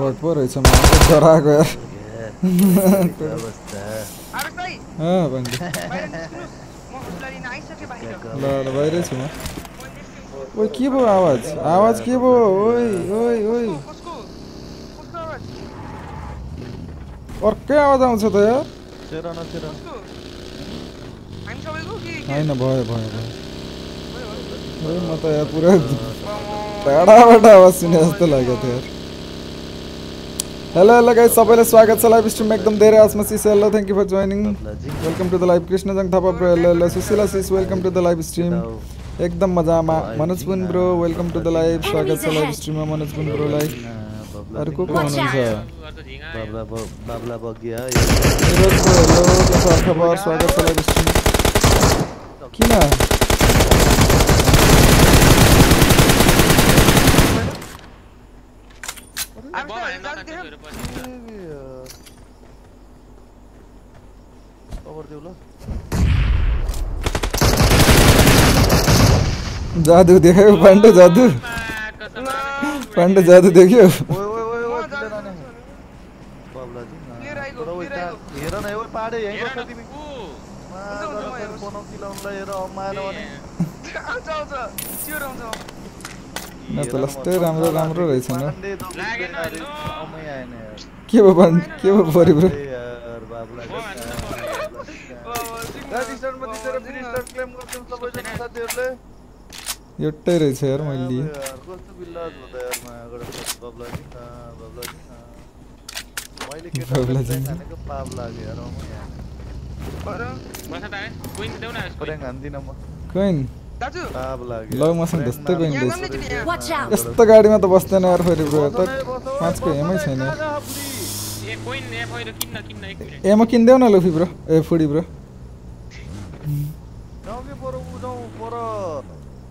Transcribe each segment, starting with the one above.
But पो रहेछ म। डराएको ल ल बाहिरै छु म। ओइ के भयो आवाज? आवाज के भयो? ओइ ओइ ओइ। अर्कै आवाज आउँछ त यार। होइन भयो भयो भयो। म त यार पुरा टाढाबाट आवाज सुने जस्तो यार। हेलो हेलो गाइस सबैलाई स्वागत छ लाइभ स्ट्रिममा एकदम धेरै Asma sis hello thank you for joining welcome to the live Krishnajang Thapa bro hello hello Sushila sis welcome to the live stream एकदम मजामा Manoj Pun bro welcome to the live स्वागत छ live स्ट्रिममा मनोज पुन ब्रोलाई अरू को को हुनुहुन्छ hello स्वागत छ लाइभ स्ट्रिम किन? देखा? कभर देऊ ल जादु देखायो पाण्डु जादु पाण्डु जादु देख्यो ओए ओए ओए ओए। हेर न पाडे यहीँ बस्छ तिमी। बनाउ किलाउनुलाई हेर भने आउँछ आउँछ आउँछ न त लस्तै राम्रो राम्रो रहेछ नि के भयो पाण्डु के भयो पऱ्यो ब्रो एउटै रहेछ यार मैले लिएँ कोइन ल मसँग त्यस्तै out! यस्तो गाडीमा त बस्दैन यार फेरि ब्रो त पाँचको एमै छैन। एमा किनिदेऊ न लुफी ब्रो। ए foodie bro.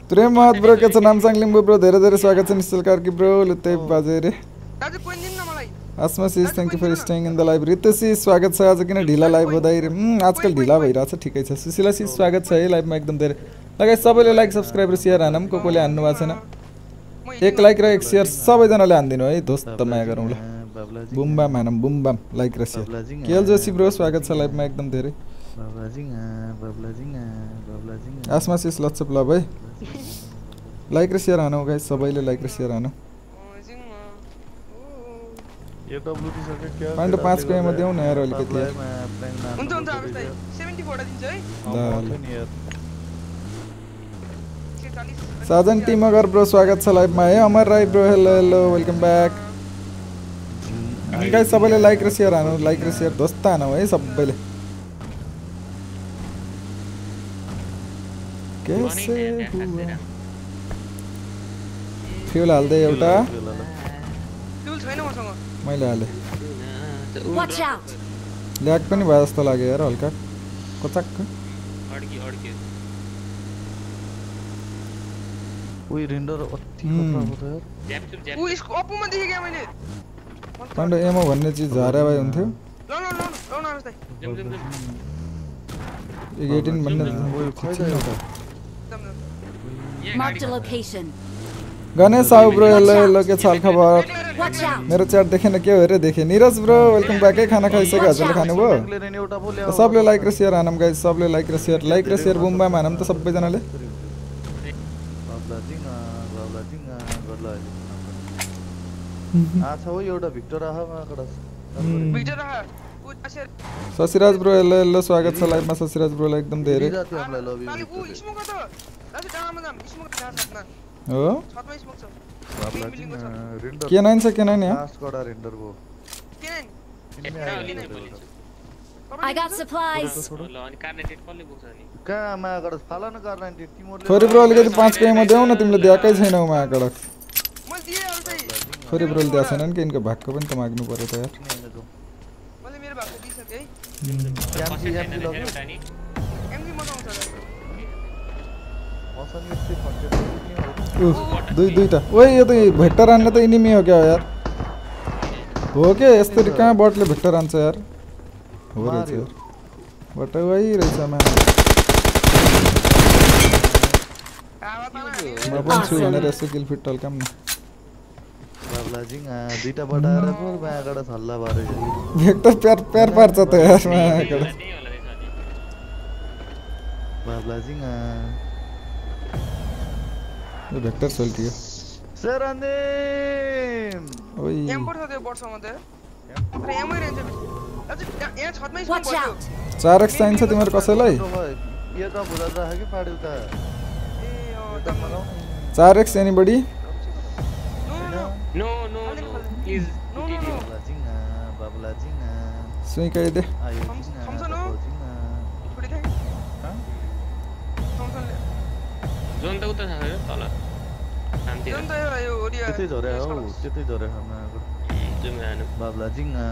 Prem Mahat bro. के छ? नामसाङ लिम्बू ब्रो धेरै धेरै स्वागत छ निश्चल कार्की ब्रो लुत्तै बाजे रे। दाजु कोइन दिनु न मलाई। Asma sis thank you for staying in the live Ritu sis स्वागत छ। आज किन ढिला लाइभ हुँदाखेरि? आजकल ढिला भइरहेछ ठिकै छ। सुशीला सिस स्वागत छ है लाइभमा एकदम धेरै। लगाइ सबैले लाइक सब्सक्राइब र सेयर हानौँ को कोले हान्नु भएको छैन। एक लाइक र एक सेयर सबैजनाले हानिदिनु है दोस्त माया गरौँ ल बुमबाम हानौँ बुमबाम लाइक र share K L Joshi bro स्वागत छ लाइभमा एकदम धेरै। बाबुलाजी बाबुलाजी बाबुलाजी आसमा सिस लच्छप ल भाइ। लाइक र सेयर हानौँ गाइस सबैले लाइक र सेयर हानौँ। पाण्डु पाँचको एमा देऊ न यार अलिकति। हुन्छ हुन्छ सेभेन्टी दिन्छु है। साजन टिम अगर ब्रो स्वागत छ लाइभमा है Amar Rai bro hello hello welcome back guys सबैले लाइक र सेयर हानौँ लाइक र सेयर ध्वस्त हानौँ है सबैले। कैसे हुआ? फ्युल हाल्दै एउटा। टुल छैन मसँग मैले हालेँ! ल्याग पनि भयो जस्तो लाग्यो यार हल्का। कचाक्क। उही रेन्डर अति हम्म। खतरा हो त यार। ऊ यसको अप्पोमा देखेँ क्या मैले। पाण्डु एमो भन्ने चिज झारे भए हुन्थ्यो। ल ल ल ल न भन्ने खै त. Ganesh Sahu bro hello hello के खबर! मेरो च्याट देखेन के हो अरे देखेँ। निरज ब्रो वेलकम ब्याकै खाना खाइसक्यो? हजुरले खानुभयो? सबले लाइक र सेयर हानौँ गाइस सबले लाइक र सेयर लाइक र सेयर बुमबाम हानौँ त सबैजनाले बाबुलाजी बाबुलाजी गर्ल अहिले आछ हो एउटा भिक्टर आह माकडा भिडियो राख ऊ असेर शशिराज ब्रो हेलो हेलो स्वागत छ लाइभमा शशिराज ब्रोलाई एकदम धेरै जाति हामीलाई लभ पाली ऊ यु स्मोक त दाजु डाँडामा जाम स्मोक छ छतमा हो छतमा स्मोक छ बाबुलाजी रेन्डर के नाइन छ के नाइन यहाँ लास्ट कडा रेन्डर भयो के नाइन किन्ने आयो एउटा। I got supplies. कहाँ माकडा फाला न गर्न तिमीहरूले छोरी ब्रो अलिकति पाँचको एमा देऊ न तिमीले दिएकै छैनौ मा कडक मैले दिएँ अरू चाहिँ छोरी ब्रोले दिएको छैन नि कि यिनको भागको पनि त माग्नु पऱ्यो त यार। मैले मेरो भागको दिइसकेँ है एमजी एमजी लग्यो एमजी मजा आउँछ दाजु। मसँग यस्तै कन्टेन्ट उ दुई दुईवटा ओइ यो त भेक्टर हान्ने त इनिमी हो क्या यार। हो के यसरी कहाँ बटले भेक्टर हान्छ यार? हो रहेछ मार्यो। यार। बट वही रहेछ मा आवा त न म पनि छु भनेर यसो किल फिट टल्काम न हल्ला जिङ दुईटा बटा आएर पो मायाबाट हल्ला भएर भेट प्यार प्यार पार्छ त तो यार मायाबाट बाबला जिङ यो भेक्टर सोल्टियो सर अन्डे ओइ एम पर्छ त्यो बर्ष मते अरे एम आइरहेछ अझ यहाँ छतमै स्पिन पर्छ 4x चाहिन्छ तिम्रो कसैलाई यो त भुला राख्यो कि पाड्यौ त चार एक्स तो anybody. No, no, no. Is No, no, no. Babla Jina. Swing kare de. Thompson no. थोड़ी दे. हाँ. Thompson ले. Zone तक उतर जाएगा ताला. Zone तो है यो ओडिया. कितने जा रहे हो? कितने जा रहे हो हमें अगर? जो मैं आने. Babla jinga.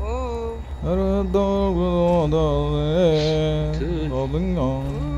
Oh. 어른 동그로 너네 너는 영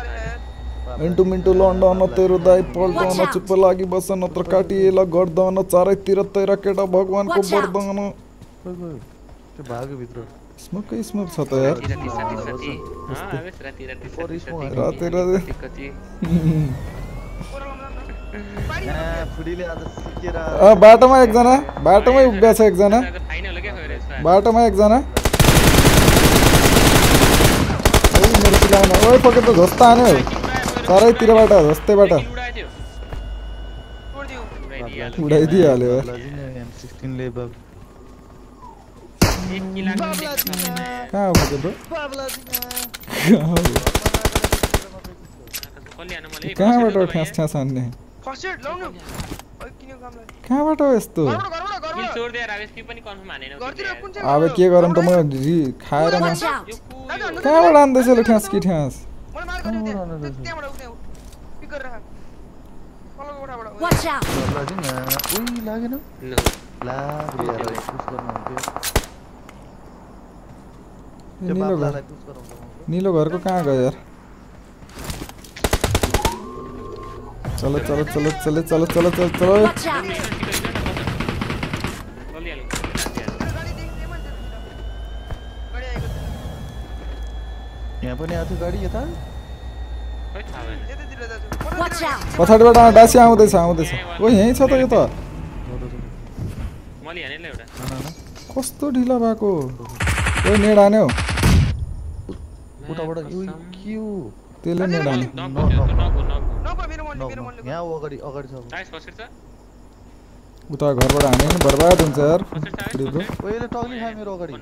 इंटू मिंटू लौंड तेरुदा पलट चुप लगी बस नत्र काटी गर्द चार तीर तेरा केटा भगवान को बर्द स्मोक स्मोक यार राते राते बाटो में एकजना बाटो में उभ्या एकजना बाटो में एकजना ओ फकेट तो झस्ता आने सारा तेरे बाटा रस्ते बाटा उड़ाई दिया आले M16 ले कहाँ हो गया ब्रो कहाँ बाट ठ्यास ठ्यास आन्ने कहाँ बाट यस्तो अब के गरौँ त म खाएर कहाँबाट आन्दैछ ल ठ्यास कि ठ्यास मलाई मार गरिदिउ त्यहाँ त्यहाँ- त्यहाँबाट उठ्ने पिक गरेर राख कोठाबाट! उही लागेन गर्नु हुन्थ्यो निलो घर घरको कहाँ गयो यार चलो चलो चलो चलो चलो चलो चलो चलो यहाँ पनि आएको गाडी यता? पछाडिबाट डासी आउँदैछ आउँदैछ। ओ यहीँ छ त यो त। कस्तो ढिला भएको? ओ नेड आने हो। उताबाट के हो त्यसले नेड आने। यहाँ अगाडि अगाडि छ। उता घरबाट हाने बर्बाद हुन्छ यार। ओ यसले टग्ली खायो मेरो अगाडि।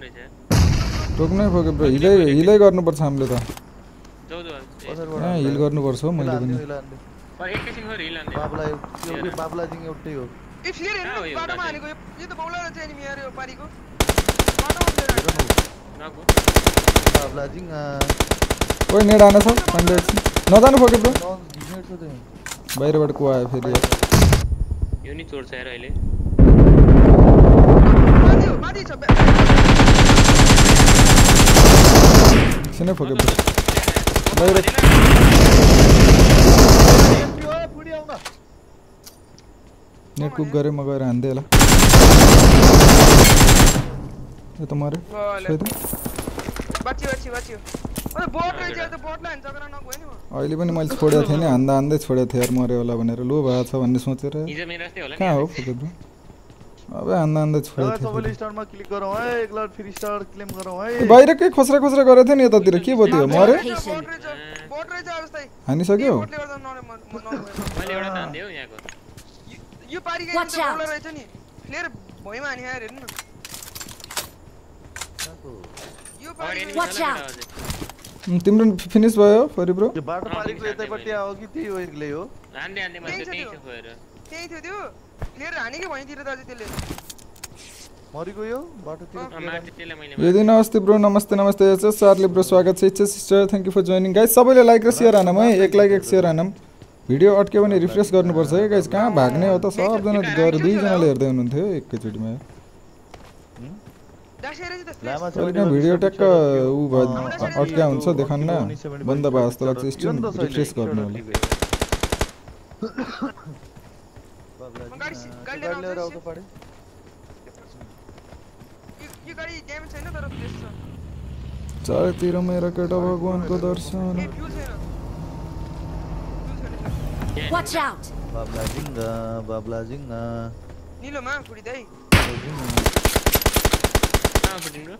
टोक्नै फोक्यो ब्रो हिलै हिलै गर्नुपर्छ हामीले त। हिल गर्नुपर्छ हौ मैले पनि। हो। ए फेरि हेर्नु बाटोमा हालेको यो त रहेछ यो पारीको। ओइ नेड नजानु फोक्यो ब्रो। बाहिरबाट को आयो फेरि। अहिले। Se não foca, bro. Vai, ने कुक गरेँ म गएर हान्दै होला यो त मऱ्यो अहिले पनि मैले छोडेको थिएँ नि हान्दा हान्दै छोडेको थिएँ यार मऱ्यो होला भनेर लु भएको छ भन्ने सोचेर कहाँ हो फोटो अब आन्दा आन्दा छोडेँ सबैले स्टारमा क्लिक गरौ है एक लट फ्री स्टार क्लेम गरौ है। बाहिरकै खोस्रा खोस्रा गरे थियो नि यतातिर। के भयो त्यो? मरे? हानिसक्यो? मैले एउटा तान्दे हो यहाँको। यो पारी गयो त बोलर रहेछ नि। फ्लेयर भइमा हानि यार हेर्नु यो पारी वाच आउट तिम्रो फिनिश भयो फेरि ब्रो। यो बाटो पारीको यतैपट्टि आउ कि त्यही हो एक्लै हो? हान्ने हान्ने मात्र त्यही थियो त्यही थियो त्यो। हानेकै भइँतिर दाजु त्यसले मरिगयो यो बाटोतिर अँ, क्लियर मार्टी त्यसलाई मैले यो दिन नमस्ते ब्रो नमस्ते नमस्ते चार्ली ब्रो स्वागत छ HS sister thank you for joining guys सबैले लाइक र सेयर हानम है एक लाइक एक सेयर हानम भिडियो अट्क्यो भने रिफ्रेस गर्नुपर्छ है गाइस कहाँ भाग्ने हो त सबजना गएर दुईजनाले हेर्दै हुनुहुन्थ्यो एकैचोटिमा कहिले भिडियो ट्याक्क ऊ भयो अट्क्या हुन्छ देखान्न बन्द भयो जस्तो लाग्छ स्ट्रिम रिफ्रेस गर्नु होला गाडी सि- गाडी लिएर गाडी लिएर आउँछ, आउँछ पढे यो- यो गाडी ड्यामेज छैन तर फ्रेस छ चारैतिर मेरो केटा भगवानको दर्शन ए फ्युल छैन फ्युल छैन Watch out! बाब्ला जिङ्गा बाब्ला जिङ्गा निलोमा फुडिँदै जिङ्गा कहाँ फुटिनु कहाँ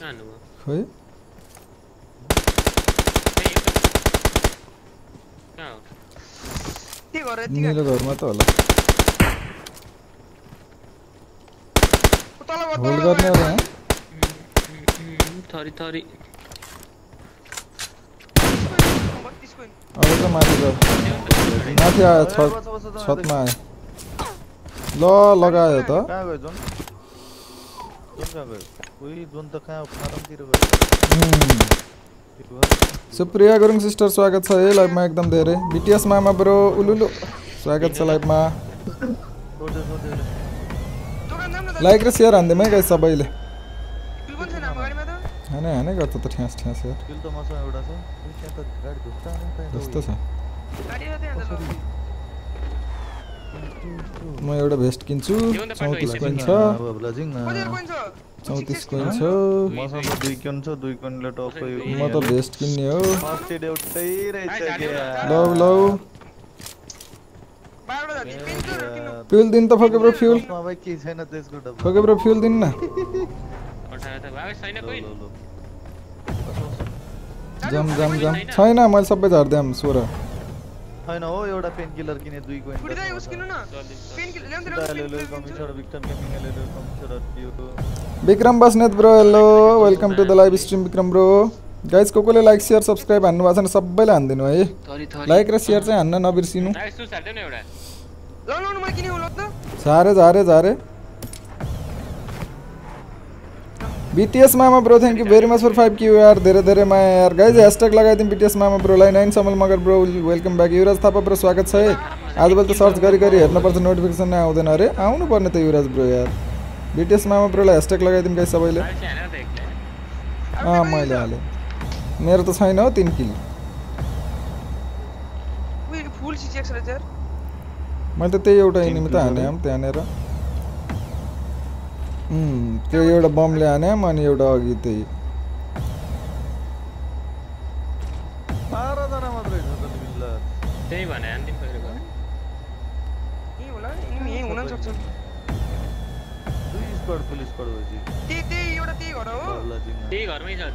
हान्नुभयो खै त्यही हो त। कहाँ के गरेर यति निलो घरमा त होला तल होल्ड गर्ने। होला है? थरी थरी बत्तिस कोइन अब त माथि माथि आयो छत छतमा आयो ल लगायो त कहाँ गयो जोन जोन कहाँ गयो उही जोन त कहाँ फारमतिर गयो। सुप्रिया गुरुङ सिस्टर स्वागत छ है लाइभमा एकदम धेरै। बिटिएस मामा ब्रो उलुलु। स्वागत छ लाइभमा। लाइक र सेयर हानिदिउँ है गाई सबैले। पनि हाने हाने गर्छ त ठ्यास ठ्यास जस्तो छ। म एउटा भेस्ट किन्छु। चौतिस कोइन छ। चौतिस कोइन छ मसँग दुई कोइन छ दुई कोइनले टप म त भेस्ट किन्ने हो फर्स्ट एड एउटै रहेछ क्या लौ लौ फ्युल दिन त Foke bro fuel Foke bro fuel दिन न। जम जम जम छैन मैले सबै झारिदिएँ सोह्र छैन हो एउटा पेन किलर किने दुई कोइन फुडिँदै उस किन्नु न? पेन किलर ल्याउनु त ल्याउनु, पेन किलर किन्छु। कमिसनर विक्टर गेमिङ ले कमिसनर दियो Bikram Basnet bro hello welcome to the live stream Bikram bro. Guys को कोले लाइक सेयर सब्सक्राइब हान्नु भएको छैन सबैले हानिदिनु है। थरी थरी। लाइक र सेयर चाहिँ हान्न नबिर्सिनु। राइस सुस हालिदेऊ न एउटा। ल लाउनु मैले किने होला त झारे। बिटिएस मामा bro thank you very much for five Q यार धेरै धेरै माया यार गाइज़ हैशटैग ह्यासट्याग लगाइदिउँ बिटिएस मामा ब्रोलाई nine Samal Magar bro welcome back Yuvraj Thapa bro स्वागत छ है आजभोलि त सर्च गरी गरी हेर्नुपर्छ नोटिफिकेसन नै आउँदैन अरे आउनु पर्ने त युवराज ब्रो यार बिटिएस मामा ब्रोलाई ह्यासट्याग लगाइदिउँ गाइज़ सबैले अँ मैले हालेँ मेरो त छैन हो तिन किलो मैले त त्यही एउटा एनिमी त हाने त्यहाँनिर त्यो एउटा बमले हाने आम अनि एउटा अघि त्यही। त्यो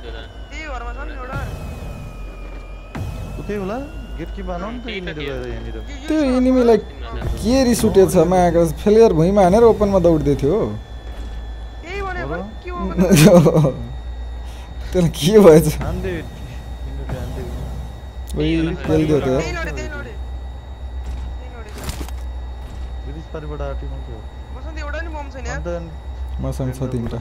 त। त्यही घरमा छ नि एउटा। उतै होला? गेट कि रिस उठेछ? मायाको फेलियर भुइँमा हानेर ओपनमा दौड्दै थियो हो त्यही भनेको हो र? के हो भन्दा- त्यसलाई के भएछ हान्दे यिनीहरूले हान्दे ओइ खेलिदियो त त्यही लडे त्यही लडे त्यही लडे ब्रिटिस पारिबाट आँटी मान्छे हो मसँग छ तिनवटा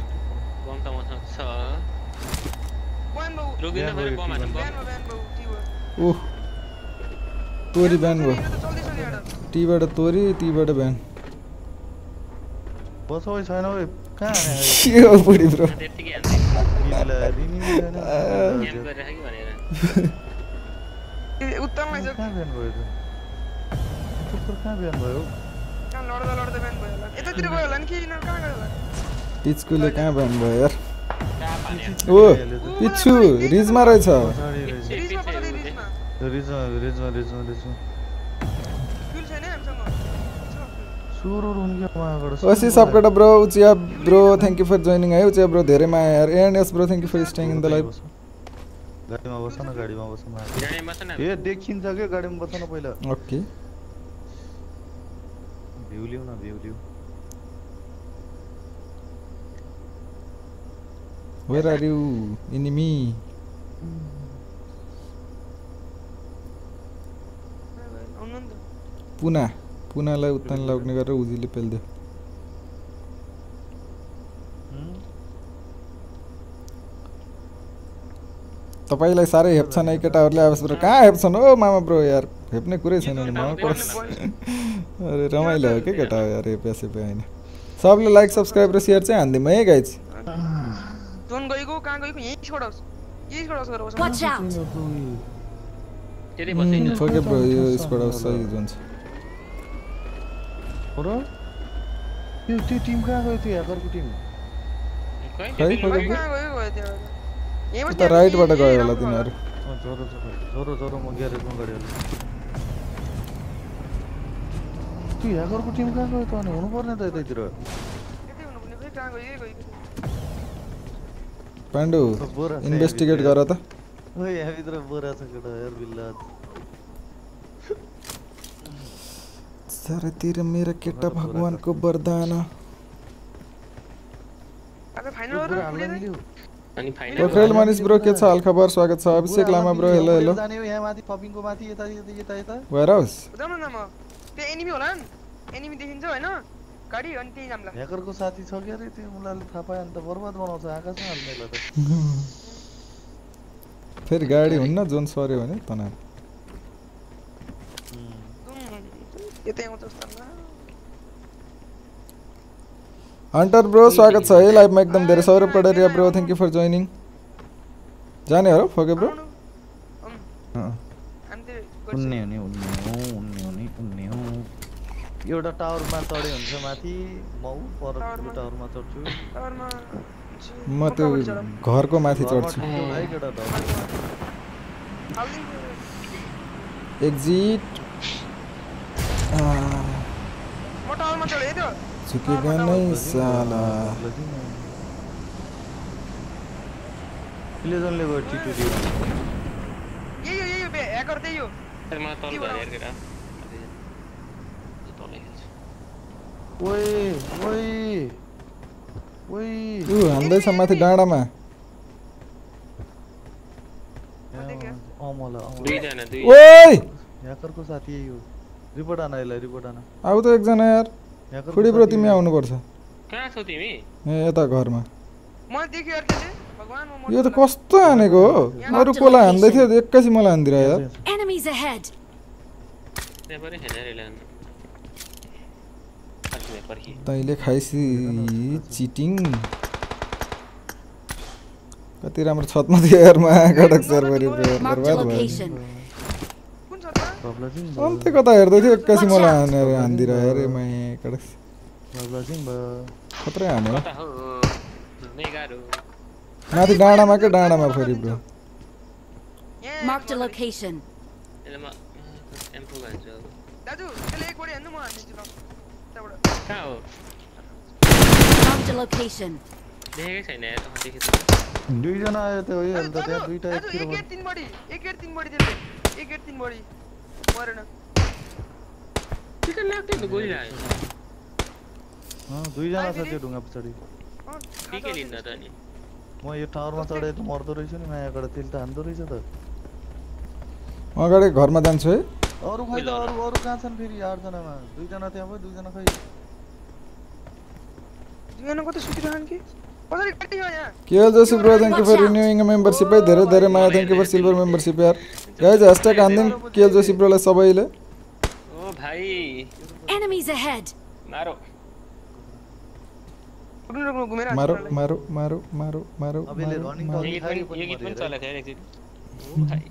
ओह तोरी बिहान भयो टीबाट तोरी तीबाट बिहान बस छैन के हो ब्रो भयो त टुक्कर कहाँ भयो लड्दा भयो यतातिर गयो होला नि कहाँ गयो पिचकुले कहाँ बिहान भयो यार ओ पिच्छु रिजमा रहेछ रिजमा रिजमा रिजमा रिजमा fuel। सुरुर हुन्क्यो उहाँबाट ओसी सबबाट bro उचिया bro thank you for joining है उचिया ब्रो धेरै माया यार। ANS bro thank you for staying in the live गाडीमा बस न गाडीमा बस न। जाने बस न ए देखिन्छ क्या गाडीमा बस न पहिला। ओके। भ्यू लिउ न भ्यू लिउ वेयर आर यु इनिमी आउनु नि त पुना पुनालाई उत्तान लाग्ने गरेर उजीले पेलिदियो तपाईँलाई साह्रै हेप्छन् है केटाहरूले ब्रो कहाँ हेप्छन् हो मामा ब्रो यार हेप्ने कुरै छैन नि म क्रस अरे रमाइलो हो के केटा हो यार एपिया सेपिया होइन सबले लाइक सब्सक्राइब र सेयर चाहिँ हानिदिउँ है गाइज जोन गएको कहाँ गएको यहीँ छोडाओस् यहीँ छोडाओस् गरेर! त्यतै बसिन्छ फोके ब्रो यो स्क्वाड हाउस सही जोन छ हो र त्यो त्यो टिम कहाँ गयो त्यो ह्याकरको टिम खै खै त्यतै खोइ खै कहाँ गयो गयो त्यो यहीँ उता राइटबाट गयो होला तिनीहरू अँ, झरो झरो झरो झरो म ग्यारेजमा गाडी हाल्छु त्यो ह्याकरको टिम कहाँ गयो त अनि हुनुपर्ने त यतैतिर यतै हुनुपर्ने खै कहाँ गयो यही गयो पाण्डु बोरा छ इन्भेस्टिगेट यहाँभित्र। गर त ओइ यहाँभित्र बोरा छ केटा यार बिल्ला चारैतिर मेरो केटा भगवानको वरदान आज फाइनल हो र बोरा हाल्न पुगेन? मिल्यो अनि फाइनल पोखरेल मनिष ब्रो के छ? हालखबर स्वागत छ। Abhishek Lama bro hello hello. जाने हो यहाँ माथि पपिङको माथि यता यता यता यता। वेयर हाउस जाउँ न म। त्यो एनिमी होला नि। एनिमी देखिन्छ होइन? गाडी अनि त्यही जाम्ला ह्याकरको साथी छ क्या अरे त्यो मुलाले थाहा पायो भने त बर्बाद बनाउँछ आकाशमा हाल्ने त। फेरि गाडी हुन्न जोन सर्यो भने तनाव। यतै आउँछ। हन्टर ब्रो स्वागत छ। है लाइभमा एकदम धेरै Saurabh Padariya bro thank you for joining जाने हो फोके ब्रो। उन्ने हुने उन्ने हो उन्ने हुने उन्ने हो। एउटा टावरमा हुन्छ माथि। म ऊ पर टावरमा। टावरमा चढ्छु। टावरमा म त्यो? घरको माथि चढ्छु। एक्जिट झुकेगा नै साला। प्लेजनले गयो यही हो यही हो बे ह्याकर त्यही हो मलाई तल झरेर केटा तलै खेल्छु ओए ओए ओए। ऊ हान्दैछ माथि डाँडामा ओइ ह्याकरको साथी यही हो रिपोर्ट आन यसलाई रिपोर्ट आन। आऊ त एकजना यार। खुडी ब्रो तिमी यही हो। आउनुपर्छ। कहाँ छौ तिमी? ए यता घरमा। म देखेँ अर्को चाहिँ। भगवान् म यो त कस्तो हानेको हो? अरू कसलाई हान्दै थियो एक्कासी मलाई हान्दिरह यार। ahead! त्यहाँ पनि हेरेर ल्याउनु तैँले खाइसी चिटिङ। कति राम्रो छतमा थियो यार महाकडक सर्भरी Marked a बर्बाद भयो location. कुन छ त बाब्ला सिंह अन्त कता हेर्दै थियो एक्कासी मलाई हानेर हान्दिरह यार महाकडक बाब्ला सिंह भयो खत्रै हान्यो कता हो हिँड्नै गाह्रो माथि डाँडामा क्या डाँडामा फेरि ब्रो यहाँ Marked a location. यसले म एम्फो भन्छु दाजु त्यसले एक गोडी हान्नु म हानिदिन्छु ल त्यहाँबाट कहाँ हो? Marked a location. देखेकै छैन यार अँ, देखेँ त। दुईजना आयो त्यो है दाजु, अन्त त्यहाँ दाजु, दुईटा दाजु, एकतिर एक गेट तिन बडी एक गेट तिन बडी त्यसले एक गेट तिन बडी। त्यो त लाग्दैन त गोली लाग्यो अँ, दुईजना छ त्यो ढुङ्गा पछाडि के लिन्न त अनि म यो टावरमा चढेर त मर्दो रहेछु नि मायाबाट त्यसले त हान्दो रहेछ त म अगाडि घरमा जान्छु है अरू खै त अरू अरू कहाँ छन् फेरि आठजनामा दुईजना त्यहाँ भयो दुईजना खै दुईजना कतै सुतिरहन् कि KL Joshi bro thank you for renewing membership है धेरै धेरै माया thank you for silver membership यार। गाइज ह्यासट्याग हानिदिउँ केएल जोशी ब्रोलाई सबैले ओ भाइ Enemies ahead! मारो। रुक्नु रुक्नु घुमेर मारो हान्छु मारो मारो मारो मारो अब यसले मारो, running मारो। यो गीत पनि यो गीत पनि चलेको थियो एकचोटि ओ भाइ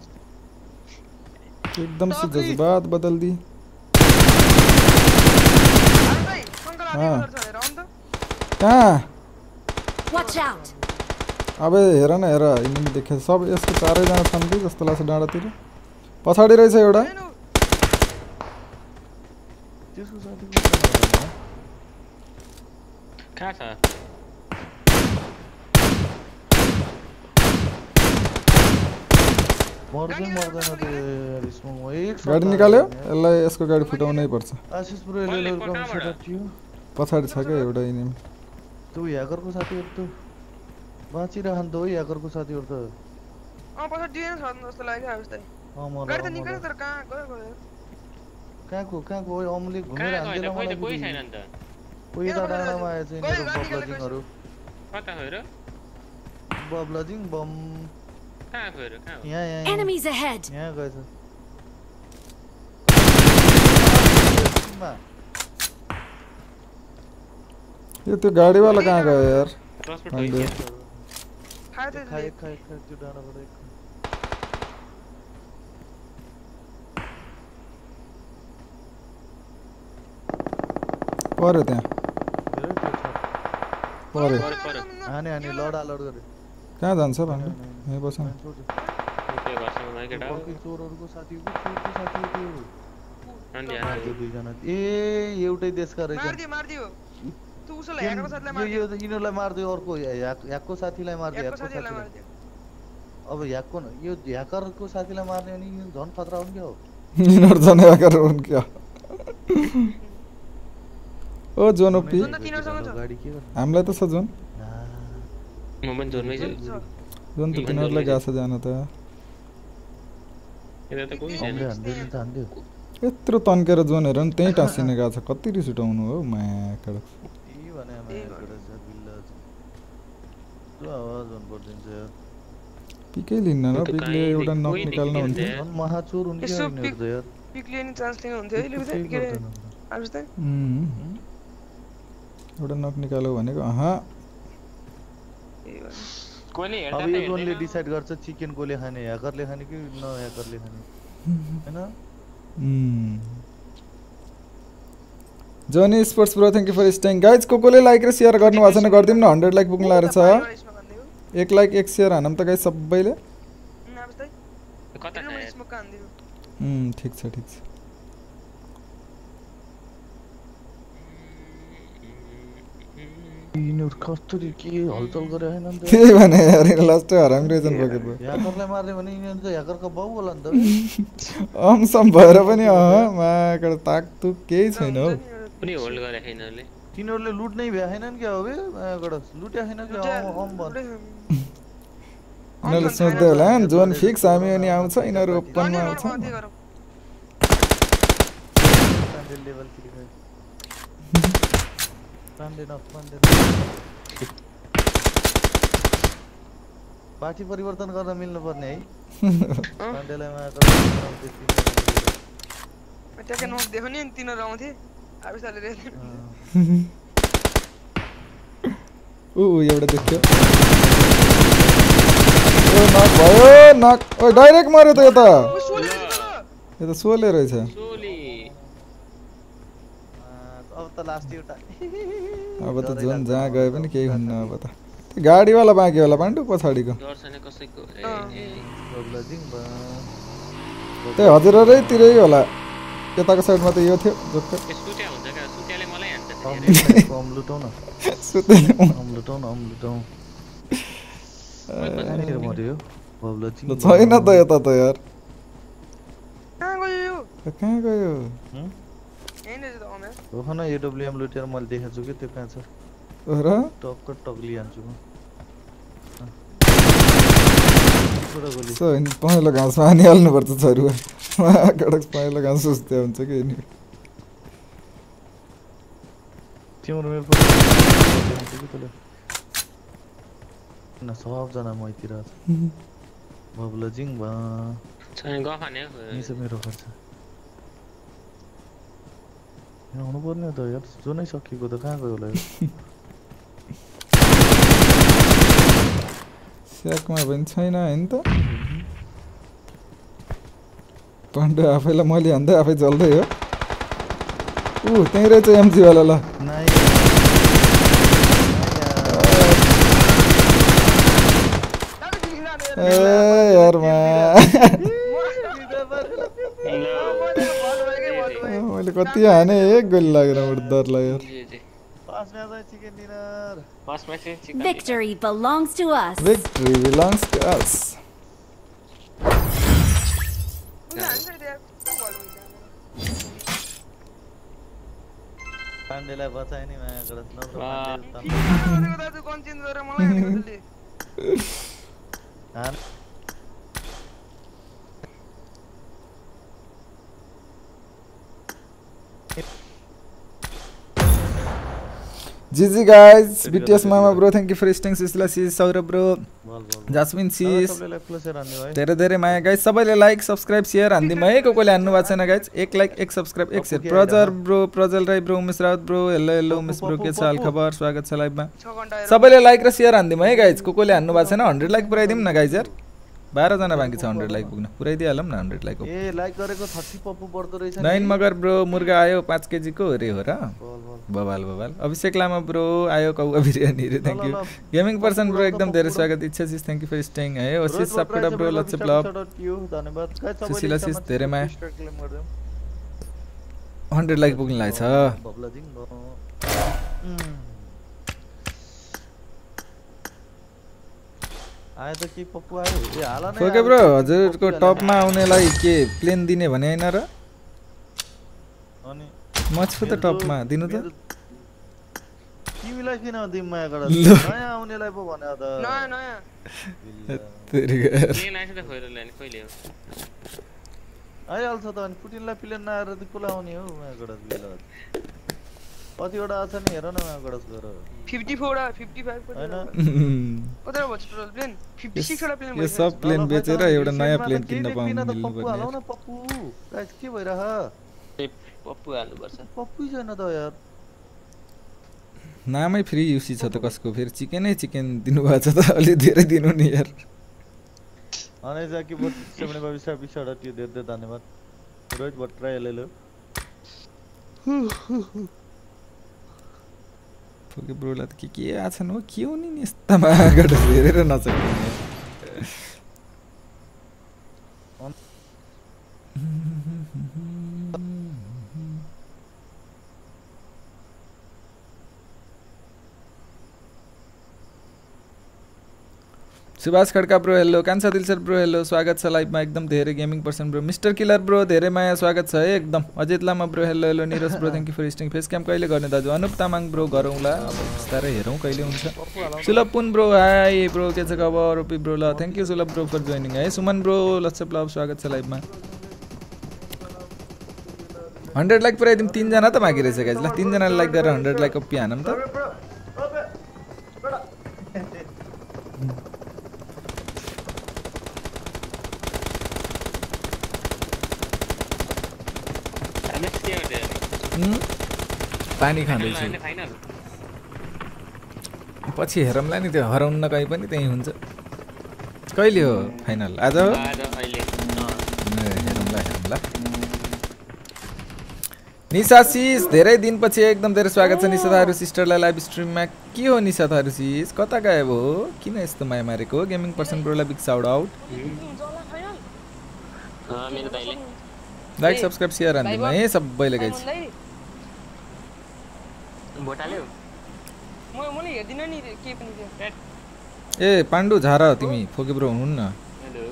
एकदम से जज्बात बदल दी। हान्दै, सङ्कल आधी अँ। बजार छ हेर आउनु त कहाँ Watch out! अब हेर न हेर इनिमी देखे। सब यसको चारैजना छन् कि जस्तो लाग्छ डाँडातिर पछाडि रहेछ एउटा गाडी निकाल्यो। यसलाई यसको गाडी फुटाउनै पर्छ पछाडि छ क्या एउटा इनिमी ह्याकरको साथीहरू त बाँचिरहन् त हो ह्याकरको साथीहरू त त तर कहाँ गयो गयो कहाँको कहाँको ओइ अमुले घुमेर कहाँ हान्दैन त त मलाई कोही। छैन नि त कोही डाँडामा आएछ बब्लजिङहरू कता हो र बब्लजिङ बम कहाँ गयो र कहाँ हो यहाँ यहाँ! यहाँ गएछ जिङमा यो त्यो गाडीवाला कहाँ गयो यार क्रसबाट अन्त गइसक्यो खायो खा त्यसले एक खा एक खा त्यो डाँडाबाट एक। खा। पर्यो त्यहाँ हेर त्यो छ। पर्यो पर पर हाने हाने लडा लड गरे कहाँ जान्छ भन्नु यहीँ बस न। छोड दे। त्यो घरसँग गयो केटा। हो। अर्कै चोरहरूको साथी हो कि चोरको साथी हो त्यो अन्त मार्थ्यो हान्थ्यो। दुईजना ए एउटै देशका रहेछ मारिदियो मारिदियो तँ साथीलाई यो यिनीहरूलाई अर्को ह्याकको ह्याकको मारिदियो अब ह्याकको न- यो ह्याकरको साथीलाई मार्ने भने यो झन् खतरा हुन् क्या हो? यिनीहरू जनै गरेर हुन् क्या? ओ जोन ओपी जोन हामीलाई त छ जोन। म पनि जोनमै छु। जोन त तिनीहरूलाई गएको छ। जान त। नि यत्रो तन्केर जोनहरू पनि त्यहीँ टाँसिने गएको छ। कति रिस उठाउनु हो मायाकडा। पिकै लिन्न न पिकले एउटा नक निकाल्न हुन्थ्यो। झन् महाचोर हुन् यिनीहरू पिक- त यार पिक लिने चान्स लिनु हुन्थ्यो है लिनु केही के। आएपछि त. एउटा नक निकाल्यो भनेको अहाँ। कोहीले हेर्दा अब त यो जोनले। डिसाइड गर्छ चिकन कसले खाने ह्याकरले खाने कि न ह्याकरले खाने उम्. Johnny sports bro thank you for staying guys को कसले लाइक र सेयर गर्नुभएको छैन गरिदिउँ न हन्ड्रेड लाइक पुग्नु लागेको छ। एक लाइक एक सेयर हानौँ त गाइज सबैले। ठिक छ ठिक छ। यिनीहरू कसरी के हलचल गरे होइन नि त। त्यही भने यार लास्ट हरामी रहेछन् पकेट भयो ह्याकरलाई मार्ने भने यिनीहरू त ह्याकरको बाउ होला नि त। अमसम भएर पनि अँ माकडा ताकतुक केही छैन हौ। पनि होल्ड गरे छैन उसले तिनीहरूले लुट्नै भ्या छैनन् क्या अब मायाबाट लुट्या छैन अम अम भन् यिनीहरूले सोच्दै होला जोन फिक्स हामी अनि आउँछ यिनीहरू ओपनमा आउँछ। लेभल थ्री पाण्डे न पाण्डे न। पार्टी परिवर्तन गर्न मिल्नु पर्ने है पाण्डेलाई ट्याक्कै नोट दिएको नि तिनीहरू आउँथे। ऊ एउटा देख्यो। ओ नक भयो नक। ओ डाइरेक्ट मऱ्यो त यो त। यो त सोले रहेछ सोली अब त लास्ट एउटा अब त जोन जहाँ गए पनि केही हुन्न अब त त्यो गाडीवाला बाँकी होला पाण्डु पछाडिको डर छैन कसैको ए ए। बग्ला जिङ बा। त्यही हजुरहरूतिरै होला यताको साइडमा त यो थियो छैन त यता त यार कहाँ गयो हुँ? न एडब्लुएम लुटेर मैले देखाएको छु कि त्यो कहाँ छ र टक्क म पहेँलो घाँसमा हानिहाल्नुपर्छ पहेँलो घाँस सुस्ते हुन्छ कि नि तिम्रो मेरो सबजना मैतिर बब्ला जिङ भा छैन गफ हाने हो। यही छ मेरो खर्च आउनु पर्ने हो त यार जो नै सकिएको त कहाँ गयो होला यो? स्याकमा पनि छैन होइन त पाण्डे आफैलाई मैले हान्दै आफै जल्दै हो ऊ त्यहीँ रहेछ एमजीवाला ल नाइ ए यारमा मैले कति हाने एक गोली लागेर उठ डर लाग्यो जे जे पाँच म्याच है चिकन डिनर फर्स्टमा चाहिँ chicken Victory belongs to us. Victory belongs to us. पाण्डेलाई बचायो नि माया गरस नत्र वाह। पाण्डे त- गन चेन्ज गरेर मलाई हानेको त्यसले। हान जिजी गाइज बिटिएस मामा bro thank you for staying सिसला sis Saurabh bro. Jasmine sis सबैले क्लोजर हान्ने भयो है। धेरै धेरै माया गाइज सबैले लाइक सब्सक्राइब सेयर हानिदिउँ है को कोले हान्नु भएको छैन गाइज एक लाइक एक सब्सक्राइब एक share Prajal bro Prajal Rai bro Umesh Raut bro hello hello Umesh bro के छ हाल खबर स्वागत छ लाइभमा। सबैले लाइक र सेयर हानिदिउँ है गाइज को कोले हान्नु भएको छैन हन्ड्रेड लाइक पुऱ्याइदिउँ न गाइज यार बाह्रजना बाँकी छ हन्ड्रेड लाइक पुग्न। पुऱ्याइदिइहालौँ न हन्ड्रेड लाइक ए लाइक गरेको थर्टी पप्पु बढ्दो रहेछ नि। नाइन मगर ब्रो मुर्गा आयो पाँच केजीको अरे हो र। बल बल। बबाल बबाल। अभिषेक लामा ब्रो आयो कौवा बिरयानी रे thank you gaming person bro एकदम धेरै स्वागत। Ichha sis thank you for staying है Oasis Sapkota bro Vishal vlog Sushila sis, धेरै माया। हन्ड्रेड लाइक पुग्नु लागेको छ। बब्ला जिङ ब। उम्। आयो त के पप्पु आयो ए हाल नै फोके आयो। ब्रो हजुरको। टपमा आउनेलाई के प्लेन दिने भने होइन र अनि म छु त टपमा दिनु त तिमीलाई किन माया। नयाँ आउनेलाई पो भने त नयाँ नयाँ तेरि गएर। प्लेन आएछ त खोइ ल्याउने कहिले हो आइहाल्छ त अनि पुटिनलाई प्लेन नआएर त कसलाई आउने हो माया कतिवटा छ नि हेर न गडस गर फिफ्टी फोरवटा फिफ्टी फाइभ होइन। कतिवटा टोटल प्लेन। फिफ्टी सिक्सवटा प्लेन यो सब प्लेन ल, ल, बेचेर एउटा नयाँ प्लेन किन्न पाउनु पप्पु मिल्नुपर्ने हालौ न यार। पप्पु। गाइस के भइरह पप्पु हाल्नुपर्छ। पप्पु छैन त यार। नामै फ्री युसी छ त कसको? फेरि चिकनै चिकन दिनुभएको छ त अलि धेरै दिनु नि यार। अनि चाहिँ के bot seventy five star picture त्यो धेरै धेरै धन्यवाद। रोहित भट्टराई हेलो फोके ब्रोलाई त के के आछन् हो के हो नि नि यस्ता मागबाट हेरेर नसक्ने सुभाष खड्का ब्रो हेलो कान्छा दिलसर ब्रो हेलो स्वागत छ लाइभमा एकदम धेरै gaming person bro. Mister killer bro धेरै माया स्वागत छ है एकदम। Ajit Lama bro hello hello Niraj bro thank you for staying face cam कहिले गर्ने दाजु? अनुप तामाङ ब्रो गरौँला। अब बिस्तारै हेरौँ कहिले हुन्छ। सुलभ पुन ब्रो हाई ब्रो के छ खबर? ओपी ब्रो ल thank you Sulabh bro for joining है Suman bro lots of love स्वागत छ लाइभमा। हन्ड्रेड लाइक पुऱ्याइदिउँ। तिनजना त बाँकी रहेछ गाइज ल तिनजनाले लाइक गरेर हन्ड्रेड लाइक कपी हानौँ त नेक्स्ट के हो हुँ? पानी खाँदैछु। फाइनल। पछि हेरौँला नि त्यो हराउन्न कहीँ पनि त्यहीँ हुन्छ। कहिले हो फाइनल? आज हो? हेरौँला हेरौँला। निशा सिस धेरै दिनपछि एकदम धेरै स्वागत छ निशा थारू सिस्टरलाई लाइभ स्ट्रिममा के हो निशा थारू सिस कता गायब हो? किन यस्तो माया मारेको? गेमिङ पर्सन ब्रोलाई बिग साउट आउट अँ, मेरो दाइले लाइक सब्सक्राइब सेयर हानिदिनु है सबैले गाइज। भोट हाल्यो म मैले हेर्दिनँ नि के पनि त्यो। ए पाण्डु झार तिमी फोके ब्रो हुनुहुन्न? हेलो।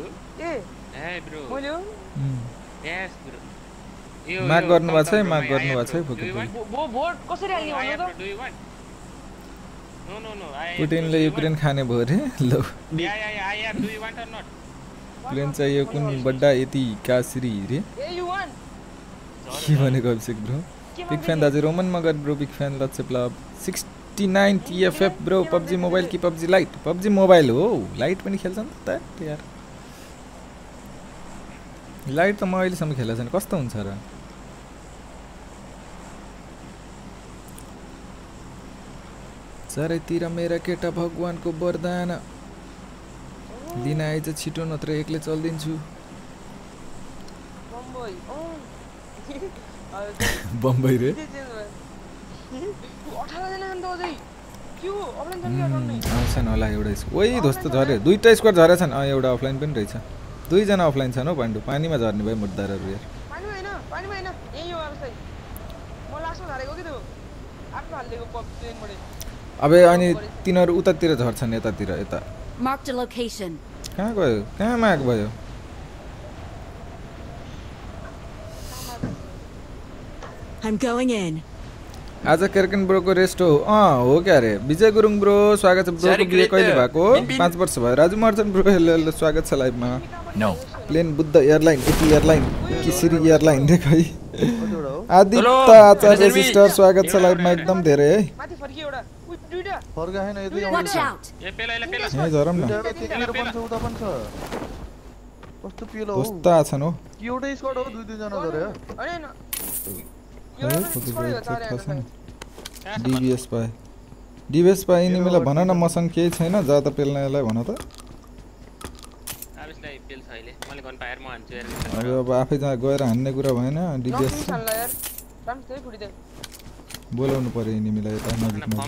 ए। ए ब्रो। मैले हो। उम्. Yes bro. यो माग यो गर्नुभएको छ है, माग कम गर्नुभएको छ है. फुके भोट कसरी हाल्ने भन्नु त? am, पुटिनले युक्रेन? खाने भयो अरे? ल? प्लेन चाहियो कुन बड्डा यति काश्री रे? के भनेको अभिषेक ब्रो? बिग फ्यान दाजु Roman Magar bro big fan lots club sixty nine TFF bro PUBG mobile कि पब्जी लाइट पब्जी मोबाइल हो लाइट पनि खेल्छ नि त यार लाइट त म अहिलेसम्म खेलेको छैन कस्तो हुन्छ र चारैतिर मेरा केटा भगवान्को वरदान लिन आइज छिटो नत्र एक्लै चल्दिन्छु बम्बई बम्बई रे अठारजना अन्त अझै के हो अफलाइन छन् कि उम्, अनलाइन आउँछन् होला एउटा ओइ धोस्तो झऱ्यो दुइटा स्क्वाड झरेछन् अँ एउटा अफलाइन पनि रहेछ दुईजना अफलाइन छन् हौ पाण्डु पानीमा झर्ने भयो मुद्दारहरू यार अब अनि तिनीहरू उतातिर झर्छन् यतातिर यता. कहाँ गयो कहाँ माग भयो I'm going in. आज केर्कन ब्रोको रेस्ट हो। अँ हो क्या अरे विजय गुरुङ ब्रो स्वागत छ ब्रोको बिहे कहिले भएको? पाँच वर्ष भयो। Raju Marchan bro hello hello स्वागत छ लाइभमा। Plane Buddha airline AP airline किसिरी airline रे खै आदित्य आचार्य सिस्टर स्वागत छ लाइभमा एकदम धेरै। है माथि फर्कियो एउटा फर्का छैन यतै out! ए पेला यसलाई पेला। यहीँ झरौँ न। दुईटा एउटा त्यतिखेर पनि छ उता पनि छ। कस्तो पेलो हौ। कस्ता आछन् हो। कि एउटै स्क्वाड हो दुई दुईजना झरे होइन डिबिएस पाए डिबिएस पाए यिनीहरूलाई भन न मसँग केही छैन जा त पेल्नेलाई भन त अब यसलाई पेल्छ अहिले मैले गर्नु पाएर म हान्छु यार अब अब आफै जहाँ गएर हान्ने कुरा भएन डिबिएस बोलाउनु पर्यो यिनीलाई यता नजिकमा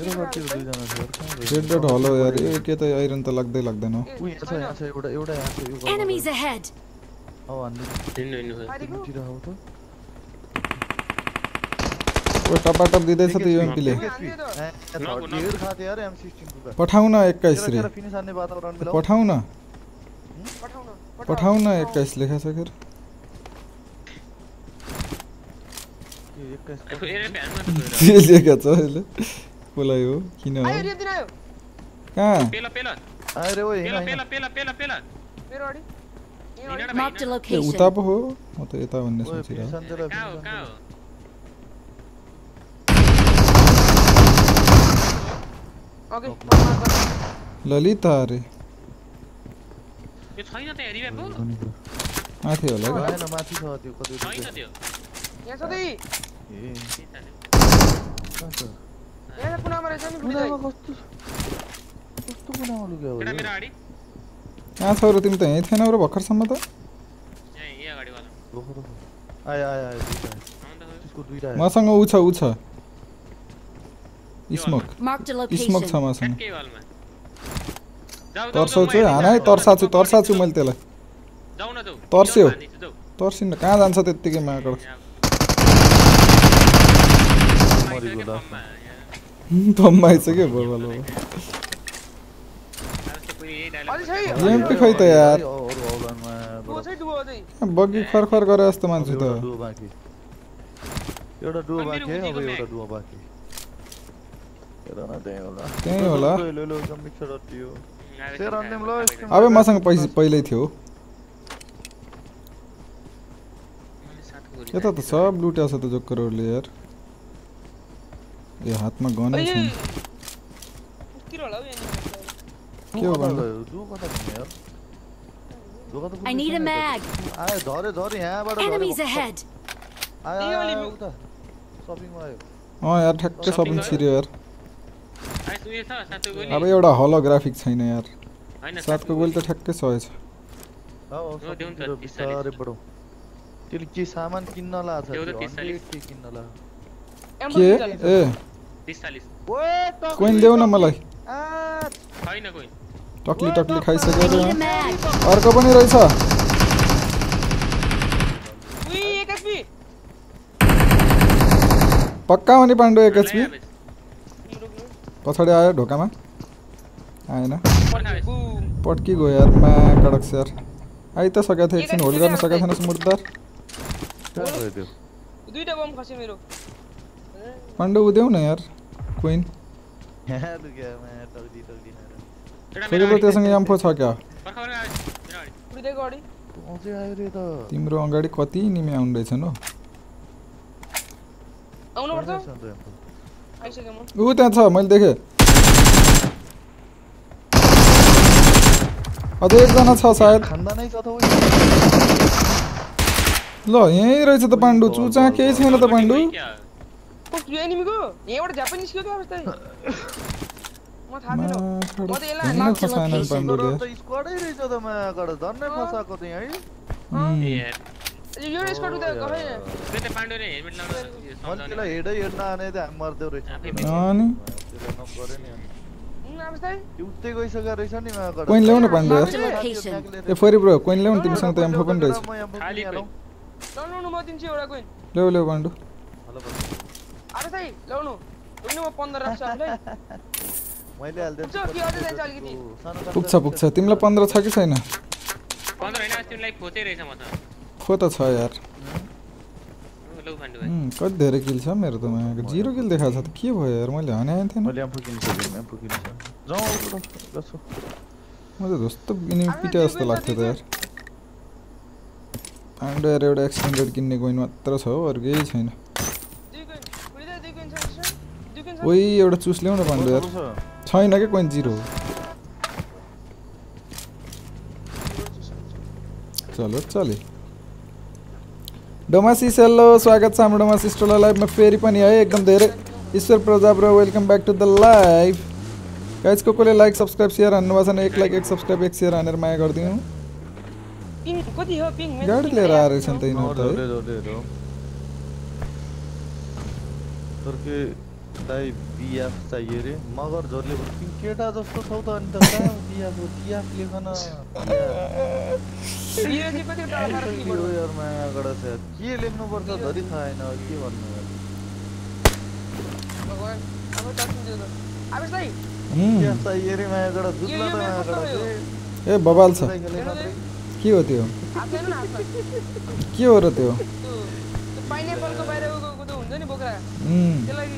मेरो अगाडितिर दुईजना छ यार, कहाँ गयो? रेड डट हलो यार ए के त आइरन त लाग्दै लाग्दैन ए, ऊ यहाँ छ छैन। यहाँ छ एउटा एउटा यहाँ छ यो गर्दा Enemies ahead! अब हान्ने हिँड्नु हिँड्नु खोइ फाइदिएको? लुटिरहेको त। ओ टपाटप दिँदैछ त यो एमपीले के- हान्दियो त। ए, यहाँ नगो, छ, डेढ खाएको थियो यार M16 को त। पठाउ न एक्काइस तेरो रे तेरो फिनिस हान्ने वातावरण मिलाऊ पठाउ न? पठाउन पठाउ न एक्काइस लेखा सकेर यो 21 ए, ए, भ्यानमा त खोएर के लेखा छ कसलाई हो किन हो? कहाँ? पेला पेला। आयो रे ओइ पेला पेला पेला पेला पेला। मेरो अगाडि ए अगाडि। हिँड न Marked a भाइ, ए location. उता पो हो? म त यता भन्ने सोचिरहेको कहाँ हो कहाँ हो? मार्क। ललिता अरे। यो छैन त हेरी पो। माथि होला आएन माथि छ त्यो कति छैन त्यो। यहाँ छ त्यही ए यहाँ कुनामा रहेछ नि कुनामा कस्तो कस्तो कुनामा हो मेरो कहाँ छ र तिमी त यहीँ थिएनौ र भर्खरसम्म त। मसँग ऊ छ ऊ छ स्मोक स्मोक छ. मसँग तर्साउँछु है हान तर्साछु तर्साछु मैले त्यसलाई तर्स्यो। तर्सिन्न कहाँ जान्छ त्यत्तिकै माकड यहाँ। मरेको आइसक्यो लास्टमा। फर्ममा, यहाँ। थम्मा आइसक्यो बबाल अब यस्तो कोही यही dialogue अझै छै बोल्छ। एमपी खै त यार बग्गी खरखर गरे जस्तो मान्छु त एउटा डुवो बाँकी। अब एउटा। डुवो बाँकी त्यही होला मसँग पैसा पहिल्यै थियो यता त सब लुट्या छ त जोकरहरूले यार। ए हातमा गनै अहिले छैन उतिर होला हौ यहाँ के हो डुवो कता भन्नु? गयो? डुवो कता गयो यार? डुवो त I need a पुग्दैछ नि mag. यता। आयो झऱ्यो झऱ्यो यहाँबाट झऱ्यो Enemies भक्कु। ahead! आयो त्यही आयो, वाली आयो मु- उता सपिङमा आयो अँ यार ठ्याक्कै सपिङ छिर्यो यार आइस उयो छ सातको गोली अब एउटा हलोग्राफिक छैन यार होइन सातको गोली त ठ्याक्कै सहेछ आओ हो, देऊ न त, सपिङतिर तीस चालिस। बिस्तारै बढौँ त्यसले के सामान किन्न ला छ देऊ त, त्यो तीस चालिस। 100 के किन्न ला एम्बो के चालिस। ए तिस चालिस ओए टक्ली, कोइन देऊ न मलाई छैन कोही टक्ली टक्ली खाइसक्यो रे अर्को पनि रहेछ उई एक एचपी पक्का हो नि पाण्डु एक एचपी लैजाऊ, पछाडि आयो ढोकामा आएन पट्की गयो यार मा कडक यार आइ त सकेको थियो एकछिन होल्ड गर्न सकेको थिएनस् मुर्दार दुईटा बम खस्यो मेरो पाण्डु उदेऊ न यार क्विन। त्योसँग एम्फो छ क्या तिम्रो अगाडि कति निमे आउँदैछन् हो आउनुपर्छ कहाँ छ अन्त एम्पो? आइसक्यो म ऊ त्यहाँ छ मैले देखेँ अझै एकजना छ सायद खान्दा नै छ त उयो। ल यहीँ रहेछ त पाण्डु चुचा केही छैन त पाण्डु क्या? एनिमीको यहाँबाट झ्यापै निस्क्यो क्या अवस्था म थाहा थिएन म त यसलाई. पाण्डुले त स्क्वाडै रहेछ त मायाबाट झन्नै फसाएको त है यो उता गफै त्यो त पाण्डु रे हेलमेट लाउन यो मैले सम्झाउने। त्यसलाई हेडै आने त हामी मर्दै रहेछ आफै अनि त्यसलाई नगरे नि उतै गइसकेको रहेछ नि मायाबाट कोइन ल्याउ न पाण्डु. ए फेरि ब्रो कोइन ल्याउ न तिमीसँग त एम्फो पनि रहेछ खाली कोइन। ल्याउनु म दिन्छु एउटा कोइन ल्याउ ल्याउ पाण्डु अरे साई ल्याउनु होइन म पन्ध्र राख्छु आफूलाई मैले हालिदिएँ पुग्छ कि अझै जान्छ अलिकति? पुग्छ पुग्छ तिमीलाई पन्ध्र छ कि छैन पन्ध्र होइन अस्ति तिमीलाई खोचै रहेछ म त खो त छ यार कति धेरै किल छ मेरो त मायाको जिरो किल देखाएको छ त के भयो यार मैले भने आएको थिएन मैले त जस्तो इनिमी पिटे जस्तो लाग्थ्यो त यार पाण्डो यार एउटा एक्सटेन्डेड किन्ने कोइन मात्र छ हो अरू केही छैन दुई कोइन पुग्दै दुई कोइन छ यसो? दुई कोइन छ ओइ एउटा चुस ल्याउ न पाण्डो यार। छैन क्या कोइन जिरो। चलो चले। डोमासिस हेलो स्वागत छ हाम्रो डोमासिस टोला लाइभमा फेरि पनि है एकदम धेरै। ईश्वर प्रजाप र welcome back to the live guys को कोले लाइक सब्सक्राइब सेयर हान्नु भएको छैन एक लाइक एक सब्सक्राइब एक सेयर हानेर माया गरिदिउँ। गाडी लिएर। आएर रहेछन् त यिनीहरू त दाइ बिएफ चाहियो अरे मगर झोरले तिमी केटा जस्तो छौ त अनि त कहाँ बिएफ हो बिएफ लेख न बियो चाहिँ कति टाढा टाढा के किन्नु हो यार मायाबाट के लेख्नुपर्छ धरि थाहा अब के भन्नु त त ए बबाल छ। के हो त्यो के हो र त्यो पाइनएप्पलको बाहिर हुन्छ नि बोक्रा। त्यसलाई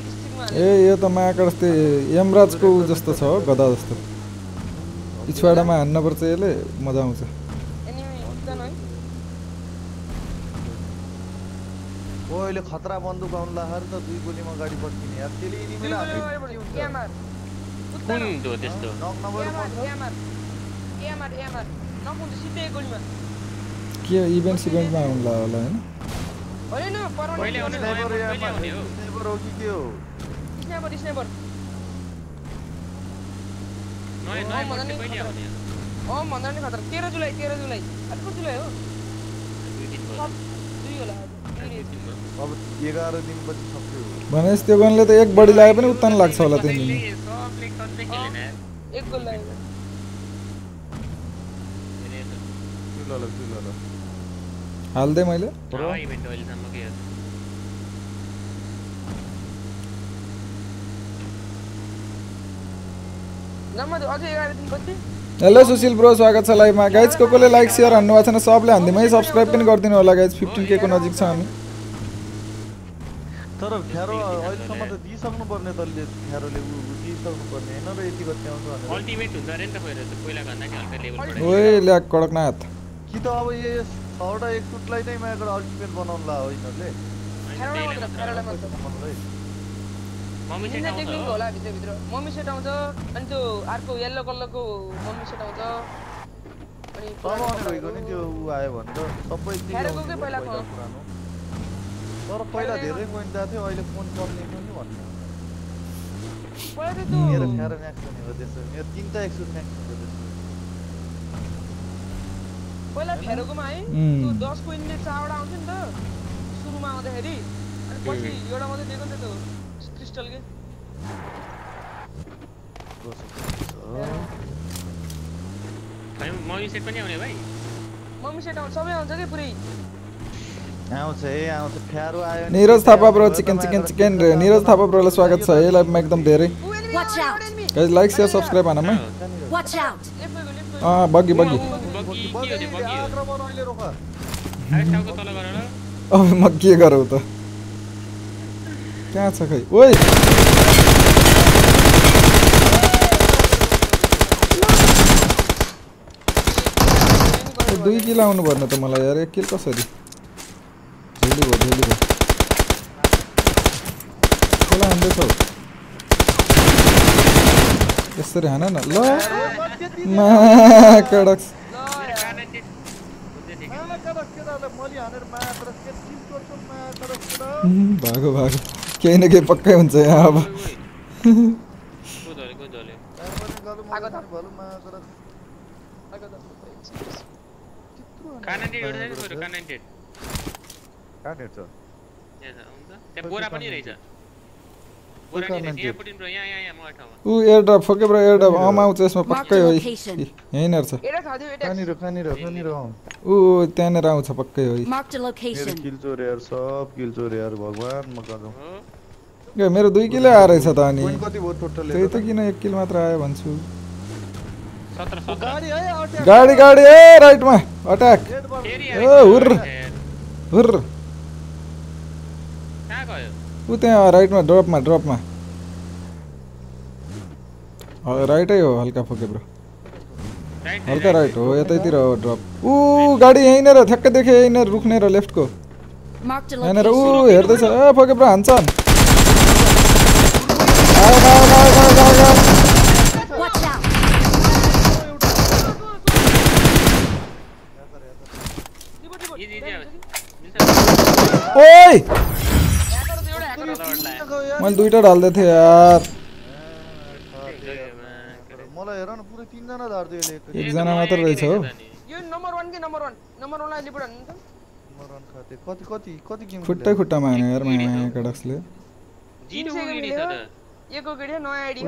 ए यो त मायाकड जस्तै यमराजको जस्तो छ हो गदा जस्तो। पिछवाडामा हान्नुपर्छ यसले मजा आउँछ। अहिले खतरा बन्दुक आउनु त दुई गोलीमा गाडी पड्किने। यार त्यसले दुई यिनीलाई गोली हातै अगाडि हुन्छ। क्यामर। कुन हो त्यस्तो? नक नभएर क्यामर पर्छ क्यामर। क्यामर क्यामर। नकुन्छ सिधै एक गोलीमा। के इभेन्ट सिभेन्टमा आउनुला होला होइन? होइन कहिले आउने पर्मानेन्ट स्नाइपर कहिले या आउने हो? स्नाइपर हो कि के हो? स्नाइपर स्नाइपर नयाँ नयाँ मोड चाहिँ कहिले आउने हो? अँ भन्दा नि खतरा तेह्र जुलाई तेह्र जुलाई आज कति जुलाई हो दुई दिन भयो। सब दुई होला आज दुई दुई दिन। दिन भयो। अब एघार दिनपछि सक्यो भनेपछि त्यो गनले त एक बढी लाग्यो पनि उत्तान लाग्छ होला त्यो कसैले दिनमा सबले सधैँ खेलेन यार। एक गोल लाग्यो फेरि यसो। ल ल ल ल हालिदिएँ मैले हावा इभेन्ट अहिलेसम्म के हो? जम्मा त्यो अझै एघार दिनपछि हेलो सुशील ब्रो स्वागत छ लाइभमा। गाइज को कोले लाइक सेयर हान्नु भएको छैन सबले हानिदिउँ है। सब्सक्राइब पनि गरिदिनु होला गाइज फिफ्टिन के को नजिक छ हामी। तर फ्यारो अहिलेसम्म त दिइसक्नु पर्ने तले फ्यारोले उ दिइसक्नु पर्ने होइन र यति कति आउँछ भनेर। अल्टिमेट हुन्छ अरे नि त पहिला त पहिला भन्दा नि हल्का लेभल बढेको ओए ल्याक कडकनाथ कि त अब यो छवटा एक सुटलाई नै अल्टिमेट बनाउनु ला हो यिनीहरूले। खेरोडा होइन, मात्र खेरोडा मात्र भन्दै। मम्मी सेट निन्जा आउँछ टेक्निक हो। होला भित्रभित्र मम्मी सेट आउँछ अनि त्यो अर्को येल्लो कलरको मम्मी सेट आउँछ। अनि त्यो ऊ आयो भने त? सबै हो, पहिलाको? तर पहिला धेरै पोइन्ट गएको थियो अहिले फोन कम्ने पनि भन्नु। मेरो फ्यारो म्याक्स भनेको त्यसो मेरो तिनवटा एक्सुट म्याक्स हुन्छ त्यसो पहिला फेरोकोमा है. त्यो दस कोइनले चारवटा आउँथ्यो नि त सुरुमा आउँदाखेरि। अनि पछि एउटा मात्रै दिएको नि त त्यो। क्रिस्टल के भाइ, मम्मी सेट पनि आउने भाइ मम्मी सेट आउँछ सबै आउँछ कि पुरै आउँछ है आउँछ फ्यारो आयो भने निरज थापा ब्रो त चिकन चिकन मायाबाट चिकन रे किन्नु निरज थापा ब्रोलाई स्वागत छ है लाइभमा एकदम धेरै ऊ enemy Watch आउँछ, out. एउटा enemy। Guys like share subscribe हानमा कहाँनिर? Watch out! Left गयो, left गयो। अँ बगी बगी बगी के हो त्यो बगी, बगी हो आक्रमण अहिले रोक आएस टाउको तल गरेर अब म के गरौँ त कहाँ छ खै ए, दुई किल आउनु पर्ने त मलाई यार एक किल कसरी झोली भयो झोली भयो कसलाई हान्दैछौ यसरी हान न ल मा कडक्स भागो भागो केही न केही पक्कै हुन्छ यहाँ अब। बोरा पनि रहेछ। ऊ एयरड्रप फोके ब्रो एयरड्रप अम आउँछ यसमा पक्कै हो। कहाँनिर अँ। ऊ त्यहाँनिर आउँछ पक्कै हो। a मेरो location. किल चोर यार सब किल चोर यार भगवान् म कसम हो। ए मेरो दुई किलो आएर रहेछ त अनि। त्यही त किन एक किलो मात्र आयो भन्छु। गाडी गाडी गाडी ए राइटमा। अट्याक। ए, हुर्र। गयो ऊ त्यहाँ राइटमा ड्रपमा ड्रपमा ह- राइटै हो हल्का फोके ब्रो राइट हल्का राइट हो यतैतिर हो ड्रप ऊ गाडी यहीँनिर ठ्याक्कै देखेँ यहीँनिर रुक्ने र लेफ्टको Marked a यहाँनिर ऊ location. हेर्दैछ ए फोके ब्रो हान्छन् आयो, मैले दुइटा हाल्दै थिएँ यार। मलाई हेर न पुरै तिनजना झार्दै यसले एक- एकजना मात्र रहेछ हो। यो नम्बर वान के नम्बर वान नम्बर वानलाई त। मरण खाते। कति कति कति गेम खुट्टै खुट्टामा हान्यो यार माया माया कडक्सले। जिरो सेकेन्ड छ। त एकको केटी नयाँ आइडी हो।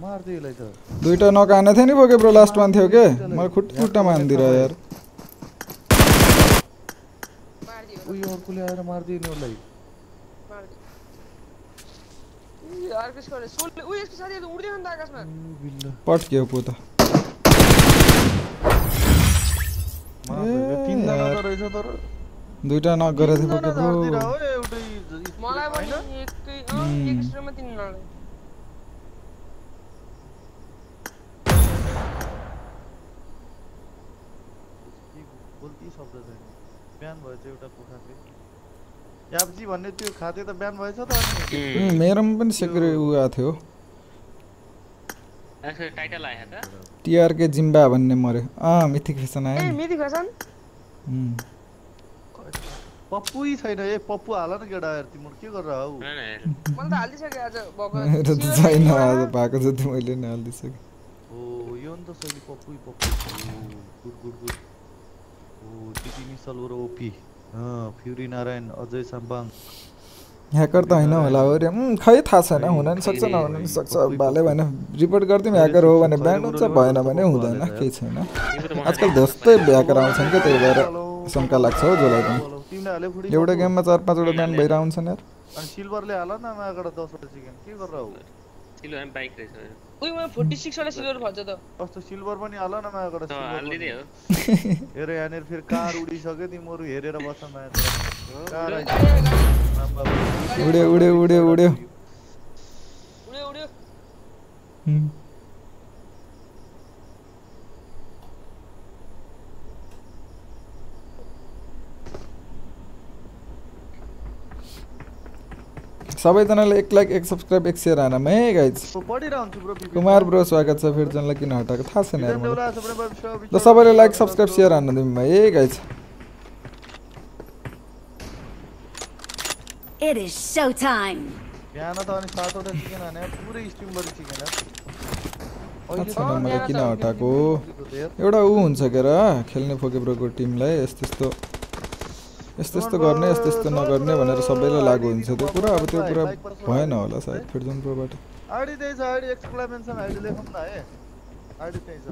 मार्दै यसलाई त। दुइटा नक थियो नि फोके ब्रो लास्ट वान थियो के? मलाई खुट्टा खुट्टामा यार। मारिदियो। उयो अर्कोले आएर मारिदियो नि उसलाई मारिदियो इ, अर्को स्कोर सोलले उ यसको साथीहरू त उड्दैन नि त आकाशमा बिल्ला पट्क्यो पोता। मार्दै तिनजना त रहेछ तर दुइटा नक गरेको थियो तिनजना फोके झार्दिएर ब्रो हो एउटै ज- मलाई पनि होइन? एकै अँ, उम्. एक स्ट्रोमा तिन लड्दै के बोल्ती शब्द छैन बिहान भएछ एउटा कोठाको याप्ची भन्ने त्यो खाते त बिहान भएछ त अनि। मेरोमा पनि सेक्रे उ आएको थियो। टाइटल आयो त। टिआरके जिम्बा भन्ने मऱ्यो। अँ मिथिक फेसन आयो नि। मिथि खसन? उम्, पप्पु छैन ए पप्पु हाल न केटा यार तिम्रो के गरेर हौ मैले त हालिदिइसकेँ आज भएको मेरो त छैन आज भएको जति मैले नै हालिदिइसकेँ ओ यो नि त सही Pappu Pappu good good good. ओ टिटी मिसल OP. Fury Narayan Ajay Sambang hacker त होइन होला हो रे खै थाहा छैन हुन नि सक्छ नहुन नि सक्छ भाले भने रिपोर्ट गरिदिउँ ह्याकर हो भने ब्यान्ड हुन्छ भएन भने हुँदैन केही छैन आजकल धस्तै ह्याकर आउँछन् क्या त्यही भएर शङ्का लाग्छ हो जसलाई पनि एउटा गेममा चार पाँचवटा ब्यान्ड भइरहेको हुन्छन् यार अनि सिल्भरले हाल न माबाट दसवटा चिकन के गरेर हौ बाइक रहेछ उयो मलाई फोर्टी सिक्सवटा सिल्भर भन्छ त। कस्तो सिल्भर पनि हाल न हो। हेर फेरि कार उडिसक्यो तिमीहरू हेरेर बस्छ माया। उड्यो। उड्यो उड्यो उड्यो उड्यो। उड्यो सबैजनाले एक लाइक एक सब्सक्राइब एक सेयर हान है गाइज। म पिपी। कुमार ब्रो स्वागत छ फेरि जनलाई किन हटाएको? थाहा छैन ल सबैले लाइक सब्सक्राइब सेयर हान्न दिउँ है गाइज। It is showtime. बिहान त अनि सातवटा चिकन हाने पुरै स्ट्रिमभरि चिकन छैन मलाई किन हटाएको। एउटा ऊ हुन्छ के र खेल्ने फोके ब्रोको टिमलाई यस्तो यस्तो। यस्तो यस्तो गर्ने यस्तो यस्तो नगर्ने भनेर सबैलाई लागु हुन्छ त्यो कुरा। अब त्यो कुरा भएन होला सायद फिर्जन प्रोबाट त्यही छ लेखौँ न है आइडी त्यही छ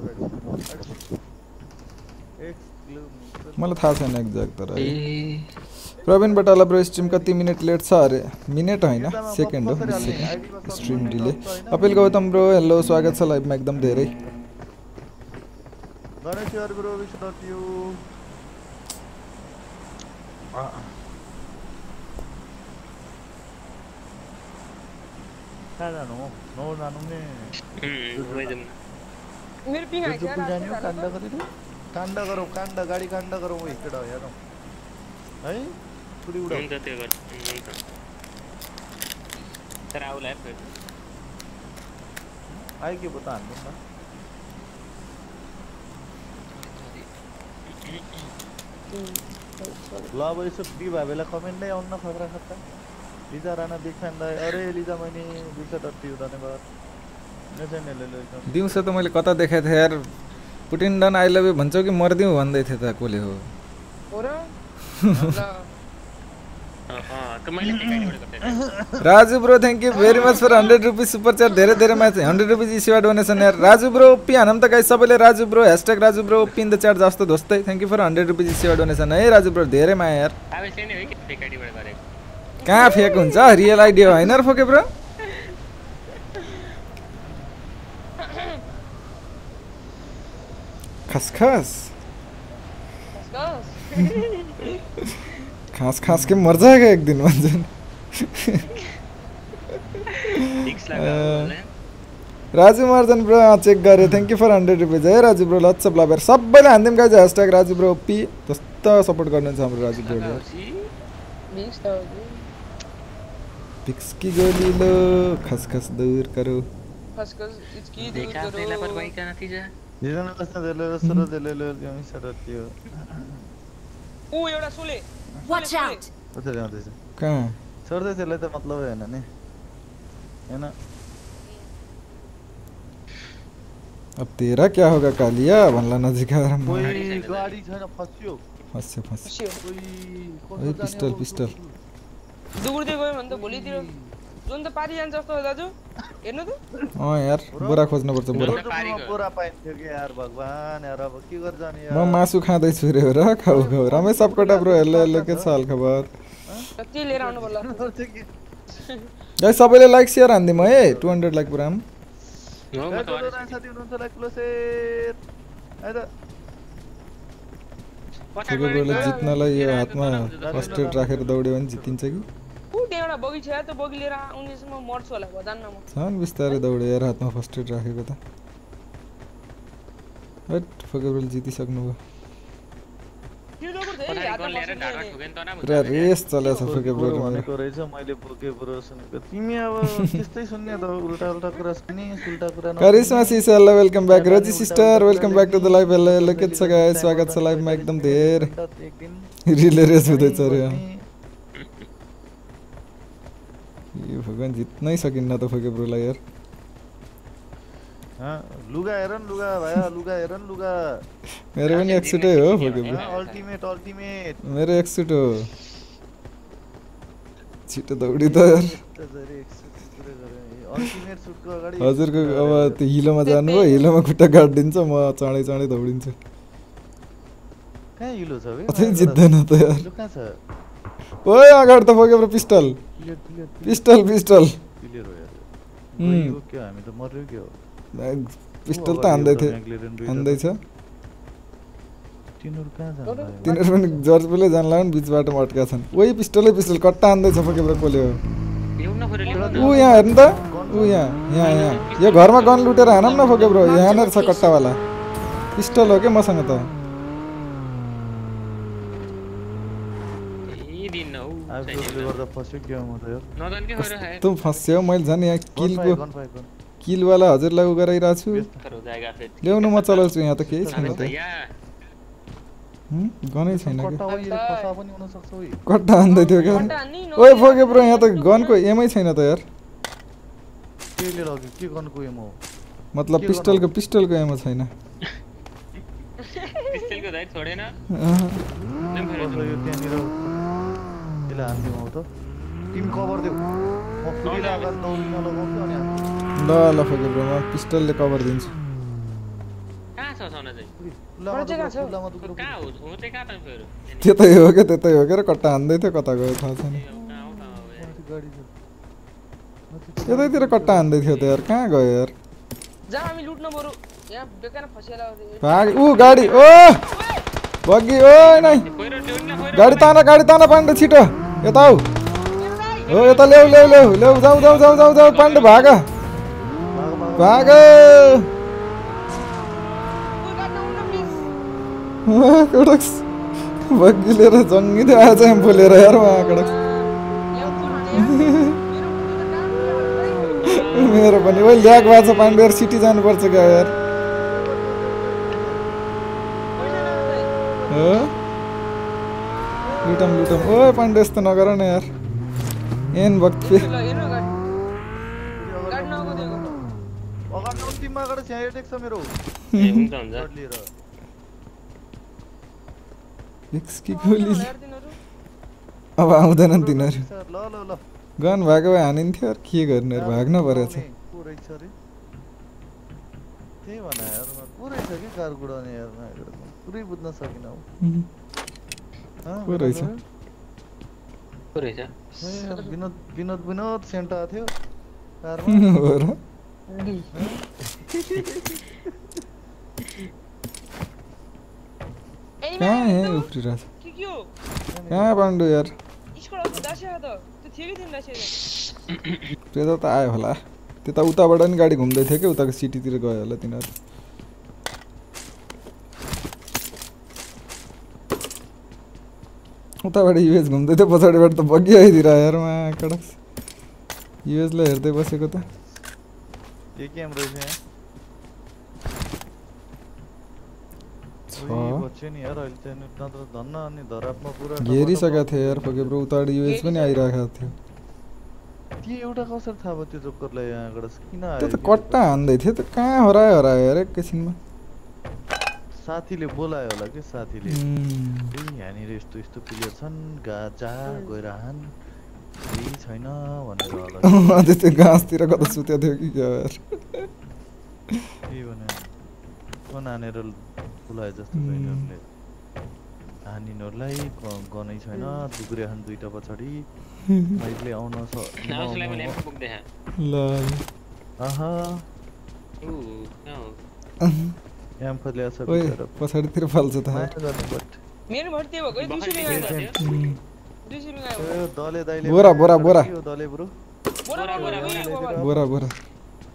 मलाई थाहा छैन एक्ज्याक्ट तर प्रवीण बटाला ब्रो स्ट्रिम कति मिनट लेट छ? अरे मिनट होइन सेकेन्ड हो। Stream delay Kapil Gautam bro hello स्वागत छ लाइभमा एकदम धेरै। गणेश यार ब्रो विश यू कहाँ जानु हो नौ जानु नि उम्, घुमाइ जाऊँ न। मेरो पिङ आएको जुपुल जाने हो काण्ड गरेर काण्ड गरौँ काण्ड गाडी काण्ड गरौँ उयो केटा हो हेरौँ है पुरी उडाउ हुन्छ त्यो गर् हुन्छ तर आउला है फेरि। आयो के पो त हान्नु न ल अब यसो फ्री भयो बेला कमेन्ट नै आउनु न खतरा खतरा लिजा राणा बिग फ्यान दाई अरे लिजा मैले दुई डट यू धन्यवाद दिउँसो त मैले कता देखाएको थिएँ यार Putin don I love you भन्छौ कि मरिदिउँ भन्दै थिएँ त कसले हो। Raju bro thank you very much for hundred rupees super चार धेरै धेरै म्याच हन्ड्रेड रुपिस इस्युवा डोनेसन यार राजु ब्रो ओपी हानौँ त गाई सबैले Raju bro hashtag Raju bro OP the chat जस्तो दोस्तै thank you for hundred rupees इस्युवा donation है राजु ब्रो धेरै माया यार कहाँ फेक हुन्छ रियल आइडी हो होइन र फोके ब्रो खस खस बस। खास खास के मर जाएगा एक दिन भन्छन् Dicks लगाएको होला। राजु मार्जन ब्रो चेक गरे thank you for hundred rupees है Raju bro lots of lover सबैले हानिदिउँ guys hashtag Raju bro P कस्तो सपोर्ट गर्नुहुन्छ हाम्रो राजु ब्रो लगाएपछि बिस त हो कि। पिक्स की गोली लो खस खस दूर करो। खसखस, इचकी, दूध देखा आपने करो। लापरवाही का नतीजा? धिरान कस्तो देले रसरो देले लो त्यो सर त्यो ऊ एउटा सोले। Watch सोले, out! कता जाँदैछ कहाँ छोड्दै त्यसलाई त मतलब होइन नि होइन अब तेरा क्या होगा कालिया भन्ला नजिक आएर म- कोही गाडी छैन फस्यो फस्यो फस्यो खुसी हो। कोही ओइ, पिस्टल, पिस्टल। दुगुर्दै गयो भने त भोलितिर जुन त पारी जान्छ जस्तो हो दाजु? हेर्नु त। अँ यार बोरा खोज्नुपर्छ बोरा। बोरा पाइन्थ्यो कि यार भगवान् यार अब के गर्छ नि म मासु खाँदैछु रे हो र खाउ खाउ Ramesh Sapkota bro hello hello के छ हाल खबर? त्यही लिएर आउनु पर्ला। सबैले लाइक सेयर हानिदिउँ है। टु हन्ड्रेड लाइक पुरा। हो म त अरू साथी हुनुहुन्छ लाइक आइद ठुलो ब्रोले गएर जित्नलाई यो हातमा। फर्स्ट एड राखेर दौड्यो भने जितिन्छ कि? ऊ एउटा बगी छ त्यो बगी लिएर आउनेसम्म मर्छु होला भजान्न म झन् बिस्तारै दौड्यो हातमा फ़र्स्ट एड राखेको त हट फोके ब्रोले जितिसक्नु भयो त्यो जोकर चाहिँ पछाडि हातमा गन ल्याएर बस्नु ढाडमा दिने। ठोक्यो नि त न पुरा रेस चलेछ फोके भनेको रहेछ मैले बोके ब्रो सुनेको तिमी अब त्यस्तै सुन्ने त उल्टा उल्टा कुरा सुनि उल्टा कुरा Karishma sis hello welcome back रज़ी sister welcome back to the life hello hello के छ गाइस स्वागत छ लाइफमा एकदम धेरै एक दिन रिले रेस हुँदैछ अरे यो भगवान् जित्नै सकिन्न त फोके ब्रोलाई यार हँ, लुगा हेर न लुगा भाइ लुगा हेर न लुगा। मेरो पनि एकसुटै हो फोके ब्रो। अल्टिमेट अल्टिमेट मेरो एकसुट हो। छिटो दौडी त यार। अल्टिमेट सुटको अगाडि हजुरको अब त्यो हिलोमा जानुभयो हिलोमा खुट्टा काटिदिन्छ म चाँडै चाँडै दौडिन्छु। कहाँ हिलो छ जित्दैन त यार। कहाँ छ? ओए अगाडि त Foke bro pistol. Pistol pistol. Clear हो यार हुँ। गइयो के हो, हामी त मर्यो के हो पिस्टल त हान्दै थियो तिनीहरू कहाँ जान्छ तिनीहरू पनि जर्जले जानला पनि बिच बाटोमा अड्का छन् ओइ पिस्टलै पिस्टल कट्टा हान्दैछ फोके ब्रो कसले हो। ऊ यहाँ हेर्नु त ऊ यहाँ यहाँ यहाँ। यो घरमा गन लुटेर हानौँ न फोके ब्रो? यहाँनिर छ कट्टावाला पिस्टल हो क्या मसँग त यही दिन हौ आज जसले गर्दा फस्यो के हो म त यार नदन के खोज्यो खायो कस्तो फस्यो मैले झन् यहाँ किलको किलवाला हजुरलाई उ गराइरहेको छु करो जाएगा फिर ल्याउनु म चलाउँछु यहाँ त केही छैन त? गनै छैन कि कट्टा अहिले फसा पनि हुन सक्छ ओइ कट्टा हान्दै थियो क्या ओए फोके ब्रो यहाँ त गनको एमै छैन त यार केले लग्यो के गर्नुको एम हो मतलब के पिस्टलको पिस्टलको एमो छैन पिस्टलको छोडेन अहँ। ल्याउन खोज्यो बस्छ यो त्यहाँनिर यसलाई हान्दिउँ हौ त टिम कभर देऊ म ल ल ब्रो पिस्टलले कभर दिन्छु त्यतै हो क्या त्यतै हो क्या र कट्टा हान्दै थियो कता गयो थाहा छैन कहाँ हो कहाँ हो यार। माथि गाडी छ यतैतिर कट्टा हान्दै थियो त यार कहाँ गयो यार जा हामी लुट्न बरु यहाँ बेकार फसिएला भाग ऊ गाडी ओ बग्गी ओ नै गाडी तान गाडी तान पाण्डे छिटो यता आऊ हो यता ल्याउ ल्याउ ल्याउ ल्याउ जाऊ जाऊ जाऊ जाऊ जाऊ पाण्डे भाग। भाग। कडक्स बग्गी लिएर जङ्गिँदै आएछ यहाँ बोलेर यार कडक्स मेरो पनि ओ ल्याग भएको छ पाण्डे यार सिटी जानुपर्छ क्या यार हो लुटम लुटम ओ पाण्डे यस्तो नगर न यार एन वक्त पे अगाडि आउनु टिममा अगाडि त्यहाँ एटेक छ मेरो ए, हुन्छ हुन्छ गड लिएर फिक्स कि गोली अब आउँदैनन् तिनीहरू सर ल ल ल गन भएको भए हानिन्थ्यो यार के गर्ने यार भाग्न परेछ को कार गुडाउने पुरै बुझ्न सकिनँ विनोद विनोद विनोद सेन्ट थियो कारमा कहाँ है उफ्रिरहेछ कहाँ पाण्डु यार त्यता त आयो होला त्यता उताबाट नि गाडी घुम्दै थियो कि उताको सिटीतिर गयो होला तिनीहरू उताबाट युएस घुम्दै थियो पछाडिबाट त बग्गी आइदिएर यार मा कडक युएसलाई हेर्दै बसेको त के के रहेछ यहाँ छ उही बच्यो नि यार अहिले चाहिँ नत्र धन्न अनि धरापमा पुरा घेरिसकेको थियो यार फके ब्रो उताबाट युएस पनि आइरहेको थियो त्यो एउटा कसरी थाहा भयो त्यो चक्करलाई यहाँबाट किन त्यो आयो त के कट्टा हान्दै थियो त कहाँ हरायो हरायो यार एकैछिनमा साथीले बोलायो होला कि साथीले। यहाँनिर यस्तो यस्तो प्लेयर छन् गा जा गएर हान। केही छैन भनेर होला। अझै त्यो घाँसतिर कता सुतेको थियो कि के भने? फोन हानेर बोलायो जस्तो छ यिनीहरूले हानिनहरूलाई गनै छैन दुग्रे हान दुइटा पछाडि। माइकले आउन स उसलाई मैले एमको बुक देखा ल आहा ऊ कहाँ हो एम फले छ ओए बिचारा पछाडितिर फाल्छ त मेरो भरि त्यो भएको दुई सय रुपियाँ आयो त। उम्, दुई सय रुपियाँ आयो ए दले दाइले बोरा, बोरा, बोरा। हो दले ब्रो बोरा बोरा बोरा बोरा बोरा बोरा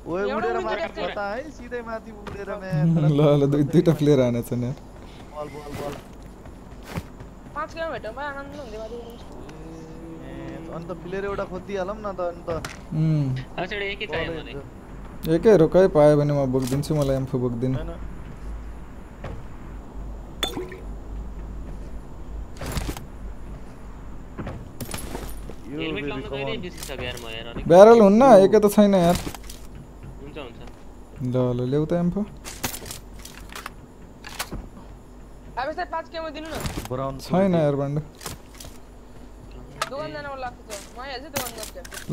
ओए उडेर उडेर मार्छ जान्छ। त है सिधै माथि उडेर ल ल दुई दुईटा प्लेयर हानेछ नि यार बल बल बल पाँच किलो भेटौँ आनन्द हुन्थ्यो माथि ए, अन्त प्लेयर एउटा खोजिदिइहालौँ न त अन्त एकै चाहियो मलाई एकै रोकै पायो भने म बोकिदिन्छु मलाई एम्फो बोकिदिनु होइन यो हेलमेट baby, लाउनु come कहिले on. बिर्सिसक्यो यार म यार अलिक ब्यारल हुन्न? एकै त छैन यार। हुन्छ हुन्छ। ल ल ल्याउ त एम्फो छैन यार बान्डु।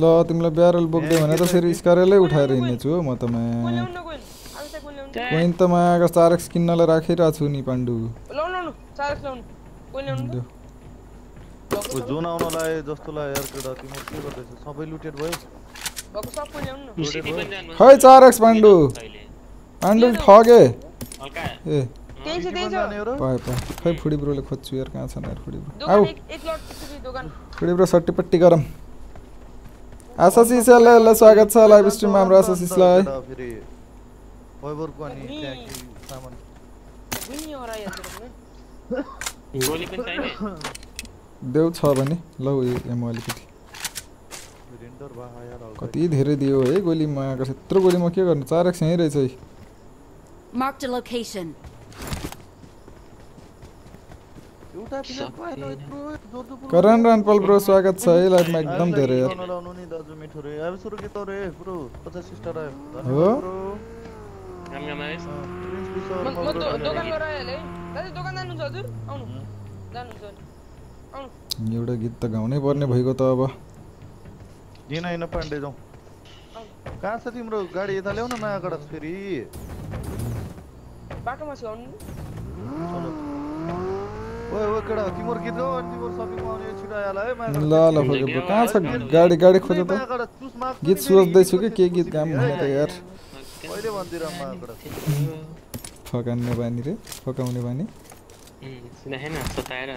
ल तिमीलाई ब्यारल बोक्दै भने त फेरि स्कारेलै उठाएर हिँड्नेछु हो म त माया कोइन त मायाको चारक्स किन्नलाई राखिरहेको छु नि पाण्डु लाउनु लाउनु चार्ज लाउनु कोही ल्याउनु देऊ। ओ जोन आउन लाग्यो जस्तो लाग्यो यार केटा तिम्रो के गर्दैछ? सबै लुटेड भयो। भएको सब कोही ल्याउनु न सिटी पनि जानु खै चारक्स पाण्डु। पाण्डु ठगे। हल्का। ए। छ छ हो। खै फुडी ब्रोले खोज्छु यार कहाँ छन् यार फुडी ब्रो? आऊ। एक एक लट त्यसरी दोकान। फुडी ब्रो सट्टीपट्टि गरौँ आशाशिषलाई ल स्वागत छ लाइभ स्ट्रिममा हाम्रो आशाशिषलाई गोली पनि चाहिने? देऊ छ भने। लौ एमो अलिकति। कति धेरै दियो है गोली मायाको यत्रो गोली म के गर्नु? चार एक यहीँ रहेछ है। करण रानपाल ब्रो स्वागत छ है लाइभमा एकदम धेरै। यार गाउन लाउनु नि दाजु मिठो रे। अब सुरु के त रे ब्रो? 50 स्टार आयो। हो? दोकान गएर आइहालेँ है दाजु। दोकान जानुहुन्छ हजुर? आउनु। जानुहुन्छ एउटा गीत त गाउनै पर्ने भइगयो त अब। हिँड हिँड पाण्डे जाउँ कहाँ छ तिम्रो गाडी? यता ल्याउ न नयाँ कडा फेरि। बाटोमा छु ल ल ब्रो कहाँ छ? गाडी गाडी खोज त। गीत सोच्दैछु कि के गीत गाऊँ भने त यार। फकाउने बानी रे फकाउने बानी। सुना है ना सताएर।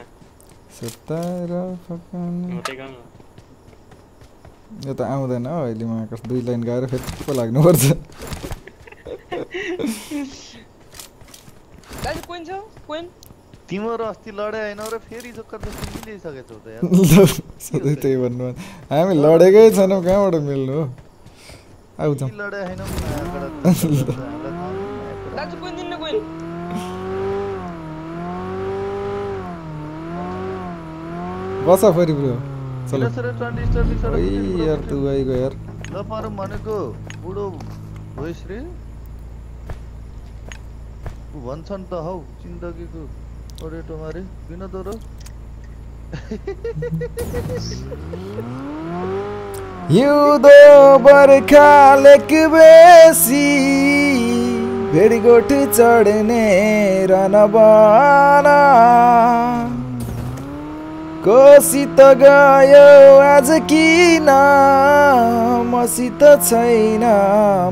यो त आउँदैन हो अहिले उहाँको दुई लाइन गाएर फेरि पो लाग्नुपर्छ दाजु कोइन छ कोइन तिम्रो अस्ति लडाइ होइन र फेरि चक्कर जस्तो मिलिसकेछौ त यार ल सधैँ त्यही भन्नु हामी लडेकै छैनौँ कहाँबाट मिल्नु हो आउँछौँ होइन माया कडा हामीलाई थाहा छैन माया कडा। दाजु कोइन दिन्न कोइन बस फेरि ब्रो। चलो। किन ओइ यार तु आइगयो यार। ल पारौँ भनेको बुढो भइस रे। भन्छन् त हौ जिन्दगीको परेटोमा रे। विनोद र? हिउँदो बर्खालेक बेसी भेडीगोठ चढ्ने रनबाना कसित गयो आज किन मसित छैन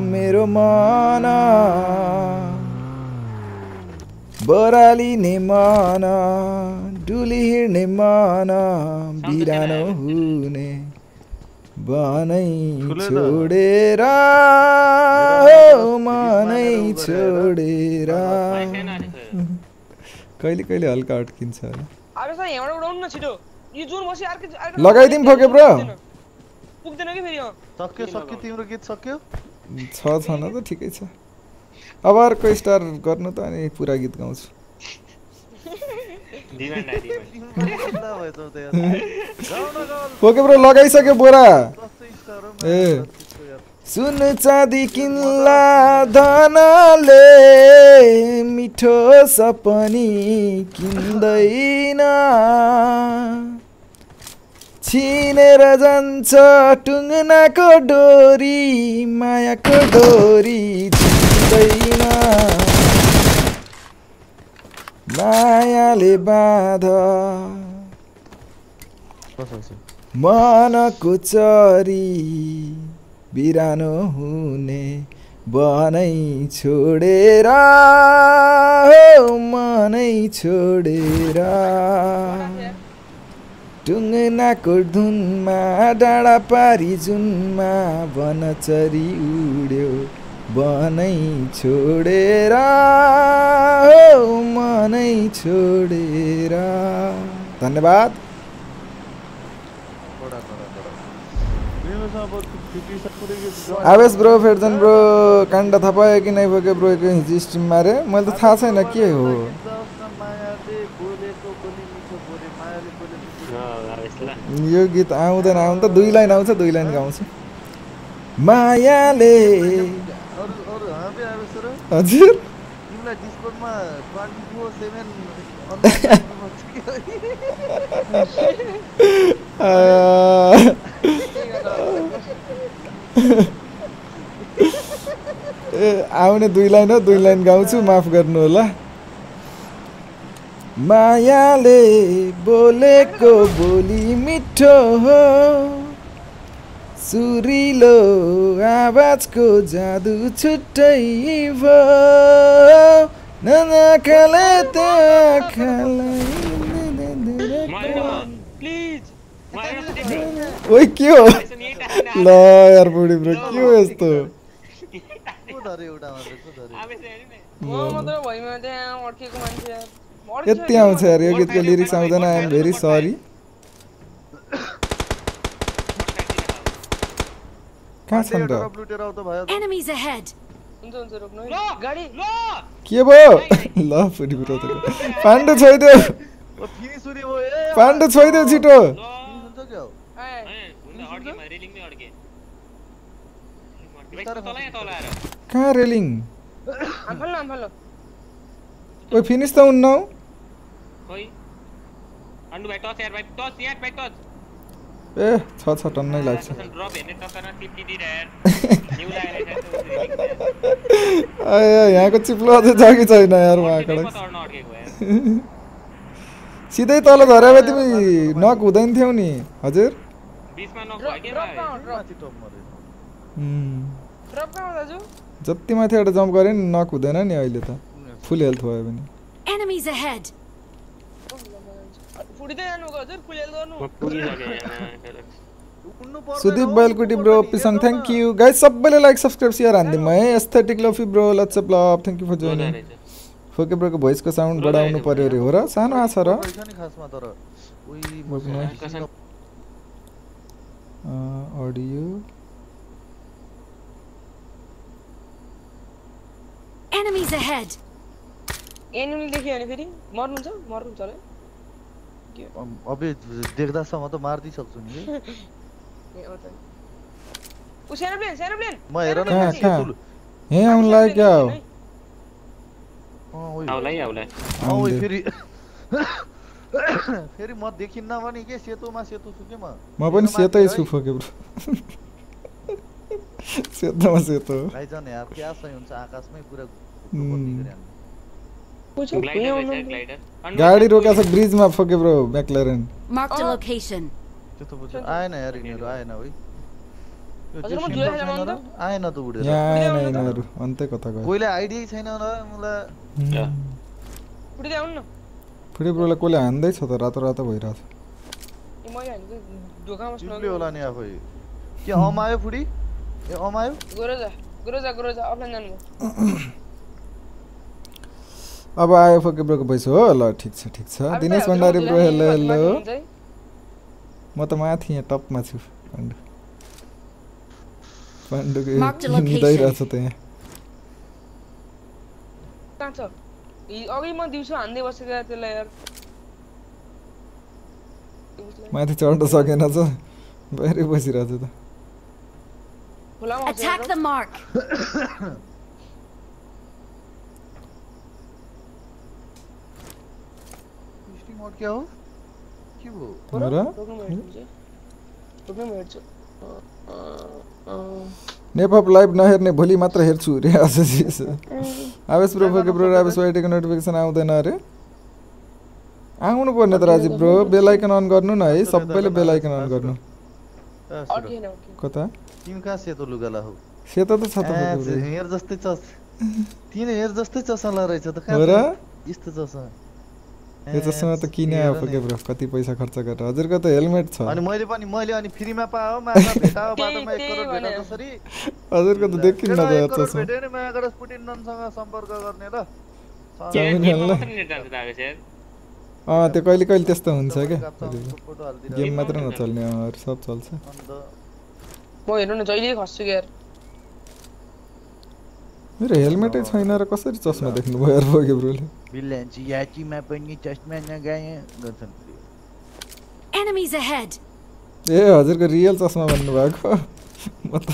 मेरो मन। बरालिने मन डुली हिँड्ने मन बिरानो हुने बनै। छोडेर मनै छोडेर। कहिले कहिले हल्का अड्किन्छ होला। अब सर यहाँबाट उडाउनु न छिटो यो जोन बसी अर्कै फके ब्रो? पुग्दैन कि फेरि अँ सक्यो सक्यो तिम्रो गीत सक्यो छ छैन त ठिकै छ अब अर्को स्टार गर्नु त अनि पुरा गीत गाउँछु पोके ब्रो लगाइसक्यो बोरा ए। सुन चाँदी किन्ला धनले मिठो सपनी किन्दैन। छिनेर जान्छ टुङ्नाको डोरी मायाको डोरी छिन्दैन मायाले बाँध? मनको चरी बिरानो हुने बनै छोडेर हो मनै छोडेर। टुङ्नाको धुनमा डाँडा पारी जुनमा वनचरी उड्यो बनै छोडेर हो मनै छोडेर। धन्यवाद। आवेश ब्रो फेर्छन् ब्रो काण्ड थाहा पायो कि नै भयो ब्रो हिजो स्ट्रिम मारे मैले त थाहा छैन के हो यो गीत आउँदैन आउनु त दुई लाइन आउँछ दुई लाइन गाउँछु मायाले अरू अरू हजुर तिमीलाई डिस्काउन्टमा ट्वेन्टी फोर सेभेन आया। ए आउने दुई लाइन हो दुई लाइन गाउँछु माफ गर्नु होला मायाले बोलेको बोली मिठो हो सुरिलो आवाजको जादु छुट्टै भयो ननाखाले प्लिज ओइ के हो ल यार बुढी ब्रो के हो यस्तो को धरे एउटा मात्रै को धरे म मात्र भइमा त्यहाँ अड्केको मान्छे यार यति आउँछ यार यो गीतको लिरिक्स आउँदैन आई एम भेरी सरी कहाँ छन् त के भयो ल बुढी ब्रो त पाण्डु छोइदेऊ पाण्डु छोइदेऊ छिटो फिनिस हुन्छ क्या हो? आए अड्के रेलिङमै अड्के बाइक तल यहाँ तल आएर कहाँ रेलिङ हामफाल्नु हामफाल्नु ओइ फिनिस त हुन्न हौ खोइ अन्डु भाइ टच यार भाइ टच यार भाइ टच ए छ छ टन्नै लाग्छ ड्रप हेर्ने टक्करमा टिप्टी दिएर यार न्यु लागेर आया यहाँको चिप्लो अझै छ कि छैन यार उहाँकडे अड्न अड्केको यार। सिधै तल झरे भए तिमी नक हुँदैन थियौ नि हजुर? बिचमा नक भयो के माथि टप मरे ड्रप कहाँ दाजु। जति माथिबाट जम्प गरे नि नक हुँदैन नि अहिले त। फुल हेल्थ भयो भने! फुटिँदै जानु हजुर कुलेल गर्नु। सुदीप बैलकुटी ब्रो पिसन। थ्याङ्क यू गाइस सबैले लाइक सब्सक्राइब सेयर हानिदिउँ है। Aesthetic Luffy bro lots of love thank you for joining फोके ब्रोको भोइसको साउन्ड बढाउनु पर्यो अरे हो र? सानो आछ र? रहेछ नि खासमा तर उही बोक्नु है। मसँग अडियो Enemies ahead! एनिमल देख्यो भने फेरि मर्नुहुन्छ मर्नुहुन्छ होला अम, अबे देख्दासम्म त मारिदिइसक्छु नि बे। ए हो त ऊ सानो प्लेन सानो प्लेन म हेर न कहाँ माथि कहाँ ठुलो- हे आउनु लाग्यो क्या हो अँ, उही। आउला है आउला अँ, उही आउँदै। फेरि फेरि म देखिन्न भने के सेतोमा सेतो छु के म। म पनि मेरो सेतै माथि छु है। फोके ब्रो सेतोमा सेतो. हो भाइजन यार क्या सही हुन्छ आकाशमै पुरा उम्। बत्ती गरे हामी। पूछ ग्लाइडर रहेछ ग्लाइडर गाडी रोकेको छ ब्रिजमा Foke bro McLaren Marked a Oh. location. त्यो त बुझ्यो आएन यार यिनीहरू आएन है यो हजुर, म जे जुलाई सिम्बल छैन जानु र आएन त उडेर यहाँ आएन यिनीहरू अन्तै कता गयो कोहीलाई आइडिया छैन र मलाई फुटी आउनु न। फुडी ब्रोलाई कसले हान्दैछ त रातो रातो भइरहेछ होला नि आफै के अमायो फुडी ए अमायो गएर जा गएर जा गएर जा अफलाइन जानु अब आयो फोके ब्रोको पैसा हो ल ठिक छ ठिक छ Dinesh Bhandari bro hello hello म त माथि यहाँ टपमा छु पाण्डु पाण्डुको. निदाइरहेछ त यहाँ अघि म दिउँसो हान्दै बसेको त्यसलाई यार माथि चढ्न सकेन छ बाहिरै बसिरहेछ त खोलामा बसेर Attack the mark. Steam mode क्या हो के भयो? रोक्नु भयो। रोक्नु भयो नेपप लाइभ नहेर्ने भोलि मात्र हेर्छु रे आशिष आवेश ब्रो फोके ब्रो आवेश वाइटीको नोटिफिकेसन आउँदैन अरे आउनु पर्ने त Rajeev bro. Bell icon on गर्नु न है। सबैले बेल आइकन अन गर्नु। अरू। केही केही। कता? तिमी कहाँ सेतो लुगा हो? सेतो त छ त हेर जस्तै चस। तिन हेर जस्तै चस्मा रहेछ त। हो र? यस्तो चस्मा यो चस्मा त किने आयो नि। ब्रो? कति पैसा खर्च गरेर। हजुरको त हेलमेट छ। अनि मैले पनि मैले अनि फ्रीमा पायो माछा भेटायो बाटोमा एक त्यही करोड भेटा। जसरी। हजुरको त देखिन्न केटा, त एक यो करोड चस्मा भेट्यो नि मायाबाट पुटिनसँग सम्पर्क गर्ने ल। अँ त्यो कहिले कहिले त्यस्तो हुन्छ क्या गेम मात्र नचल्ने अरू सब चल्छ। म हेर्नु न जहिले खस्छु कि यार मेरो हेलमेटै छैन र कसरी चस्मा देख्नु भयो यार फोके ब्रोले? बिल्लान्ची याचीमा पनि चस्मा नगाए गर्छन् Enemies ahead. ए हजुरको रियल चस्मा भन्नुभएको म त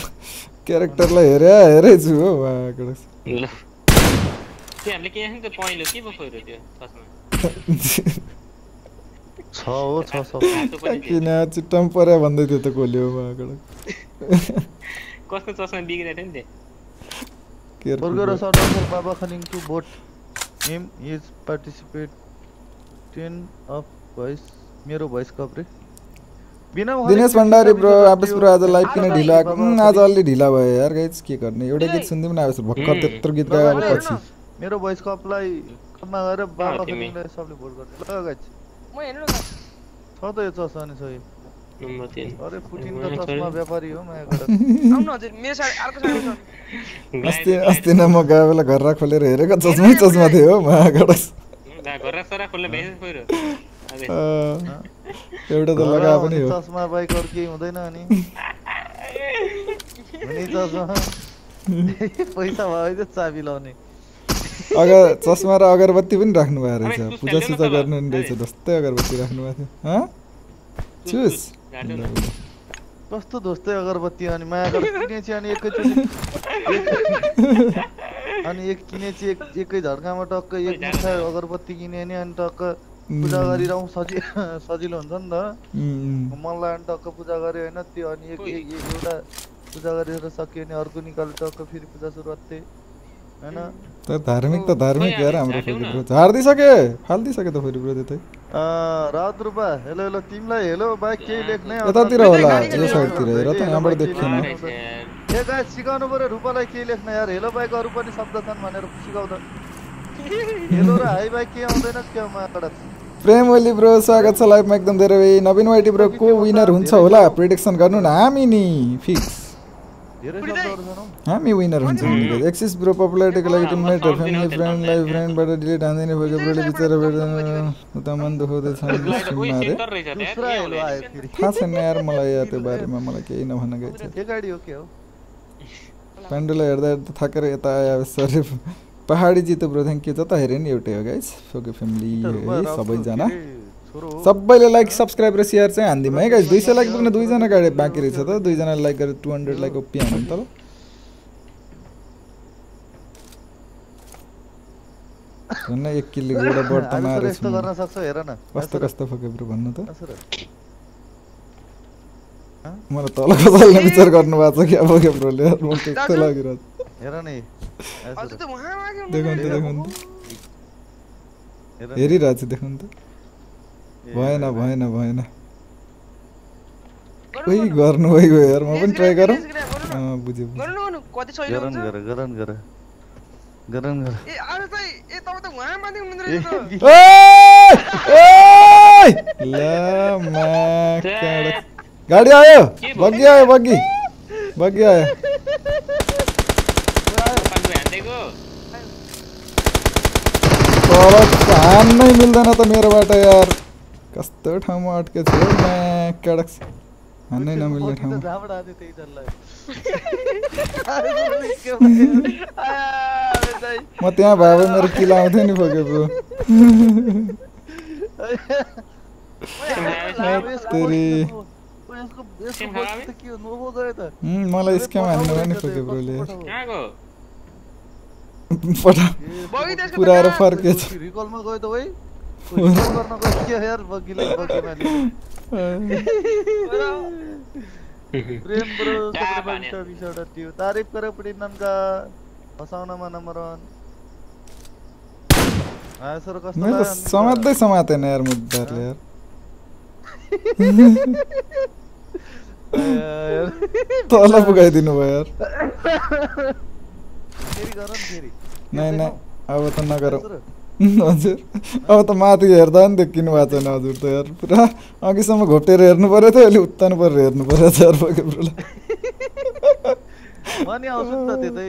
क्यारेक्टरलाई हेरे हेरै छु हो उहाँको ल त्यो हामीले के नि त पहेँलो के पो खोइरो त्यो चस्मा छ हो छ सब रातो पनि थियो। किन चिट्टम पर्या भन्दै थियो त कोली हो उहाँको कसको चस्मा बिग्रेको थियो नि त्यो Burger or sort of Baba Khaning to him is participant of voice मेरो भोइस भने दिनेश भण्डारी ब्रो आवेश त्यो ब्रो आज लाइभ किन ढिला आज अलि ढिला भयो यार गाइज के गर्ने एउटा गीत? सुनिदिउँ न आवेश भर्खर। त्यत्रो गीत गायो अब पछि मेरो भोइस कपलाई कपमा गएर बाबा सबले भोट गर्ने ल गाइज म हेर्नु न छ त यो चस्मा नि सही नम्बर तिन अरे पुटिनको उम्, चस्मा। व्यापारी हो मायाबाट आउनु हजुर मेरो साइड अर्को साइड छ अस्ति अस्ति नै म गएको बेला घर खोलेर हेरेको चस्मै चस्मा थियो हो उहाँबाट घर सरा खोल्न आवेश अँ, एउटा त लगाए पनि हो चस्मा बाइक अरू केही हुँदैन अनि हुने चस्मा पैसा भयो भने चाबी लाउने अगर चस्मा र अगरबत्ती पनि राख्नु भएको रहेछ पूजा सुजा। गर्नु नि रहेछ। जस्तै अगरबत्ती राख्नु भएको थियो हँ चुस। कस्तो धोस्तै अगरबत्ती अनि मायाबाट किनेपछि अनि एकैचोटि। अनि एक किनेपछि एक एकै झड्कामा टक्क एक मुठा अगरबत्ती किने नि अनि टक्क पूजा गरिरहँ सजि सजिलो हुन्छ नि त। मलाई अनि टक्क पूजा गऱ्यो होइन त्यो अनि एक एउटा पूजा गरेर सक्यो अनि अर्को निकाल्यो टक्क फेरि पूजा सुरुवात। होइन त धार्मिक त धार्मिक यार हामी हाम्रो फेरि झारिदिइसके फालिदिइसके त फेरि ब्रो त्यतै। अँ, रात रूपा हेलो हेलो तिमीलाई हेलो बाइक केही लेख्नै? यतातिर होला, यो साइडतिर हेर त, हेलो यहाँबाट केही देखिएन। ए गाइस सिकाउनु पर्यो रूपालाई के लेख्न यार। हेलो बाइक अरू पनि शब्द छन् भनेर सिकाउँदा हेलो र हाई बाइक के आउँदैन क्या माबाट प्रेम ओली ब्रो स्वागत छ लाइभमा एकदम धेरै। नवीन वाइटी ब्रो को विनर हुन्छ होला? प्रिडिक्सन गर्नु न हामी नि। फिक्स धेरै शब्दहरू छन् हौ। हामी विनर हुन्छ एक्सिस ब्रो पपुलारिटीको लागि टिममेट फ्यामिली फ्रेन्ड लाइफ फ्रेन्डबाट डिलिट हान्दिने भएको ब्रोले बिचरा भेट्दैन उता मन दुखाउँदैछ थाहा छैन यार मलाई यार त्यो बारेमा मलाई केही नभन्न गएको छ के गाडी हो के हो पाण्डुलाई हेर्दा हेर्दा थाकेर यता आयो सरी पहाडी जितो ब्रो थ्याङ्क यू जता हेऱ्यो नि एउटै हो गाइस फोके फ्यामिली सबैजना। सबैले लाइक सब्सक्राइब र सेयर चाहिँ हानिदिउँ है गाइस दुई सय लाइक पुग्न दुईजना गाडी बाँकी रहेछ त। दुईजनाले लाइक गरेर टु हन्ड्रेड लाइक ओपी हान्नु त ल। झन् एक किलो एउटा बढ त आज सर मारेछु यस्तो गर्न मैले। सक्छौ हेर न। कस्तो कस्तो फोके ब्रो भन्नु त? मलाई तल खसाल्ने विचार गर्नुभएको छ क्या फोके ब्रोले? यार, म कस्तो लागिरहेको छ। हेर नि। देखाउनु त देखाउनु त। हेर न। हेरिरहेको छु देख्नु त। भएन भएन भएन गरौँ, कोही गरौँ। गर्नु भइगयो यार म पनि लेस ट्राई ग्राब, गरौँ लेस ग्राब, गरौँ न। अँ, बुझ्यो बुझ्यो गरौँ न, गरौँ। कति सजिलो गरन हुन्छ गर गरन गर गरन गर ए अरू चाहिँ ए तपाईँ त उहाँ माथि हुनुहुँदो ए, रहेछ त ओइ! ओइ! ल माकडा। गाडी आयो के भयो? बग्गी आयो बग्गी बग्गी आयो पान्डु हान्देको तर हान्नै मिल्दैन त मेरोबाट यार कस्टर्ड हम आठ के चल कस्तो ठाउँमा अड्केको छु क्याडक्स हान्नै नमिल्ने ठाउँमा म त्यहाँ भए भए मेरो किल आउँथ्यो नि फोकेको मलाई स्क्याम हान्नु भयो नहीं फोके ब्रोले पठा पुऱ्याएर फर्केछ बग्गी रिकलमा गयो त वै रिकल गर्न गयो के यार बग्गीलाई बग्गीमा प्रेम ब्रो क्या सत्र भने? बाइस बिसवटा थियो तारिफ करे पड़ी ननका हँसाउनमा नम्बर वान आयो सर कस्तो मेरो लाग्यो त अनि त? समात्दै समातेन यार मुद्दाहरूले यार। आयो यार। तल पुगाइदिनु भयो यार। फेरि गर न फेरि नै नै अब त नगरौँ सर, हजुर अब त माथि हेर्दा पनि देखिनु भएको छैन हजुर त यार पुरा अघिसम्म घोटेर हेर्नु पऱ्यो थियो अहिले उत्तानु परेर हेर्नु पऱ्यो यार नि नि त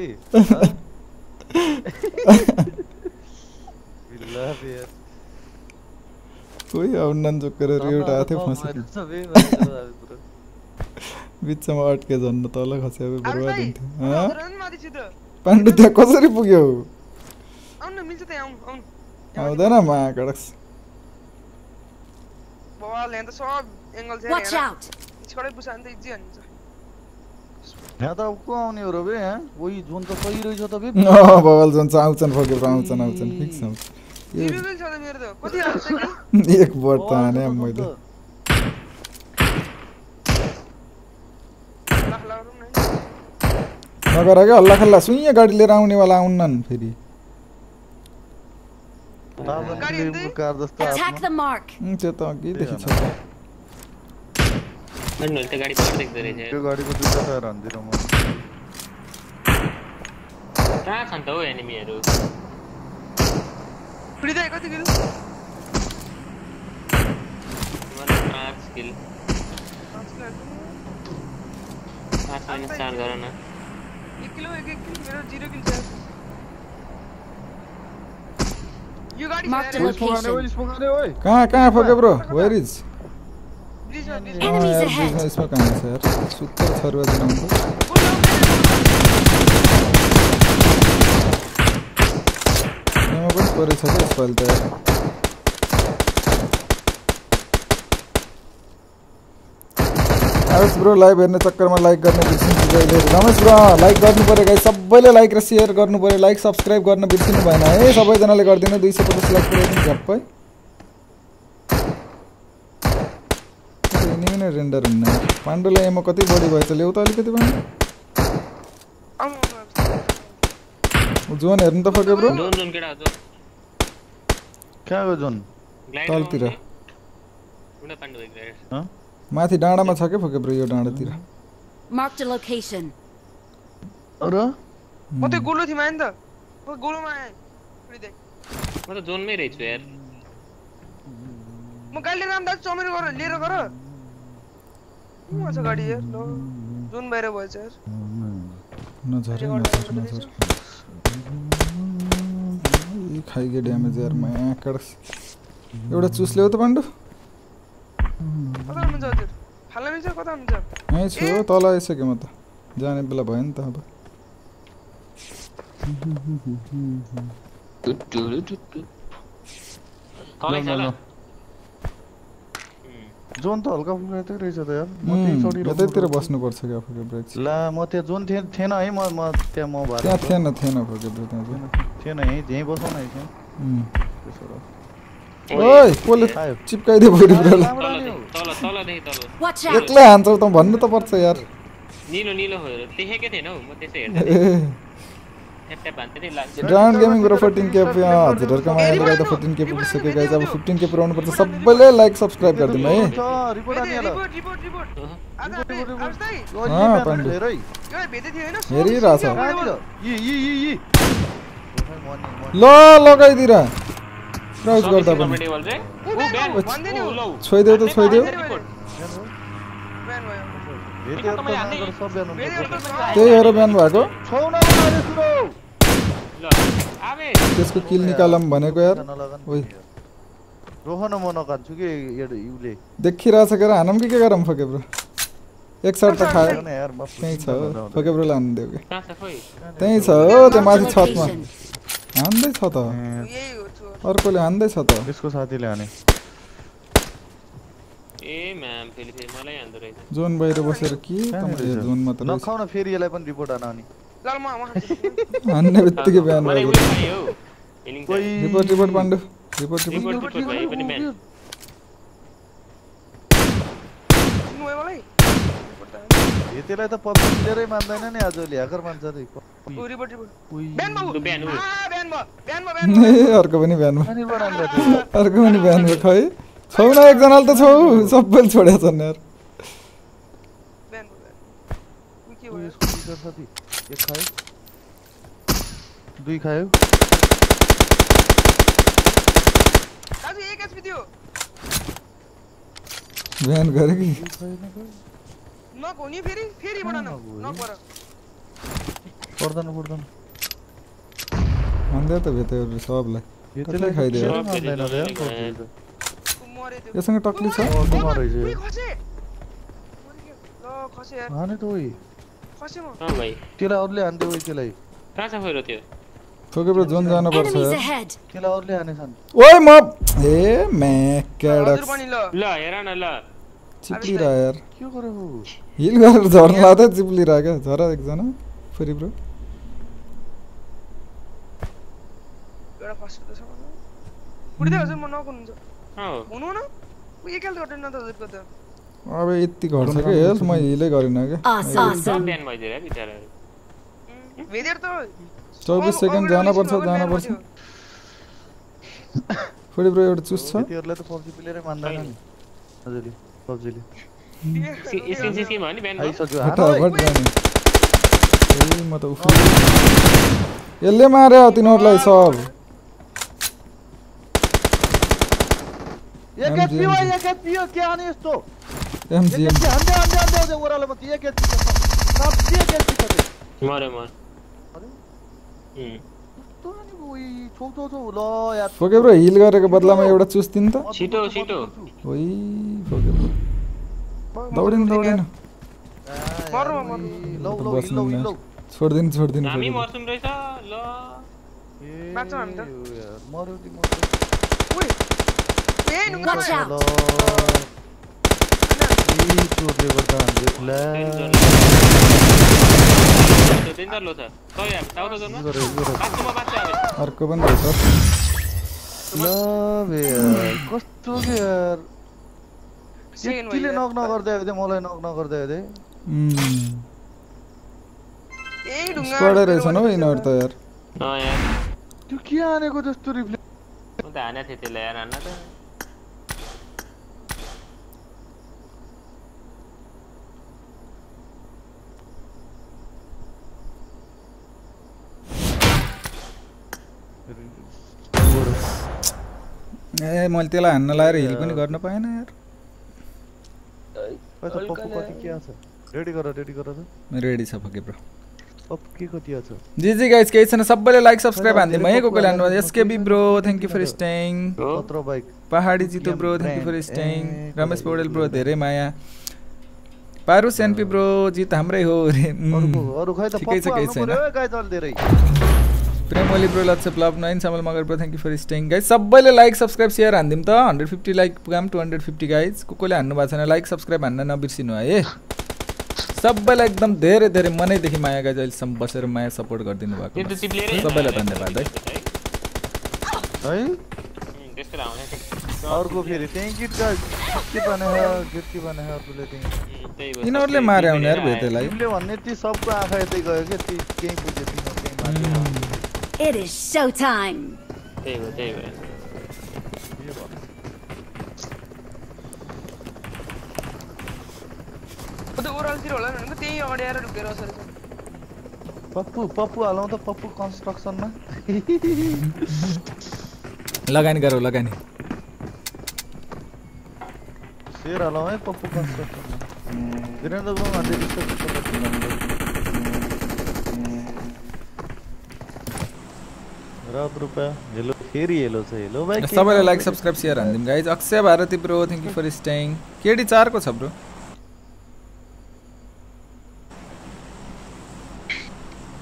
यार। कोही आउन्नन् जोकेर एउटा आएको थियो तल फसेको। बिचमा अड्के झन् तल खस्यो बर्बाद हुन्थ्यो नि। पाण्डु त्यहाँ कसरी पुग्यो आउनु न, मिल्छ त्यहाँ आउनु, आउनु। आउँदैन बवाल, यहाँ त सब छ out! पिछबाटै पुछ्यो भने त इजी हान्छ। यहाँ त को आउने हो र बे यहाँ वही जोन त सही रहेछ त बे अँ बवाल आउँछन् आउँछन् आउँछन् फिक्स आउँछ बिल छ कि? एक बोट त हाने मैले। नगर क्या हल्ला खल्ला सुइँ गाडी लिएर आउनेवाला आउन्नन् फेरि तालमा गाडी फिल्मको हिँड्दै? कार जस्तो Attack the mark! उम्, त्यो त अघिदेखि छ पान्डुहरूले त गाडी पर देख्दो रहेछ त्यो गाडीको दुईटा टायर हान्दिनँ म कहाँ छन् त हौ एनिमीहरू फ्रिदाइ कति किलो? मलाई पाँच किल पाँच किलो हाल्छु। पाँच माइनस चार गर न। एक किलो एक एक किलो। मेरो जिरो किलो छ यो गाडी Mark the छ यार, location. स्पोकाने ओइ कहाँ कहाँ फके ब्रो वेयर इज. यसमा कहाँ छ यार सुत्तर छरुवा यहाँ पनि परेछ क्या यसपालि त आवेश ब्रो लाइभ हेर्ने चक्करमा लाइक गर्ने बिर्सिनु जहिले रमेश ब्रो लाइक गर्नु पऱ्यो गाई सबैले लाइक र सेयर गर्नु पऱ्यो लाइक सब्सक्राइब गर्न बिर्सिनु भएन है। सबैजनाले गरिदिनु दुई सय पचास लाइक पुऱ्याइदिनु झप्पै यिनी नै रेन्डर हुन्न। पाण्डुलाई एमो कति बढी भएछ ल्याउ त अलिकति पाण्डु आउनु। जोन हेर्नु त फक्यो ब्रो कहाँको जोन तलतिर। माथि डाँडामा छ क्या फक्यो ब्रो यो डाँडातिर? Marked a location. र म त गोलो थिएँ नि त। म गोलोमा आएँ। म त जोनमै रहेछु यार। म गाडी लिएर आउँदा चमेर गर लिएर गर। उहाँ छ गाडी यार? ल जुन बाहिर भएछ यार। नझरे नझर नझर। खाइगे ड्यामेज यार म्याकड एउटा चुस ल्याउ त पाण्डु? कता हुनुहुन्छ हजुर फाल्न मिल्छ कता हुनुहुन्छ यहीँ छु हो, तल आइसक्यो म त जाने बेला भयो नि त अब जोन त हल्का फुल्का यतै रहेछ त यार त्यही यतैतिर। बस्नुपर्छ क्या फक्यो ब्रो एकछिन। ला म त्यहाँ जोन थिएन थिएन है म म त्यहाँ म भएर त्यहाँ थिएन थिएन फक्यो ब्रो त्यहाँ। थिएन यहीँ यहीँ बसौँ न यहीँ उम्। त्यसो भए। ओइ कसले। चिप्काइदियो out! एक्लै हान्छौ त भन्नु त पर्छ यार। ग्राउन्ड गेमिङ ब्रो फोर्टिन के हजुरहरूको फोर्टिन के पुगिसक्यो गाइज अब फिफ्टिन के पुऱ्याउनु पर्छ। सबैले लाइक सब्सक्राइब गरिदिनु है। हेरिरहेछ। ल लगाइदिएर क्राउच गर्दा पनि। छोइदेऊ त छोइदेऊ। त्यही हो र बिहान भएको त्यसको किल निकालौँ भनेको यार। ओइ रोह न म नकान्छु कि युले देखिरहेछ के हानौँ कि के गरौँ फके ब्रो एक सर्ट त खायो त्यहीँ छ हो फके ब्रो लानु देऊ कि त्यहीँ छ हो त्यो माथि छतमा location. हान्दैछ त अर्कोले हान्दैछ त यसको साथीले हाने ए म्याम फेरि फेरि मलाई हान्दो रहेछ जोन बाहिर बसेर के तपाईँ जोनमा त रहेछ। नखाउ न फेरि यसलाई पनि रिपोर्ट हान अनि ल म म खान्छु। हान्ने बित्तिकै बिहान। Report report Pandu report report report report भयो पनि बिहान मलाई त्यसलाई त पब्लिक प्लेयरै मान्दैन नि आज ह्याकर मान्छ ए, अर्को पनि बिहान? अर्को पनि बिहान भयो खै छौ न एकजनाले त छौ सबैले छोडेको छन् यार दुई खायो बिहान गऱ्यो कि न? नक हो नि फेरि फेरि बढा न नक हो नक बर पर्दैन पर्दैन भन्दै त भेटेहरू सबलाई यो कसले त्यसलाई खाइदियो? खेरै मान्दैन रे यार, पब्जी त। ऊ मरे त्यो योसँग टक्ली छ ओ, कुमार रहेछ यो। उई, खसे मरिगयो। ल खसे यार हाने त उही खसे म अँ भाइ त्यसलाई अरूले हान्थ्यो उही त्यसलाई कहाँ छ खोइ त्यो ठोकेर जोन जानुपर्छ Enemies यार ahead. त्यसलाई अरूले हानेछन् ओइ म ए म्याक्याडक्स हजुर पनि ल ल हेर न ल चिप्लिरह यार के गरेको हिल गरेर झर्न लाग्दै चिप्लिरह क्या झर एकजना फेरि ब्रो अब यति घट्छ कि हेल्थ म हिलै गरिनँ क्या चौबिस सेकेन्ड जानुपर्छ जानुपर्छ फेरि ब्रो एउटा चुस छ त्यतिहरूलाई त पब्जी प्लेयरै मान्दैन नि हजुरले पब्जीले एसएनसिसी भयो नि बिहान भयो। आइसक्यो हान फटाफट जाने ए म त उफ्री यसले मार्यो तिनीहरूलाई सब एक MG, एचपी हो MG. एक एचपी हो के हाने यस्तो एमजी एक एचपी हान्दै हान्दै हान्दै हान्दै ओह्रालो माथि एक एचपी साँच्चै एक एचपी छ त्यो। मऱ्यो म अरे? उम्, कस्तो हाने उही, छौ छौ छौ ल यार। फोके ब्रो हिल गरेको बदलामा एउटा चुस दिनु त। छिटो छिटो ओइ फोके ब्रो। दौडिनु दौडिनु छोडिदिनु छोडिदिनु हामी। मर्छौँ रहेछ ल हामी त। मर्यो मर्यो। गर्दा अर्को पनि रहेछ ल बे यार कस्तो के यार नक नगर्दै मलाई नक नगर्दै स्क्वाडै रहेछ न यिनीहरू त यार। त्यो के हानेको जस्तो रिफ्ले म त हानेको थिएँ त्यसलाई यार हान्न त। ए मैले त्यसलाई हान्न लाएर हिल पनि गर्न पाएन यार खै त पप्पु कति के छ रेडी गर रेडी गर त। रेडी छ फके ब्रो जी जी गाइस केही छैन सबैले लाइक सब्सक्राइब हानिदिनु है को कोले हान्नु SKB bro thank you for staying हो पत्र बाइक। पहाडी जितो bro thank you for staying Ramesh Paudel bro धेरै माया। पारुस एनपी ब्रो जित हाम्रै हो। अरू खै त ठिकै छ केही छैन। Prem Oli bro lots of love nine Samal Magar bro thank you for staying guys सबैले लाइक सब्सक्राइब सेयर हानिदिउँ त। हन्ड्रेड फिफ्टी लाइक पुगाम टु हन्ड्रेड फिफ्टी गाइज को कोले हान्नु भएको छैन लाइक सब्सक्राइब हान्न नबिर्सिनु है। सबैलाई एकदम धेरै धेरै मनैदेखि माया गाइज अहिलेसम्म बसेर माया सपोर्ट गरिदिनु भएको सबैलाई धन्यवाद है। अर्को फेरि त्यहीँ गीत गा गीत के गीत अर्कोले त्यहीँ? यिनीहरूले मारे आउने यार। भेटेलाई भन्ने ती सबको आँखा यतै गयो क्या ती केही बुझ्यो तिमीहरू केही It is showtime. David, David. Papu, Papu, along the Papu construction. Lagan Garo, Lagan. Sir, along a Papu construction. Didn't the woman did the construction? रात रुपियाँ हेलो फेरि हेलो छ हेलो भाइ के सबैलाई like? Subscribe share हानिदिउँ guys Akshay Bharati bro thank you for staying KD चारको छ bro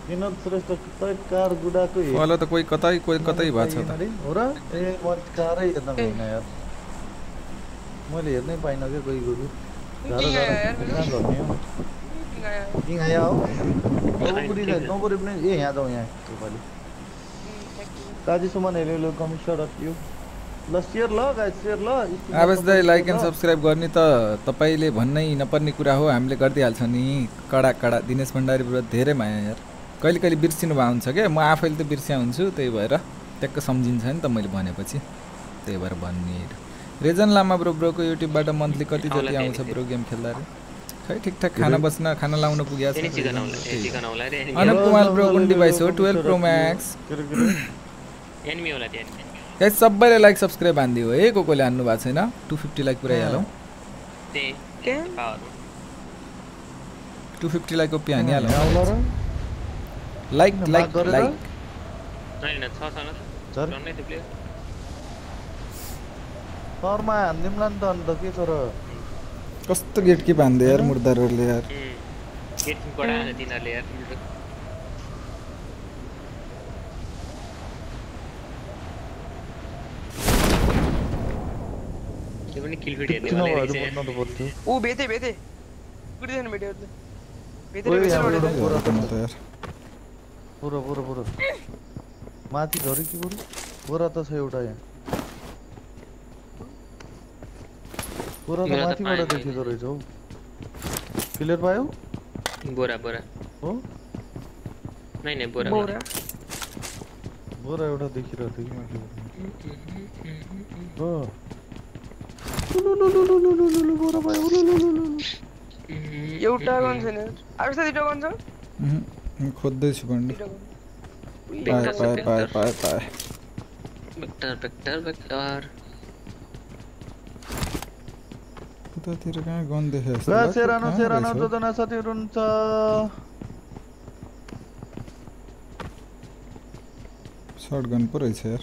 Vinod Shrestha कतै कार गुडाको हे- वाला त कोही कतै कोही कतै भएको छ त हो। र ए म कारै हेर्न पाइनँ यार। मैले हेर्नै पाइनँ क्या कोही गुरु। गाह्रो गाह्रो गर्ने हो। किङ आयो। हो? नौपुरी नौपुरी पनि ए यहाँ जाउँ यहाँ तपाईँले काजी सुमन ल सेयर ल गाइस सेयर ल आवेश दाई लाइक एन्ड सब्सक्राइब गर्ने त तपाईँले भन्नै नपर्ने कुरा हो हामीले गरिदिइहाल्छ नि कडा कडा दिनेश भण्डारी ब्रो धेरै माया यार कहिले कहिले बिर्सिनु भएको हुन्छ क्या म आफैले त बिर्सिया हुन्छु त्यही भएर ट्याक्क सम्झिन्छ नि त मैले भनेपछि त्यही भएर भन्ने रेजन लामा ब्रो ब्रोको युट्युबबाट मन्थली कति जति आउँछ ब्रो गेम खेल्दा अरे खै ठिकठाक खाना बस्न खाना लाउन पुगेको छ रे अनुप कुमार ब्रो कुन डिभाइस हो टुवेल्भ प्रो म्याक्स एनिमी होला त्यो गाइस सबैले लाइक सब्सक्राइब हानिदियो है को कोले हान्नु भएको छैन टु फिफ्टी लाइक पुऱ्याइहालौँ two fifty like OP हानिहालौँ। Like like? Like होइन छ छैन त सर। रन्नै थियो प्लेयर शर्मा हानिदिउँला नि त अन्त के छ र? कस्तो गेट किप हान्दै यार मुर्दारहरूले यार। गेट कडा तिनीहरूले यार। जब मैंने किल भी देने वाले हैं इसे तो बोलते ओ बेते बेते पूरा पूरा पूरा पूरा माती की पूरी पूरा तो सही उठाया पूरा तो माती बड़ा देखी धरे जाओ किलर पायो बोरा बोरा ओ नहीं नहीं बोरा बोरा बोरा एउटा देखिरहेको थिएँ कि माथि ओ एउटा गन छैन। गन छ उहुँ, म खोज्दैछु भन्नु दुइटा गन पाए पाए पाए पाए पाए। भेक्टर भेक्टर भेक्टर उतातिर कहाँ गन देखे सेरानो सेरानो? जोजना साथीहरू सर्ट गन पो रहेछ यार।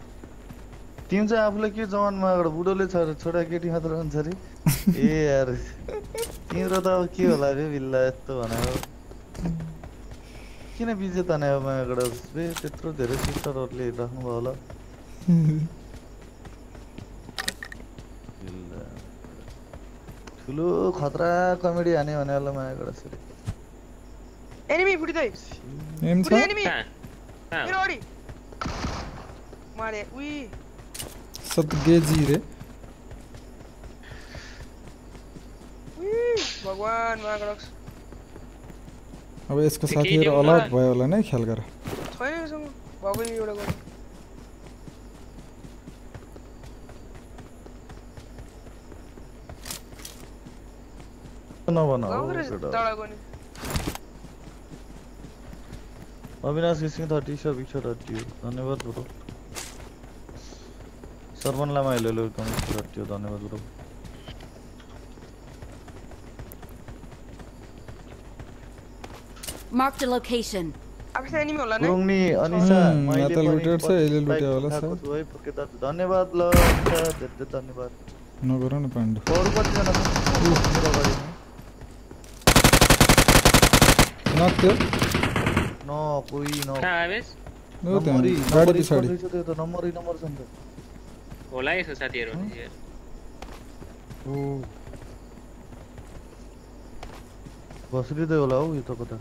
तिमी चाहिँ आफूलाई के जवानमा एउटा बुढोले छ छोरा केटी मात्र हुन्छ अरे? ए यार। तिम्रो त अब के होला रे बिल्ला यस्तो भनेर किन बिजे तनायो मायाबाट बे त्यत्रो धेरै सिस्टरहरूले राख्नुभयो होला। बिल्ला। ठुलो खतरा कमेडी हाने भने होला मायाबाट यसरी। एनिमी फुटी दाइ एम फुटी छ एनिमी मेरो उही सदगेजीरे भगवान मागरक्स अब यसको साथीहरु अलग भयो होला नि ख्याल गर छैन यसमा भएको एउटा गर्नु नभन अविनाश घिसिङ थर्टी सबिक्षा थर्टी धन्यवाद बोलो सर्वनला माय लेलो कमी सुरत थियो धन्यवाद ब्रो मार्क द लोकेशन अब से एनिमी नि गुरुङनी अनिसा मैले त छ यसले लुटे होला सर धन्यवाद ल धेरै धन्यवाद नगर न पाण्डु अरु कति जना गाडी नम्बर त होला यसो साथीहरू भने ओ बस्रिँदै होला हौ यो त कता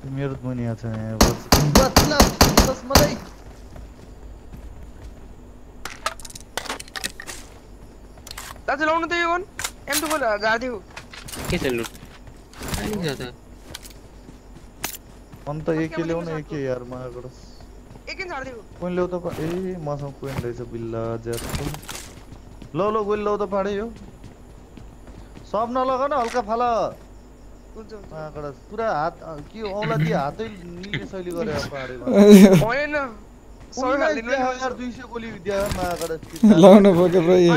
त्यो मेरो त मुनि आएको छ यहाँ बस बस न, बस मलाई दाजु लाउनु त यो वन एम टू बोल झारिदियो के छ लुट खाली छ त अन्त एके ल्याउन एके यार माबाट एकैन झारिदियो कोइन ल्याउ त ए मसँग कोइन रहेछ बिल्ला ज्यास्तो ल ल गोली ल्याउ त पाडे यो सब नलग न हल्का फाल। पुरा हात के औँला दिए हातै निल्ने शैली गरे पाडे होइन। लाउनु बोके ब्रो ए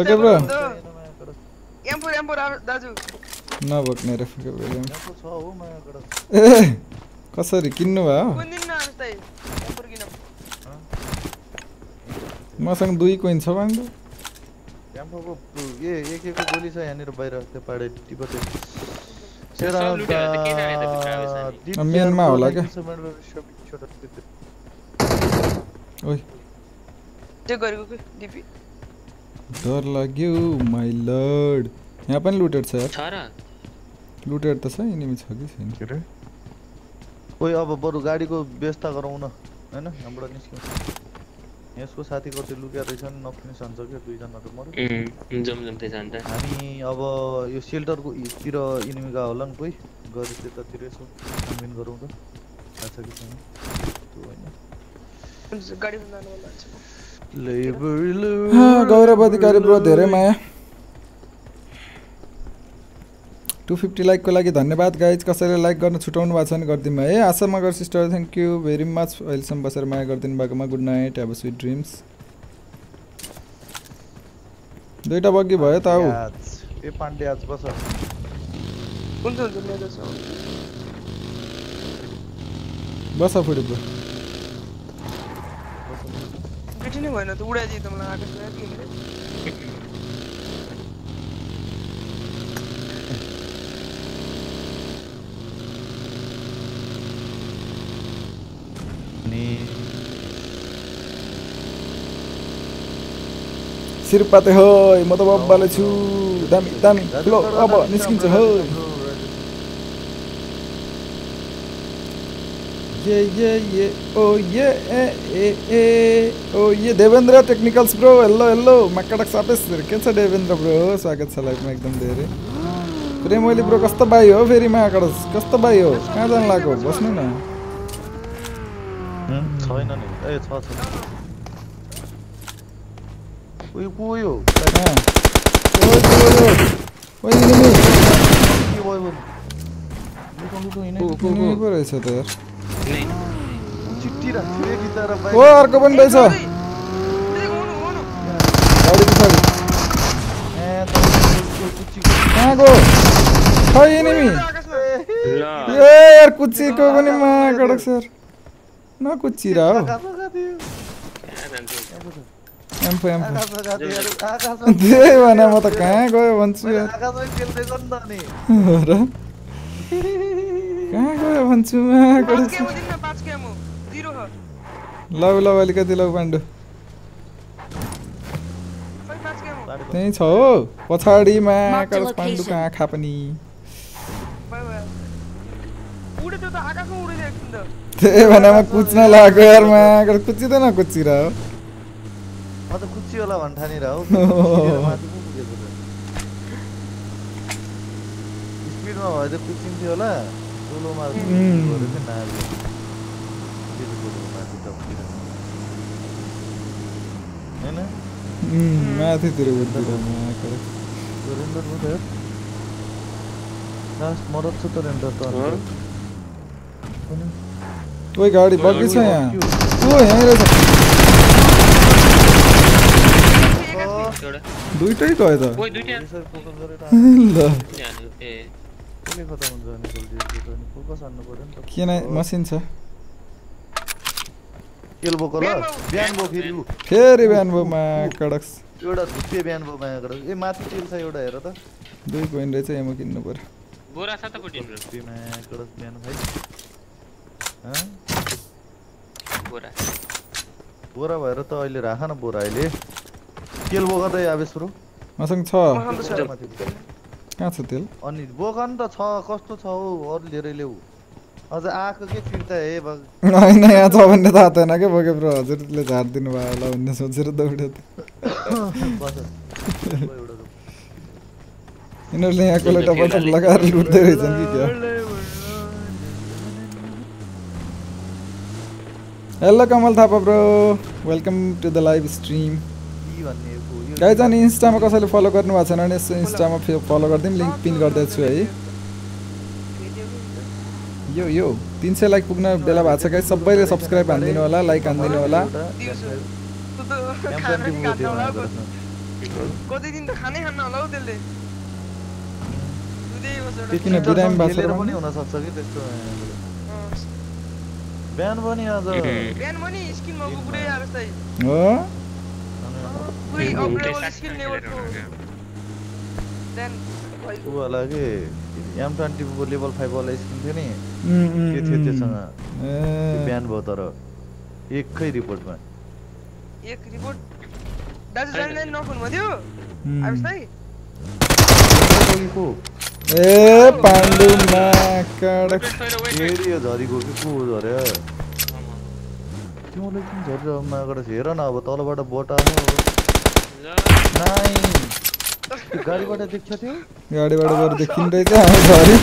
okay bro. M four M four दाजु। नभोक्ने रे फोके ब्रो छ हो ए। कसरी किन्नु भयो मसँग दुई कोइन छ बाङ्गो ए एक गोली छ यहाँनिर बाहिर त्यो पाडे मेनमा होला क्या? ओइ चेक गरेको कि डिपी डर लाग्यो माइ लर्ड यहाँ पनि लुटेड छ यार लुटेड त छ इनिमी छ कि छैन के अरे ओइ अब बरु गाडीको व्यवस्था गरौँ न। होइन? यहाँबाट निस्क्यौँ यसको साथीको त्यो लुकेर रहेछ नि नफिनिस हुन्छ क्या दुईजना त मऱ्यो उम्, जम जम त्यसो भने त हामी अब यो सेल्टरको तिर इनिमीका होला नि कोही? गएर त्यतातिर यसो छानबिन गरौँ त। थाहा छ कि छैन? त्यो होइन। गौरव अधिकारी ब्रो धेरै माया। टु फिफ्टी लाइकको लागि धन्यवाद गाइज कसैले लाइक गर्न छुटाउनु भएको छ भने गरिदिनु है Asha Magar sister thank you very much अहिलेसम्म बसेर माया गरिदिनु भएकोमा गुड नाइट अब स्विट ड्रिम्स दुइटा बग्गी भयो त आऊ। ए पाण्डे आज बस। हुन्छ हुन्छ मेरो छ? बस फुडी ब्रो बेठी नै भएन त उडाइदियो त मलाई अनि सिरपाते होइ म त बब्बाले छु। दामी दामी। ठुलो अब निस्किन्छ हो ये ये ये ओ ये ए ए ए ओ ये Devendra technicals bro hello hello माकडक सापेस के छ देवेन्द्र ब्रो स्वागत छ लाइफमा एकदम धेरै प्रेम ओली ब्रो कस्तो बाई हो? फेरि माकडस कस्तो बाई हो? कहाँ जानु लाग्यो बस्नु न। हुँ, छैन नि ए छ छ उयो ओ अर्को पनि रहेछ कहाँ गयो ए यार कुच्चीको पनि मा कडक सर न कुच्चिरा हो कहाँ त्यही भने म त कहाँ गयो भन्छु कहाँ गयो भन्छु लौ लौ अलिकति लौ पाण्डु त्यही छ हो पछाडिमा पाण्डुको location. आँखा पनि त एकछिन त त्यही भने म कुच्न लाग्यो यार मा कडक कुच्चिँदैन कुच्चिरा हो। म त कुच्ची होला भन् ठानेर हो। स्पिडमा भए त कुच्चिन्थ्यो होला। सोलोमा होइन? माथितिर यार लास्ट मरद छ त रेन्डर त। ओइ गाडी बग्गी छ यहाँ। ओ यहीँ रहेछ। दुइटै गयो त। किन मसिन छ? फेरि उ। फेरि बिहान भयो मा कडक एउटा धुप्पे बिहान बो माया गरेर ए माथि तेल छ एउटा हेर त। दुई कोइन रहेछ एमो किन्नु पर्यो। बोरा छ त बिहान भाइ? बोरा बोरा भएर त अहिले राख न बोरा अहिले तेल बोका त आवेश ब्रो मसँग छ। कहाँ छ तेल अनि बोका नि त छ कस्तो छ हौ अरू लिएर ल्याऊ अझ आएको के फिर्ता हे भग होइन यहाँ छ भन्ने थाहा थिएन क्या बोके ब्रो हजुरले झारिदिनु भयो होला भन्ने सोचेर दौड्यो। यिनीहरूले यहाँ कसलाई टपटप लगाएर लुट्दै रहेछन् कि क्या hello Kamal Thapa bro welcome to the live stream guys अनि इन्स्टामा कसैले फलो गर्नु भएको छैन भने यसो इन्स्टामा फलो गरिदिउँ लिङ्क पिन गरिदिएको छु है। यो यो तिन सय लाइक पुग्न बेला भएको छ गाइज सबैले सब्सक्राइब हानिदिनु होला लाइक हानिदिनु होला। कुनै- बिरामी भएको छ खेलेर र पनि भन्ने? हुनसक्छ कि त्यस्तो अँ, बिहान पनि आज बिहान पनि स्किनमा पुरै आएको जस्तै हो पुरै अपग्रेडेबल साथी स्किन खेलेर लेभलको। त्यहाँदेखि ऊ होला के एम ट्वेन्टी फोरको लेभल फाइभ वाला स्किन थियो नि के थियो। त्योसँग बिहान भयो तर एकै रिपोर्टमा एक रिपोर्ट दाजु जानी जानी नफोनमा थियो उम्। ए पाण्डु माकड। फेरि यो झरीको कि को आमा। तिमीले किन झरेर माबाट हेर न अब तलबाट बोट आयो नाइ त्यो गाडीबाट देख्छ थियो गाडीबाट गएर देखिँदैछ हामी झरी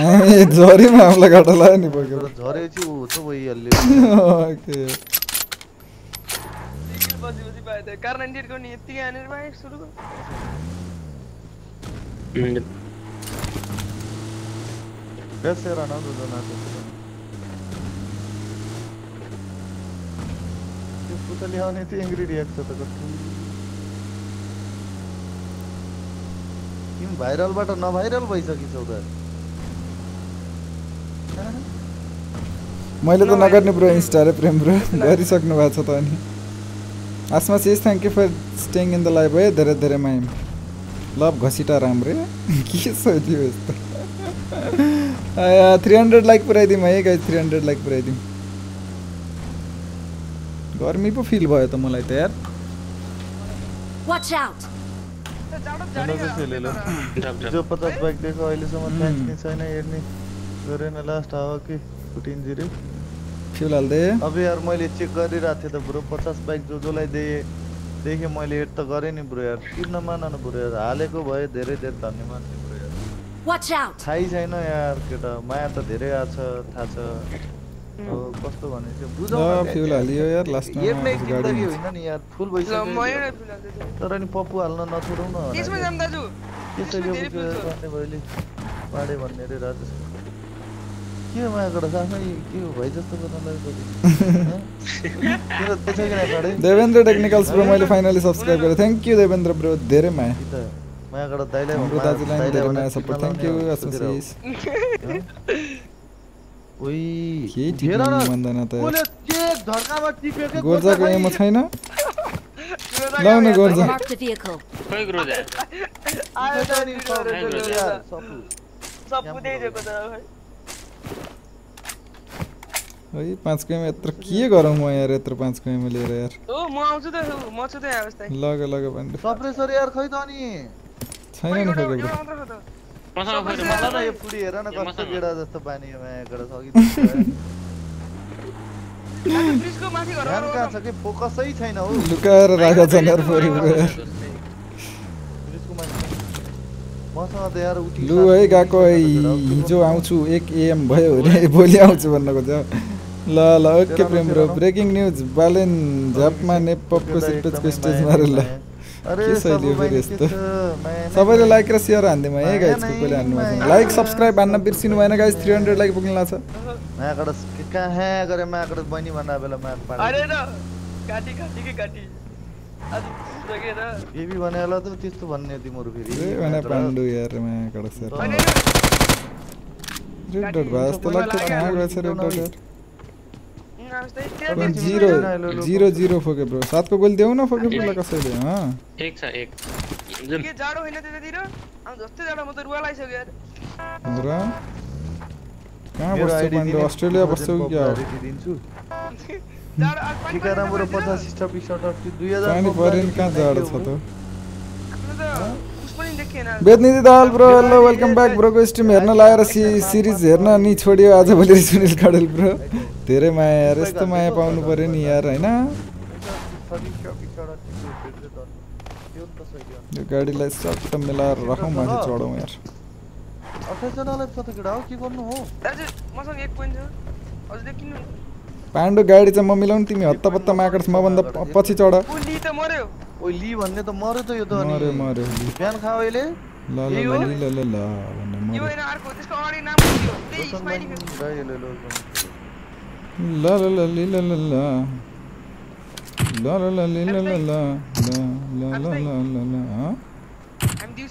हामी झरीमा हामीलाई घाटा लाग्यो नि बोकेर झरेपछि ऊ त भइहाल्यो ओके सिक्किम बसी बसी पायो त कार नाइन्टी एटको नि यत्तिकै हानेर पाएँ सुरुको बेसेर न दुजना त्यो पुतली आउने त्यो इन्ग्रिडियन्ट छ त कस्तो तिमी भाइरलबाट नभाइरल भइसकिछौ त मैले त नगर्ने ब्रो इन्स्टा रे प्रेम ब्रो। गरिसक्नु भएको छ त अनि Aasma sis thank you for staying in the live है धेरै धेरै माइम लभ घसिटा राम्रे के सोध्यो यस्तो थ्री हन्ड्रेड लाइक पुऱ्याइदिउँ है गाइज थ्री हन्ड्रेड लाइक पुऱ्याइदिउँ गर्मी पो फिल भयो त मलाई त यार। हिजो पचास बाइक दिएको अहिलेसम्म उम्. थ्याङ्क्स नि छैन हेर्ने गरेन लास्ट हावा कि फुटिन जिरो फ्युल हाल्दै अब यार मैले चेक गरिरहेको थिएँ त ब्रो पचास बाइक जो जसलाई दिएँ देखेँ मैले एड त गरेँ नि ब्रो यार। किन मान न ब्रो यार? हालेको भए धेरै धेरै धन्यवाद नि ब्रो यार। Watch out! थाहै छैन यार केटा। माया त धेरै आएको छ थाहा छ। अब कस्तो भने चाहिँ बुझाउन फ्युल यार। हालियो यार एउटै पछि गाडी। जिन्दगी हुन्छ। होइन नि यार? फुल ल म भइसक्यो तर नि पप्पु हाल्न नछोडौँ न। त्यसमा जाम दाजु? पाडे भन्ने रे राजेश। के मायाबाट के हो? भाइ जस्तो गर्न देवेन्द्र टेक्निकल्स ब्रो मैले फाइनली सब्सक्राइब गरेँ। थ्याङ्क यू देवेन्द्र ब्रो धेरै माया। मायाबाट दाइलाई हाम्रो दाजुलाई धेरै सपोर्ट थ्याङ्क यू ओइ टिप्नु मान्दैन त। गोर्जाको एमो। छैन? गोर्जा. खोइ ग्रोजा। आयो त नि सपु। त है पाँच कैमा यत्रो के गरौँ म यार यत्रो पाँच कैमा लिएर यार हो म आउँछु त म छु त अवस्था लग लग भन्दै सप्रेसर यार खै त अनि छैन नि खोजेको एउटा मात्र छ त मसँग खोइ मलाई न यो पुडी हेर न कस्तो। गेडा जस्तो बानी यो फ्रिजको माथि घर ध्यान कहाँ छ कि फोकसै छैन हौ लुकाएर राखेको छन् यार फोरी ब्रो यार पुलिसको मान्छे। मसँग त यार उठी लु है गएको है हिजो आउँछु एक एएम भयो अरे भोलि आउँछु भन्न खोज्यो ल ल okay Prem bro breaking news Balen झापमा नेपपको सिटपेजको स्टेजमा ल। अरे के फेरि यस्तो? सबैले। लाइक र सेयर हानिदिउँ है गाइज कसैले हान्नु भएको लाइक सब्सक्राइब हान्न बिर्सिनु भएन गाइज थ्री हन्ड्रेड लाइक पुग्नु लाग्छ कहाँ गरे बहिनी भन्दा बेला काटी काटी के काटी ये भी बने वाला तो तीस तो बनने थी मोर फिर। ये मैंने पांडू तो यार मैं कड़क से रेड डॉट बस तो लग तो कहाँ गया से रेड डॉट यार ज़ीरो ज़ीरो। ज़ीरो फोके ब्रो सात को गोल देऊ ना फोके ब्रो लगा से दे हाँ एक सा एक। ये जा रहा है ना तेरे धीरे हम दोस्त जा रहा मत रुआ लाइस हो गया हमरा कहाँ बसो पांडू? ऑस्ट्रेलिया बसो तो क्या परेन पचास? स्टप स्टप दुई हजार पानी कहाँ जाडो छ त बेदनिधि दाल ब्रो हेलो वेलकम ब्याक ब्रोको स्ट्रिम हेर्न लाएर सि सिरिज हेर्न नि छोडियो आजभोलि सुनिल खडेल ब्रो धेरै माया यार यस्तो माया पाउनु पऱ्यो नि यार होइन यो गाडीलाई सट्ट मिलाएर राखौँ माथि चढौँ यार अठाइसजनालाई कता केटा हो के गर्नु हो दाजु मसँग एक पोइन्ट छ हजुर किन्नु पाण्डु गाडी चाहिँ म मिलाउनु तिमी हत्ता पत्ता माकड मभन्दा पछि चढ ऊ लि त मर्यो ओ ली भन्ने त मर्यो त यो त मऱ्यो बिहान खाऊ अहिले ल ल ल ल ल ल भन्ने यो होइन अर्को त्यसको अगाडि नाम त्यही स्माइली ले लो ल ल ल लि ल ल ल ल ल ल लि ल ल ल ल ल ल ल ल ल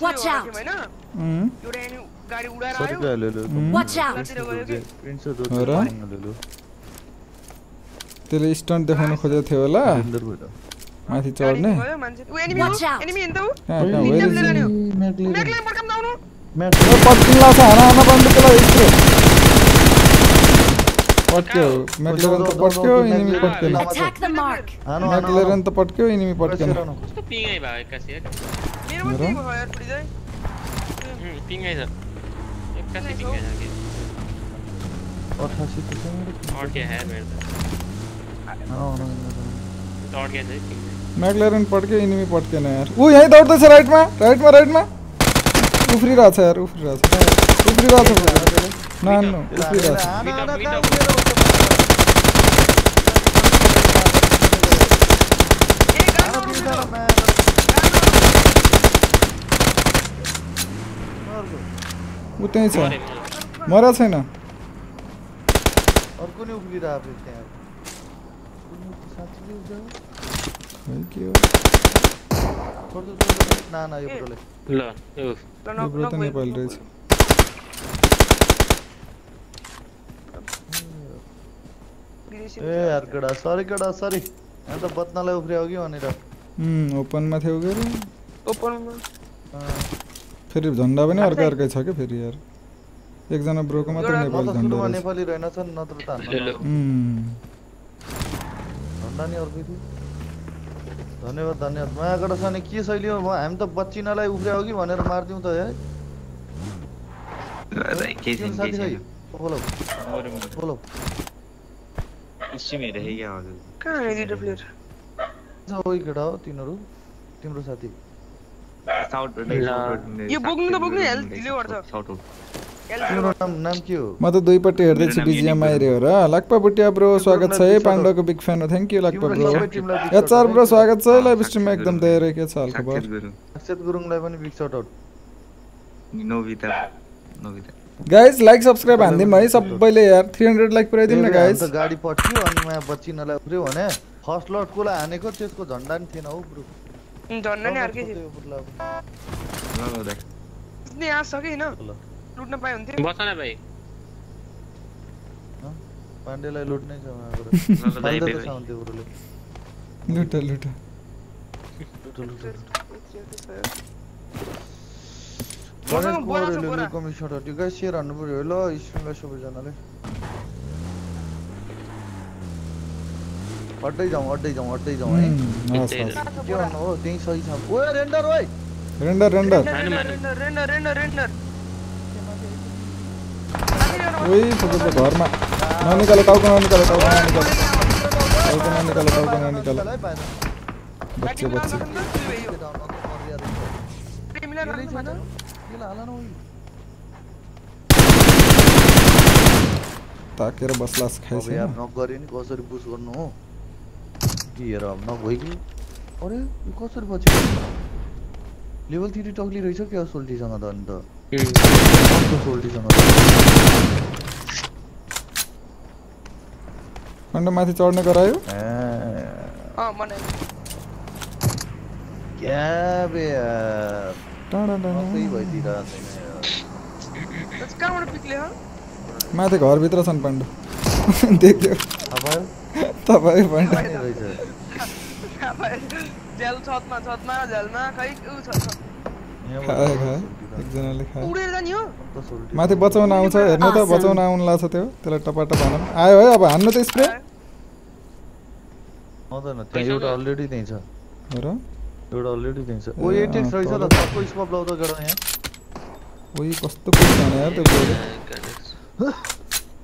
Watch out. एउटा गाडी उडाएर आयो। Watch out! तेरे स्टंट देखाउन खोजेको थियो होला माथि चढ्ने पट्टिला छ हन हन बंद केला इस्ट्रो पट्क्यो मेक्लेरन त पट्क्यो इनिमी पट्केन मेक्लेरन त पट्क्यो इनिमी पट्केन कस्तो पिङ आइ भयो एक्कासी यार मेरो पनि पिङ भयो यार थोडी जाय पिङ आइ जा एक्कासी पिङ आइ जा 88 तो है मेरे दौड़ गया थे मैकलेरन पट के इनमी पढ़ के ना यार। वो यहीं दौड़ते से राइट में राइट में राइट में। ऊपरी रात है यार ऊपरी रात। ऊपरी रात है। ना नो ऊपरी रात। वो ही। सा मरा। सही ना। और कौन ऊपरी रात है। यार कुनै साथीले उफ्रिरहेको? खै के हो छोड दो, छोड दो। ना ना यो बुढोले ल यो ब्रो त नेपाली रहेछ ए यार सरी सरी यहाँ त बत्नालाई उफ्रियो कि भनेर ओपनमा थियो के ओपनमा अँ, फेरि झन्डा पनि अर्कै अर्कै छ क्या फेरि यार एकजना ब्रोको मात्र नेपाली झन्डा नेपाली रहेनछन् नत्र त भन्दा नि धन्यवाद धन्यवाद। माया गर छ के शैली हो हामी त बच्चिनालाई हो कि भनेर मारिदिउँ त है। बोलो हो तिम्रो साथी। म त दुईपट्टि हेर्दैछु बिजिएम आइरह्यो र लाक्पा ब्रो स्वागत छ है पाण्डवको बिग फ्यान हो thank you Lakpa bro HR bro. स्वागत छ है लाइभ स्ट्रिममा एकदम धेरै के छ हाल खबर अक्षत गुरुङलाई पनि big shout out Nobita Nobita guys like subscribe हानिदिउँ है सबैले यार थ्री हन्ड्रेड लाइक पुऱ्याइदिउँ न गाइज त गाडी पट्यो अनि माया बच्चिनालाई उफ्रियो भने फर्स्ट लट कोलाई हानेको त्यसको झन्डा नि थिएन हौ ब्रो झन्ना नि अर्कै जित्ने यहाँ छ कि होइन लुट्न पाए हुन्थ्यो बस न भाइ पाण्डेलाई लुट्नै छ लुट लुट कमिसन हट्यो गाइस सेयर हान्नु पर्यो ल स्ट्रिमलाई सबैजनाले अड्डै जाउँ अड्डै जाउँ अड्डै जाउँ है के भन्नु हो त्यही सही छ ओए रेन्डर ओए render render. Render render render render उही फुटबल घरमा ननिकालो टाउको ननिकालो टाउको ननिकालो टाउको ननिकालो टाउको ननिकालो बाहिर बच्चे बच्चे त ओइ ताकेर बस्लास खाइस यार नक गऱ्यो नि कसरी पुस गर्नु हो दिएर अरे कसरी बच्यो लेभल थ्री टक्ली रहेछ क्या सोल्टीसँग त अन्त सोल्टीसँग अन्त माथि चढ्ने गरायो टाढा माथि घरभित्र छन् पाण्डु देख्यो तपाईँ माथि बचाउन आउँछ हेर्नु त. बचाउन आउनु लाग्छ त्यो। त्यसलाई टपाटप हानौँ। आयो है अब हान्नु त स्प्रे एउटा अलरेडी त्यहीँ छ। हेर एउटा अलरेडी त्यहीँ छ। ए, ओ एटेक्स अँ, रहेछ ल तल। सबको स्कोप लाउँदा गएर यहाँ। ओइ कस्तो कुछ हाने यार त्यो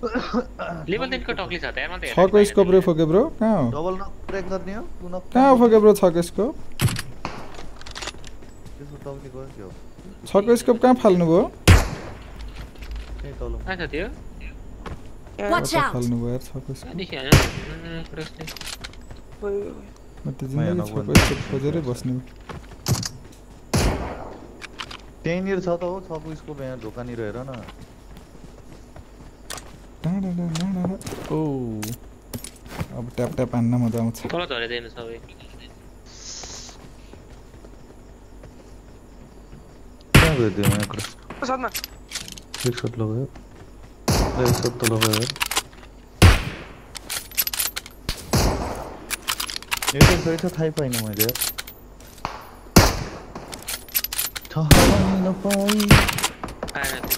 गोले लेभल टेनको टक्ली छ त यार म त छको स्कोप रे फोके ब्रो कहाँ हो? डबल नक ब्रेक गर्ने हो टु नक कहाँ हो फोके ब्रो छको स्कोप त्यसको टक्ली गयो त्यो छको स्कोप कहाँ फाल्नुभयो त्यहीँ तल कहाँ छ त्यो Watch कता out! फाल्नुभयो यार छको स्कोप देखि होइन क्रसले म त माया जिन्दगी नगर्नु। छको स्कोप खोजेरै बस्ने त्यहीँनिर छ त हो छको स्कोप यहाँ ढोकानिर हेर न डाँडा डाँडा डाँडा। ओ अब ट्याप ट्याप हान्न मजा आउँछ तल झरिँदैन सबै कहाँ गयो त्यो यहाँ क्रस साथमा एक सट लगायो ल, एक सट त लगायो एटेक्स रहेछ थाहै पाइनँ मैले यार ठहराउन नपाई आएन अझ खायो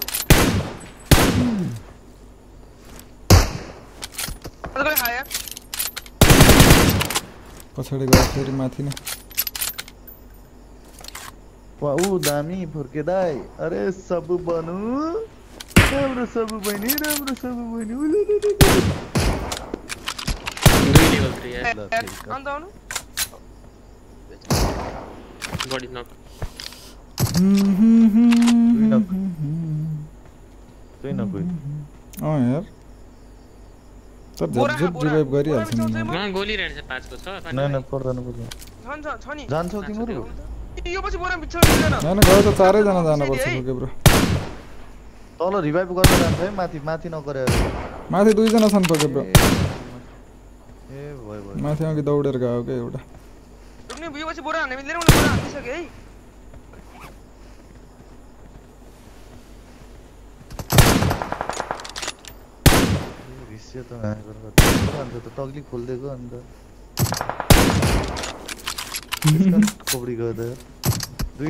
पछाडि गएर फेरि माथि नै। वा ऊ दामी फुर्केदाई अरे सबु बनु। राम्रो सबु बहिनी राम्रो सबु बहिनी उलु लु लु लु। दुई लेभल थ्री यार ल, ठिक छ। अन्त आउनु बडी नक दुई नक दुई नक गयो। अँ यार। गरिहाल्छ नि। छ नै नै पर्दैन पर्दैन छ नि। जान्छौ तिमीहरू? यो पछि बोरा मिल्दैन गयो त ब्रो तल रिभाइभ गर्न जान्छ है माथि माथि नगरे माथि दुईजना छन् फोके ब्रो ए भयो भयो माथि अघि दौडेर गयो क्या एउटा? रुक्ने यो पछि बोरा हान्ने मिल्दैन मैले बोरा हानिसकेँ है। रिस्यो त अन्त त तग्ली खोलिदिएको अन्त खोपडी गयो त दुई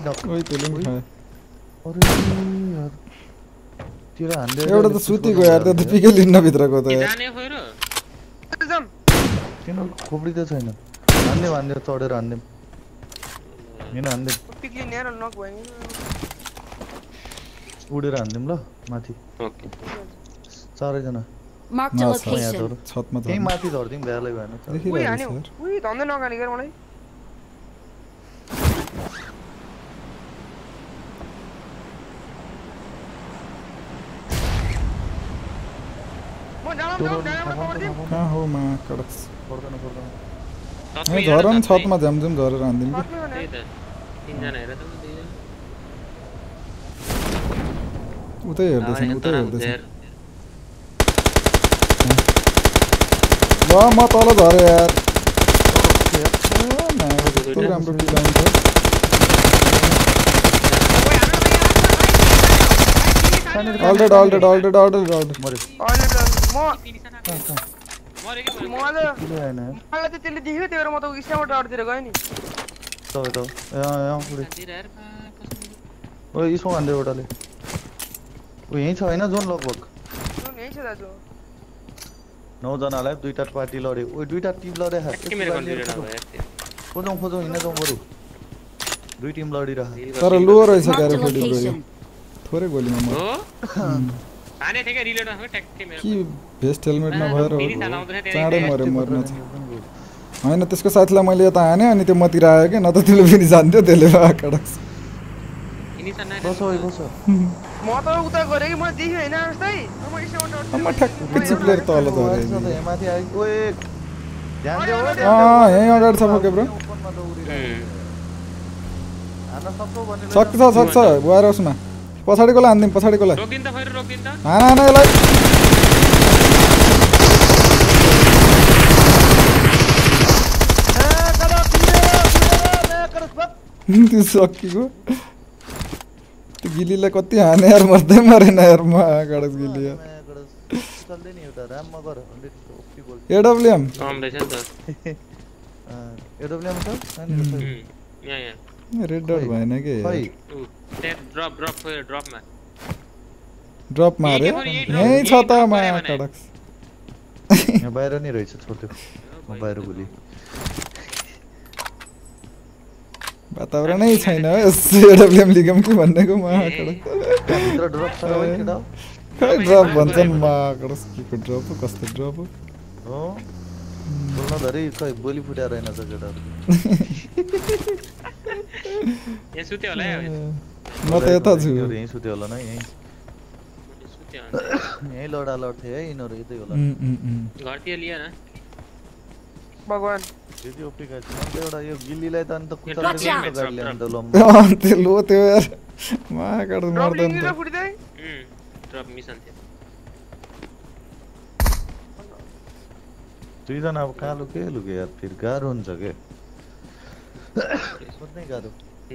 हान्दै एउटा त सुति गयो यार त्यो त पिकै लिन्न भित्रको त तिनीहरू खोपडी त छैन हान्दिउँ हान्दिउँ चढेर हान्दिउँ होइन हान्दिउँ पिक्लिन यार नक भयो नि उडेर हान्दिउँ ल माथि ओके चारैजना यहाँ location. झर छतमा त्यहीँ छ माथि भ्यालै भएन। उही हान्यो उही धन्दै मलाई कहाँ हो मा कडक पर्दैन पर्दैन छतमा झरेर त्यही भने त तिनजना हेर त उतै हेर्दैछन् अगाडि उतै तर हेर्दैछन् हेर। ल म तल झरेँ यार ओ, नानीको कस्तो राम्रो फिल आउँछ अल्डेड अल्डेड अल्डेड अल्डेड अल्डेड मऱ्यो अहिले त म मऱ्यो कि म आज किन आएन यार मलाई त त्यसले देख्यो त्यही भएर म त स्ट्यामबाट अरूतिर गएँ नि तपाईँ त यहाँ यहाँ उडे मऱ्यो हेर बा, कस्तो ओ यसो हान्दै एउटाले ऊ यहीँ छ होइन जोन लगभग सुन, यहीँ छ दाजु नौजनालाई दुईवटा पार्टी लड्यो ओ दुईवटा टिम मेरो त्यो। खोजौँ खोजौँ हिँड जाउँ बरु दुई टिम लडिरह रिल तर लो रहेछ Marked क्यारे a फेरि गयो. थोरै गोलीमा म थिएँ ट्याक्कै मेरो कि भेस्ट हेलमेट नभएर चाँडै मऱ्यो मर्न होइन त्यसको साथीलाई मैले यता हानेँ अनि त्यो मतिर आयो कि न त त्यसले फेरि जान्थ्यो त्यसले बस बस म त उता गरेँ कि मैले देखेँ होइन जस्तै म स्ट्यामबाट म ठ्याक्कै चिप्लेर तल झरेँ माथि ओए ध्यान हो, अँ छ ब्रो सक्छौ सक्छ उसमा पछाडिकोलाई हानिदिउँ पछाडिकोलाई रोकिन् त फेरि रोकिन् त हान हान यसलाई त्यो सकिएको त्यो गिलीलाई कति हाने यार मर्दै मरेन यार म गडस गिली यार चल्दै नि एउटा राममा गर हन्ड्रेड ओपी गोल एडब्लुएम कम रहेछ नि त एडब्ल्युएम छ यहाँ यहाँ रेड डट भएन कि खै ड्रप ड्रप खोयो ड्रपमा ड्रप मारे यही छ त भने। कडक्स यहाँ बाहिर नै रहेछ छोड्यो म बाहिर भोलि वातावरणै छैन हो एडब्ल्युएम लिगम कि भन्नेको ड्रप खै भन्छन् के ड्रप हो कस्तो ड्रप हो खै बोली फुटाएर रहेन छ केटाहरू म त यता छु यहीँ सुत्यो होला न यहीँ सुत्यो भने यहीँ लडा लड्थे है यिनीहरू यतै होला। घरतिर भगवान् त्यति ओपी गाडी छ अन्त एउटा यो गिल्लीलाई त अन्त Watch कुचाल्दै out. गाडी ल्याउनु त लम्बा अँ, त्यो लो त्यो यार माया कडक्स ड्रप मर्दैन लिने त र फुटिँदै उम्, ड्रप मिसन थियो दुईजना अब कहाँ लुके लुके यार फेरि गाह्रो हुन्छ के खोज्नै गाह्रो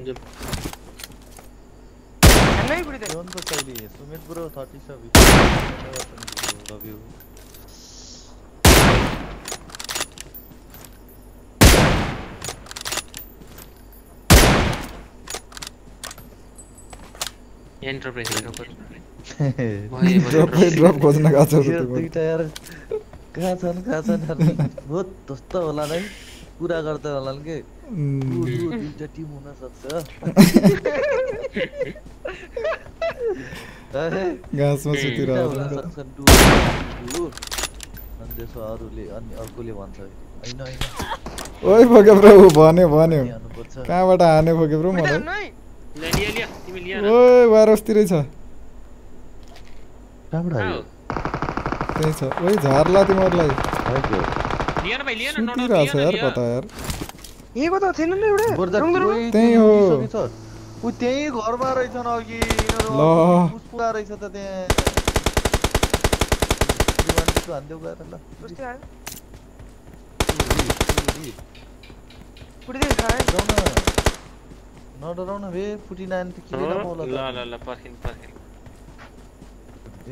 जुम हान्नै फुटिँदै त्यो अन्त कहिले Sumit bro thirty seven enterprise भयो ड्रपै ड्रप खोज्न गएको छ यो दुइटा यार कहाँ छन् कहाँ छन्? बहुत जस्तो होला है कुरा गर्दै होला नि के दुइटा टिम हुन सक्छ घाँसमा टु। अनि त्यसो अरूले अनि अर्कोले भन्छ होइन होइन ओइ फोके ब्रो भन्यो भन्यो कहाँबाट हाने फोके ब्रो फुटिँदै मलाई ओइ बाह्रस्तिरै छ। त्यही छ। ओइ झार्ला तिमीहरूलाई। आइक्यो। लियो न भाइ लियो न नडर सुतिरहेको छ लियो यार कता यार। यहीँको त थिएन नि एउटा? त्यही त्यो हो। ऊ त्यही घरमा रहेछन् अघि। ल। पुस्पुरा रहेछ त त्यहाँ। हानिदेऊ गएर ल। खाएँ जाऊ न। नडराउ न बे फुटिन आयो भने त? नपाउला ल ल ल पर्खिनु पर्खिनु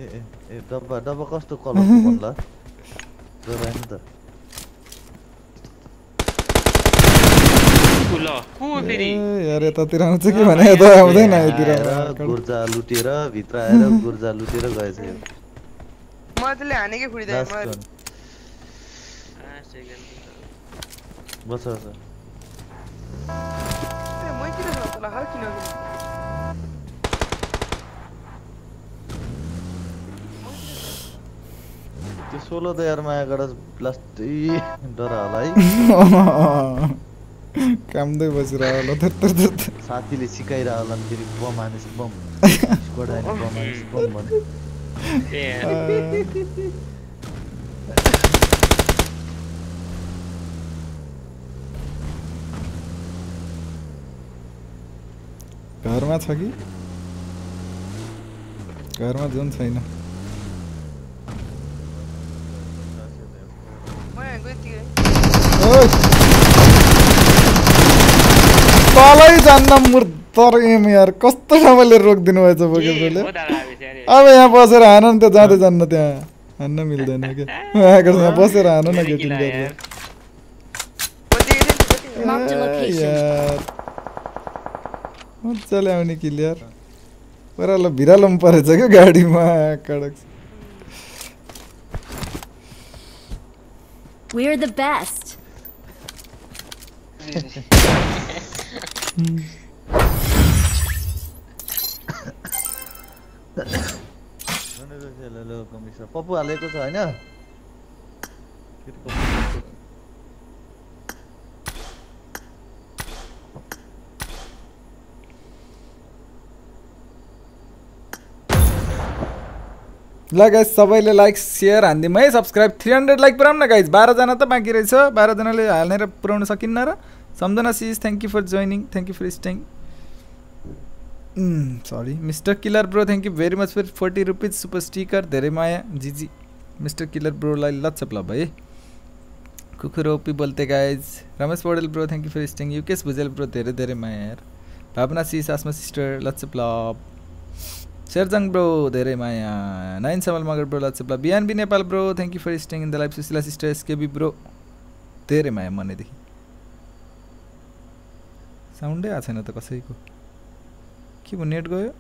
ए ए ए डब्बा डब्बा कस्तो कलरको भन्ला डराएन त यार यतातिर आउँछ कि भने यता आउँदैन यतिर आएर गुर्जा लुटेर भित्र आएर गुर्जा लुटेर गएछ यो मलाई त्यसले हानेकै आ, सेकेन्ड बस बस ए, मै किन? त्यो सोलो त यार माया गएर लास्टै डरा होला है कामदै बसिरह होला थर। साथीले सिकाइरह होला नि फेरि बम हानेछ बम बम हानेछ बम भने घरमा छ कि? घरमा जुन छैन! तलै जान्न मुर्तर एम यार कस्तो ठाउँले रोकिदिनु भएछ अरे। अब यहाँ बसेर हान नि त जाँदै जान्न त्यहाँ हान्न मिल्दैन कि? आएको यहाँ बसेर हान न गेटिङ गरेर यार। यतिकै थियो नि, यतिकै। Marked a A, location. यार मजाले आउने क्लियर परालो भिरालो पनि परेछ क्या गाडीमा कडक We're the best. पप्पु हालेको छ होइन ल गाइस सबैले लाइक सेयर हानिदिउँ है सब्सक्राइब थ्री हन्ड्रेड लाइक पुऱ्याउँ न गाइस बाह्रजना त बाँकी रहेछ। बाह्रजनाले हाल्नेर पुऱ्याउन सकिन्न र Samjhana sis thank you for joining thank you for staying sorry mister killer bro thank you very much for forty rupees super sticker धेरै माया जिजी मिस्टर किलर ब्रोलाई लचप ल है कुकुर OP बोल्थे guys Ramesh Paudel bro thank you for staying Yukesh Bhujel bro धेरै धेरै माया यार। भावना सिस आसमा सिस्टर लचप लभ शेरजङ ब्रो धेरै माया नाइन समल मगर ब्रो लचप्ला बिहानबी Nepal bro thank you for staying in the life Sushila sister SKB bro धेरै माया मनैदेखि साउन्डै आएको छैन त कसैको के भयो नेट गयो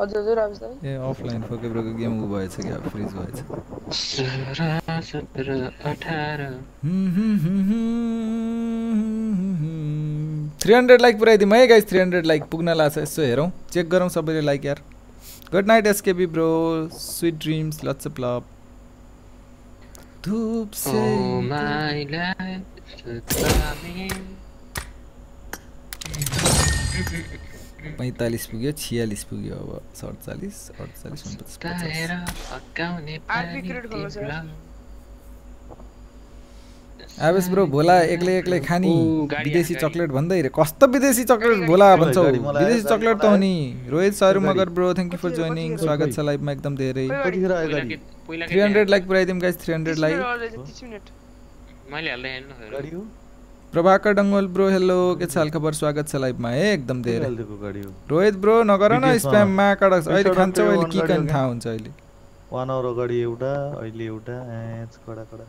हजुर हजुर आवेश दाइ ए अफलाइन फोके ब्रोको गेम उ भएछ कि अब फ्रिज भएछ थ्री हन्ड्रेड लाइक पुऱ्याइदिउँ है गाइस थ्री हन्ड्रेड लाइक पुग्न लाग्छ यसो हेरौँ चेक गरौँ सबैले लाइक यार good night SKB bro sweet dreams lots of love धूप से Oh my life पैँतालिस पुग्यो छियालिस पुग्यो अब सडचालिस अडचालिस उनपचास आवेश ब्रो भोला एक्लै एक्लै खानी। विदेशी। चक्लेट भन्दै रे। कस्तो विदेशी चक्लेट? भोला भन्छौ। विदेशी चक्लेट त हो नि। Rohit Saru. Magar bro thank you for joining स्वागत छ लाइभमा एकदम धेरै। Three hundred like पुऱ्याइदिउँ guys three hundred like Prabhakar Dangol bro hello के छ हालखबर स्वागत छ लाइभमा है एकदम धेरै। रोहित ब्रो नगर न विदेशमा स्प्याम माकडा अहिले खान्छौ अहिले के खाने थाहा हुन्छ अहिले। वान आवर अगाडि एउटा अहिले एउटा एच कडा कडा।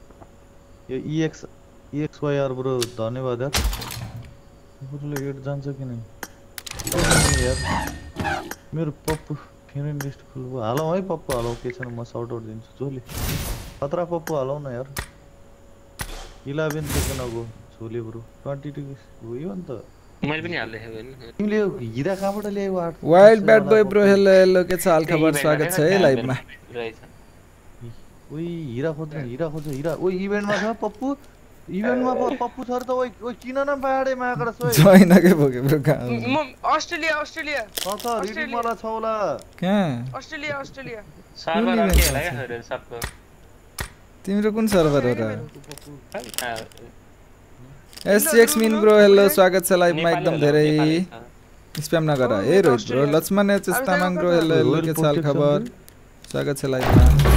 यो इएक्स इएक्स वाइआर ब्रो धन्यवाद यार। ब्रोले एड जान्छ कि नै? यार मेरो पप्पु फ्रेन्ड लिस्ट फुल भयो हालौँ है पप्पु हालौँ के छैन म सर्ट आउट दिन्छु झोली। खतरा पप्पु हालौँ न यार। इलेभेन सेकेन्ड अब झोली ब्रो ट्वेन्टी टू उयो नि त। मैले पनि हाल्दै तिमीले यो हिरा कहाँबाट ल्यायो? Wild bad boy bro hello hello के छ? हालखबर स्वागत छ है लाइभमा रहेछ। उही हिरा खोज्नु हिरा खोज्नु हिरा ओ इभेन्टमा छ पप्पु इभेन्टमा प- पप्पु छ र त ओइ ओइ किन न पाडे माकडा सोइ जोइनकै बोके ब्रो कहाँ हुन्छ? म अस्ट्रेलिया अस्ट्रेलिया छ त रिडिङ वाला छ होला कहाँ अस्ट्रेलिया अस्ट्रेलिया सर्भर कुन अर्कै event होला छ? क्या छोरीहरू सबको तिम्रो कुन सर्भर हो र थाहा- एसएक्स मिन ब्रो हेलो स्वागत छ लाइभमा एकदम धेरै। स्प्याम नगर ए Rohit bro. Laxman Tamang bro hello hello के छ दियो। स्वागत छ लाइभमा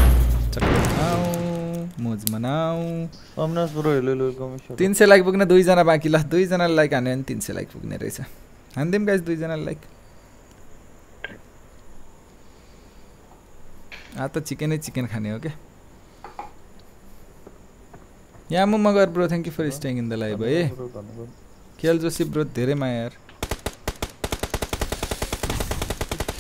मोज मनाऊ तिन सय लाइक पुग्न दुईजना बाँकी ल दुईजनाले लाइक हान्यो भने तिन सय लाइक पुग्ने रहेछ। हानिदिउँ गाइस दुईजनाले लाइक। आ त चिकनै चिकन खाने हो क्या Yamu Magar bro thank you for staying in the live है खेल जोशी ब्रो धेरै माया यार।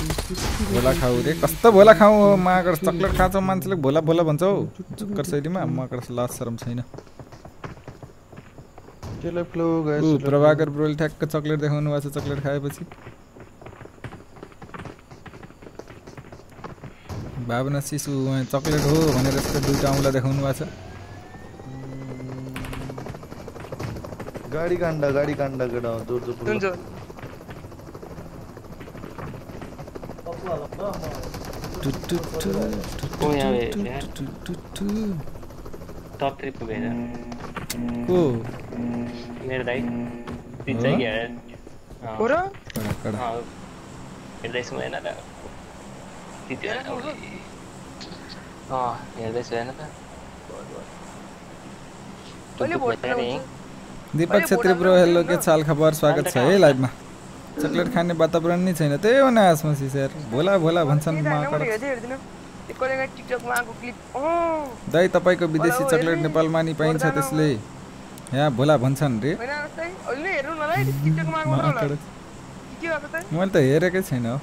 भोला खाऊ रे। कस्तो भोला खाऊ? हो माकड चक्लेट खान्छ मान्छेले। भोला भोला भन्छ। चुक्कर शैलीमा माकड लाज शरम छैन। प्रभाकर ब्रोले ठ्याक्क चक्लेट देखाउनु भएको छ चक्लेट खाएपछि। भावना शिशु उहाँ चक्लेट हो भनेर यस्तो दुइटा औँला देखाउनु भएको छ। गाडी काण्ड गाडी काण्ड केटा जोर जोर हुन्छ टु टु टु, टु ओ यहाँ टु यार। टु टु टु। टप थ्री पुगेन को मेरो दाइ तिन हो? चाहिँ हो। र कडा कडा हेर्दैछु होइन त त्यति हेरेको हो? अँ हेर्दैछु होइन त कहिले भोट टुकटुक हुन्छ? दिपक छेत्री ब्रो हेलो के चाल खबर स्वागत छ है लाइभमा चक्लेट खाने वातावरण नै। छैन त्यही हो न आसमा सर। भोला भोला भन्छन् दाइ तपाईँको विदेशी चक्लेट। नेपालमा नि पाइन्छ त्यसले यहाँ भोला भन्छन् रे। मैले त हेरेकै छैन हौ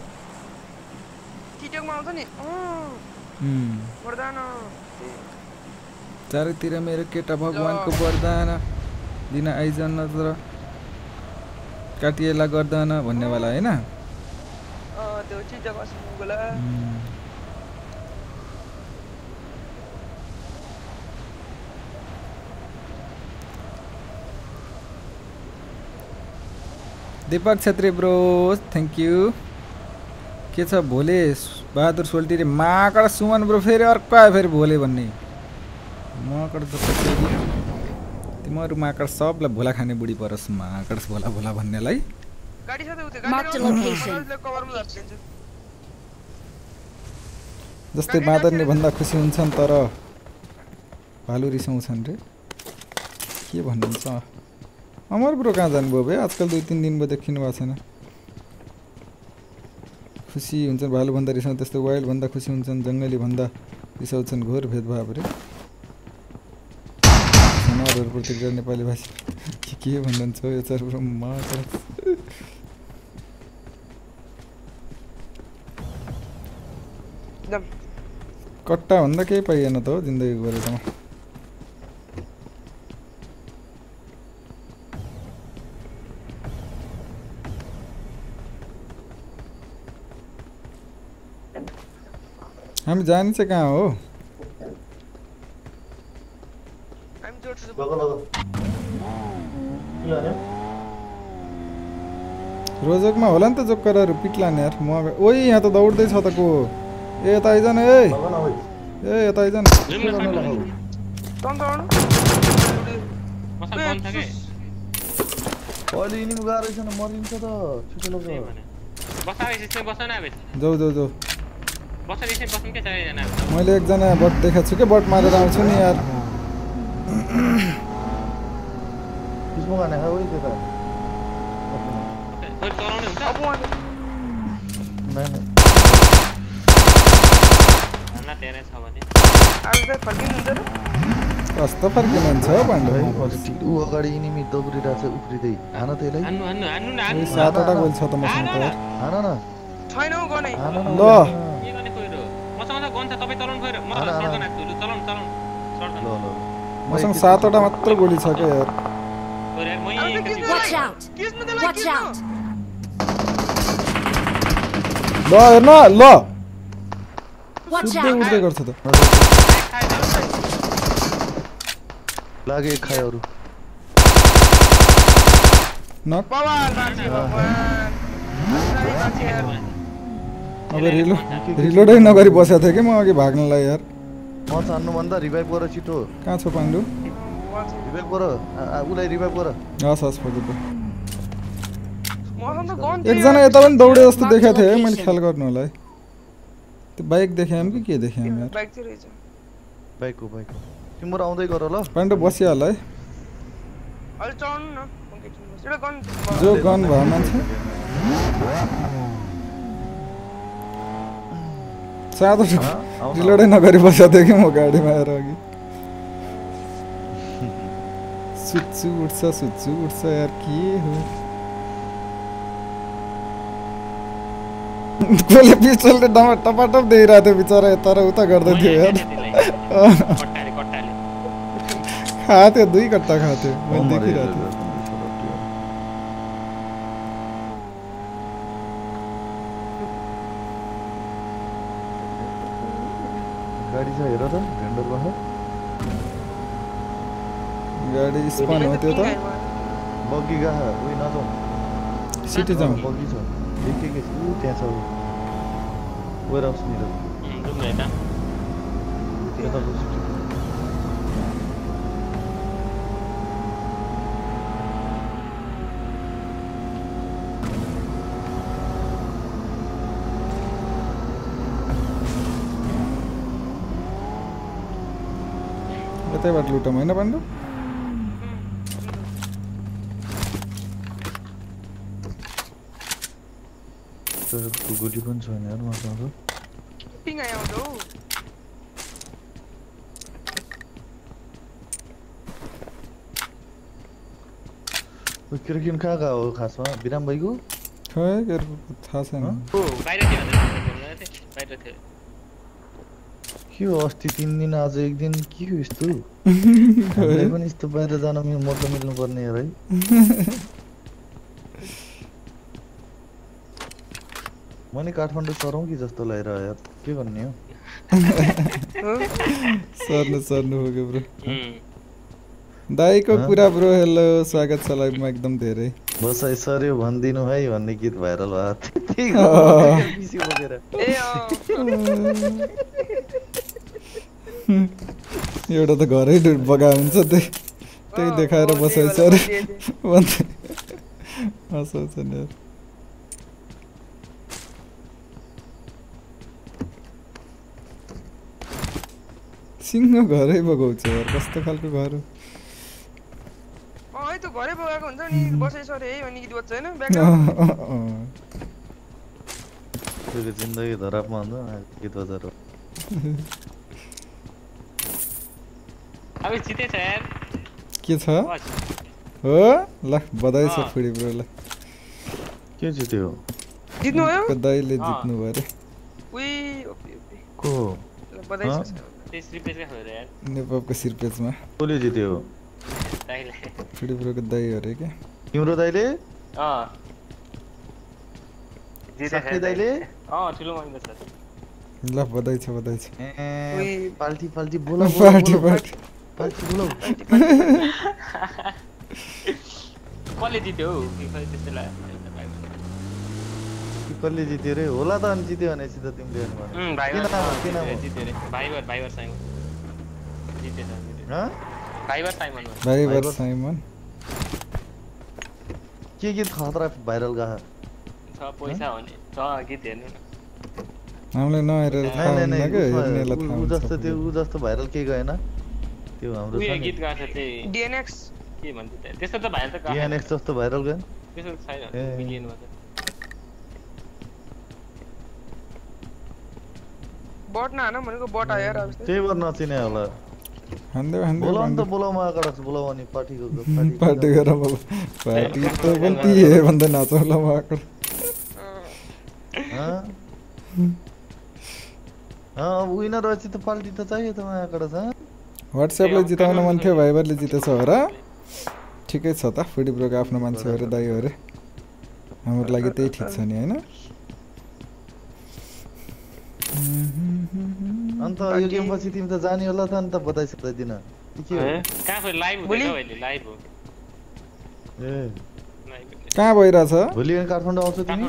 चारैतिर मेरो केटा भगवान्को वरदान। दिन आइजन नत्र काटिएला गर्दैन भन्नेवाला होइन? अँ उम्, Dipak Chhetri bro thank you के छ भोले? बहादुर सोल्टी रे माकड सुमन ब्रो फेरि अर्को आयो फेरि भोले भन्ने। माकड तिमीहरू माकड सबलाई भोला खाने बुढी परोस् माकड भोला भोला भन्नेलाई जस्तै बाँदरले भन्दा खुसी हुन्छन् तर भालु रिसाउँछन् रे। के भन्नुहुन्छ? अमर ब्रो कहाँ जानुभयो भाइ आजकल दुई तिन दिन भयो देखिनु भएको छैन। खुसी हुन्छन् भालुभन्दा रिसाउँ त्यस्तो वाइल्डभन्दा खुसी हुन्छन् जङ्गली भन्दा रिसाउँछन् घोर भेदभाव रे। जनावरहरू प्रतिक्रिया नेपाली भाषा के के भन्नुहुन्छ यो चार मात्र एकदम कट्टा भन्दा केही पाइएन त हो जिन्दगी गरेकोमा हामी जाने चाहिँ कहाँ हो हामी जोड्छु रोजकमा होला नि त जोक्करहरू पिट्ला नि यार म ओइ यहाँ त दौड्दैछ त को ए यता आइज न ए ए यता आइज न छ यिनी गएको रहेछ न मरिन्छ त छिटो लग जाउ जाउ जाउ मैले एकजना बट देखाएको छु कि बट मारेर आउँछु नि यार किसमा खाने खा उही त्यता खोइ चलाउने हुन्छ अब कस्तो फर्किनुहुन्छ हो है पछि ऊ अगाडि यिनी दौडिरहेको छ उफ्रिँदै हान त्यसलाई। सातवटा गोल छ त मसँग हान न छैन हौ गनै ल। मसँग गन छ तपाईँ चलाउनु सर्जन ल ल मसँग सातवटा मात्र गोली छ क्या यार खोइरो यार मै अब चाहिँ एकैछिन किस्नु Watch त्यसलाई? out! किस्नु त्यसलाई, Watch किस्नु। out! ल हेर्न ल Watch उठ्दै out! उठ्दै गर्छ त खाए त। लाग्यो एक खायो अरू नक बवाल मान्छे भगवान् आजलाई मान्छे यार। अब रिलो रिलोडै नगरी बसेको थिएँ कि म अघि भाग्नलाई यार म चाहनुभन्दा रिभाइभ गर छिटो। कहाँ छ पाण्डु। रिभाइभ गर। उसलाई रिभाइभ गर। हस् हस् थियो? एकजना। यता पनि दौडे जस्तो देखाएको थियो है मैले ख्याल गर्नु होला है। त्यो बाइक देखाएँ कि के देखाएँ यार बाइक चाहिँ रहेछ। बाइकको बाइकको तिम्रो आउँदै गर ल। पाण्डु बसिहाल है। जो गन भयो मान्छे। सातो आउँछ। रिलोडै नगरी बसेको थिएँ कि म गाडीमा आएर अघि सुत्छु उठ्छ सुत्छु उठ्छ यार के हो कसले पिस्टलले डमा टपाटप दिइरहेको थियो बिचरा यता र उता गर्दै थियो यार कट्टाले कट्टाले खाएको थियो दुई कट्टा खाएको थियो मैले देखिरहेको थिएँ गाडी छ हेर त भेन्डर बाहेक गाडी स्पन हो त्यो त। बग्गी गएको उयो नजाउँ सिटी जाउँ बग्गी छ एक एक ऊ त्यहाँ छ वेयर हाउसनिर यता बस्छ यतैबाट लुटौँ होइन पाण्डु तर गोली पनि छैन यार मसँग त पिङ हौ किन कहाँ गएको हो खासमा बिराम भइगयो थाहा छैन ओ बाहिर थियो भनेर बाहिर थियो के हो अस्ति तिन दिन आज एक दिन के हो यस्तो पनि यस्तो बाहिर जान मिल मौका मिल्नु पर्ने यार है म नि काठमाडौँ सरौँ कि जस्तो लागिरह्यो यार। के गर्ने हो? सर्नु सर्नु हो क्या ब्रो दाईको? कुरा ब्रो हेलो स्वागत छ लाइभमा एकदम धेरै बसाइ सर्यो भनिदिनु है भन्ने गीत भाइरल भएको। एउटा त घरै बगा हुन्छ त्यही त्यही देखाएर बसाइ त्यही सर भएर बसिएको भन्दै हँसाउँछन् यार सिङ्गो घरै बगाउँछ यार कस्तो खालको घर? हो अँ, है त घरै बगाएको हुन्छ नि बसाइ सर है भन्ने गीत बज्छ होइन अँ, ब्याकग्राउन्ड अँ, अँ। त्यो जिन्दगी धरापमा हुन्छ गीत बजार हो अब जितेछ यार। के छ? हो? ल बधाई छ। फुडी के जित्यो जित्नु भयो? दाइले। जित्नु उही को बधाई? छ नेपालको सिरपेजमा कसले जित्यो फुडी ब्रोको दाइ अरे क्या तिम्रो दाइले दाइले अँ ठुलो महिना छ ल बधाई छ बधाई छ ए पाल्टी पाल्टी बोला पार्टी पार्टी पाल्टी बोला कसले जित्यो हौ त्यस्तो लाग्यो कसले जित्यो रे होला त अनि जित्यो भनेपछि त तिमीले भाइबर भाइबर साइमन हँ? हो। के गीत खतरा भाइरल गएको छ पैसा भने छ गीत हेर्नु न हामीलाई नहेरेर ऊ- थाहा ऊ हुन्छ जस्तो त्यो। ऊ जस्तो भाइरल के गएन त्यो हाम्रो गीत गाएको छ चाहिँ डिएनएक्स के भन्छ त्यहाँ त्यस्तो त भाइरल त। DNX जस्तो भाइरल गयो त्यस्तो छैन ए। मिलियनमा बट भनेको बट आयो यार अब यस्तै। त्यही भएर नचिने होला बोलाउ त बोलाउ अनि पार्टीको पार्टी बोल पार्टी त भन्दै नाचौँ ल माकड अँ, अब विनर रहेछ त पार्टी त चाहियो त महाकडक छ वाट्सएपलाई जिताउन मन थियो भाइबरले जितेछ हो र ठिकै छ त फुडी ब्रोको आफ्नो मान्छे हो अरे दाइ हो अरे हाम्रो लागि त्यही ठिक छ नि होइन अन्त यो गेम पछि तिमी त जाने होला त अन्त सताइदिन के हो? कहाँ खोइ लाइभ भोलि? हुँदैन अहिले लाइभ हो। ए। कहाँ भइरहेछ? भोलि अनि काठमाडौँ आउँछौ तिमी?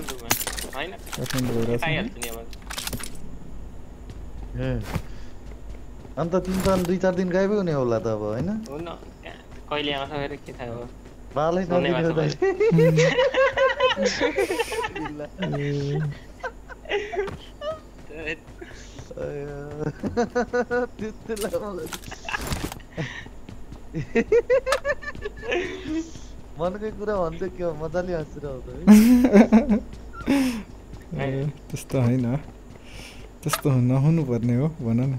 होइन। काठमाडौँ भइरहेछ ए। अन्त तिमी त दुई चार दिन गायबै हुने होला त अब होइन? हुन्न कहाँ कहिले आउँछ फेरि के थाहा हो? बालै नदिने त। मनकै कुरा भन्थ्यो के हो, मजाले हाँसिरहेको ए, त्यस्तो होइन त्यस्तो नहुनु पर्ने हो भन न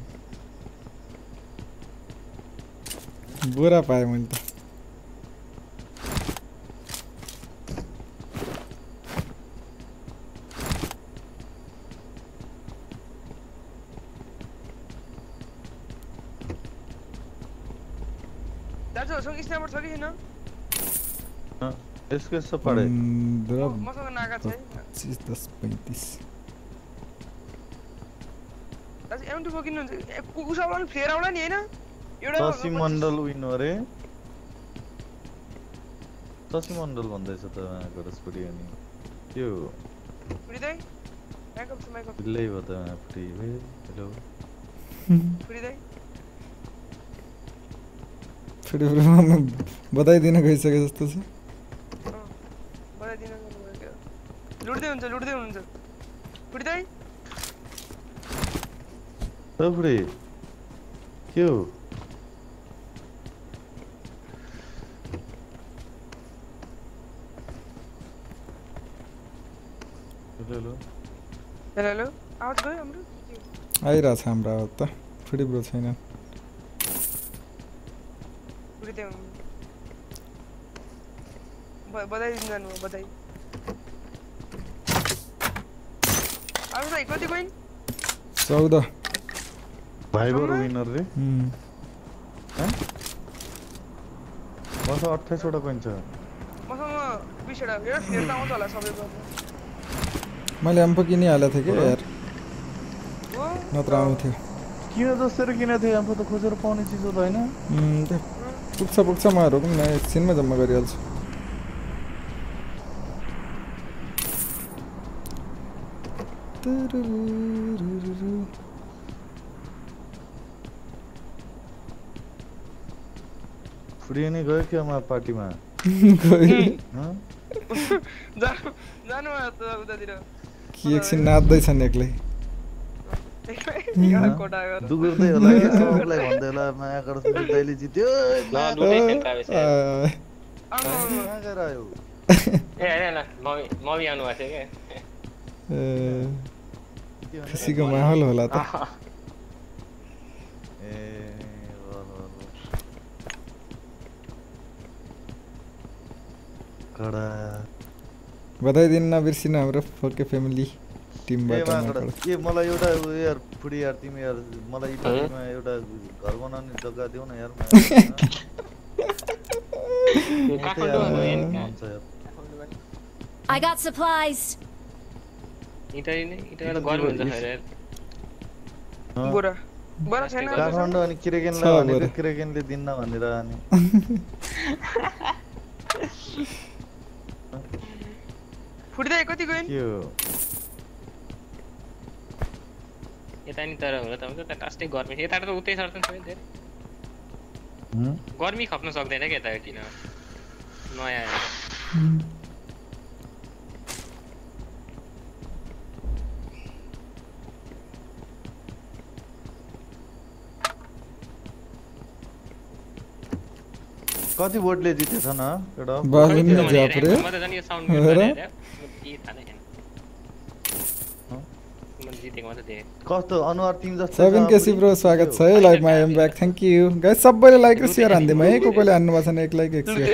बोरा पाएँ मैले त दाजुहरूसँग स्न्यापर छ कि छैन यसको यसो पढे मसँग नागा छ है पच्चिस दस पैँतिस दाजु एम टू किन्नुहुन्छ ए, उ- उसँग पनि फ्लेयर आउला नि एउटा शशी मण्डल विन अरे शशी मण्डल भन्दैछ त उहाँको रसपुरी अनि के हो फुरिँदै ब्याकअप छ भयो त हेलो फुरिँदै फुडी ब्रोमा बधाई दिन गइसके जस्तो छ अँ, बनाइदिन भन्नुभयो क्या लुट्दै हुन्छ लुट्दै हुनुहुन्छ फुरिँदै रसपुरी के हो हेलो हेलो हेलो हेलो आवाज गयो हाम्रो के हो? आइरहेछ हाम्रो आवाज त फुडी ब्रो छैन बधाई दिन जानुभयो बधाई भाइ कति कोइन चौध भाइबर सँगै? विनर रे उम्, मसँग अठाइसवटा कोइन छ मसँग बिसवटा एउटा फ्लेयर त आउँछ होला सबैको मैले एम्पो किनिहालेको थिएँ कि यार नत्र आउँथ्यो किन जसरी किन थियो आफू त खोजेर पाउने चिज हो त होइन पुग्छ पुग्छ म रोकौँ न एकछिनमा जम्मा गरिहाल्छु तुरुरुरुरुरु। फुडिए नै गयो कि म पार्टीमा कि एकछिन नाच्दैछन् एक्लै दुगुर्दै होला कि सबलाई भन्दै होला माया जित्यो ए होइन होइन मम्मी मम्मी आउनु भएको थियो ए, के भने? खुसीको माहौल होला त क्या ए ल ल ल माकडा बधाई दिन नबिर्सिनु हाम्रो फोके फ्यामिली ए टिमबाट माकडा माकड। ए मलाई एउटा उ यार फुडी यार तिमी यार मलाई इटालीमा एउटा घर बनाउने जग्गा देऊ न यार यो काठमाडौँ हो यहाँ मन कहाँ? छ यार I got supplies. इटाली नै इटाली त गर्मी हुन्छ बोरा बोरा छैन काठमाडौँ अनि किरेकेनलाई भनेको। किरेकेनले दिन्न भनेर अनि। फुट्दै कति गयो के हो? यता नि तर हुन त हुन्छ त टास्टै गर्मी। यताबाट त उतै सर्छ नि सबै धेरै। हुँ? गर्मी खप्न सक्दैन क्या यता किन नयाँ कति भोटले जितेछ न? एउटा बाबु खै नि त्यो मैले ज्यापुरे हेरेँ, म त झन् यो साउन्ड। गरेर हेरेँ। के थाहा छैन। हँ? कस्तो अनुहार तिमी जस्तो सेभेन छ, केसी ब्रो स्वागत छ है लाइभमा I'm back thank you guys सबैले लाइक र सेयर हानिदिउँ है को कोले हान्नु भएको छैन एक लाइक एक सेयर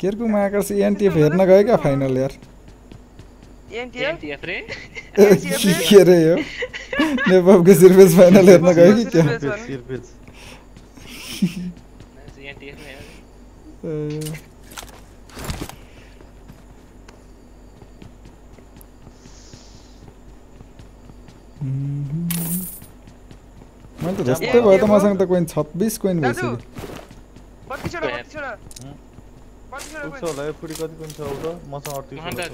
केरको महाकर्ष एनटिएफ हेर्न गयो क्या फाइनल यार? एनटिएफ रे? के अरे यो नेपालको सिर्फेस फाइनल हेर्न गयो कि क्या? ए, मैले त जस्तै भयो त मसँग त कोइन छब्बिस कोइन दाजु भइसक्यो बत्तिसवटा बत्तिसवटा हुँ? बत्तिसवटा पुग्छ कोइन। होला यो फुडी कति पनि छ आउ त मसँग अडतिस मसँग त-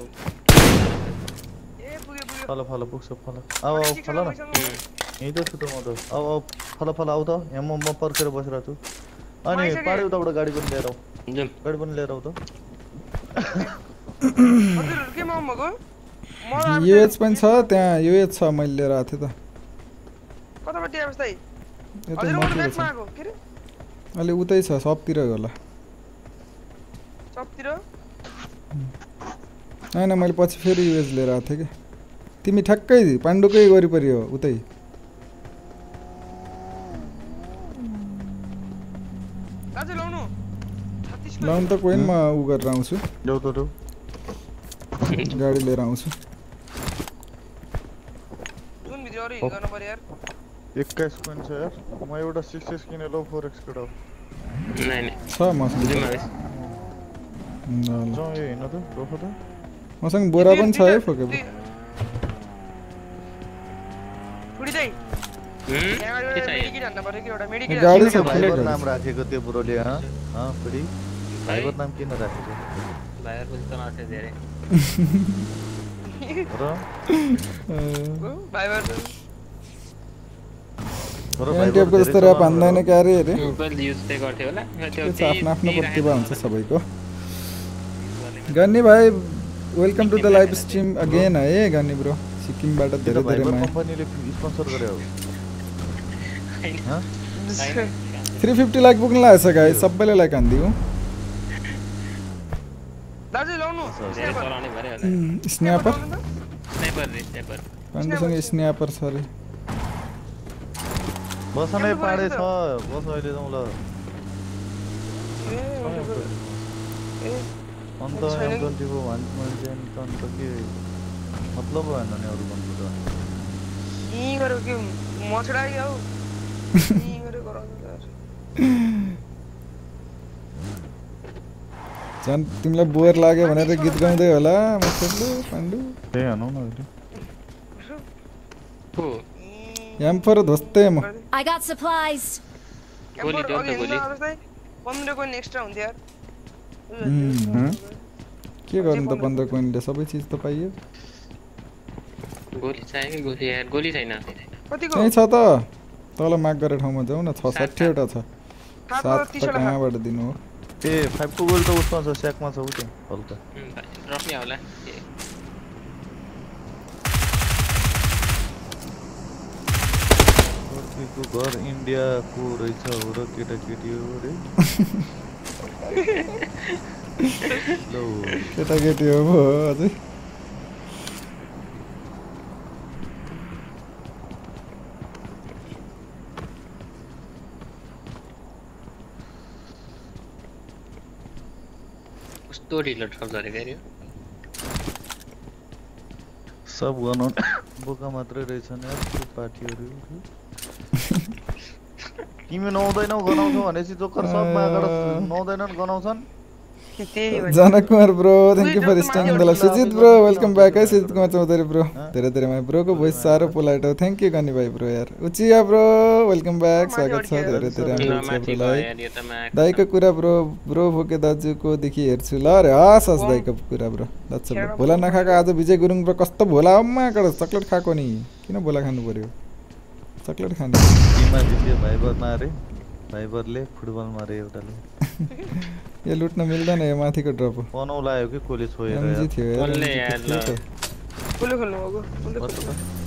ए पुग्यो पुग्यो फल फल पुग्छ फल आऊ आऊ फल न यहीँ त छु त म त आऊ आऊ फल फल आऊ त यहाँ म म पर्खेर बसिरहेको छु अनि। पाडे उताबाट गाडी पनि लिएर आऊ। गाडी पनि लिएर आऊ त। युएच पनि छ त्यहाँ युएच छ मैले लिएर आएको थिएँ त। अहिले उतै छ सबतिर होला। होइन मैले पछि फेरि युएच लिएर आएको थिएँ कि। तिमी ठ्याक्कै पाण्डुकै वरिपरि हो उतै दाजु लाउनु छत्तिस लाउनु त कोइन म उ गरेर आउँछु गाडी लिएर आउँछु जुन भित्र अरू हिल गर्नु पर्यो यार। एक्काइस कोइन छ यार। म एउटा सिक्स एक्स लो फोर छ मसँग बोरा पनि छ है? फोके गाडी छ नाम। राखेको त्यो बुढोले हँ हँ फेरि भाइबर नाम किन राखेको भाइहरूको जस्तो लाग्छ धेरै। र ए, भाइबर र एनटिएफको भाइबर जस्तो धेरै ऱ्याप चलाउनु हान्दैन र। क्या अरे अरे मोबाइल युज चाहिँ गर्थ्यो होला त्यो त्यो चाहिँ त्यही- आफ्नो आफ्नो त्यही प्रतिभा राखेको हुन्छ होला। सबैको गर्ने गन्नी भाइ welcome to the live stream again है गन्नी ब्रो सिक्किमबाट त्यो त धेरै धेरै भाइबर माया कम्पनीले स्पोन्सर गरे हो होइन। हँ? होइन। थ्री फिफ्टी लाइक पुग्नु लागेको छ गाई सबैले लाइक हानिदिउँ दाजु लाउनु। धेरै चलाउने भरे होला। स्न्यापर स्नाइपर रे, स्नाइपर। पाण्डुसँग स्न्यापर छ अरे बस नै पाडे छ बस अहिले जाउँ ल। अन्त छैन एम नि। ट्वेन्टीको भन्छ मान्छे अनि त अन्त के मतलब भएन नि अरू त। यहीँ गरेको के मछडा हौ। यहीँ गरेको गराउँछ यार। झन् तिमीलाई बोर लाग्यो भनेर गीत गाउँदै होला पाण्डु त्यही न एम्फोर ध्वस्तै म। I got supplies. गोली नि गोली। कोइन एक्स्ट्रा यार। के गर्नु त पन्ध्र कोइनले सबै चिज त पाइयो गोली चाहियो कि गोली यार गोली छैन कतिको त्यहीँ छ त तल माग गरेर ठाउँमा जाउँ न छ साठीवटा छ सात। कहाँबाट दिनु हो ए फाइभको गोल त उसमा छ स्याकमा छ उ त्यहाँ हल्का उम्, भाइ, ड्रप नि होला अर्कीको घर इन्डियाको रहेछ हो र केटाकेटी हो रे केटाकेटी हो पो अझै कस्तो ढिलो ड्रप झरेको अरे यो। सब गनाउने बोका मात्रै रहेछन् पार्टीहरू तिमी नुहाउँदैनौ गनाउँछौ भनेपछि जोकर सब मागबाट नुहाउँदैनन् गनाउँछन् त्यही भएर Janak Kumar bro thank you for staying in the life Sujit bro welcome back है सुजित कुमार चौधरी ब्रो धेरै धेरै माया ब्रोको भोइस साह्रो पोलाइट हो थ्याङ्क यू गनी भाइ ब्रो यार उचिया ब्रो वेलकम ब्याक स्वागत छ धेरै धेरै ब्रोलाई। दाईको कुरा ब्रो ब्रो भोके दाजुको देखि हेर्छु ल अरे हस् हस् दाईको कुरा ब्रो दाजु ब्रो भोला नखाएको आज विजय गुरुङ ब्रो कस्तो भोला अम्मा कड चक्लेट खाएको नि किन भोला खानु पर्यो चक्लेट खाने टिममा जित्यो भाइबर मारे भाइबरले फुटबल मारे एउटाले यो लुट्न मिल्दैन यो माथिको ड्रप बनाउ लाग्यो कि कसले छोएर एमजी यार। थियो यार कसले MG यार, थियो ल। त। कसले खोल्नु भएको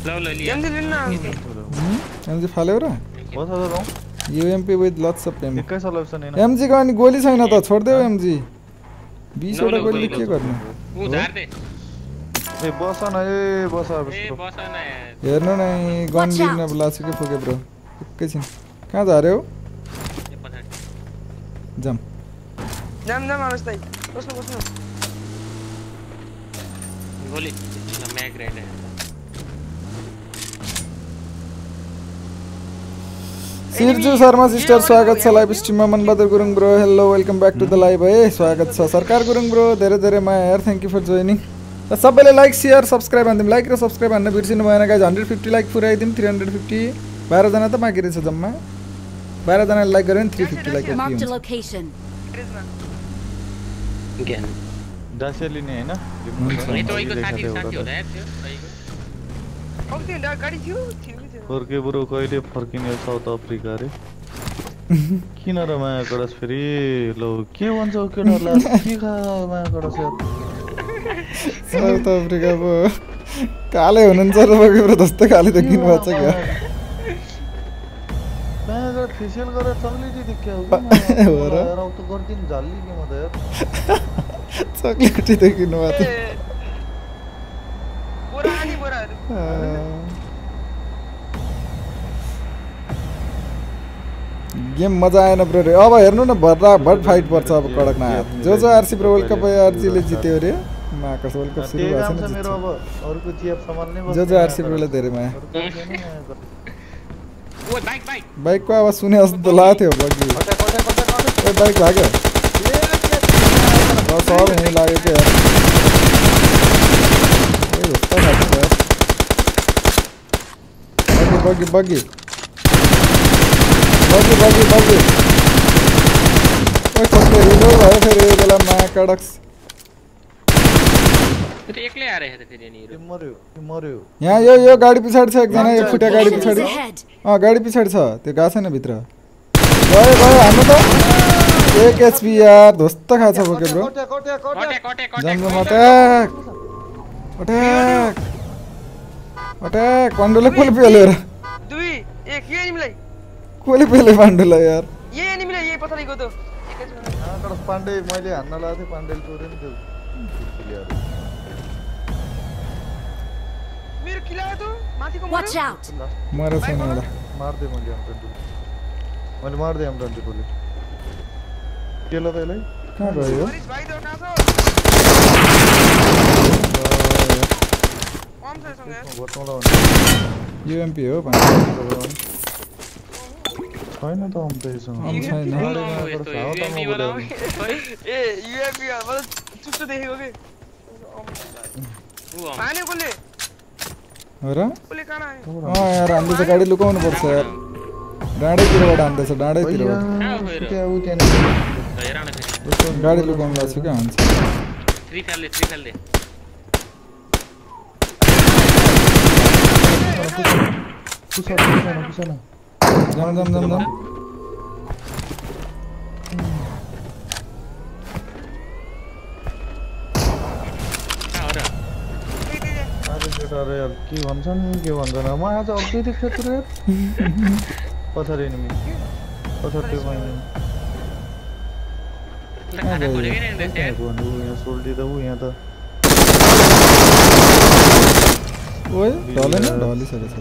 ल ल लिया। एमजी लिनु? एमजी फाल्यो र बस त जाउँ। UMP with lots of M एकै सलाप्सन होइन एमजीको अनि गोली छैन त छोडिदेऊ एमजी बिसवटा नौ, नौ, गोलीले नौ, के। गर्नु ऊ झार्दे ए बस न ए बस अब ए। बस न यार। हेर्नु न गन Watch out. लिन लाछु के पुग्यो ब्रो एकैछिन कहाँ झऱ्यो यो पछाडि जाम जाम जाम आवेश दाइ बस्नु बस्नु गोली म्याग राइड सिरजु शर्मा सिस्टर स्वागत छ live स्ट्रिममा Manbahadur Gurung bro hello welcome back to the live है स्वागत छ सरकार गुरुङ ब्रो धेरै धेरै माया यार थ्याङ्क यू फर जोइनिङ र सबैले लाइक सेयर सब्सक्राइब हानिदिउँ लाइक र सब्सक्राइब हान्न बिर्सिनु भएन गाइज हन्ड्रेड फिफ्टी लाइक पुऱ्याइदिउँ थ्री हन्ड्रेड फिफ्टी बाह्रजना त बाँकी रहेछ जम्मा बाह्रजनाले लाइक गऱ्यो भने three fifty like Marked a हुन्छ location. ग्रेजमा ज्ञान डासिया लिने होइन फर्के बरु कहिले फर्किने साउथ अफ्रिका अरे किन र माया कडस फेरि लौ के भन्छ केटाहरूलाई के खा माया कडस यार साउथ अफ्रिका पो काले हुनुहुन्छ र जस्तो काले त किन्नु भएको छ क्या गरेर फेसियल गरेर चक्लेटी देख्यो हो र? अब त गरिदिनु झल्ली नि म त यार चक्लेटी त. ए, बोरा आनी बोराहरू गेम मजा आएन ब्रो रे. अब हेर्नु न भर्रा भट फाइट पर्छ अब कडकनाथ जो जो आरसी प्रो वर्ल्ड कप आरसीले जित्यो अरे माकस वर्ल्ड कप सुरु भएको छ सम्हाल्ने जो जो आरसी प्रोले धेरै माया. अरू कोही छैन माया गर्ने। ओ बाइक बाइक बाइकको आवाज सुने जस्तो लागेको थियो बघि कट्या, कट्या, कट्या, कट्या। ए बाइक लाग्यो बस अरू यहीँ लाग्यो क्या यार ए, हुस्ता खाएको छ यार। बगी बगी बगी बगी बगी बगी ओए कस्तो रिलोड भयो फेरि यो बेला माया कडक्स त्यो त एक्लै आएर हेर्दा फेरि यहाँनिर त्यो मर्यो मर्यो यहाँ यो यो गाडी पछाडि छ एकजना यो फुट्या गाडी पछाडि। गाडी पछाडि छ त्यो गएको छैन भित्र। गयो गयो हाम्रो त। एक एचपी यार ध्वस्त खाएको छ बोके ब्रो जमजम अट्याक अट्याक अट्याक पाण्डुलाई कसले पेल्यो र। दुई एक यो एनिमीलाई कसले पेल्यो पाण्डुलाई यार। यही एनिमीलाई यही पछाडिको त हाँ, कडस पाण्डे मैले हान्न लगाएको थिएँ पाण्डेले चोर्यो नि त्यो। मेरो किला त माथिको Watch मर्यो? out. मरेको छैन होला मारिदिएँ मैले एम ट्वेन्टी मैले मारिदिएँ एम ट्वेन्टी फोरले के ल त यसलाई कहाँ गयो हरिश भाइ त छ यससँग यार। बचाउँला भने युएमपी हो पाण्डु छैन त आउनु त यससँग आउनु छैन वाला। ए युएफपी मतलब चुच्चो देखेको कि ऊ आउँछ। हान्यो कसले हो र कसले कहाँ आयो अँ यार हान्दैछ गाडी लुकाउनु पर्छ यार डाँडैतिरबाट हान्दैछ डाँडैतिरबाट कहाँ गयो र? त्यहाँ ऊ त्यहाँनिर ल, हेर न फेरि। गाडी लुकाउनु लाग्छ क्या हान्छ थ्री फाल्दे थ्री फाल्दे पुसा पुसा न पुसा न जम जम जम जम आज केटाहरू यार के भन्छन् के भन्छन् म आज अर्कै देख्छ तर यार पछाडि एनिमी पछाडि त्यो माइने ल, खाना खोलेकै रहेन रहेछ यार। ऊ यहाँ सोल्टी त ऊ यहाँ त ओए ढलेन ढलिसकेको छ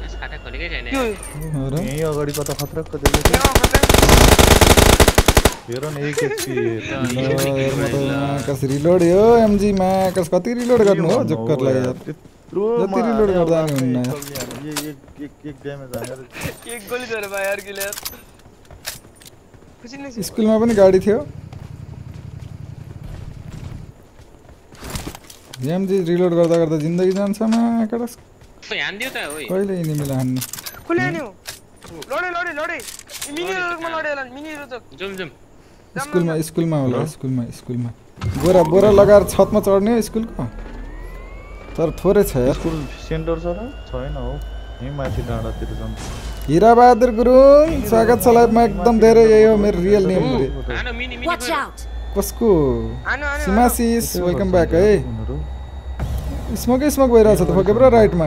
यस, खाता खोलेकै छैन त्यो यार। हो। र यहीँ अगाडि कता खतरक देखेको यहाँ खतरा हेर न एक एक पिए ल यार म त माकस रिलोड यो एमजी माकस कति रिलोड गर्नु हो जोक्करलाई यार त्यत्रो जति reload गर्दा नि हुन्न यार। एक एक एक ड्यामेज हानेर एक गोली झरे भाइ यार किले यार खुसी नै छु स्कुलमा पनि गाडी थियो एमजी रिलोड गर्दा गर्दा जिन्दगी जान्छ माकस ओइ हानिदियो त ओइ कहिले इनिमीलाई हान्ने खुले नि हो लडे लडे लडे। मिनी रोजमा लडे होला मिनी रोज जुम जुम। स्कुलमा स्कुलमा होला स्कुलमा स्कुलमा। बोरा बोरा लगाएर छतमा चढ्ने हो स्कुलको? तर थोरै छ यार। स्कुल सेन्टर छ र? छैन हौ। यहीँ माथि डाँडातिर छन् हिराबहादुर गुरुङ स्वागत छ लाइफमा एकदम धेरै यही हो मेरो रियल नेम! कसको? आनो आनो सिमासिस वेलकम ब्याक है। स्मोकै स्मोक भइरहेछ त फोके ब्रो राइटमा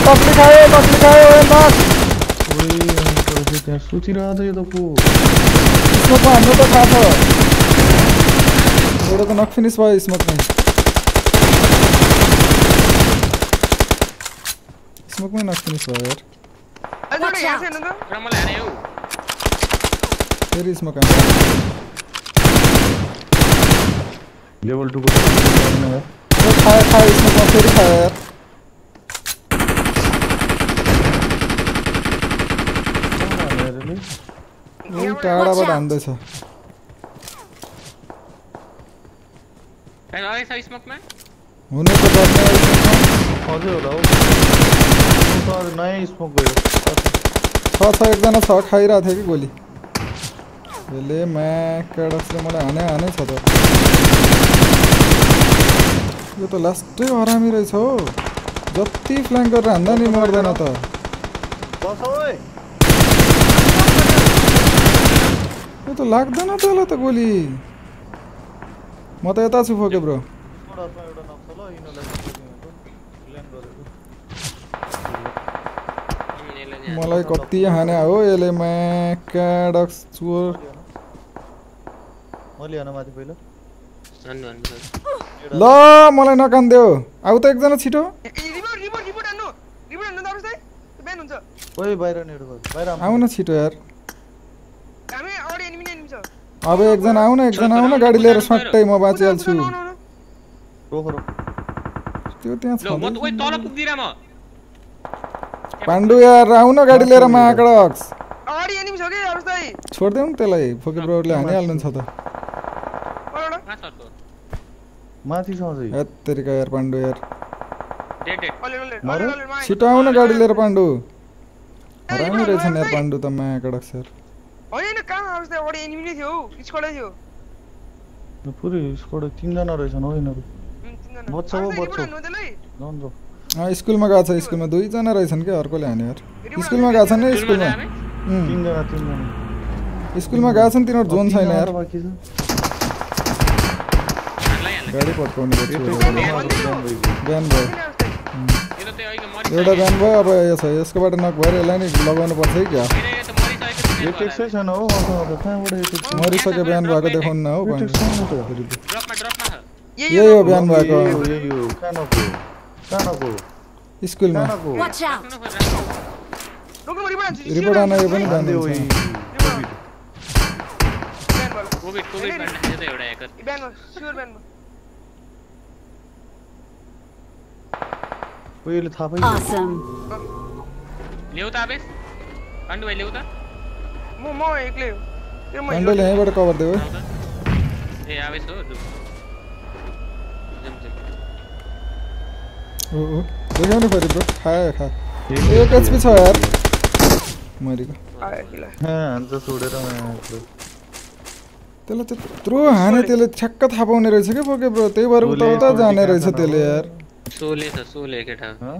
ओ यहाँ त यहीँ रहेछन् त। ओपनमा राइटमा स्मोक भइरहेछ दोस्त ओ तक्ली खायो तक्ली खायो ए नक ओइ, अन्त त्यो त्यहाँ सुतिरहेको छ यो त को स्मोकमा हाम्रो त थाहा छ एउटा त नक फिनिस भयो स्मोकमै स्मोकमै नक फिनिस भयो यार अझ एउटा यहाँ छैन त र मलाई हाने हौ फेरि स्मोक आयो लेभल टूको यार ओ, खायो खायो स्मोकमा फेरि खायो यार कहाँ हान्यो अरे ऊ टाढाबाट हान्दैछ हुनु त पर्ने हो स्मोकमा। अझै होला हौ त्यो त अझै नयाँ स्मोक गयो छ छ एकजना छ खाइरहेको थियो कि गोली यसले म्याकडक्सले मलाई हाने हानै छ त यो त लास्टै हरामी रहेछ हो जति फ्ल्याङ्क गरेर हान्दा नि मर्दैन त बस ओइ यो त लाग्दैन त होला त गोली। म त यता छु फोके ब्रो मलाई कति हाने हो यसले चोर। ल मलाई नकान्देऊ। आऊ त एकजना छिटो। रिपोर्ट रिपोर्ट रिपोर्ट हान्नु। रिपोर्ट हान्नु त अवस्था बिहान हुन्छ। ओइ बाहिर नेट गयो बाहिर आउनु। छिटो यार हामी अगाडि एनिमी नै एनिमी छ अब एकजना आऊ न एकजना आऊ न गाडी लिएर सट्टै म बाँचिहाल्छु त्यो त्यहाँ म छ म पाण्डु यार आऊ न गाडी लिएर अवस्था छोडिदेऊ न त्यसलाई फोके ब्रोहरूले कहाँ छ त माथि छ अझै हेत्तेरिका यार पाण्डु यार माया। छिटो आऊ न गाडी लिएर पाण्डु हरामी रहेछन् यार पाण्डु त महाकडक्स यार होइन कहाँ अवस्था अगाडि एनिमी नै थियो हौ स्क्वाडै थियो यो पुरै स्कोड तिनजना रहेछन् हौ यिनीहरू। बच्चा हो, बच्चा। स्कुलमा गएको छ स्कुलमा दुईजना रहेछन् क्या अर्कोले हान्यो यार स्कुलमा गएको छन् नि स्कुलमा स्कुलमा गएको छन् तिनीहरू जोन छैन यार छ गाडी पड्काउने यो बिहान भयो? यो एउटा बिहान भयो अब यस यसकोबाट नक भएर यसलाई नै लगाउनु पर्छ है क्या यो त मरिसकेको यो टेक्सै छैन हौ मसँग त कहाँबाट यो टेक्स मरिसक्यो बिहान भएको देखाउनु न हौ यो पाण्डु टेक्स छैन त ड्रपमा ड्रपमा छ यही यही हो बिहान भएको यही हो, यही हो कहाँ नको कहाँ नको स्कुलमा कहाँ नको Watch out! राख्नु खोज, राख्नु। रोक्नु रिपोर्ट हान्छु रिपोर्ट आन यो पनि हान्दे बिहान ओइ हुन्छ बिहान भयो कोभिड कोभिड भन्ने थियो त एउटा ह्याकर बिहान भयो स्योर बिहान भयो पहिले थाहा पाइ Awesome. ल्याउ त आवेश पाण्डु भाइ ल्याउ त म म एक्लै हो त्यो म पाण्डुले यहीँबाट कभर दियो है ल्याउ त ए आवेश हो जुम जुम जुम ओ ओ देखाउनु फेरि ब्रो खायो खा एक एचपी छ यार मरिको आयो किला हान्छ छोडेर मात्र त्यसलाई त्यत्रो हाने त्यसले ठ्याक्क थाहा पाउने रहेछ क्या फोके ब्रो त्यही भएर उता उता जाने रहेछ त्यसले यार सोले छ सोले केटा हँ?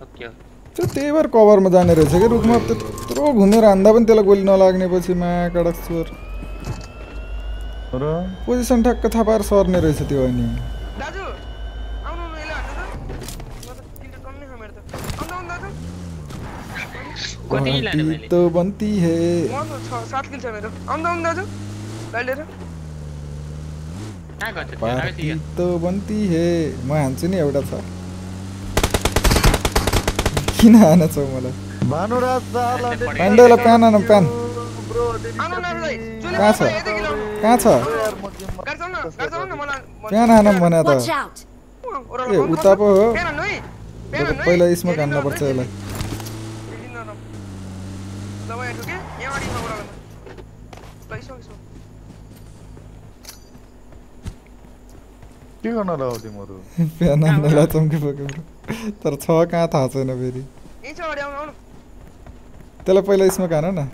सक्यो त्यो त्यही भएर कभरमा जाने रहेछ क्या रुखमा? त्यत्रो घुमेर हान्दा पनि त्यसलाई गोली नलाग्ने पछि मा कडक चोर र? पोजिसन ठ्याक्क थाहा पाएर सर्ने रहेछ त्यो अनि। त। म त किल कम नै छ मेरो त। आउनु आउनु दाजु। कति लाने पार्टी मैले तो बन्ती है। म त छ सात किल छ मेरो। आउनु आउनु दाजु। गाडी लिएर कहाँ गन्छ त्यो? आवेश पार्टी हिँड। तो बन्ती है। म हान्छु नि एउटा छ। किन हानेछौ मलाई भानुराज दाल अनि पाण्डेलाई प्यान आन प्यान ब्रो आउनु न आफूलाई जुन कहाँ छ? कहाँ मलाई प्यान भने त! ए उता पो हो पहिला स्मोक हान्नुपर्छ यसलाई के गर्न होला तिमीहरू प्याना होला चम्के पक्यो तर छ कहाँ थाहा छैन फेरि त्यसलाई पहिला यसमा खान न.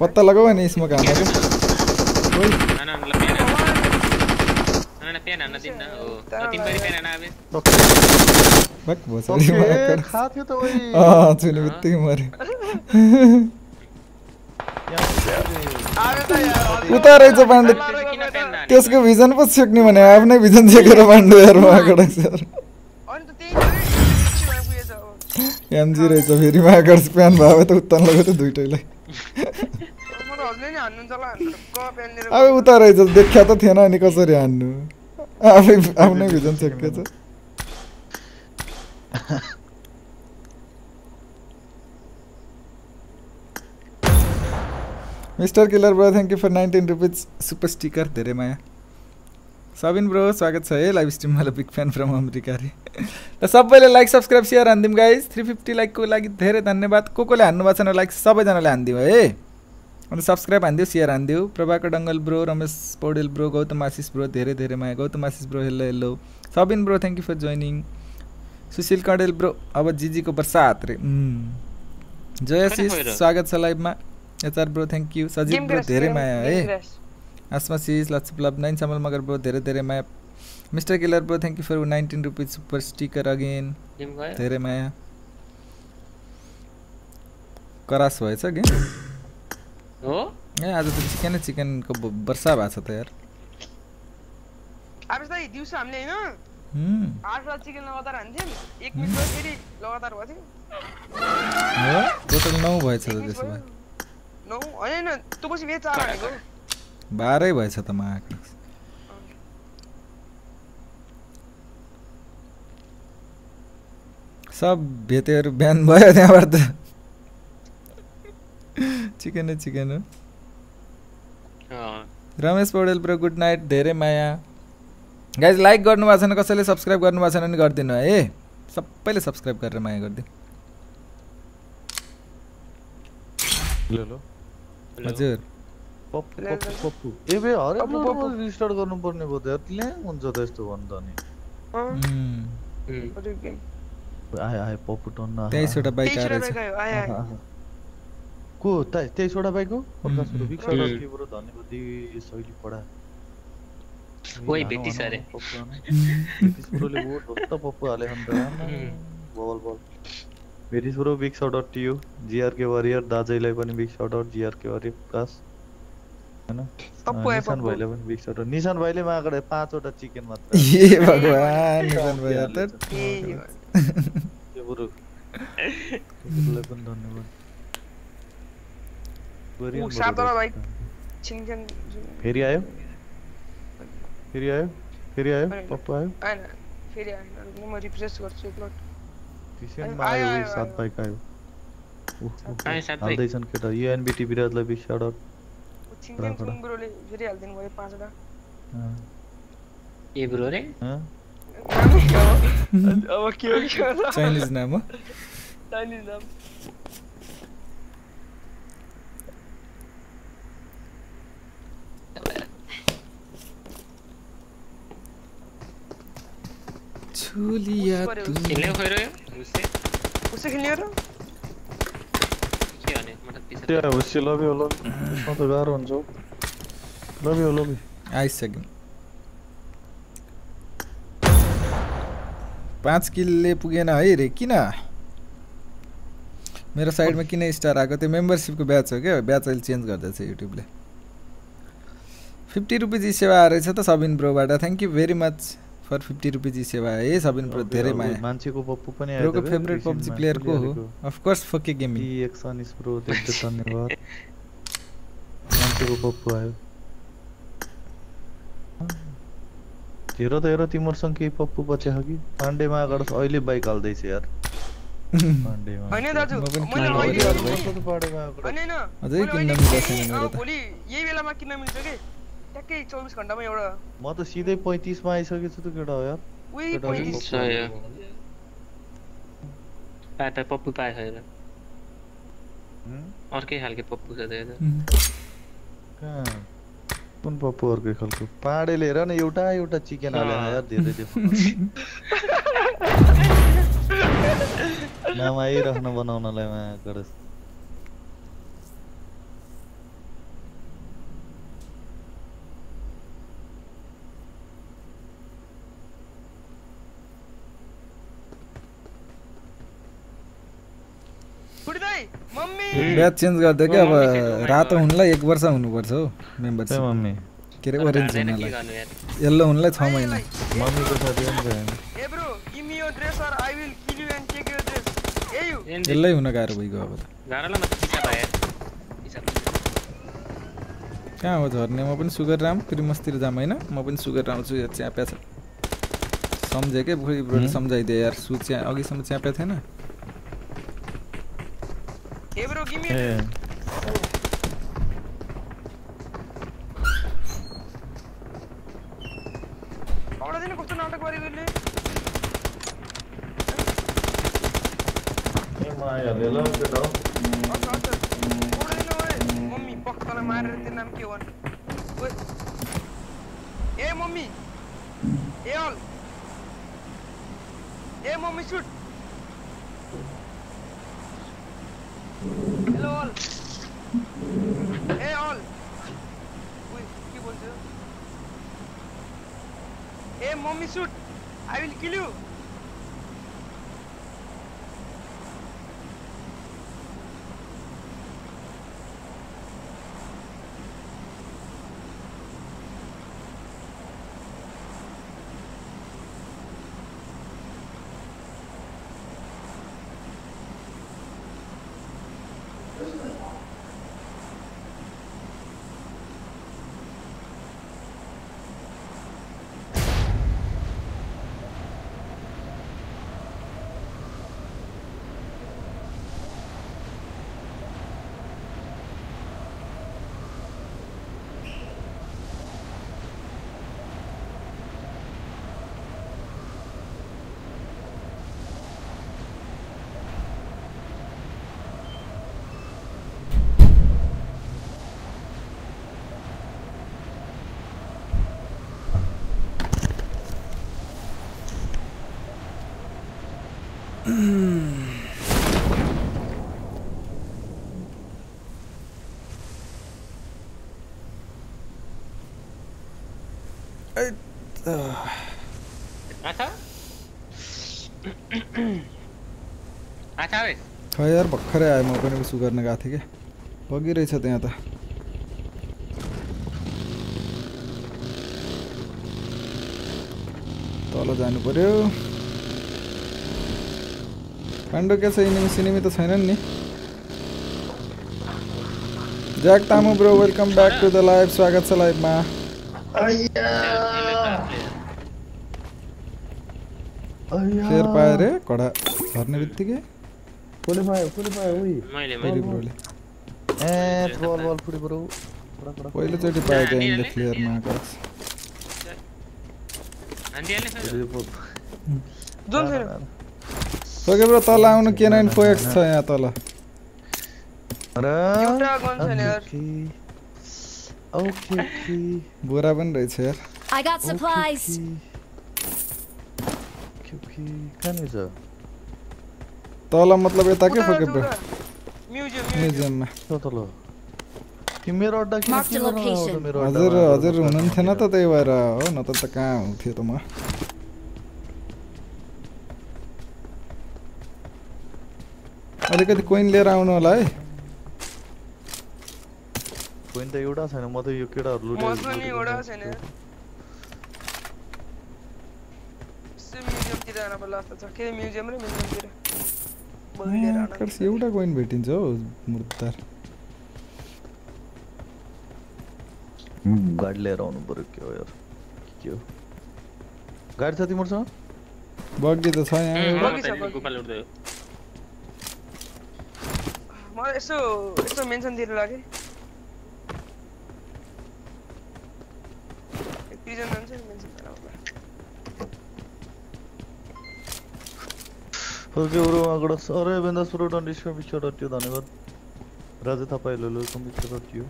पत्ता लगाऊ नि यसमा खान बित्तिकै मऱ्यो उता रहेछ पाण्डे त्यसको भिजन पो छेक्ने भने आफ्नै भिजन छेकेर पाण्डे यार माकड सर। अनि त त्यही हो है एकछिनमा पुगेछ अब एमजी रहेछ फेरि माकड प्यान भयो त उत्तान लगायो त दुइटैलाई। अब उता रहेछ देखा त थिएन अनि कसरी हान्नु। आफै आफ्नै भिजन छेकेको छ। Mister killer bro thank you for nineteen rupees super sticker धेरै माया सबिन ब्रो स्वागत छ है लाइभ स्ट्रिम मलाई बिग फ्यान फ्रम अमेरिका रे र सबैले लाइक सब्सक्राइब सेयर हानिदिउँ गाइज थ्री फिफ्टी लाइकको लागि धेरै धन्यवाद को कोले हान्नु भएको छैन लाइक सबैजनाले हानिदियो है अनि सब्सक्राइब हानिदियो share हानिदियो Prabhakar Dangal bro Ramesh Paudel bro Gautam Ashish bro धेरै धेरै माया Gautam Ashish bro hello hello Sabin bro thank you for joining Sushil Kadel bro अब जिजीको बर्सात रे। जयाशिष कहिले गएर? स्वागत छ लाइभमा HR bro thank you Sajeev bro धेरै माया है? क्रास। आसमासिस Lakshya love nine Samal Magar bro धेरै धेरै माया। Mister killer bro thank you for nineteen rupees super sticker again धेरै माया। करास भएछ हो? ए आज त चिकनै चिकनको वर्षा भएको छ त यार। आवेश दाइ दिउँसो हामीले होइन? हुँ। आठ चिकन लगातार हान्थ्यौँ। एक मिनट फेरि लगातार भएको थियो हो? टोटल नौ भएछ त्यसो भए। नौ होइन होइन तँ पछि फेरि चार हानेको बाह्रै भएछ त सब भेतेहरू बिहान भयो त्यहाँबाट त चिकन चिकन हो Ramesh Paudel bro good night धेरै माया गाइज लाइक गर्नुभएको छैन कसैले सब्सक्राइब गर्नुभएको छैन भने गरिदिनु है सबैले सब्सक्राइब गरेर माया गरिदिनु। हजुर। पप्पु ले, पप्पु ले। पप्पु ए बे हरे पप्पु, पप्पु। रिस्टार्ट गर्नुपर्ने भयो त यार। ल्याङ हुन्छ त यस्तो भन्दा नि। आए आए पप्पु टन्न तेइसवटा बाइक आएर बाइक आयो, आयो, आयो। को त तेइसवटा बाइक हो प्रकाश बिग उम्। सर्ट तिम्रो धन्यवाद शैली पढा ओइ, भेटिस अरे। प्रोले बहुत भक्त पप्पु हाले अन्त। बल बल भेटिस pro big shout out to you GRK warrior दाजैलाई पनि big shout out GRK warrior Prakash हैन आयो, निशान पप्पु। भाइलाई पनि बिग सर्ट आउट निशान भाइले मागेर पाँचवटा चिकन मात्र ए भगवान् निशान भाइ यार त बरु। त्यसलाई पनि धन्यवाद। बरु सातवटा रस। बाइक। फेरि आयो फेरि आयो फेरि आयो। पप्पु आयो आएन, फेरि आएन, म रिफ्रेस गर्छु एकपल्ट रिसेन्टमा आयो, उही सात। बाइक आयो। हाल्दैछन् केटा विराजलाई आउट फेरि हालिदिनु भयो पाँचवटा। ए ब्रो रे? अब के हो के हो? चाइनिज नाम हो? चाइनिज नाम। छुलिया तू खेल्ने खोइ उससे उसै खेल्ने हो र के भने मतलब पिछा त्यहाँ होस् लबी हो लबी त गाह्रो हुन्छ हौ लबी हो लबी आइसक्यो पाँच किलले पुगेन है रे किन मेरो साइडमा किन स्टार आएको त्यो मेम्बरसिपको ब्याच हो क्या ब्याच अहिले चेन्ज गर्दैछ युट्युबले फिफ्टी रुपिज सेवा आएछ त Sabin ब्रोबाट thank you very much for fifty rupees सेवा है सबिन धेरै माया। मान्छेको पप्पु पनि आयो ब्रोको फेभरेट पब्जी प्लेयर को हो? खोलिहालेको। अफकोर्स फोके गेमिङ टी एक्सनिस ब्रो धेरै धन्यवाद। मान्छेको पप्पु आयो। हेर त हेर तिमीहरूसँग केही पप्पु पछि कि? पाण्डेमा अगाडि अहिले बाइक हाल्दैछ यार। पाण्डेमा होइन दाजु मैले अहिले है। होइन। अझै मैले किन्न मिल्दैन मेरो त। भोलि यही बेलामा किन्न मिल्छ कि? ट्याक्कै चौबिस घन्टामा एउटा म त सिधै पैँतिसमा आइसकेको छु त केटा हो यार उही पैँतिस। पाए पाए पप्पु पाए खै हुँ? अर्कै खालको पप्पु छ। कहाँ कुन पप्पु अर्कै खालको पाडेले हेर न एउटा एउटा चिकन हालेन यार धेरै धेरै नाम आइराख्न बनाउनलाई माया गरोस् ब्याच चेन्ज गरिदियो कि अब रातो हुनुलाई एक वर्ष हुनुपर्छ हौ मेम्बरसिप मम्मी। के अरे ओरेन्ज हुनलाई। यल्लो हुनुलाई छ महिना। मम्मीको साथी पनि छैन ए bro give me your dress or I will kill you and take your dress A you. And यसलाई हुन गाह्रो भइगयो अब त। कहाँ हो झर्ने? म पनि सुगर राम क्रिमसतिर जाम होइन? म पनि सुगर राउँछु यार च्याप्या छ। सम्झेँ के? बुढी? सम्झाइदिए यार सु च्या अघिसम्म च्याप्या थिएन। ए ब्रो गिभ मी ए पक्रा दिन कस्तो नाटक गरेको यसले ए म आइहालेँ ल केटा हो अच्छा अच्छा पक्रा दिन ओए मम्मी पक्कालाई मारेर त्यो नाम के भन् ओए ए मम्मी ए अल ए मम्मी सुट हेलो अल ए अल उइ के बोल्छ ए mummy shoot I will kill you आथा आथा वे छ यार भर्खरै आयो म पनि उसो गर्न गएको थिएँ क्या बगिरहेछ त्यहाँ त तल जानु पर्यो पाण्डु के छ इनिमी सिनिमी त छैनन् नि Jack Tamu bro welcome back to the live स्वागत छ लाइभमा फेर पायो रे कडा झर्ने बित्तिकै कसले पायो कसले पायो उही मैले ब्रोले ए बल बल फुटी पऱ्यो कडा कडा पहिलोचोटि पायो त्यहाँ इनले क्लियरमा आकाश हान्दिहाल्ने छ फेरि पो- जोन छैन ओके ब्रो तल आउनु के नाइन फोर एक्स छ यहाँ तल अरे एउटा गन छैन यार ओके ओके ओके बोरा पनि रहेछ यार I got supplies. छ? तल मतलब यता के फोके ब्रो उता। Museum museum. म्युजियममा। छ तल। कि मेरो अड्डा किन. मेरो हजुर? हजुर हुनुहुन्थेन त त्यही भएर हो न त त कहाँ हुन्थ्यो त म? अलिकति कोइन लिएर आउनु होला है। कोइन त एउटा छैन म त यो केटाहरू लुटे मसँग नि एउटा छैन यार यसो म्युजियमतिर जान पर्ला जस्तो छ के म्युजियम र म्युजियमतिर बही लिएर आउन आकर्ष एउटा कोइन भेटिन्छ हौ मुर्दार गाडी लिएर आउनु पर्यो के हो यार के हो गाडी छ तिमीहरूसँग बग्गी त छ यहाँ यसो यसो मेन्सन दिएर लाग्यो प्रिजन जान्छ नि मेन्सन ओके ब्रो आंकड़ा सारे बंदा सुरु don't disturb mister dot you धन्यवाद राजे था हेलो वेलकम मिस्टर डॉट डटियो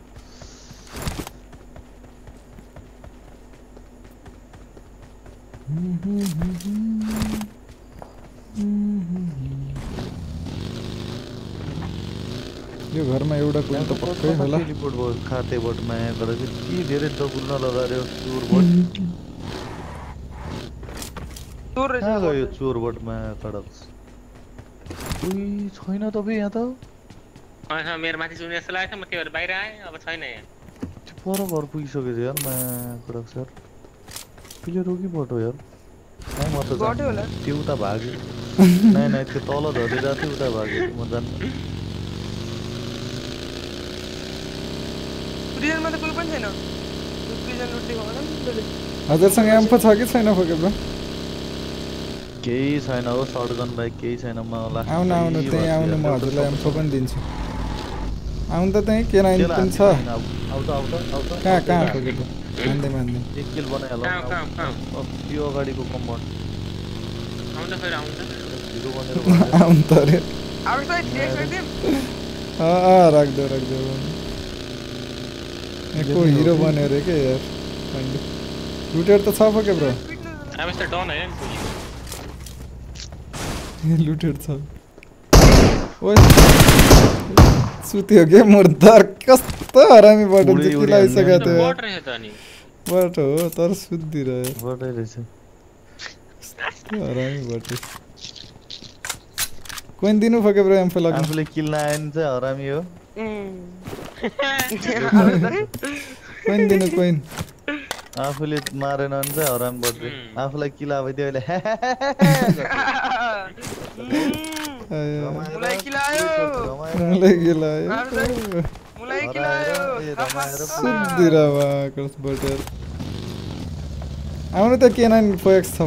ये घर में एवढा कोणी तर पक्का झाला रिपोर्ट बघ खाते बट मैं कदाचित की धीरे तो गुन्हा लगा रहे हो चोर बट चोर रे चोर बट मैं कडक। उही छैन तपाईँ यहाँ त। मेरो माथि सुने जस्तो लागेको थियो म त्यही भएर बाहिर आएँ अब छैन यहाँ। त्यो पर घर पुगिसकेछ यार माया कडक सर। प्लेयर हो कि बटो यार। म त। त्यो उता भाग्यो। नाइ नाइ त्यो तल झरेर थियो उता भाग्यो म जान्नु। प्रिजनमा त कुनै पनि छैन। प्रिजन लुट्ने। हजुरसँग एम्फो छ कि छैन ब्रो केही छैन हो सर्टगन बाइक केही छैन म लास्ट आउनु आउनु त्यहीँ आउनु म हजुरलाई एम्फो पनि दिन्छु। आउनु त त्यहीँ के नाइन पनि छ। कहाँ कहाँ? ब्रो मान्दै मान्दै। एक किल बनाइहाल त्यो अगाडिको कम्पाउन्ड। आउनु त अरे। त राख्देऊ राख्देऊ। को हिरो बन्यो अरे के यार? लुटेर त छ फोके ब्रो? अब यस्तो डन होइन नि लुटेड छ सुत्यो के मुर्दार कस्तो हरामी बटन चाहिँ हान्ने थियो बट हो तर सुत्दिरह्यो बटै रहेछ कस्तो हरामी बटे कोइन दिनु फक्यो ब्रो एम्फो लाग्नु आफूले किल नआयो भने चाहिँ हरामी हो कोइन दिनु कोइन आफूले मारेन भने चाहिँ हरामी उम्। आफूलाई किल अब त्यो अहिले। आउनु त के नाइन फोएक्स छ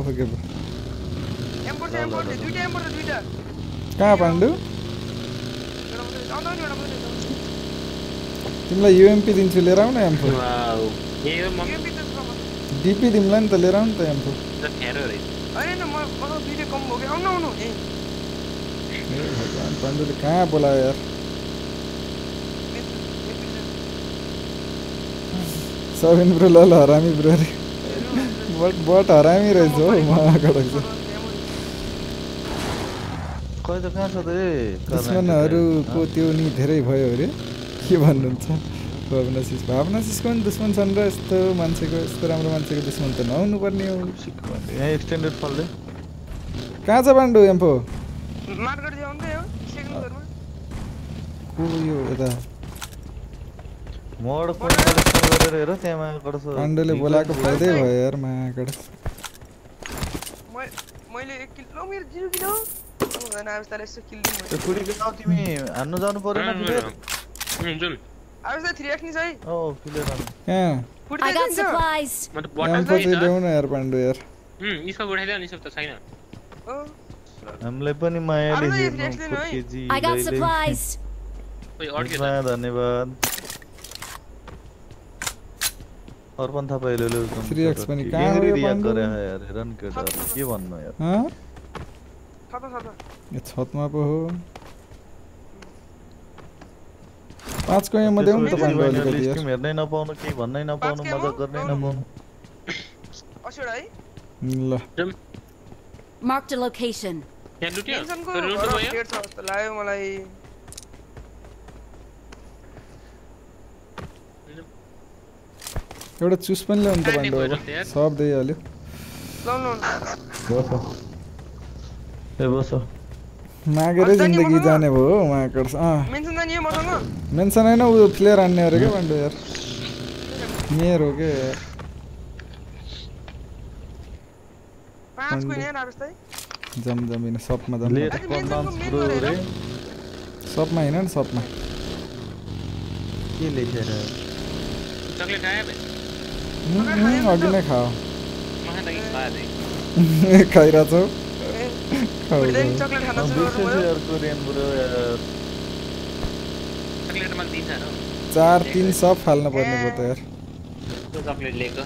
दुईटा कहाँ पाण्डु? नि। तिमीलाई युएमपी दिन्छु लिएर वाउ। यही डिपी तिमीलाई नि त लिएर आउनु त रहेछ होइन होइन, म कम भयो कि आउनु आउनु यहीँ ए भगवान् पाण्डुले कहाँ बोलायो यार सबिन ब्रो ल ल हरामी ब्रो अरे बट बट हरामी रहेछ हौ महाकडक छ खै त कहाँ छ त ए दुश्मनहरूको त्यो नि धेरै भयो अरे के भन्नुहुन्छ भावनाशिष भावनाशिषको पनि दुश्मन छन् र यस्तो मान्छेको यस्तो राम्रो मान्छेको दुश्मन त नहुनु पर्ने हो यहाँ एक्सटेन्डेड फल्दै कहाँ छ पाण्डु फ्लोरमा। को यो यता? पाण्डुले बोलाएको फाइदै भयो यार महाकड मै- मैले एक किलो मेरो जिरो किलो हुँदैन अब यस्तालाई यसो किल तिमी हान्नु जानु परेन एक्स नि। ल्याउन यार पाण्डु यार हामीलाई पनि मायाले धन्यवाद Arpan Thapa hello hello Three X पनि कहाँ हो यो रियाक्ट पाण्डु? गरे यार हेर न केटा के भन्नु यार छतमा पो हो पाँचको यहाँ देऊ नि त पाण्डु अलिकति लिस्ट यार हेर्नै नपाउनु केही भन्नै नपाउनु पाँच मजा केमा? गर्नै अँ। नपाउनु असीवटा है ल। Marked a location. यहाँ लुट्यो मेन्सनको त्यो लुट्नु भयो पेट छ जस्तो लाग्यो मलाई। एउटा चुस पनि ल्याउनु त कहाँ पाण्डु दिएको अब जस्तो यार? सब दिइहाल्यो लाउनु ए बस। मागेरै जिन्दगी? जाने भयो हौ अँ। मेन्सन होइन ऊ फ्लेयर हान्ने अरे क्या पाण्डु यार? मेयर हो क्या यार जम जमिन सपमा जम सपमा होइन। नि सपमा के लेखेर? अघि नै खाओ। खाइरहेको छौ चक्लेट खान चार तिन सब फाल्नु पर्ने भयो त यार त्यो चक्लेट लिएको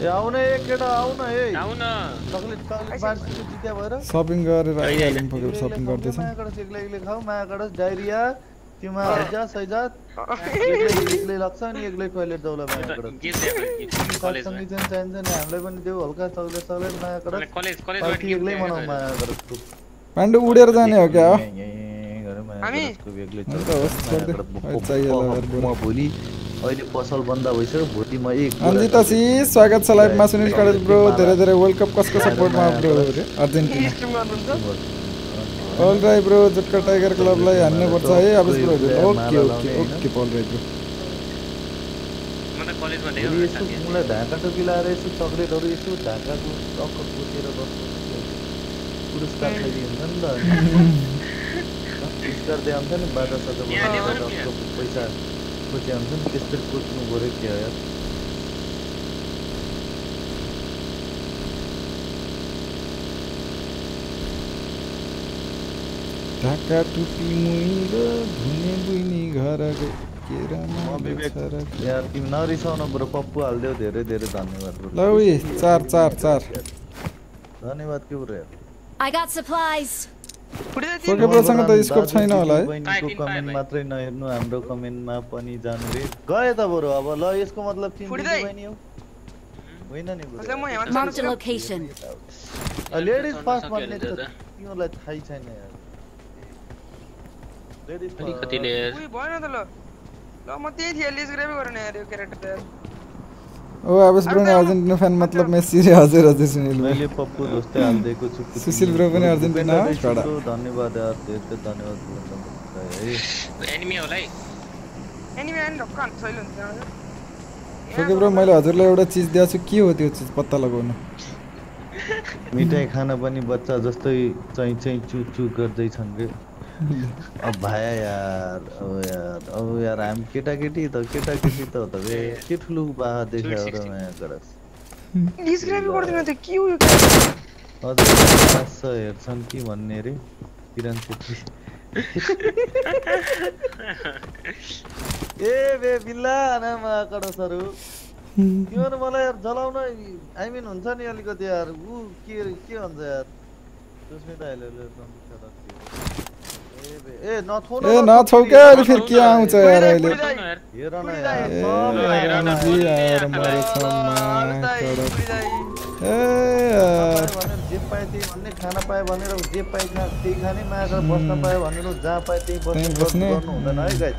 ए आउन ए केटा आउन ए आऊ न चक्लेट चक्लेट बाँड्छु जित्या भएर सपिङ गरेर आइहाल्यौँ सपिङ गर्दैछौँ डाइरिया तिमा हैजा सैजा एक्लै एक्लै लाग्छ अनि एक्लै टोइलेट जाउला मायाबाट गिफ्ट ल्याएको कलेजमा साथसँगै चाहिँ चाहिन्छ नि हामीलाई पनि देऊ हल्का चक्लेट चक्लेट मायाबाट कलेज कलेजबाट पार्टी एक्लै मनाऊ मायाबाट पाण्डु उडेर जाने हो क्या हो हामी? हुन्छ, होस्, छोड्दे। अहिले चाहियो होला यार बुढो। भोलि अहिले पसल बन्द भइसक्यो भोलि म एक अन्जिता सी स्वागत छ लाइभमा सुनिल कडेल ब्रो धेरै धेरै वर्ल्ड कप कसको सपोर्टमा ब्रो अरे अर्जेन्टिना पल राई ब्रो जुटका टाइगर क्लबलाई हान्नुपर्छ है अब ब्रो ओके ओके ओके पल राई ब्रो यसो साथीहरू मलाई ढाका टोपी लाएर यसो चक्लेटहरू यसो ढाकाको टक्क कोसेर बस्नु पुरस्कार खाइदियो हुन्छ नि त पुरस्कार दिए नि सजामा क्या? पैसा। खोज्या हुन्छ नि त्यस्तै खोज्नु पऱ्यो क्या यार। ढाका टुपी मुइलो धुने बुइनी घर तिमी नरिसाउनु बरु पप्पू हालिदेऊ धेरै धेरै धन्यवाद। ल उही चार चार चार धन्यवाद के बरु I got supplies. तिन ब्रोसँग त स्कोप छैन होला है कमेन्ट। मात्रै नहेर्नु हाम्रो कमेन्टमा पनि जानु रे गए त बरु अब ल यसको मतलब फुट्दै? बहिनी हो होइन नि बरु. लेडिज सक्यो भन्ने त दादा। तिमीहरूलाई थाहै छैन यार अलिकतिले उही भएन त ल। ल म त्यही थिएँ लिज ग्राफै गरेन यार यो क्यारेक्टर यार ओ आवेश ब्रो नि अर्जेन्टिना फ्यान मतलब मेस्सी रे हजुर हजुर सुनिल मैले पप्पू जस्तै हालिदिएको छु सुशील ब्रो पनि अर्जेन्टिना। ब्रो, धन्यवाद यार धेरै धन्यवाद बोल्नु है एनिमी होला है एनिमे ढक्क हान्नु सहिलो हुन्छ फोके ब्रो मैले हजुरलाई एउटा चिज दिएको छु के हो त्यो चिज पत्ता लगाउनु? मिठाई खान पनि बच्चा जस्तै चाहिँ चाहिँ चु चु गर्दैछन् रे। अब भाया यार अब यार अब यार हामी केटाकेटी त केटाकेटी त त बे के ठुलो बाहा देख्यो र गरस लिज ग्राफै गर्दैन त्यो के हो? यो? हजुर मास हेर्छन् कि भन्ने रे किरण छेत्री ए बे बिल्ला आनामा कडसहरू नि मलाई यार जलाउन आई मिन हुन्छ नि अलिकति यार। ऊ के के भन्छ यार? सुस्मिता अहिले। ए नछौ क्या अहिले फेरि के आउँछ यार अहिले हेर न ए यार जी पाए भनेर जे पाए त्यही भन्ने खान पाए भनेर जे पाए त्यही खाने माया गरेर बस्न पाए भनेर जहाँ पाए त्यही बस्ने बस्ने। गर्नु हुँदैन है गाई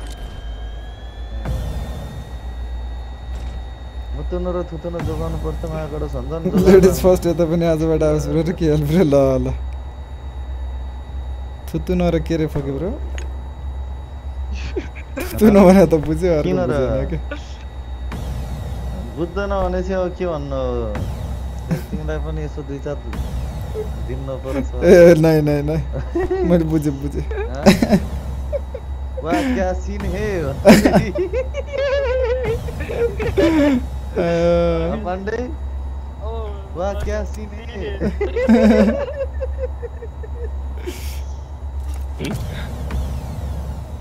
मुतुन र थुतुन जोगाउनु पर्छ मायाबाट झन् लेडिज फर्स्ट यता पनि आजबाट आओस् ब्रो र के हेल्प रे ल ल थुतु न र के रे फके ब्रो थुतु नभने त बुझ्यो अर्को किन र? बुझेन के बुझ्दैन भने चाहिँ के भन्नु तिमीलाई पनि यसो दुई चार दिनु पर्छ ए नाइ नाइ नाइ मैले बुझेँ बुझेँ वाह क्या सिन हे पाण्डे वाह क्या सिन हे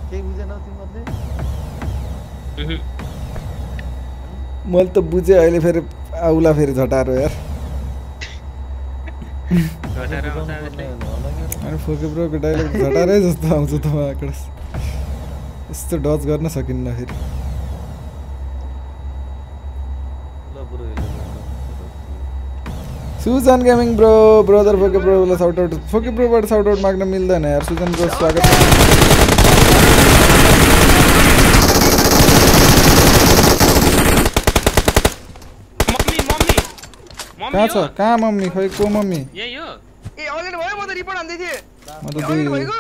केही बुझेनौ तिमीहरूले मैले त बुझेँ अहिले फेरि आउला फेरि झटारो यार। अनि फोके ब्रोको डाइलग झटारै जस्तो आउँछ त उहाँबाट यस्तो डच गर्न सकिन्न फेरि। सुजन गेमिङ ब्रो ब्रदर फोके ब्रोलाई साउट आउट फोके ब्रोबाट साउट आउट माग्न मिल्दैन यार सुजन ब्रो स्वागत छ मम्मी मम्मी मम्मी कहाँ हो? छ कहाँ मम्मी खै को मम्मी यही हो। ए अलरेडी भयो म त रिपोर्ट हान्दै थिएँ। म त अलरेडी दुई भइगयो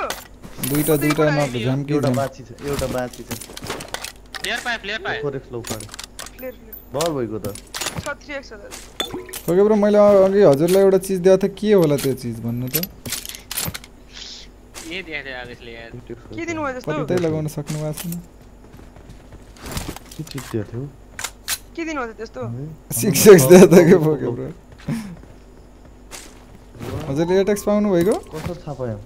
दुईटा दुईटा नक झ्याम्की एउटा झ्याम बाँची छ एउटा बाँची छ। प्लेयर पाए प्लेयर पाए फोरेक्स लो पारे प्लेयर प्लेयर भर भइगयो त। छ फोके ब्रो मैले अघि हजुरलाई एउटा चिज दिएको थिएँ के होला त्यो चिज भन्नु त? पत्तै लगाउन सक्नु भएको छैन। के चिज दिएको थियो? के दिनुभयो त्यस्तो? सिक्स एक्स दिएको थियो कि फोके ब्रो हजुरले एटेक्स पाउनु भएको कसो थाहा पायो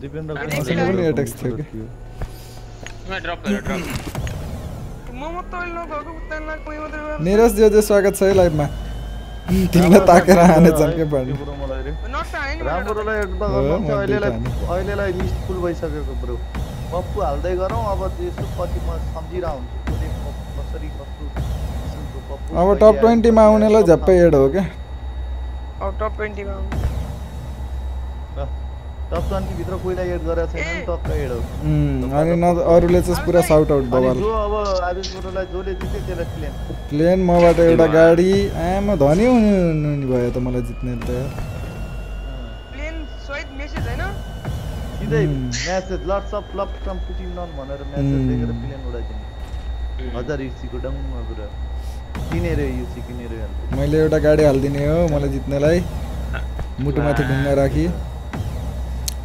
दिपेन्द्र पनि एटेक्स थियो कि? म ड्रप गरेर ड्रप। निरज जो जो स्वागत छ है लाइभमा तिमीलाई ताकेर के भन्ने हाने नि मैले राम्रोलाई एड त हो, गर्नु म छ अहिलेलाई अहिलेलाई लिस्ट फुल भइसकेको ब्रो पप्पु हाल्दै गरौँ अब यसो पछि म सम्झिरह हुन्छु क- कसरी कस्तो अब टप आयो, ट्वेन्टीमा आउनेलाई झ्याप्पै एड हो क्या अब टप 20 मा आउनु। एड गरेको छैन टक्क एड हो अनि न अरूले चाहिँ पुरा साउट आउट जो अब जसले जित्यो त्यसलाई प्लेन मबाट एउटा गाडी आमा धनी हुनु भयो त मलाई जित्ने त यार प्लेन सहित मेसेज हैन सिधै हुँ। Message lots of love from putting नन भनेर म्यासेज हुँ। देखेर प्लेन उडाइदिने हजार युसीको डङ्ग पुरा. किनेर युसी किनेर हाल्छ मैले एउटा गाडी हालिदिने हो मलाई जित्नेलाई. मुटुमाथि ढुङ्गा राखी.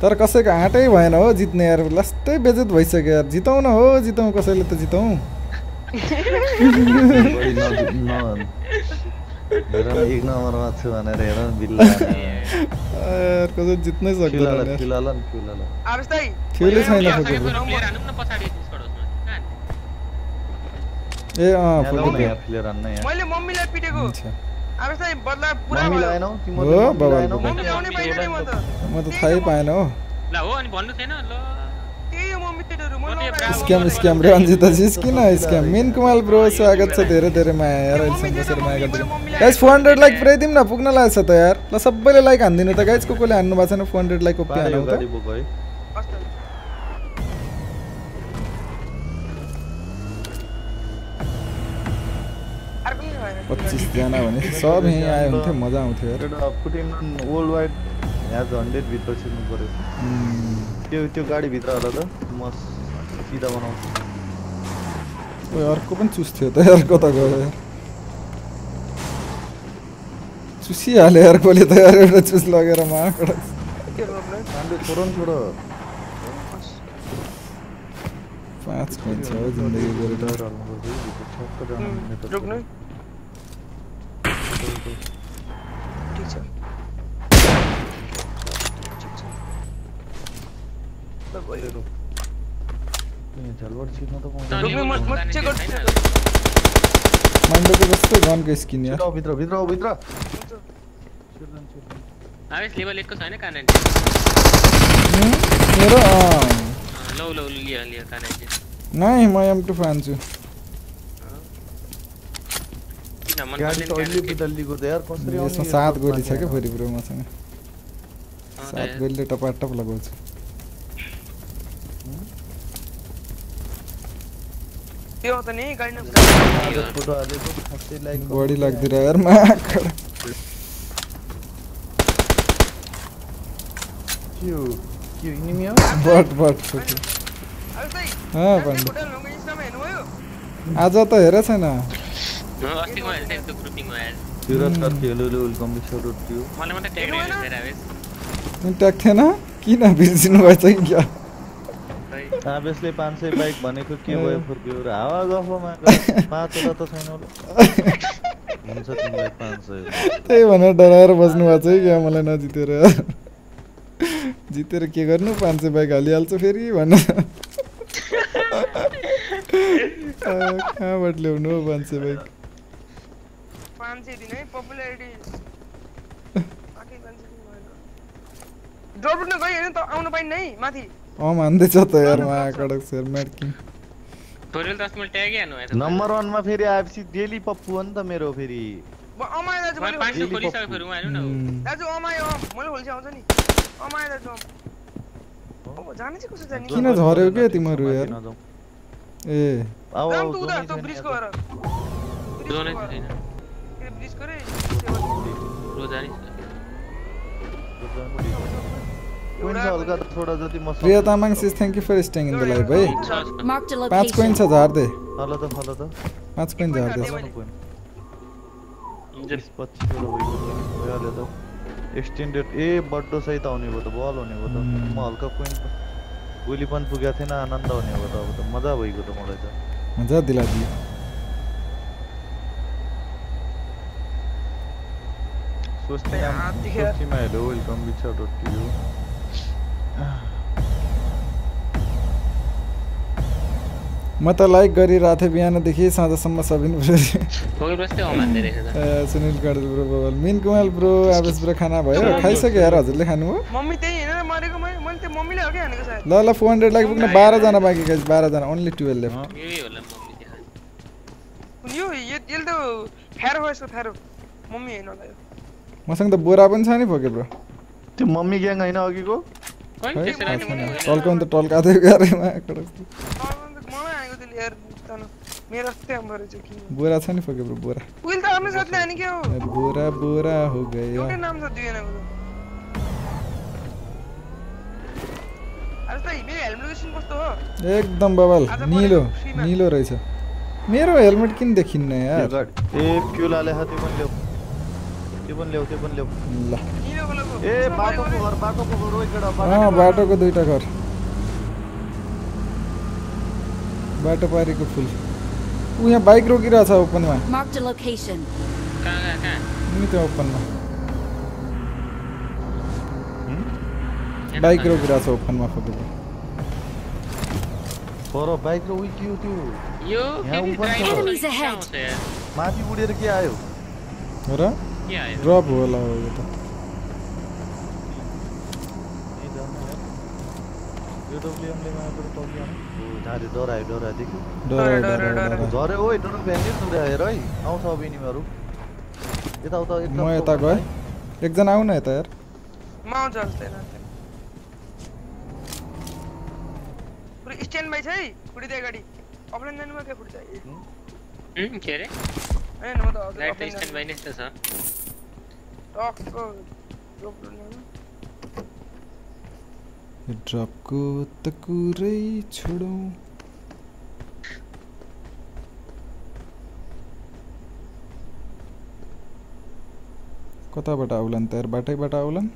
तर कसैको आँटै भएन हो जित्ने यार लास्टै बेजत भइसक्यो यार जिताउँ न हो जिताउँ कसैले त कसै जित्नै सक्दैन फ्युलै छैन ए अँ मैले मम्मीलाई पिटेको म त म त थाहै पाएन हो. ल हो अनि भन्नु छैन ल. त्यही हो मम्मी तिनीहरू म म त्यो नपाएको। ब्राभो स्क्याम स्क्याम रन्जिता किन स्क्याम मेन कुमाल ब्रो स्वागत छ धेरै धेरै माया यार अहिलेसम्म माया गरिदिनु गाइस फोर हन्ड्रेड लाइक पुऱ्याइदिउँ न पुग्न लागेको छ त यार. ल सबैले लाइक हानिदिनु त गाइस को कोले हान्नु भएको छैन फोर हन्ड्रेड लाइक ओपी त पच्चिसजना भने सब यहीँ आयो हुन्थ्यो मजा आउँथ्यो वर्ल्ड वाइड ह्याज हन्ड्रेड भित्र छिर्नु पऱ्यो। उम्, त्यो त्यो गाडीभित्र होला त म सिधा बनाउँछु ओए अर्को पनि चुस्थ्यो त यार कता गयो यार? चुसिहाल्यो यार कसले त यार एउटा चुस लगेर पाँच पोइन्ट छ हो जिन्दगी डर हाल्नुपर्छ है, भित्र छक्क जानु उम्, हुने त रोक्नु छोडो। ठिक छ ठिक छ ल गयो यहाँ झलबाट छिर्न त पाउँदैन तँ रोक्नु, म- ल्याउनु म जाने चेक त्यो गर्छु, छैन। चेक माइन्डोको जस्तै गनको स्किन यार छिर्न भित्र भित्र आऊ, भित्र हुन्छ। छिर्न, छिर्न। आवेश लेभल एकको छैन कहाँ उम्, मेरो अँ, लौ लौ लियो लियो कहाँ नाइन्टी नाइ म एम टू फान्छु किन मन गाडी यार कसरी यसमा सात गोली छ क्या? फेरि ब्रो मसँग सात। गोलीले टपाटप लगाउँछु यार माकड इनिमी हो बट बट छोटो हाँ इन्स्टामा हेर्नुभयो आज त हेर छैन अँ, अस्तिको हेरेको थिएँ त्यो यार सुरज सर खेलो वेलकम मलाई मात्रै ट्याग इन्ट्याक्ट थिएन किन बिर्सिनु भएछ कि क्या पाँच सय बाइक भनेको के भयो फर्क्यो र हावा गफमा। पाँचवटा त छैन होला हुन्छ तिमीलाई पाँच सय त्यही भनेर डराएर बस्नु भएको छ है क्या मलाई नजितेर यार जितेर के गर्नु पाँच सय बाइक हालिहाल्छु फेरि भनेर कहाँबाट ल्याउनु हो पाँच सय बाइक दिन है पपुलारिटी ड्रप रुट्न गयो होइन त आउनु पाइन्न है माथि अँ मान्दैछ त यार मा कडक सेयर म्याटकिङ फोरेल त मैले ट्यागै हान्नु भएछ नम्बर वानमा फेरि आएपछि डेली पप्पु हो नि त मेरो फेरि म अमायो दाजु मैले पाँच। फेरि उहाँ हेर्नु न। दाजु अमायो मैले आउँछ नि अमायो दाजु जाने चाहिँ कसो जाने किन झऱ्यौ के तिमीहरू यार? ए आऊ त ब्रिजको जोनै छैन Priya Tamang sis thank you for staying in the life है पाँच कोइन. छ झार्दे फल त फल त पाँच कोइन झार्दे एक्सटेन्डेड ए बड्डो सहित आउने भयो त बल हुने भयो त. म हल्का कोइन गोली पनि पुगेको थिएन आनन्द हुने भयो त अब त मजा भइगयो त मलाई त मजा दिलादियो सोच्ने सोच्दै सोच्दैमा hello welcome with road to म त लाइक गरिरहेको थिएँ बिहानदेखि साँझसम्म सबै ब्रो सुनिल कर्द ब्रो बबल मिन कुमार ब्रो आवेश ब्रो खाना भयो खाइसक्यो यार हजुरले खानु हो ल ल फोर हन्ड्रेड लागि पुग्न बाह्रजना बाँकी बाह्रजना ओन्ली टुवेल्भ लेफ्ट यो त फेरो फेरो मम्मी मसँग त बोरा पनि छ नि फोके ब्रो। त्यो मम्मी ग्याङ होइन अघिको? टल्काउनु त टल्काएको थियो बोरा छ नि फोके ब्रो बोरा। बोरा बोरा हो गयो। एकदम बबाल निलो। निलो रहेछ। मेरो हेलमेट किन देखिन्न यार? ए हाले त्यो पनि ल्याऊ त्यो पनि ल्याऊ त्यो पनि ल्याऊ ल। निलो कलरको ए बाटोको घर बाटोको घर हो एकटा अँ बाटोको दुईटा घर। बाटो पारीको फुल। ऊ यहाँ बाइक रोकिरहेछ ओपनमा Marked a location. कहाँ कहाँ कहाँ? नि त्यो ओपनमा यहाँ बाइक त- रोकिरहेछ ओपनमा फोटो पर बाइक र उयो के हो त्यो यो यहाँ फेरि ऊपर छ। ड्राइभर Enemies के ahead. आउँछ यार? माथि उडेर के आयो र के आयो ड्रप होला हो यो त ए जानु यार एडब्ल्युएमले मात्र टकिआउनु ओ झारे डरायो डरायो देख्यो डरायो डरायो, डरायो डरायो। डरायो झरे ओइ डर भ्याङ्गे तुरे हेर है। आउँछ अब यिनीहरू यताउता एकदम म यता गएँ एकजना आऊ न यता यार म आउँछ जस्तै लाग्छ पुरै स्ट्यान्ड बाई छ है फुटिँदै गाडी। अफलाइन जानुमा क्या फुट्छ हुँ, के अरे होइन म त लाइट त स्ट्यान्ड नै छ टक्क ड्रपको त कुरै छोडौँ कताबाट आउलान् त बाटैबाट आउलान्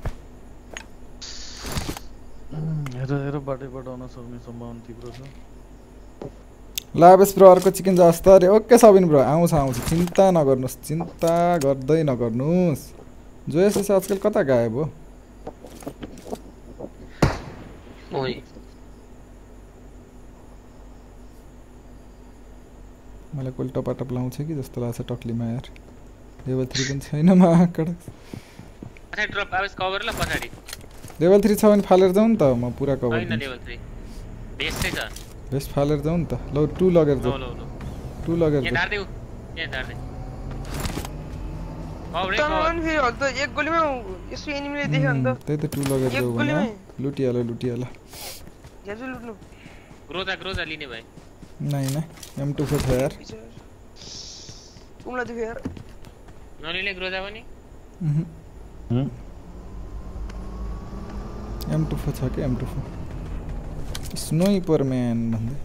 हेर हेर बाटैबाट आउन सक्ने सम्भावना थुप्रो छ लाभेस ब्रो अर्को चिकन जस्तो अरे ओके सबिन ब्रो आउँछ आउँछ चिन्ता नगर्नुहोस् चिन्ता गर्दै नगर्नुहोस् जो यसो आजकल कता गायब हो मलाई कोही टपाटप लाउँछ कि जस्तो लाग्छ टक्लीमा यार लेभल थ्री पनि छैन ल पछाडि लेभल थ्री छ भने फालेर जाउँ नि त म पुरा कभर लेभल थ्री बेस चाहिँ छ बेस्ट फालेर जाउँ नि त ल टु लगेर लौ जाउँ लौ लौ टु लगेर यहाँ जाउँ झार्दै ऊ यहाँ झार्दै कभरै तर कभर पनि फेरि हजुर त एक गोलीमा यसो एनिमीले देख्यो भने उम्, त त्यही त टु लगेर एक जाउँ भने गोलीमै। लुटिहाल लुटिहाल झ्याप्छु लुट्नु ग्रोजा ग्रोजा लिने भए नै नै एम टू फोर छ यार। उमलाई दुख्यो यार। नलिने ग्रोजा पनि एम टू फोर छ कि M two four? Sniper man भन्दै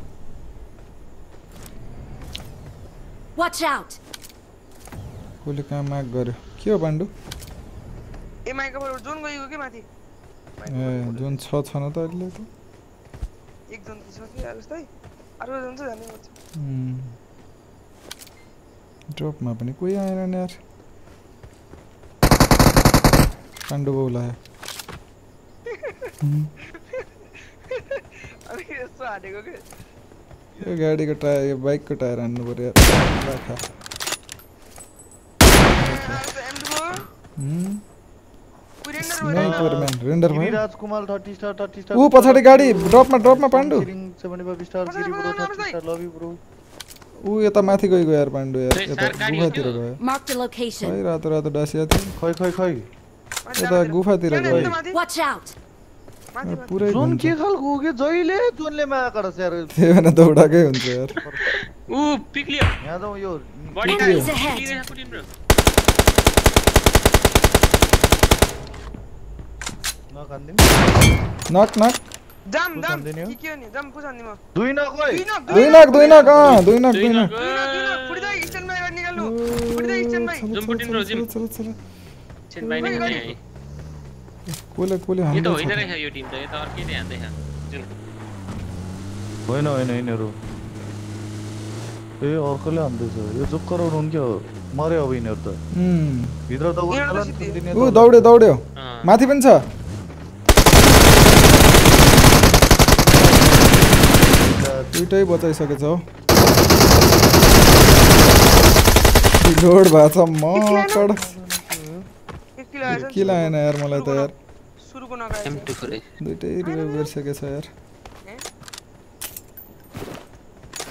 Watch out! कसले कहाँ माग गर्यो के हो पाण्डु ए माइक्रोफोन जोन गएको के माथि? ए जुन छ छैन त अहिले त। एक जोन त छ कि जस्तै अर्को जोन चाहिँ जाने पर्छ उम्. ड्रपमा पनि कोही आएन नि यार। पाण्डु बाउ लाग्यो उम्. अनि यस्तो हानेको के यो गाडीको टायर यो बाइकको टायर हान्नु पऱ्यो यार राखा उम्. स्नाइपर म्यान रेन्डर भयो गिरिराज कुमाल 30 स्टार 30 स्टार ऊ पछाडि गाडी ड्रपमा ड्रपमा पाण्डु 75 स्टार पछाडि, गिरी ब्रो पछाडि, 30 स्टार लभ यु ब्रो ऊ यता माथि गइगयो यार पाण्डु यार खै, यता सार गाडी गुफातिर हो गयो Marked a location. खै रातो रातो डासिया थियो खै खै खै यता गुफातिर माथि गयो माथि Watch out! माथि माथि पुरै जोन। के खालको हो कि जहिले जोनले माया गर्छ यार। त्यही भएर दौडाकै हुन्छ यार। ऊ पिक्लियो। यहाँ जाउँ यो बडी ahead. पिक्लिरहेको पुटिन ब्रो। Knock knock. जाम जाम? के के नि? जाम पुसान्दिम दुई न खोइ दुई नक दुई नक नक अँ दुई नक। दुई नक, नक। ए, फुटिँदै स्ट्यान्ड बाई निकाल्नु। फुटिँदै stand by zoom Putin bro, zoom. चल चल चेन बाहिर खै, निकाल्ने कसले कसले यो त होइन? रहेछ यो टिम त यो त अर्कै हान्दैछ जुन होइन होइन यिनीहरू। ए अर्कोले हान्दैछ यो जोकर हुनु क्या हो मऱ्यो अब यिनीहरू त. भित्र त ऊ दौड्यो दौड्यो। माथि पनि छ दुइटै बचाइसकेछ हौ लोड भएको छ किलो आएछ के लागेन यार मलाई त यार सुरुको नगाएछ M2 फोर दुइटै रिभाइभ गरिसकेछ यार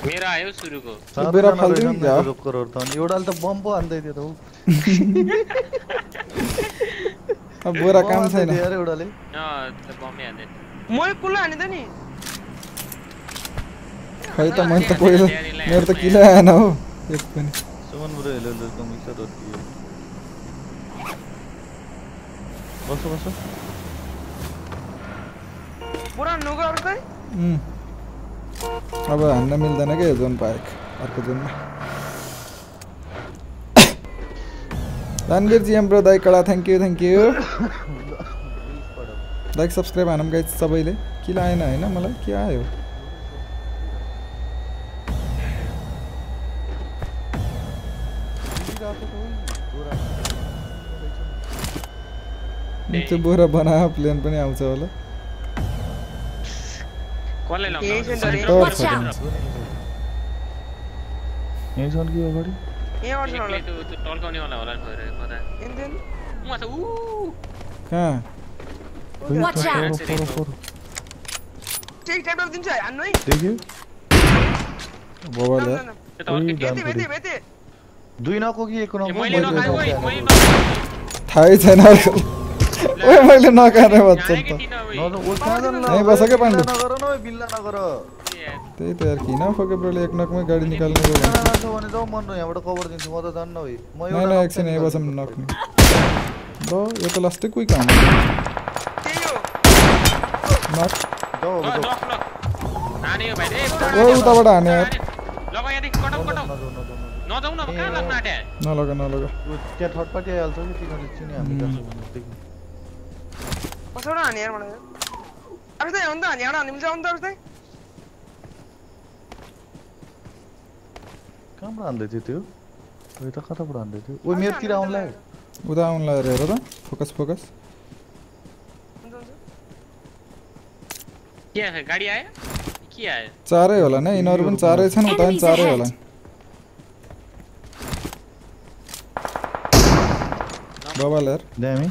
मेरो आयो सुरुको बेरा त अनि एउटाले त बम पो हान्दै थियो त अब बोरा काम हान्दै छैन यार एउटाले अँ बमै हानिदिएँ नि खै त मैले त पहिला मेरो त आएन हौ एक पनि सुमन ब्रो हेलो हेलो एकदम इच्छा रोटी बसो बसो पुरा नगर उम्। अब हान्न मिल्दैन क्या जोन पाएक अर्को जोनमा रणवीर जी हाम्रो दाइ कडा thank you thank you like subscribe हानौँ guys सबैले किन आएन होइन मलाई के आयो जाऊ, जाऊ। त्यो त अर्कै भेटे भेटे भेटे दुई नको कि एक ए, नको मैले मैले नखाएको नखाएको। मैले नखाएको थाहै छैन ओए मैले नखाने भन्छन् खाएकै त थिइनँ उही। नत्र ओ कहाँ जानु ल? यहीँ बस क्या पाण्डु? बिल्ला नगर न ओए, बिल्ला नगर ए, त्यही त यार किन फोके ब्रोले एक नकमै गाडी निकाल्नु गयो भने? एकजना मान्छे भने जाउँ मन यहाँबाट कभर दिन्छु म त जान्न है म नै एउटा नै नक एकछिन चाहिँ यहीँ बसौँ निकाल्छु। नक्ने ल यो त लास्टै कोही काम त्यही हो नक जाऊ अब ल, जाऊ। ल, ल। हान्यो भाइ, ए, उता ओ उताबाट हाने यार लग यहाँदेखि कटाउ कटाउ नजाऊ, नजाऊ, नजाऊ। नजाउ न अब कहाँ लाग्नु आँट्या नलगा नलगा यो त्यहाँ थर्ड पार्टी आइहाल्छ कि तिनीहरूले चिने हामी गर्छ भनेदेखि कसबाट हाने यार मलाई अब चाहिँ हो नि त हाने एउटा हान्नु मिल्छ हो नि त अब चाहिँ कहाँबाट हान्दै थियो त्यो ओ त कताबाट हान्दै थियो ओ मेरोतिर आउनु लाग्यो उता आउनु लगाएर हेर त फोकस फोकस हुन्छ, हुन्छ। के आयो गाडी आयो के आयो चारै होला नि यिनीहरू पनि चारै छन् उता पनि Enemies चारै ahead. होला बबाल यार ड्यामी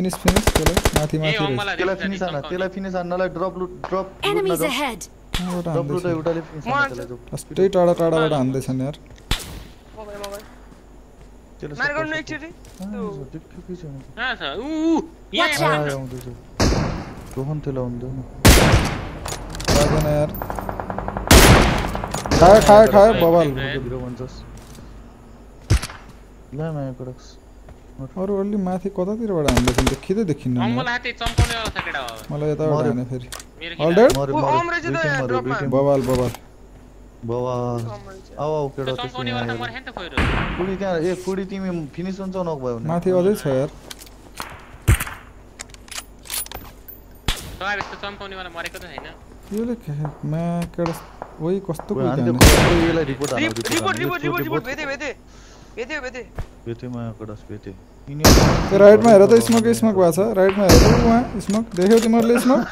फिनिस फिनिस त्यसलाई माथि ए माथि रहेछ अम्मला त्यसलाई फिनिस हान त्यसलाई finish हान्नलाई drop loot drop Enemies ahead. कहाँबाट ड्रप लुट हान्दैछ एउटाले फिनिस म हान्न हान्छु। त्यसलाई जाऊ। अस्टै टाढा टाढाबाट हान्दैछन् यार म गएँ, म गएँ। त्यसलाई मार support गर्नु support। एकचोटि कहाँ छ? देखेकै छैन। कहाँ छ ऊ ऊ, यहाँ Watch यहाँ out. आयो, आउँदैछ। रोहन त्यसलाई आउँदैन। लाग्दैन यार खायो खायो खायो बबाल भिडियो भिडियो भन्छस्। ल माया कडक्स। अरू अलि माथि कतातिरबाट हान्दैछन् देखिँदै देखिन्न मलाई यताबाट। हाने फेरि। त। बबाल बबाल बाबा अम रहेछ। आऊ आऊ त्यो केटा त्यसो चम्काउनेवाला त यहाँ मर्यो नि त खोइरो फुडी त्यहाँ ए फुडी तिमी फिनिस हुन्छ नक भयो भने माथि अझै छ यार त म्या केडा ओइ कस्तो यसलाई रिपोर्ट हान्नु, report report report report report, report भेटे भेटे भेटे भेटे माया कडक्स भेटे त्यो राइटमा हेर त स्मोक स्मोक भएको छ। राइटमा हेर उहाँ स्मोक। देख्यौ तिमीहरूले स्मोक?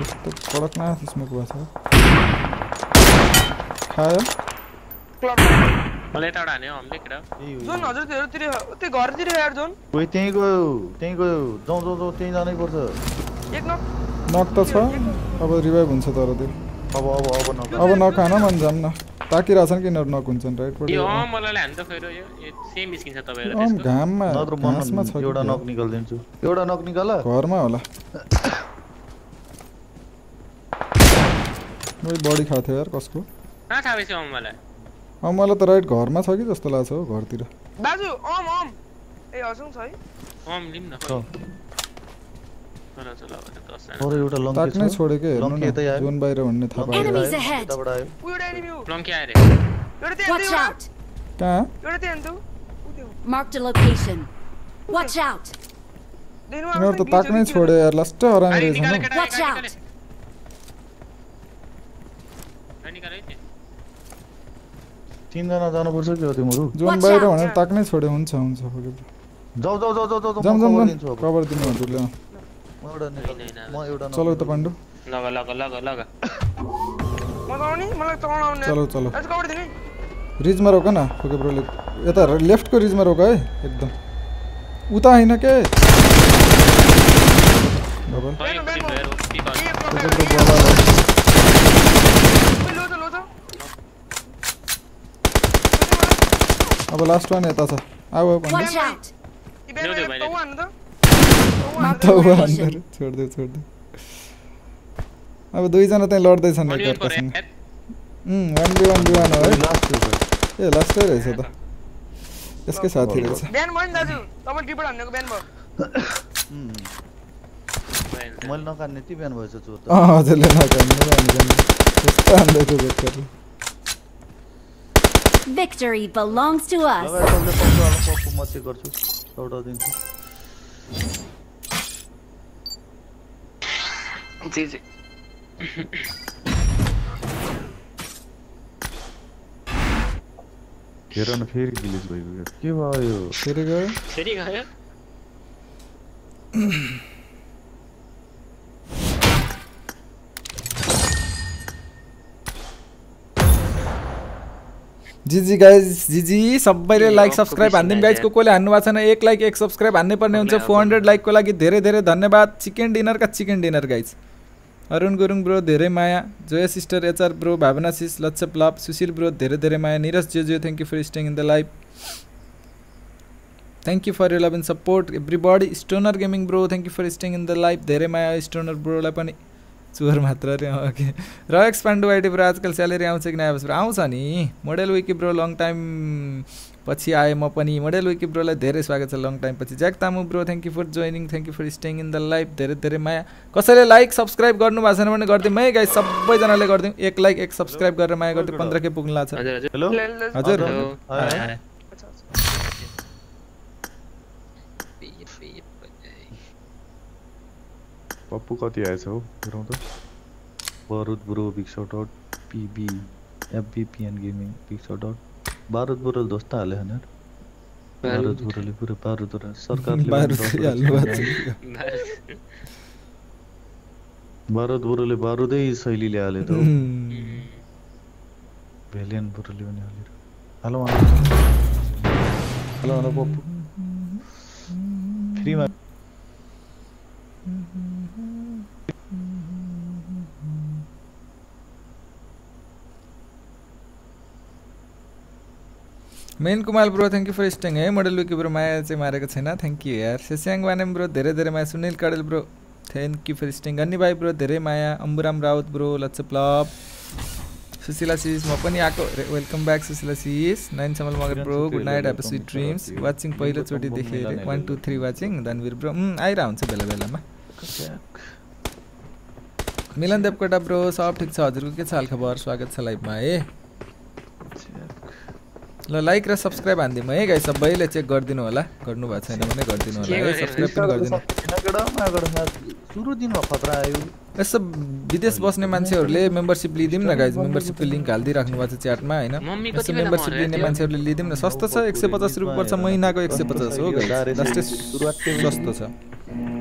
कस्तो कडकनाथ स्मोक भएको छ? खायो। क्लब मलाई यताबाट हान्यो हामीले केटा। जोन हजुरतिर त्यो घरतिर यार जोन। कोही त्यहीँ गयो त्यहीँ गयो। जाउँ जाउँ जाउँ त्यहीँ जानै पर्छ। एक नक। नक त छ। अब रिभाइभ हुन्छ तर त्यो। अब अब अब न अब नखान मन जाम न। ताकिरहेछन् कि यिनीहरू नक हुन्छन् त्यसको घाममा घाँसमा छ एउटा? नक निकालिदिन्छु। एउटा नक निकाल। घरमा होला। बढी खाएको थियो यार कसको? अब मलाई? त राइट घरमा छ कि जस्तो लाग्छ हौ घरतिर। दाजु अम अम ए हजुर छ है। अम लिउँ न। चल चल अब त दसजना तर एउटा लङ्के ताक्नै छ छोडेको हेर्नु लङ्के यतै न आयो। जोन बाहिर भन्ने थाहा लङ्के पायो Enemies आयो, ahead. यताबाट आयो ऊ एउटा एनिमी हो लङ्की आयो रे एउटा त्यहाँ Watch एउटा out. कहाँ एउटा त्यहाँ हेर्नु ऊ त्यो Marked a location. Watch out. देख्नु यिनीहरू त ताक्नै छोडे यार लास्ट हराउने गाडी रहेछन् निकाल हौ केटा Watch गाडी out. निकाल गाडी निकाल है त्यहाँ। तिनजना जानुपर्छ कि हो तिमीहरू जोन Watch बाहिर out. भनेर ताक्नै छोडे हुन्छ हुन्छ फुके जाऊ जाऊ जाऊ जाऊ जाऊ जाम म जाम cover जाम दिन्छु अब कभर दिनु हजुरले अँ। म एउटा निकाल होइन, होइन, म एउटा चलो त पाण्डु लग लग लग लग म त आउने मलाई चलाउन आउने चलो चलो आज कबाट दिने रिजमा रोक न ओके ब्रोले यता र- लेफ्टको रिजमा रोक है एकदम उता होइन के डबल तँ एक टिम हेर पिक ए, अन प्रफेट, ओके ए, ब्रो बल ओइ, लो छ लो छ अब लास्ट वान यता छ आऊ आऊ पाण्डु तौ हान्नु त तौ हान्नु त। त ऊ अन्दर छोडिदियो छोडिदियो अब दुईजना त्यहीँ लड्दैछन् अनियन पर एकअर्कासँग head one B one B one हो है लास्ट हो सर ए लास्टै रहेछ त यसकै साथी रहेछ बिहान भयो नि दाजु तपाईँ टिपट हान्नेको बिहान भयो मैले नकाट्ने ती बिहान भएछ चोर त अँ हजुरले नकान्नु नकान्नु कस्तो हान्दैछ बेकारले Victory belongs to us. लगाएर सबले पक्का वाला पक्कु म चेक गर्छु एउटा दिन्छु जी जी। हेर न फेरि गिलिज भइगयो के भयो फेरि गयो फेरि गयो जिजी गाइज जिजी सबैले ए, लाइक अफको सब्सक्राइब बेसी हानिदिनु गाइज लाग्यो। को कोले हान्नु भएको छैन एक लाइक एक सब्सक्राइब हान्नै पर्ने हुन्छ अफलाई, फोर हन्ड्रेड अफलाई। लाइकको लागि धेरै धेरै धन्यवाद। Chicken डिनरका chicken dinner guys Arun Gurung bro धेरै माया। Zoya sister HR bro Bhawana sis लच्छप लप सुशील ब्रो धेरै धेरै माया। निरज जो जो thank you for staying in the life thank you for you love and support everybody stoner gaming bro thank you for staying in the life धेरै माया stoner ब्रोलाई पनि। चुवर मात्र अरे ओके। र एक्सपान्डु आइडी ब्रो आजकल स्यालेरी आउँछ कि नआएपछि आउँछ नि। Model Vicky bro long time पछि आएँ म पनि मोडेल विकी ब्रोलाई धेरै स्वागत छ लङ टाइम पछि। Jack Tamu bro thank you for joining thank you for staying in the life धेरै धेरै माया। कसैले लाइक सब्सक्राइब गर्नु भएको छैन भने गरिदिउँ। है गाइस सबैजनाले गरिदिउँ। एक लाइक एक सब्सक्राइब गरेर माया गरिदिउँ पन्ध्र के पुग्नु लाग्छ हजुर। पप्पु कति आएछ हो? हेरौँ त। बारुद bro big shout out PB FBPN gaming big shout out बारुद ब्रोले दोस्त हाल्यो होइन। बारुद ब्रोले पुरो बारुद ब्रो सरकारले। बारुद ब्रोले बारुदै शैलीले हाल्यो त भेलियन ब्रोले पनि हालेर हेलो हेलो हेलो पप्पु। फ्रीमा। Man Kumar bro thank you for staying है मोडल विकी ब्रो माया चाहिँ मारेको छैन. थ्याङ्क यू यार. सेस्याङ वानेम ब्रो धेरै धेरै माया. Sunil Kadel bro thank you for staying गन्नी भाइ ब्रो धेरै माया. अम्बुराम राउत ब्रो लच्छ प्लप सुशीला सिस म पनि आएको. Welcome back Sushila sis nine समल Magar bro good night happy sweet dreams watching पहिलोचोटि देखेँ अरे one two three watching Dhanbir bro आइरह हुन्छ बेला बेलामा मिलन देवकोटा ब्रो सब ठिक छ हजुरको के छ हालखबर स्वागत छ लाइभमा है ल लाइक र सब्सक्राइब हानिदिउँ है गाई सबैले चेक गरिदिनु होला। गर्नु भएको छैन भने गरिदिनु होला। है सब्सक्राइब पनि गरिदिनु। सुरु दिनमा खतरा आयो। यसो विदेश बस्ने मान्छेहरूले मेम्बरसिप लिदिउँ न गाइज मेम्बरसिपको लिङ्क हालिदिइराख्नु भएको छ च्याटमा होइन? यसो मेम्बरसिप लिने? मान्छेहरूले लिदिउँ न। सस्तो छ एक सय पचास रुपियाँ पर्छ महिनाको एक सय पचास हो गाइज लास्टै सस्तो छ।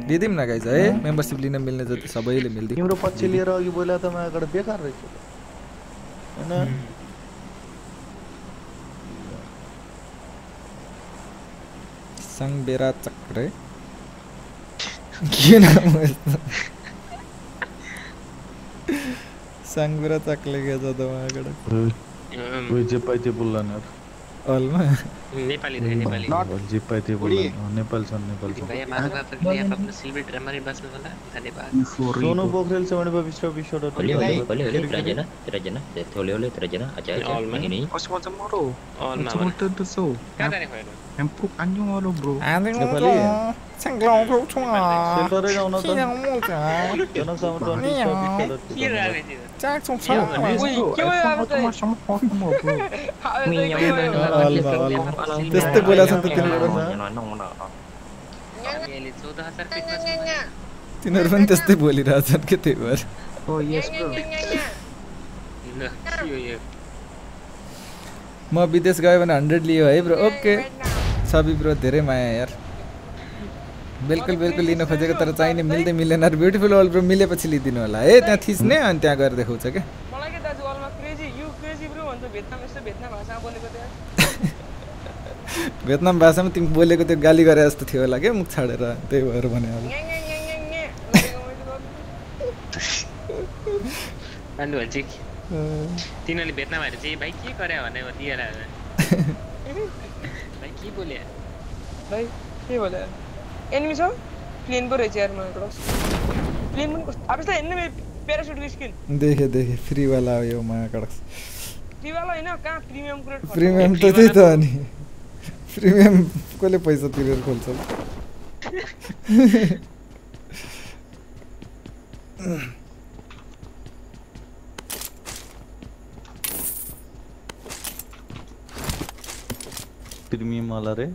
लिदिउँ न गाइज है मेम्बरसिप लिन मिल्ने जति सबैले मिलिदिउँ तिम्रो पछि लिएर अघि बोला त बेकार रहेछ होइन? सङ्बेरा चक्रे के नाम हो यस्तो सङ्बेरा चक्ले के छ त उहाँबाट अम, कोही जे पाइ त्यो बोल्ला न हलमा नेपाली रहे नेपाली जे पाइ त्यो बोल्ला नेपाल छन् नेपाल छन् भैया माधव बाबा लिए आप अपना सिल्वर ड्रमर ही बस में वाला धन्यवाद Sonu Pokharel seventy five star Vishwa dot Oli, oli, oli, oli, Trajana, Trajana, oli, oli, Trajana, aja aja, All man. begini. Kasi macam maro. All मा Macam tu tu so. कहाँ जाने खोइ Empuk anjing maro bro. Nepali सङ्ग्लाउँछौ छु सेल्टरै गाउन त जनसाउन्ड twenty star विश्व के dot रहे थे चाख्छौ उई, के भयो अब चाहिँ? Macam macam mo bro. अब चाहिँ के भयो? त्यस्तै बोलेको छ नि त तिनीहरू अहिले चौध हजार फिटमा छ तिनीहरू पनि त्यस्तै बोलिरहेछन् के त्यही भएर Oh yes bro. ल, के हो यो म विदेश गयो भने हन्ड्रेड लियो है ब्रो ओके सबै ब्रो धेरै माया यार। बिल्कुल बिल्कुल लिन खोजेको तर चाहिने मिल्दै मिलेन र ब्युटिफुल वर्ल्ड ब्रो मिलेपछि लिइदिनु होला। है त्यहाँ थिच्ने अनि त्यहाँ गएर देखाउँछ क्या। मलाई के दाजु अलमा क्रेजी यु क्रेजी ब्रो भन्छ भेटनाम भाषामा तिमी बोलेको त्यो गाली गरे जस्तो थियो होला क्या मुख छाडेर त्यही भएर भने अब तिनीहरूले भेट्नामाहरू चाहिँ भाइ के गरे भने दिएर भाइ के बोले भाइ के भयो एनिमी छ प्लेन पो रहेछ यार मलाई क्रस प्लेन पनि कस्तो अब यस्तो हेर्नु मेरो प्यारासुटको स्किन देखेँ देखेँ फ्रीवाला हो यो माया कडक त्रिवाला होइन कहाँ प्रिमियम ग्रेड प्रिमियम त त्यही त अनि प्रिमियम कसले पैसा तिरेर खोल्छ प्रिमियम वाला रे.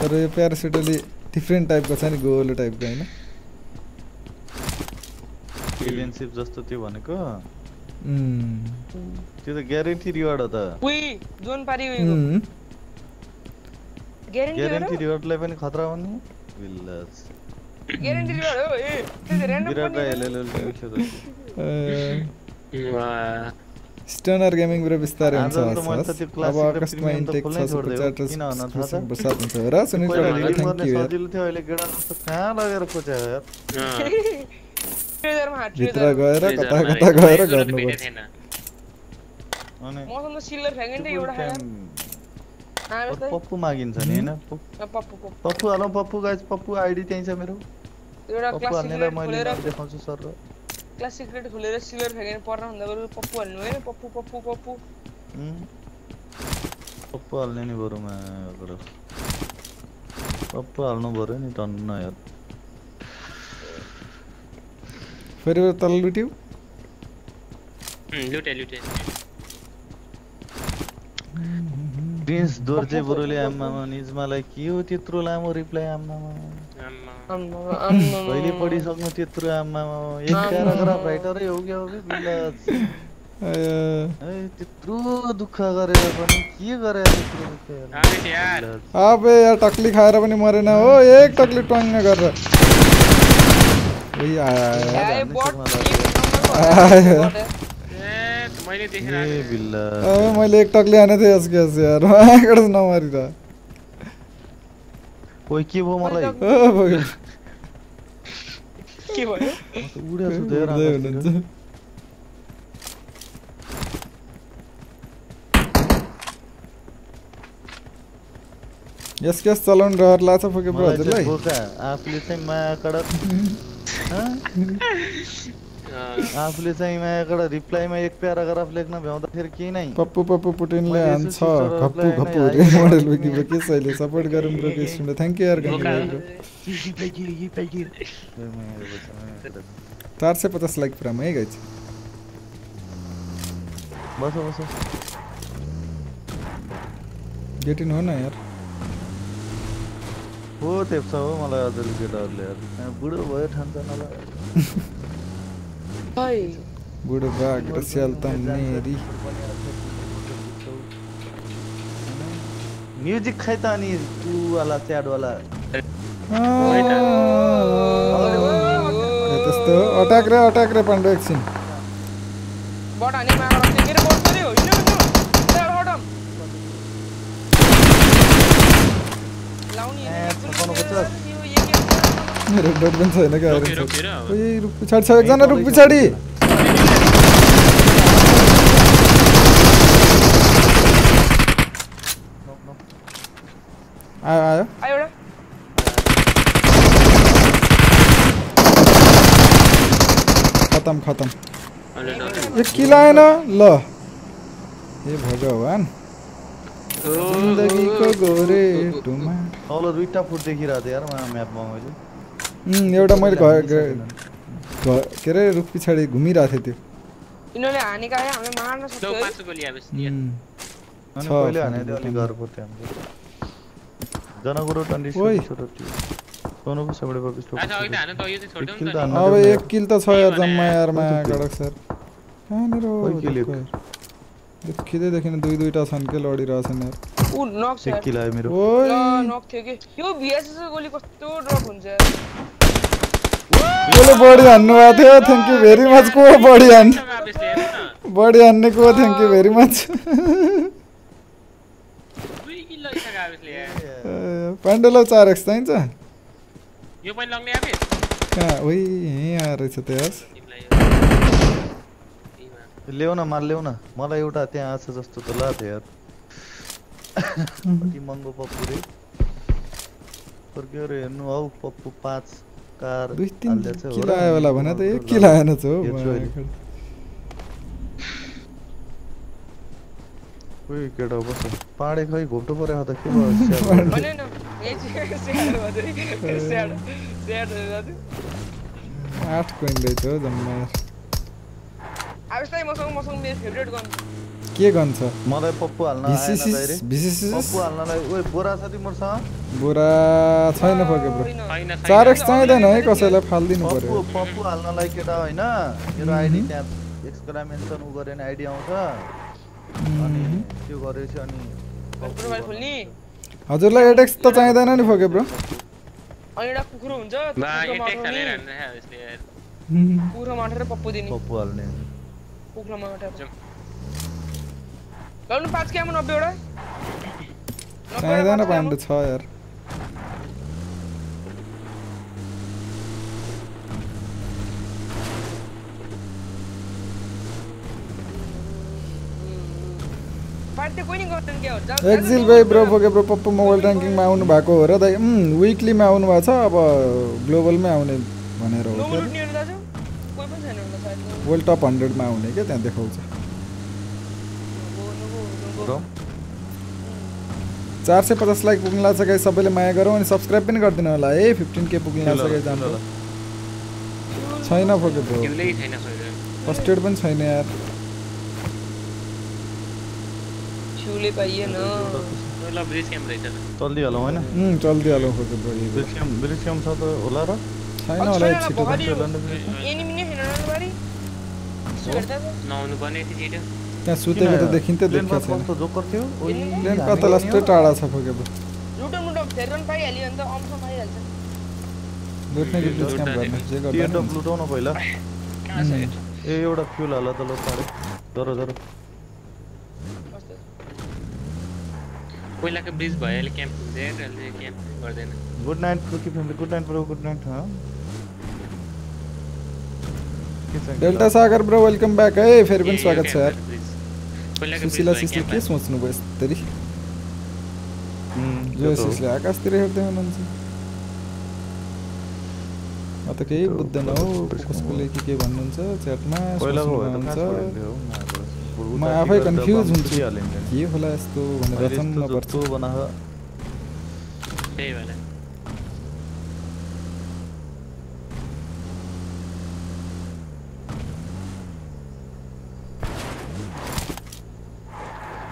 तर यो प्यारासुट अलि डिफ्रेन्ट टाइपको छ नि गोलो टाइपको होइन एलियनसिप जस्तो त्यो भनेको. त्यो त ग्यारेन्टी रिवार्ड हो त उही जोन पारी. ग्यारेन्टी रिवार्डलाई पनि खतरा भन्ने विल्लास ग्यारेन्टी रिवार्ड हो ए त्यो त ऱ्यान्डम पनि स्टनर गेमिङ ब्रो बिस्तारै हुन्छ अब अगस्तमा इन्टेक छ सुपर। च्याट? बर्सात हुन्छ हो र सुनिल थ्याङ्क गर्ने यू यार सजिलो थियो अहिले गेडा जस्तो कहाँ लगेर खोज्यो यार भित्र गएर कता कता गएर भेटेको गर्नुपर्छ थिएन अनि मसँग फ्यागेन्टै त्यो एउटा जस्तै पप्पू मागिन्छ नि होइन पप्पू पप्पु पप्पु पप्पू हालौँ पप्पू गाइज पप्पू आइडी त्यहीँ छ मेरो एउटा पप्पू क्लासिक मैले देखाउँछु सर र क्लासिक ग्रेड खोलेर सिल्भर फ्यागेन्ट पर्न भन्दा बरु पप्पु हाल्नु होइन पप्पु पप्पु पप्पु। पप्पू हाल्ने नि बरुमा एउटा पप्पू हाल्नु पऱ्यो नि टन्न यार फेरि तल लुट्यौ लुटे लुटे प्रिन्स दोर्जे बरुले आम्मामा निजमालाई के हो त्यत्रो लामो रिप्लाई आम्मामा आम्मा आम्मा, आम्मा। कहिले पढिसक्नु त्यत्रो आम्मामा एक प्याराग्राफ राइटरै हो क्या हो कि बिलाज त्यत्रो दुःख गरेर पनि के गरे त्यत्रो दुःख। अबे यार टक्ली खाएर पनि मरेन हो एक टक्ली टङ्ग गरेर मैले एक टक्ली हाने थिएँ यसको यस यार मायाबाट नमरिर ओइ के भयो मलाई। के भयो म त उडेको छु धेरै आकाशतिर। हुनुहुन्छ यस यस चलाउनु रहर लाग्छ फोके ब्रो हजुरलाई आफूले चाहिँ माया कडक हँ? आफूले चाहिँ माया कडक रिप्लाईमा एक प्याराग्राफ लेख्न भ्याउँदाखेरि केही नै पप्पु पप्पु पुटिनले मैले हान्छ यसो सिस्टरहरूलाई घप्पु नै घप्पु हाई रे मोडल गरेर विकी ब्रो के छैले सपोर्ट गरौँ ब्रो। के सुन्नु थ्याङ्क यू यार गङ्गा बोका। ब्रो ए, मायाको बच्चा, माया कडक। चार सय पचास लाइक पुरामा है गाइज बस बस। गेटिन हो न यार। हो तेप्छ हो मलाई अझै केटाहरूले यार। यहाँ बुढो भयो ठान्छ नला। है बुढो बाघ र स्याल त मेरी म्युजिक खाइ त अनि टुवाला च्याडवाला ए, त्यस्तो हो अट्याक रे अट्याक रे पाण्डु एकछिन बट ए, होइन, छप्पन्न मेरो पचास। यो एक एक मेरो डट पनि छैन क्या? रोकेर आइरन रोकेर अब ओए रुख पछाडि छ एकजना रुख पछाडि। आयो आयो। आयो एउटा खतम खतम। हन्ड्रेड हन्ड्रेड एक किल आएन ल। हे भगवान्। जिन्दगीको गोरे टुमा तल दुइटा फुट देखिरहेको थियो यार मा- म्यापमा मैले उम्, एउटा मैले घर के अरे रुख पछाडि घुमिरहेको थिएँ त्यो। अब एक किल त छ यार जम्मा यार माया गडक सर। कहाँनिर देखिन दुई दुईवटा छन् के लडिरहेछन् यार ऊ नक छ। किल आयो मेरो ओइ ल नक थियो कि यो भिएसएस गोली कस्तो ड्रप हुन्छ यार कसले बढी हान्नु भएको थियो थ्याङ्क यू भेरी मच को बढी हान् बढी हान्ने को thank you very much kill पाण्डेलाई चार एक्स चाहिन्छ यो पनि लग्ने आवेश कहाँ ओइ यहीँ रहेछ त यार तिमीलाई यो- यहीमा। ल्याउ न माल न. मलाई एउटा त्यहाँ आछ जस्तो त लाग्थ्यो यार. कति महँगो पप्पु रे. पर के अरे हेर्नु हौ पप्पु पाँच कार दुई तिन किलो? आयो होला भने त एक ल, किलो आएन छ हौ। उही केटा बस पाडे खै घोप्टो पऱ्यो त के भयो? आठ कोइन रहेछ हो जम्मा। यार। आवेशलाई मसँग मसँग मेरो फेभरेट गन के गन छ मलाई पप्पु हाल्न पप्पु हाल्नलाई ओइ बोरा छ तिमीहरूसँग बोरा छैन फके ब्रो। होइन। छैन। छैन चार एक्स चाहिँदैन है कसैलाई फालिदिनु पप्पु पर्यो। पप्पु हाल्नलाई केटा होइन। मेरो आइडी त्यहाँ एक्सट्रा मेन्सन उ गरेन आइडी आउँछ। अनि त्यो गरेपछि अनि पप्पु प्रोफाइल खोल्ने हजुरलाई एट एक्स त चाहिँदैन नि फके ब्रो। अनि एउटा हुन्छ पप्पु दिने। पप्पु हाल्ने। कुखुरोमा अठाएर जाउँ। लाउनु पाँच क्यामो नब्बेवटा चाहिँदैन पाण्डे छ यार। पार्टी कोही नि गर्दैन क्या। हो जा- एक्जिल जा- भाइ ब्रो फके ब्रो पप्पु मोबाइल ऱ्याङ्किङमा आउनु भएको हो र दाइ विकलीमा आउनु भएको छ अब ग्लोबलमै आउने भनेर हो वर्ल्ड टप हन्ड्रेडमा आउने क्या त्यहाँ देखाउँछ? चार सय पचास लाइक पुग्नु लाग्छ गाई सबैले माया गरौँ अनि सब्सक्राइब पनि गरिदिनु होला। है फिफ्टिन के पुग्नु लाग्छ गाई जानु छैन फके ब्रो हिउँदै छैन खोइ फर्स्ट एड पनि छैन यार। चलिहालौँ होइन? उम्, चल्दिहालौँ फके ब्रो यो। ब्रिज क्याम्प ब्रिज क्याम्प छ त होला र? छैन होला छिटो। भर्खरै त एनिमी नै छैन न बारी हेर्दा त नआउनु पर्ने यति छिटो त्यहाँ सुतेको त देखिन्थ्यो प्लेन देखिएको छैन कस्तो जोकर थियो ओइ, प्लेन हामी पातला गयो नि यस्तै हो। टाढा छ फके ब्रो लुटो मुटो धेरै पनि पाइहाल्यो भने त अम्सम पाइहाल्छ लुट्ने कि प्लिज काम गर्ने जे टियर गर्दा टप लुटाउन पहिला कहाँ छ यो? ए एउटा फ्युल हाल त ल पारे जरो जरो कस्तो पहिलाको delta Sagar bro welcome back है फेरि पनि स्वागत छ यार सुशीला सिसले के क्याम्प सोच्नु भयो यस्तरी हुँ, जो। सिसले आकाशतिर हेर्दै हुनुहुन्छ म त केही बुझ्दैन हौ कसकोले के के भन्नुहुन्छ च्याटमा पहिलाको भए त हुन्छ कहाँ छोडिन्थ्यो हौ, महाराज। बरु म आफै कन्फ्युज हुन्छु। के होला यस्तो भनेर यस्तो पर्छ त्यही भएर रुक ओइ, च्या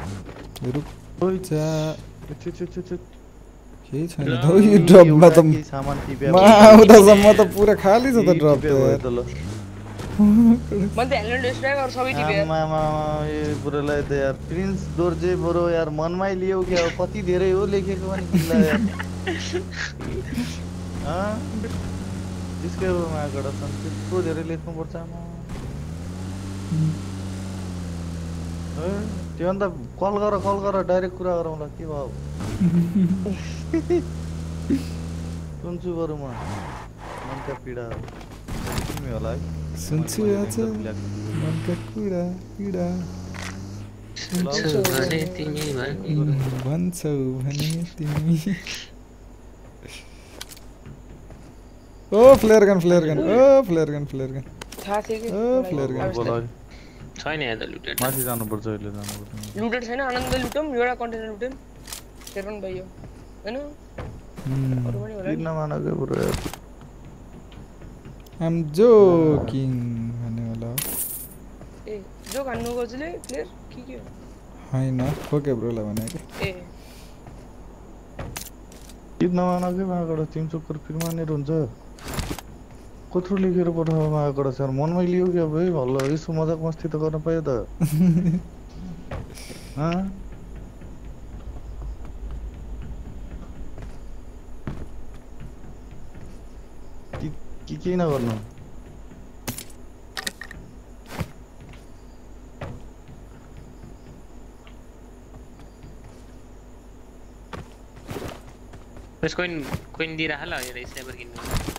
छु, छु, छु, छु। केही छैन यो ड्रपमा त म। आउँदासम्म त पुरा खाली छ त ड्रप त बुढोलाई त यार प्रिन्स दोर्जे बरु यार मनमै लियो क्या हो कति धेरै हो लेखेको पनि किल्ला यार हँ? त्यसकै हो मागबाट छन् त्यत्रो धेरै लेख्नुपर्छ आमा है, त्योभन्दा कल गर कल गर डाइरेक्ट कुरा गरौँला के भयो सुन्छु बरु म मनका पीडाहरू तिमी होला है सुन्छु आज मनका कुरा पीडा भन्छौ भने तिमी ओ flare gun flare gun oh flare gun flare gun oh flare gun छैन यहाँ त लुटेर माथि जानुपर्छ अहिले जानुपर्छ लुटेड छैन आनन्द लुटौँ एउटा कन्टेनर लुटौँ त्यो पनि भयो होइन. अरू पनि होला किन जोकिङ भन्ने होला। ए जो खानु प्लेयर के के होइन ब्रोलाई भनेको ए किन फिर्मानेर हुन्छ कत्रो लेखेर पठाएको मागबाट सर मनमै लियो क्या भाइ हल्ला यसो मजाक मस्ती त गर्न पायो त हाँ? कि कि केही नगर्नु बस कोइन कोइन दिइरह ल यो किन्नु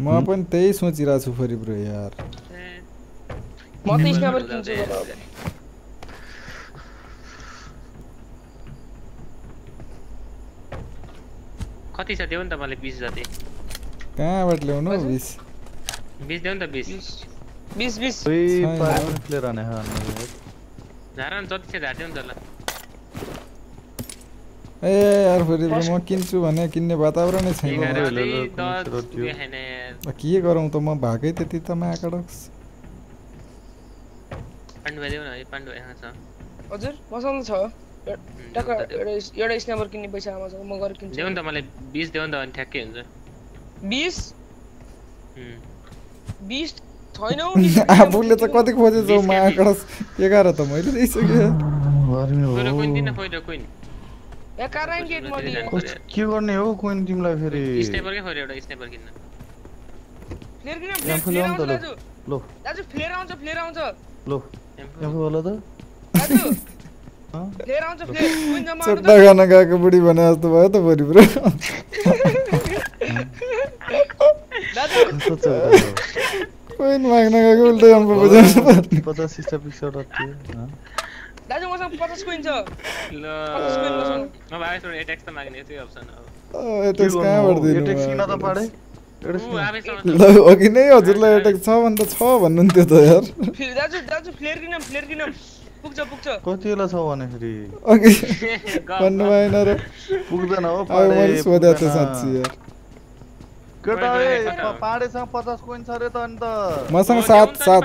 म पनि त्यही सोचिरहेको छु फेरि ब्रो यार ए, म त स्न्यापर उदाउँदै किन्छु होला अब। जाने। कति छ देऊ नि त मलाई बिस जति कहाँबाट ल्याउनु हजुर? बिस बिस देऊ नि त बिस बिस बिस खोइ छैन। पारे पनि प्लेयर हाने झार न जति छ झारिदेऊ नि त ल ए यार फेरि ब्रो म किन्छु भने किन्ने वातावरणै छैन। के गरौँ त म भागै त्यति त हजुर मसँग छ। टक्क। एउटा किन्ने पैसा मसँग म गएर किन्छु। देऊ नि त मलाई बिस देऊ नि त अनि ठ्याक्कै हुन्छ। बिस? उम्, बिस छैन हौ आफूले त कति खोजेछौ माकडक्स एघार त मैले दिइसकेँ के गर्ने हो कोइन तिमीलाई फेरि? स्नाइपरकै खोर एउटा स्नाइपर किन्न? फ्लेयर किन? फ्लेयर आउँछ लो। दाजु। दाजु फ्लेयर आउँछ फ्लेयर आउँछ। लो। यहाँ होला त? दाजु? फ्लेयर आउँछ फ्लेयर कुन जम्मा चट्टा खान गएको बुढी भने जस्तो भयो त भरि ब्रो। दाजु? कोइन माग्न गएको उल्टै अम्बो बुझाउनु पर्ने पचास सिस्टा पिक्चर थियो दाजु मसँग पचास कोइन छ। एट्याक्स त माग्ने यति अप्सन अब एटेक्स कहाँबाट दिनु एटेक्स किन त पाडे? ल अघि नै हजुरलाई एटेक्स छ भने त छ भन्नुहुन्थ्यो त यार। दाजु दाजु फ्लेयर किनम फ्लेयर किनम पुग्छ पुग्छ। कति बेला छ भने फेरि? अघि भन्नु। भएन र। पुग्दैन हो मैले सोधेको थिएँ। साँच्ची यार। केटा ए। पाडेसँग पचास कोइन छ अरे त अनि त मसँग सात सात।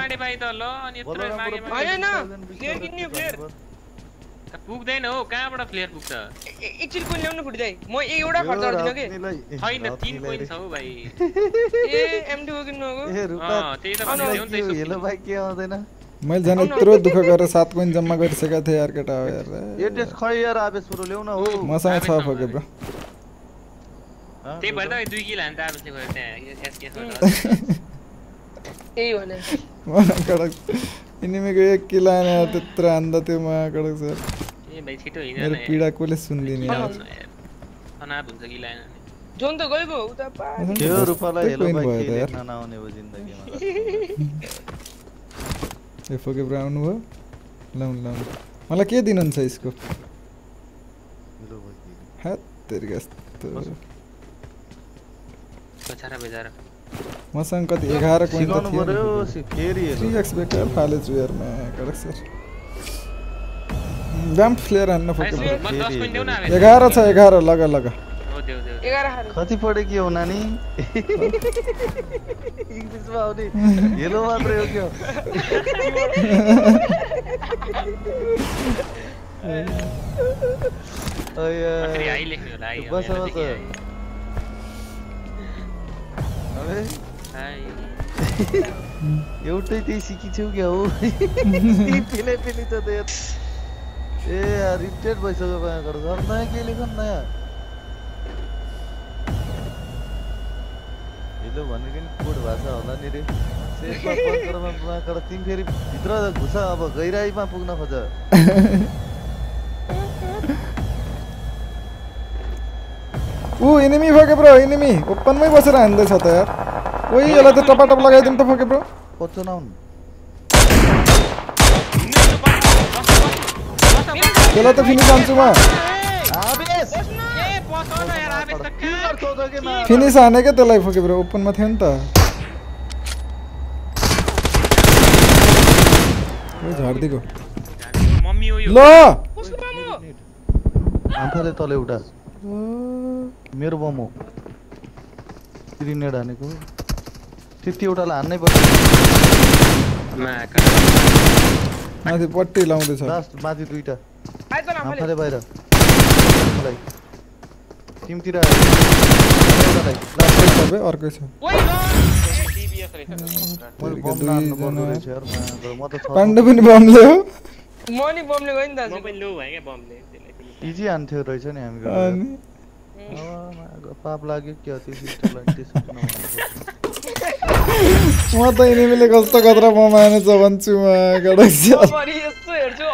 पुग्दैन हो कहाँबाट फ्लेयर पुग्छ एकछिन कोइन ल्याउनु फुटी दाइ म एउटा खर्च गर्दिनँ कि छैन तिन कोइन छ हौ भाइ ए एमडी हो किन्नु हो ए रुपा त्यही त भनेको देऊ नि त हेलो भाइ के आउँदैन मैले झन् यत्रो दुःख गरेर सात कोइन जम्मा गरिसकेको थिएँ यार केटा हो यार एटेक्स खै यार आवेश पुरो ल्याउ न हो मसँग छ फके ब्रो त्यही भएर त दुई किलो हान्दा गयो त्यहाँ एसकेसबाट त्यही भने महाकडक इनिमीको एक किलो यार त्यत्रो हान्दा त्यो महाकडक सर ए भाइ छिटो हिँड मेरो। पीडा कसले सुनिदिने हुन्छ जोन त उता त्यो रुपालाई हेलो भाइ भयो त के यार लेख्न नआउने भयो जिन्दगीमा ए फोके ब्रो आउनुभयो लाउनु लाउनु मलाई के दिनुहुन्छ यसको कस्तो बचारा बेचारा मसँग कति एघार कोइन त थियो थ्री एक्स बेकार सर फ्लेयर हान्न एघार छ एघार लगा लगा। हो देऊ देऊ एघार हार कति पढे के हो नानी? इङ्ग्लिसमा आउने। हेलो मात्रै हो क्या? बस बस। एउटै त्यही सिकिछौ क्या हो। पेले पेले छ त यार ए यार रिटेड भइसक्यो मायाबाट घर। नयाँ के लेख न नयाँ। हिलो भनेको नि कोड भाषा होला नि रे। मायाबाट तिमी फेरि भित्र घुस अब गहिराइमा पुग्न खोज। ऊ इनिमी फोके ब्रो इनिमी। ओपनमै बसेर हान्दैछ त यार। ओइ यसलाई त टपाटप लगाइदिउँ त फोके ब्रो। पच्चन आउनु त्यसलाई त फिनिस हान्छु म। आवेश। ए बस न यार आवेश त के कहाँ गर्छौ त के मा फिनिस हाने क्या त्यसलाई फोके ब्रो ओपनमा थियो नि त। ओइ झर्दिको मम्मी हो यो। ल। कसको मामु। आँखाले तल एउटा मेरो बम हो। ग्रिनेड हानेको त्यति एउटालाई हान्नै पर्छ माथि पट्टी लाउँदैछ। लास्ट माथि दुइटा आइ त आँखाले नफाले बाहिर। टिमतिर एउटालाई लास्ट। सबै अर्कै छ। पाण्डे पनि बमले हो। म नि बमले नि दाजु इजी हान्थ्यो रहेछ नि हामी पाप लाग्यो क्या त्यो म त यिनीहरूले कस्तो हानेछ भन्छु म यस्तो हेर्छु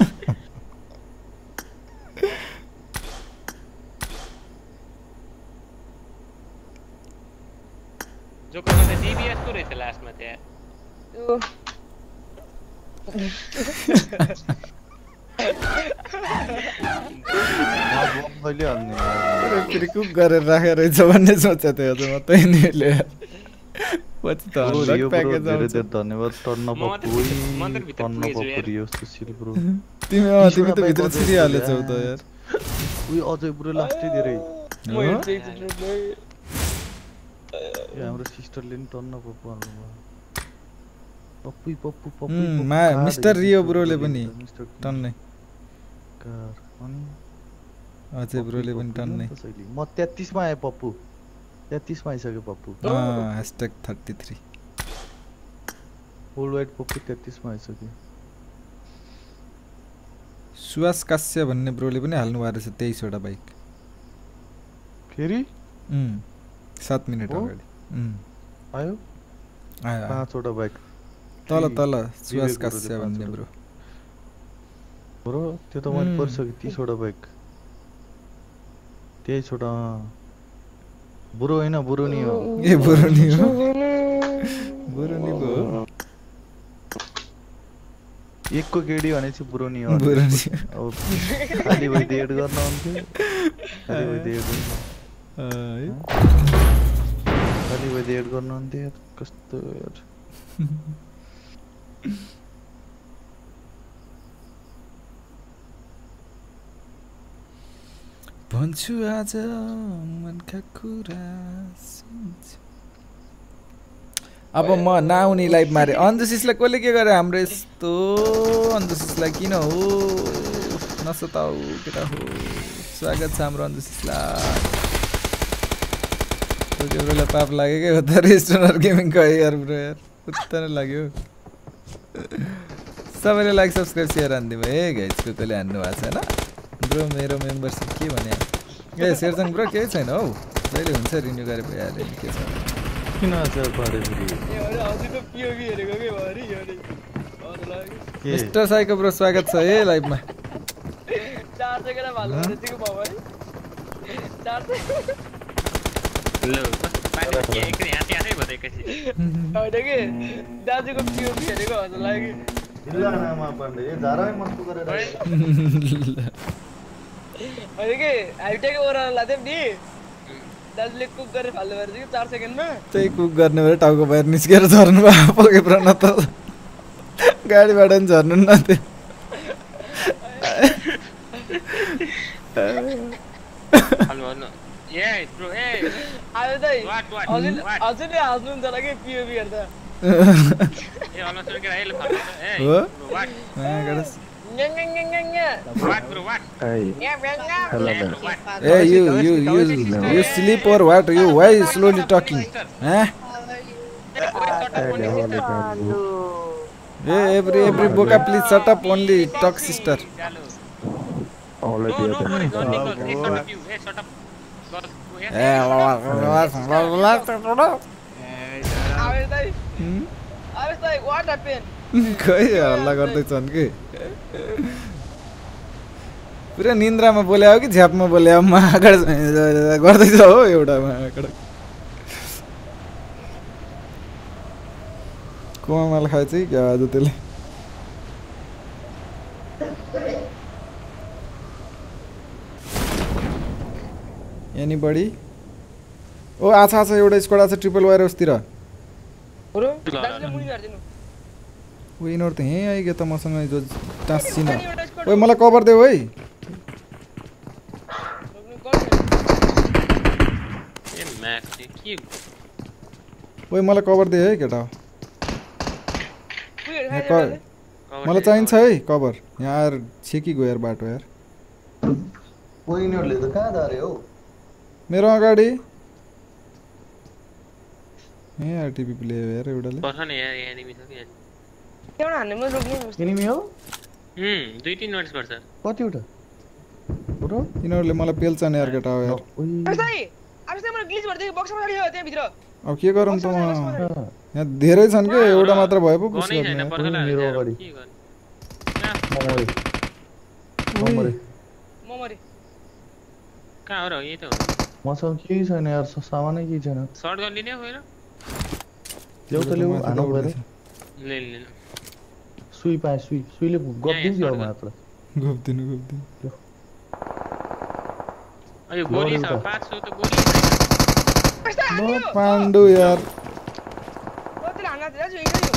रहेछ लास्टमा त्यहाँ फेरि कुक गरेर राखेर रहेछ भन्ने सोचेको थियो त म त पछि त धन्यवाद तिमी तिमी त भित्र छिरिहालेछौ त यार उयो अझै ब्रो लास्टै धेरै हाम्रो सिस्टरले नि टन्न पप्पु पप्पु पप्पु पप्पु मिस्टर रियो ब्रोले पनि। टन्नै अझै ब्रोले पनि टन्नै। त सहिले। म तेत्तिसमा आएँ पप्पु। तेत्तिसमा आइसक्यो Pappu. Hashtag thirty three old white Pappu तेत्तिसमा आइसक्यो। सुवास काश्य भन्ने ब्रोले पनि हाल्नु भएको रहेछ तेइसवटा बाइक। फेरि? उम्, सात मिनट हो? अगाडि। उम्, आयो? आयो। पाँचवटा बाइक। तल तल सुवास काश्य भन्ने। ब्रो। ब्रो त्यो त मैले। परिसकेँ तिसवटा बाइक तेइसवटा अँ। बुढो होइन बुढो नि हो. ए बुरुनी हो. बुरुनी पो हो एकको केडी भनेपछि बुढो नि हो. बुरुनी अब खाली भइदिए एड गर्न हुन्थ्यो खाली भइदिए एड गर्न। खाली भइदिए एड गर्नुहुन्थ्यो यार, कस्तो यार भन्छु आज मनका कुरा सुन्छु। अब म नआउने लाइभ मारे। अन्धशिषलाई कसले के गरे? हाम्रो यस्तो। अन्धशिषलाई किन हो? नसताउ केटा हो। स्वागत छ हाम्रो ब्रोलाई पाप लाग्यो क्या हो त। रेस्टुरेन्ट गेमिङको यार ब्रो यार। उता नै लाग्यो। सबैले लाइक सब्सक्राइब सेयर हानिदिनु भयो है गाइज को कसले हान्नु भएको छैन ब्रो मेरो मेम्बरसिप के भने ए शेरजङ ब्रो केही छैन हौ। जहिले हुन्छ रिन्यू गरे भइहाल्यो नि के छ? किन मिस्टर साईको ब्रो स्वागत छ है लाइभमा। चार सयको भालो रहेछ कि बाबा है। चार सय ल कस्तो पानी के एकछिन हाँसी हाँसै भयो त एकैछिन। होइन कि? दाजुको हेरेको हजुरलाई कि कि हाइटेक ओह्रालो लाग्थ्यो नि दाजुले कुक गरेर फाल्नु रहेछ कि चार सेकेन्डमा त्यही कुक गर्ने भएर टाउको बाहिर निस्केर झर्नु भयो पके न त गाडीबाट पनि झर्नु न त्यो हजुरले हाँस्नुहुन्छ होला कि हेर्दा What bro? What? Hey. Hello. Hey you you you you sleep or what? You why slowly talking? Huh? Hey every every boca please shut up only talk sister. Already. Hey shut up. Hey shut up. Hey, what? What? खै हल्ला गर्दैछन् कि? पुरा निन्द्रामा बोल्या हो कि झ्यापमा बोल्या हो महाकाड गर्दैछ हो एउटा महाकाड कोमाल खाएछ कि क्या आज त्यसले? एनी बडी ओ आछा आछा एउटा स्क्वाड आछ ट्रिपल वायर उसतिर बरु, दाजुले मुनि झारिदिनु। ओ यिनीहरू त यहीँ आइगयो त मसँग हिजो टाँसिन ओइ मलाई कभर देऊ है रोक्नु गर्नु। ए, म्याक चाहिँ के ओइ मलाई कभर दे। है केटा उयो यहाँ खाइदियो क दाजुले। cover मलाई चाहिँ चाहिन्छ है कभर यहाँ आएर छेकिगयो यार बाटो यार। पोइनरले त कहाँ धारे हौ? मेरो अगाडि यहीँ आरटिपी प्ले हो यार एउटाले पर्छ नि यहाँ एनिमी छ कि त्यहाँबाट हान्ने मैले रोक्ने एनिमी हो उम्, दुई तिन नोटिस पर्छ कतिवटा ब्रो यिनीहरूले मलाई पेल्छ नि यार केटा हो यार अबिस्ताई अबिस्ताई मैले ग्लिच भर्दै बक्स पछाडि हो त्यहाँभित्र अब के गरौँ त म यहाँ धेरै छन् कि एउटा मात्र भए पो पुस गर्ने मेरो अगाडि। के गर्ने ममरे ममरे म मरे कहाँ हो र यही त हो मसँग केही छैन यार सामानै केही छैन सर्ट गर्न लिने होइन ल्याउ त ल्याउ हानु पऱ्यो ले ले ले। सुई पाएँ सुई सुईले यहाँ अब मात्र गोली छ त। पाँच सौ त गोली छैन अबिस्ताई ल हान्यो पाण्डु यार ओ त्यसले हान्न दाजु हिँड्यो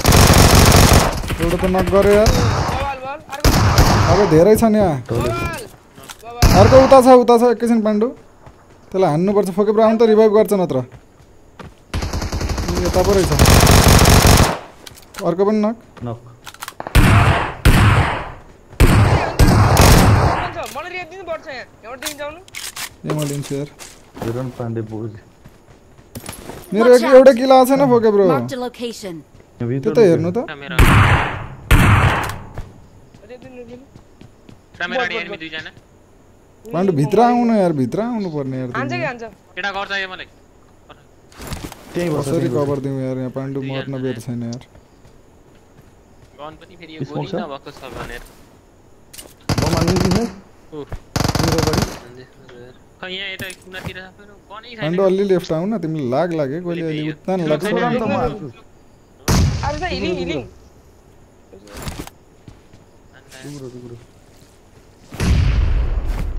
एउटा त नक यार अब धेरै छन् यहाँ अर्को उता छ उता छ एकैछिन पाण्डु त्यसलाई हान्नुपर्छ फोके ब्राउन त रिभाइभ गर्छ नत्र ए, यता पो रहेछ अर्को पनि नक? नक। हुन्छ मलाई रेप दिनु पर्छ यहाँ यहाँबाट दिन जाउनु ए म लिन्छु यार हिरण पाण्डे बोज मेरो एक एउटा किला छैन फोके ब्रो Marked a location. त्यो त हेर्नु त क्यामेरा रेप दिनु रेप दिनु क्यामेरा एनिमी दुईजना पाण्डु भित्र आउनु यार भित्र आउनु पर्ने यार हान्छ कि तिमीले। हान्छ केटा गर्छ यो मलाई त्यही बस्छ कसरी त्यहीँ बस्छ। कभर दिउँ यार यहाँ पाण्डु मर्न बेर छैन यार गन पनि फेरि यो यसमा गोली छ? नभएको छ भनेर बम हान्नु तिमीलाई? उफ। तिम्रो अगाडि? खै यहाँ यता कुनातिर गनै छैन पाण्डु अलि लेफ्ट आउन तिमीले लाग लाग्यो कहिले अलि उत्तान लाग्छ सोह्र नि त म हाल्छु। अबिस्ताई हिलिङ हिलिङ दुग्रो, दुग्रो।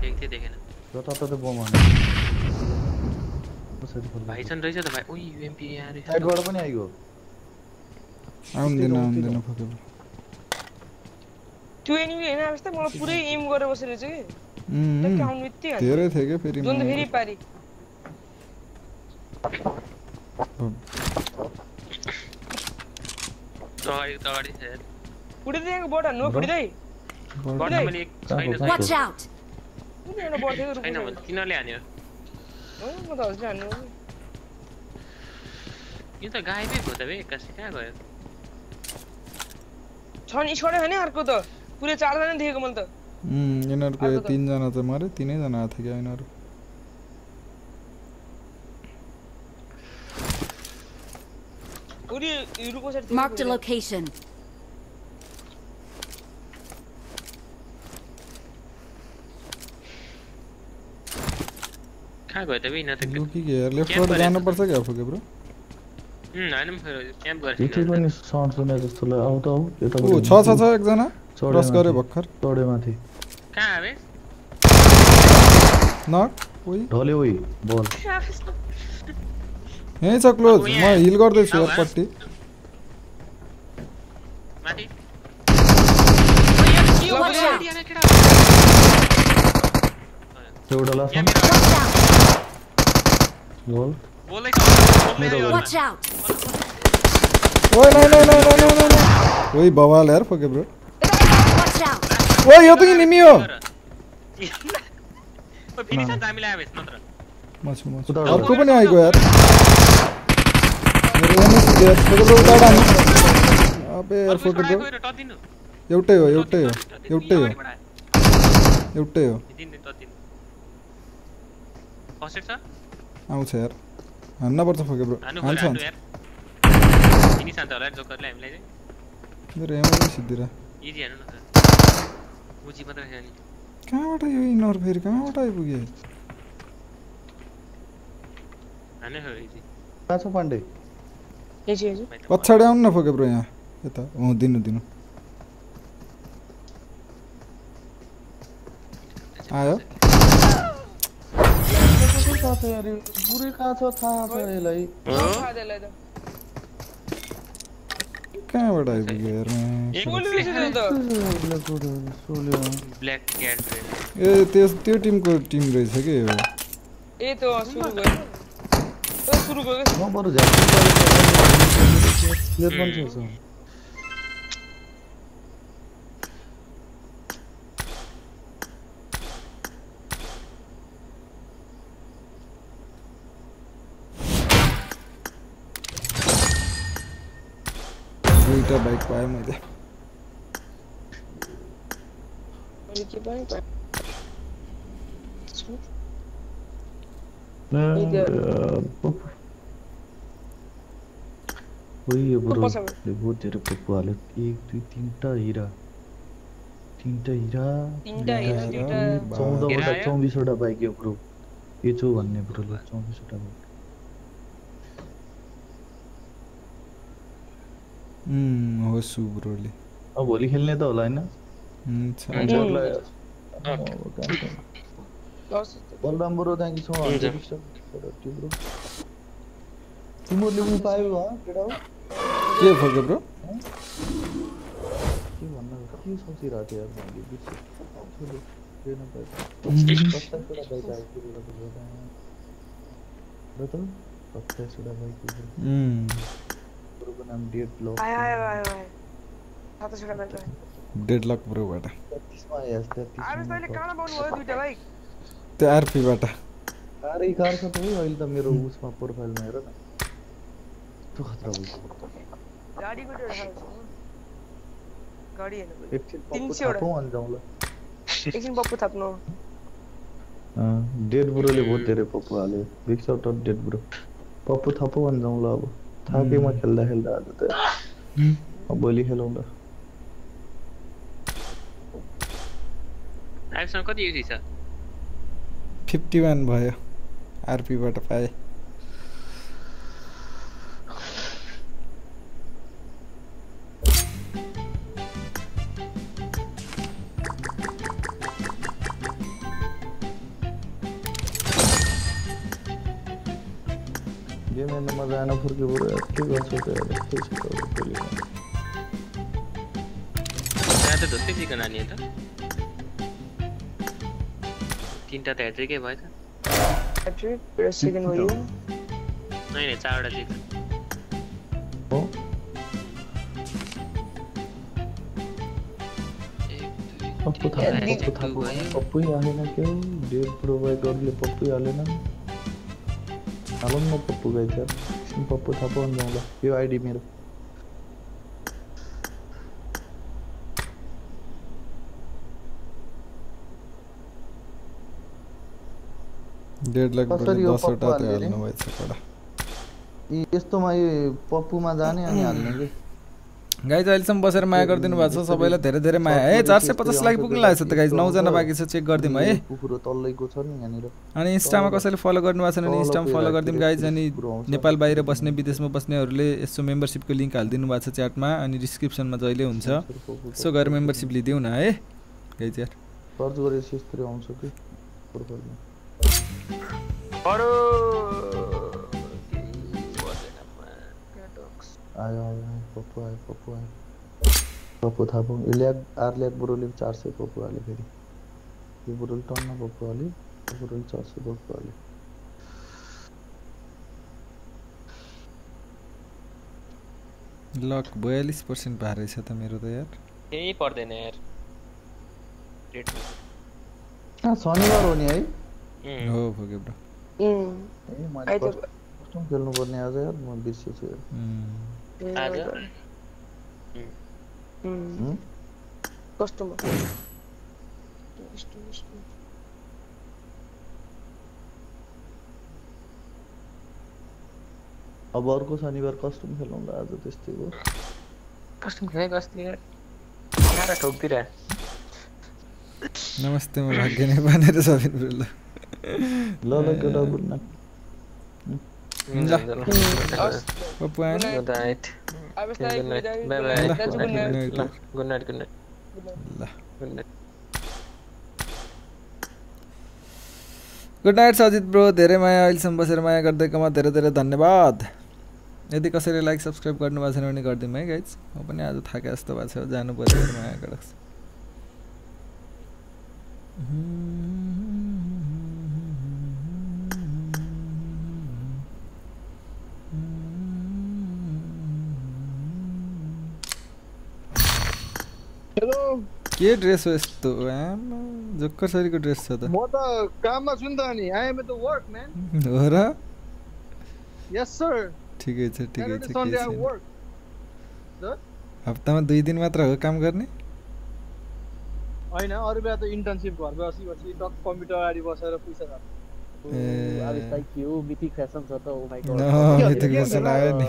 देख्थेँ देखेन जताततै बम हान्नु। कसरी खोल्नु? भाइ छन् रहेछ त भाइ? उही युएमपी यहाँ रहेछ। साइडबाट पनि आइगयो आउँदैन आउँदैन फोके ब्रो त्यो एनिमी होइन अबिस्ताई मलाई पुरै एम गरेर बसेर चाहिँ। कि बित्तिकै हान्छ धेरै थियो क्या फेरि जुन फेरि पारी। अगाडि त अगाडि छ। त्यहाँको बोट हान्नु फुट्दै गर्दा मैले एक छैन! कुन एउटा बोट छैन तिनीहरूले हान्यो म त हजुर हान्नु यो त गायबै भयो त बे एक्कासी कहाँ गयो छ नि स्क्वाडै छैन अर्को त पुरै चारजना देखेको मैले त उम्, यिनीहरूको अर्को त- तिनजना त मऱ्यो तिनैजना आएको थियो क्या यिनीहरू उरी हिरोको साइड Marked a location. कहाँ गयो त बे यिनीहरू त लुकी के यार। लेफ्टबाट जानुपर्छ क्या फोके ब्रो उम्, होइन पनि फेरि क्याम्प गरेर यति पनि साउन्ड सुने जस्तो लाग्यो आउ त आउ यताबाट ऊ छ छ छ एकजना चढ्यो क्रस गऱ्यो माथि। भर्खर चढ्यो माथि। कहाँ बे नक उही ढल्यो ओइ बल। यहीँ छ क्लोज अब म यहाँ- हिल गर्दैछु यार अब, पट्टि। माथि। Watch out! एउटा लास्ट क्यामेरा बल बोल्दैछ बोल्दै यो Watch out! ओइ नै नै नै नै नै नै नै ओइ बवाल यार फोके ब्रो Watch out! ओइ यो त इनिमी हो ओ फेरि छ हामीलाई आवेश नत्र म छु म छु उता अर्को पनि आइगयो यार मेरो एमएस यार फोके ब्रो उता हान्नु अबे यार फोके ब्रो टदिनु एउटै हो एउटै हो एउटै हो एउटै हो दिनु टदिनु फसेट छ आउँछ यार हान्नपर्छ फोके ब्रो हान्छ हान्छ यार किनी शान्त होला जोकरले हामीलाई चाहिँ मेरो एमो पनि सिद्धिरा इजी हान्नु न त बुझी मात्रै छ नि कहाँबाट यो इनर फेरि कहाँबाट आइपुग्यो हो पाण्डे पछाडि आउनु न फोके ब्रो यहाँ यता अँ दिनु दिनु आयो कहाँ छ यार? पुरै कहाँ छ थाहा छ यसलाई। कहाँबाट आइपुग्यो क्याट ए त्यस त्यो टिमको टिम रहेछ कि यो ए त सुरु भयो। ओ सुरु म बरु मिनटं बाईक पायामध्ये ওই ব্রো দেবো তেরে পপু আলো এক দুই তিনটা হীরা তিনটা হীरा चौधवटा चौबिसवटा बाइक यो ब्रो यो भन्ने ब्रोलाई चौबिसवटा बाइक हो सु ब्रोले अब भोलि खेल्ने त होला होइन bro thank you so. Much bro तिमीहरूले ऊ पायो हो केटा हो के फक्यो ब्रो के भन्न के सोचिरहेको थियो यार मैले बिर्सेँ। छोडो, केही नपायो। सत्ताइसवटा बाइक आयो, के कुरा गर्दा। र त सत्ताइसवटा बाइक आयो। उम्, ब्रोको नाम डेट लक आयो आयो आयो आयो सात छुटा मात्र डेडलक ब्रोबाट तेत्तिसमा आयो आज, तेत्तिसमा। आवेश तैँले कहाँ पाउनु भयो दुइटा बाइक त्यो आरपीबाट साह्रै गाह्रो छ त है अहिले त मेरो उसमा प्रोफाइलमा हेर न कस्तो खतरा भइसक्यो गाडीको डेढ खाएको छ गाडी हेर्नु पऱ्यो एकछिन तिन पप्पु सयवटा। थापौँ अनि जाउँ ल एकछिन पप्पु थाप्नु। डेड ब्रोले बहुत धेरै पप्पु हाल्यो big shout of dead bro. Pappu थपौँ अनि जाउँ ल अब थाकेमा खेल्दा खेल्दा आज त अब भोलि खेलौँ ल आइफसँग कति युजी छ फिफ्टी वान भयो आरपीबाट पाएँ गेम हेर्नमा जान फुर्के बरु यार के गर्छ त यार यस्तै छ त अब कहिले काहीँ। त्यहाँ त धुत्तै चिकन हानी त तिनवटा त हेर्दैकै भयो त हेर्छु सेकेन्ड भयो होइन चारवटा चिकन हो पप्पु थापौँ ए, पप्पु थापौँ पप्पै हालेन क्या हो डेढ प्रोभाइड अरूले पप्पै हालेन हालौँ न पप्पु गाई चाहिँ एकछिन पप्पु थापौँ अनि जाउँ ल यो आइडी मेरो डेढ लाख कसरी हो दसवटा पप्पु त्यो हाल्ने हाल्नु भएछ कडा यी यस्तोमा यो पप्पुमा जाने अनि हाल्ने कि गाइज अहिलेसम्म बसेर माया गरिदिनु भएको छ सबैलाई धेरै धेरै माया। है चार सय पचास लाख पुग्नु लागेको छ त गाइज नौजना बाँकी छ चेक गरिदिउँ है। कुकुरो तल्लैको छ नि यहाँनिर। अनि इन्स्टामा कसैले फलो गर्नु भएको छैन भने इन्स्टामा फलो गरिदिउँ गाइज अनि। नेपाल बाहिर बस्ने विदेशमा बस्नेहरूले यसो मेम्बरसिपको लिङ्क हालिदिनु भएको छ च्याटमा अनि डिस्क्रिप्सनमा जहिले हुन्छ। यसो गएर मेम्बरसिप लिदिउँ न है। गाइज यार। आयो। आयो आयो पप्पु आयो पप्पु आयो पप्पु थापौँ यो ल्याग आर ल्याग बुढोले चार सय पप्पु हाल्यो फेरि यो बुढोले टन्न यो बुढोले चार सय पप्पु हाल्यो लक बयालिस पर्सेन्ट भए रहेछ त मेरो त यार केही पर्दैन यार शनिबार हो नि है हो पुग्यो ब्रो ए मैले खेल्नुपर्ने आज यार म बिर्सेछु आज? कस्टमर अब अर्को शनिबार कस्टम खेलौँ ल आज त्यस्तै हो कस्तो खेलेको अस्ति ठोक्दिएर नमस्ते म भाग्य नै भनेर सबिन ल ल केटा गुड नाइट गुड नाइट अबेस गुड नाइट बाई ल, good night night. Good night good night good night Sajit bro धेरै माया अहिलेसम्म बसेर माया गरिदिएकोमा धेरै धेरै धन्यवाद। यदि कसैले लाइक सब्सक्राइब गर्नुभएको छैन भने गरिदिउँ है गाइज़ म पनि आज थाके जस्तो भएको छ जानु पऱ्यो माया गरेको के ड्रेस हो यस्तो आमा जोक्कर सरीको ड्रेस छ त म त काममा छु नि त अनि I am at the work man हो र यस सर ठिकै छ ठिकै छ हप्तामा दुई दिन मात्र हो काम गर्ने होइन अरू बेला त इन्टर्नसिप घर बसी बसी टक कम्प्युटर अगाडि बसेर पैसा खानु ए। अब यस्तै के हो मिथिक फेसन छ त ओ माइ न, मिथिक फेसन आयो नि।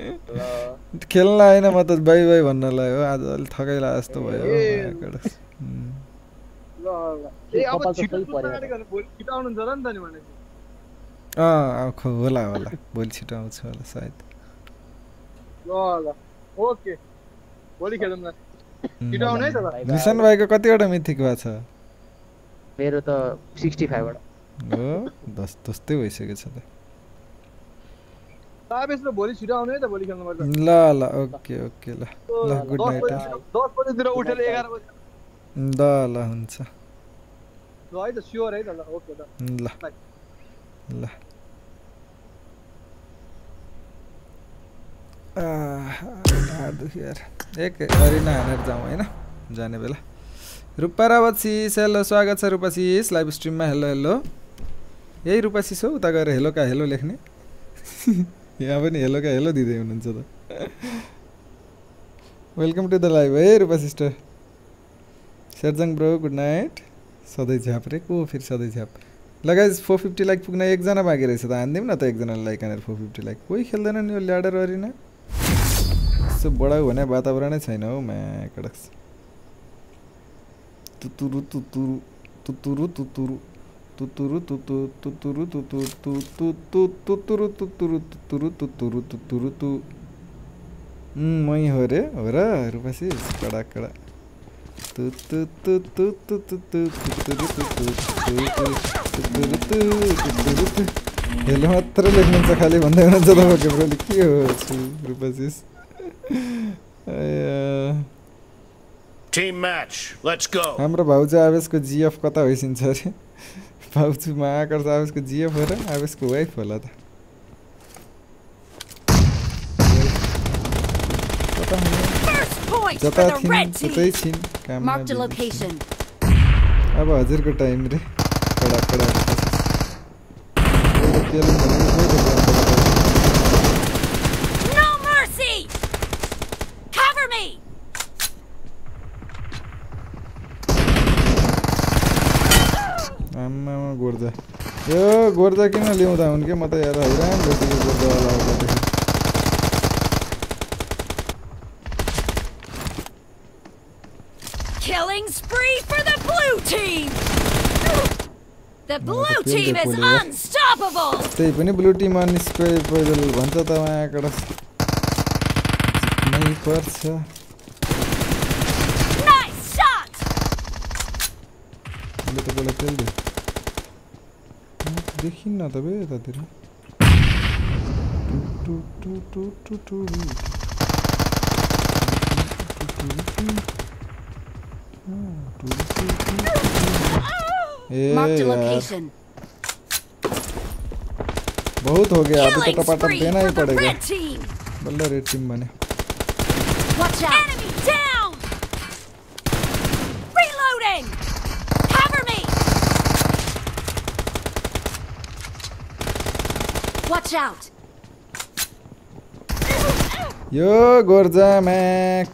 खेल्न आएन म त बाई बाई भन्न लाग्यो आज अलिक थकाइ जस्तो भयो अँ होला होला। भोलि छिटो आउँछु होला सायद। भाइको मिथिक छ? मेरो त सिक्सटी फाइभवटा हो दस दस्तै भइसकेको छ त। ल ल ओके ओके ल ल गुड नाइट बजी दस बजीतिर उठेर एघार बजी ल ल हुन्छ ल है त स्योर है त ल ओके यार एक अरिना हानेर जाउँ होइन जाने बेला रूपा हेलो स्वागत छ रूपासिस लाइभ स्ट्रिममा हेलो हेलो यही रूपासिस हो उता गएर हेलो का हेलो लेख्ने यहाँ पनि हेलो का हेलो दिँदै हुनुहुन्छ त। वेलकम टु द लाइभ है Rupa sister. Sherjang bro good night सधैँ झ्याप रे को फेरि सधैँ झ्याप? लगाइज फोर फिफ्टी लाइक पुग्न एकजना बाँकी रहेछ त। हानिदिउँ न त एकजनालाई लाइक हानेर फोर फिफ्टी लाइक कोही खेल्दैन नि यो ल्याडर अरिना। यस्तो बढाउ भने वातावरणै छैन हौ म्या कडक्स। तुतुरु तुतुरु तुतुरु तुतुरु। तुतु तु तु तु तुतुरु तुतुरु तुतुरु तुतुरु तुतुरु तु मै हो रे हो र रूपासिस कडा कडा हेलो मात्र लेख्नुहुन्छ खालि भन्दै हुनुहुन्छ तपाईँको ब्रोले के. हाम्रो भाउजू आवेशको जिएफ कता होइसिन्छ अरे फाउच माया कर साहब इसको जियो फिर अब इसको वही खोला था First point for the red team. Marked a location. अब आज़र का टाइम रे। पड़ा पड़ा। आम्मामा गोर्जा यो गोर्जा किन ल्याउँदा हुन् कि म त यार हैरान भइसक्यो गोर्जावाला आउँदाखेरि Killing spree for the blue team! The blue team is unstoppable! त्यही पनि ब्लु टिममा निस्कै पैदल भन्छ त उहाँबाट नै पर्छ Nice shot! अहिले तपाईँलाई खेल्दै देखिन्न দেখি ना तब बहुत हो गया अभी तो देना ही पड़ेगा। बल्ला रेड टीम बने। Watch out. Enemy Watch out. Yo, man.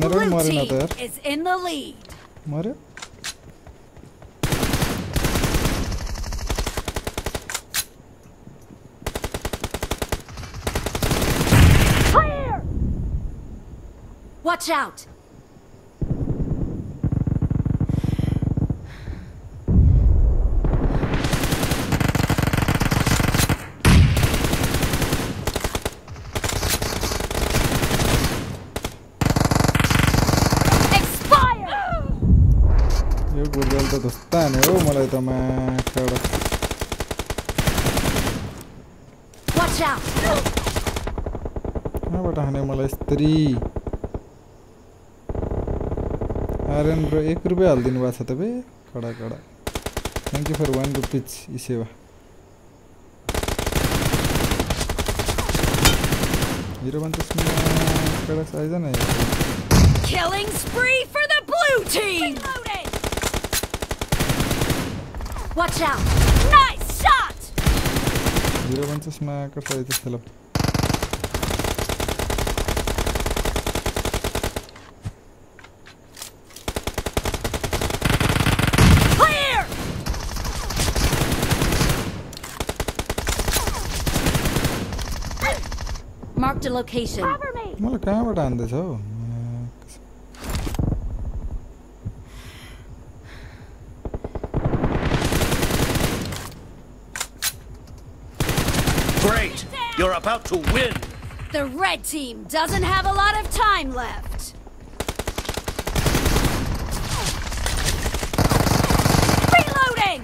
The blue team is in the lead. Mare? Watch out! हाने हो मलाई त मा कडक Watch out! कहाँबाट हाने मलाई स्त्री आर्यन ब्रो एक रुपियाँ हालिदिनु भएको छ त बे। कडा कडा thank you for one rupees यी सेवा हिरो भन्छ कडक आइज़ न यहाँ। Killing spree for the blue team! Watch out! Nice shot! Zero punches my. Marked a location. Cover me. Well, cover down this, oh. about to win! The red team doesn't have a lot of time left. Reloading!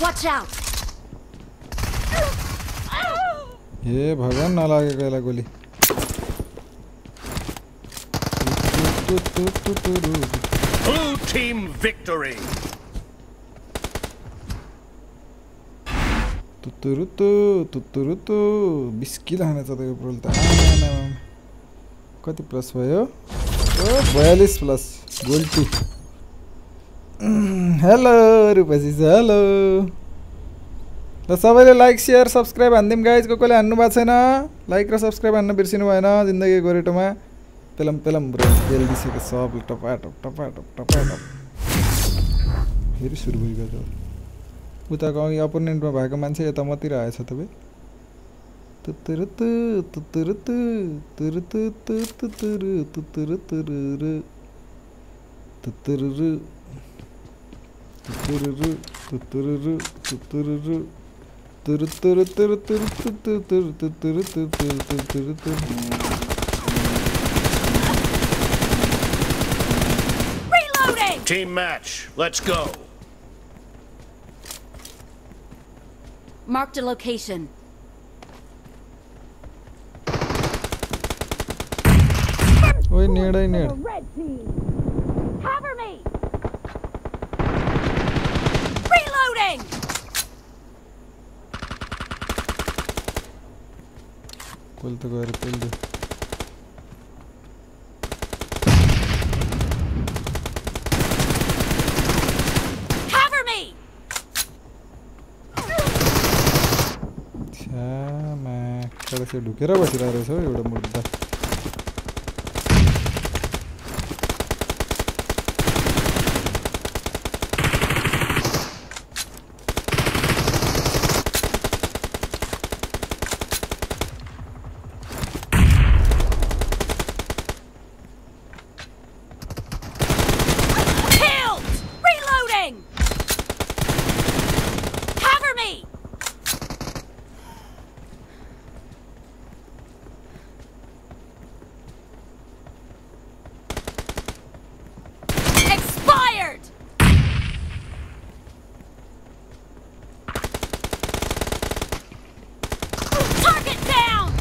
Watch out! हे भगवान् नलागेको यसलाई गोली तु, तु, तु, तु, तु, रु। Blue team victory! तुतुरुतु तुतुरुतु बिस किलो त यो प्रोल त। कति प्लस भयो ओ बयालिस प्लस गोल्टी हेलो रूपसी हेलो र सबैले लाइक सेयर सब्सक्राइब हानिदिउँ गाइज़ को कसले हान्नु भएको छैन लाइक र सब्सक्राइब हान्न बिर्सिनु भएन जिन्दगी गोरेटोमा पेलम पेलम ब्रो बेल दिइसक्यो सबले टपाटप टपाटप टपाटप फेरि सुरु भइगयो त उताको अघि अपोनेन्टमा भएको मान्छे यता मतिर आएछ तपाईँ तुतुरुतु तुतुरुतु तुरुतु तुतुरु तुतुरु तुरुरु तुतुरुरु तुतुरुरु तुतुरुरु तुतुरुरु तुरु तुरु तुरु तुरु तुरु तुरु तुरु तुरु तुरु तुरु तुरु Team match, let's go! Marked a location. We near, I near. Red team. Cover me. Reloading. Pull the guy pull the. चाहिँ ढुकेर बसिरहेको रहेछ हौ एउटा मुद्दा Killed! Reloading! Cover me! Expired! Target down!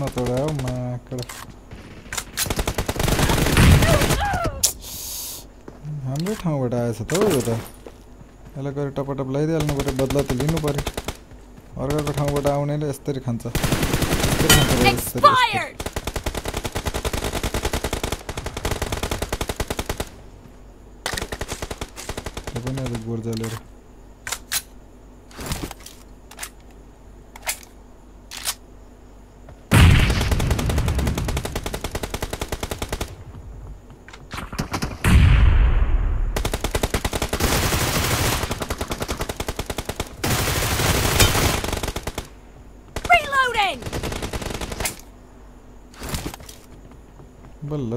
नतोडा हौ माकड हाम्रै ठाउँबाट आएछ त हौ यो त यसलाई गएर टपटप लगाइदिइहाल्नु पऱ्यो बदला त लिनु पऱ्यो अर्काको ठाउँबाट आउनेले यस्तरी खान्छ यस्तरी खान्छ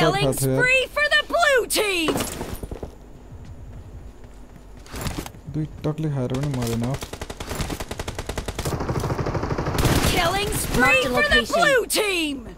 Killing spree for the blue team. Dude, totally high run more than enough. Killing spree for the blue team.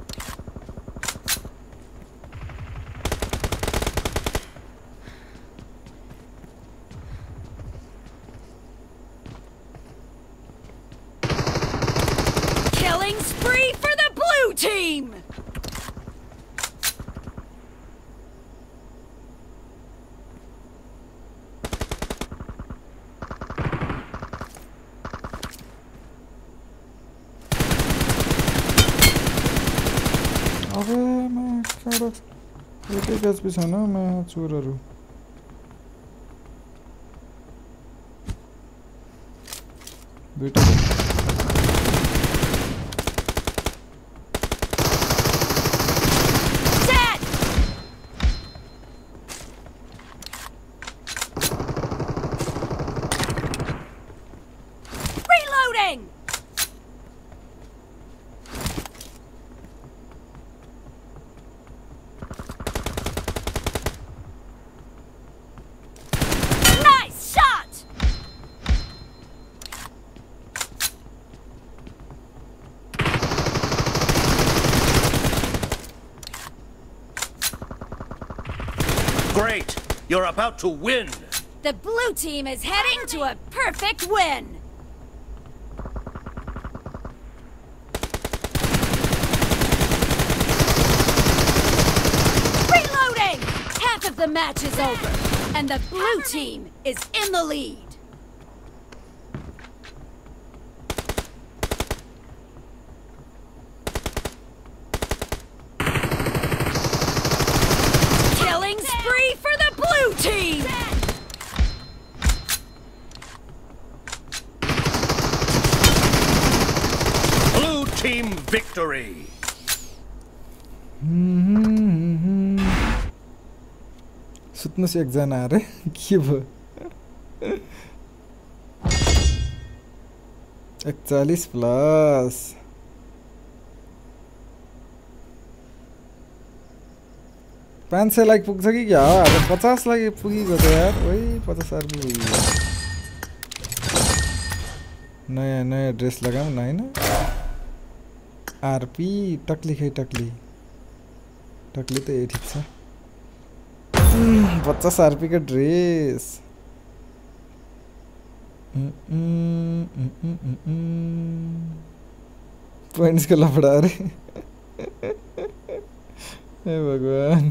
HP छैन मैं चोरहरू। About to win. The blue team is heading to a perfect win! Reloading! Half of the match is over, and the blue team is in the lead. Victory. सुत्नुहोस् एकजना अरे के भयो एकचालिस plus पाँच सय like पुग्छ कि क्या? हो अब पचास लाइक पुगिगयो त यार। ओइ पचास आरपी पुगिगयो नयाँ नयाँ ड्रेस लगाऊँ? न। होइन आरपी, टक्ली खै टक्ली। टक्ली त ए ठिक छ पचास आरपी का ड्रेस। का लफड़ा रे हे भगवान।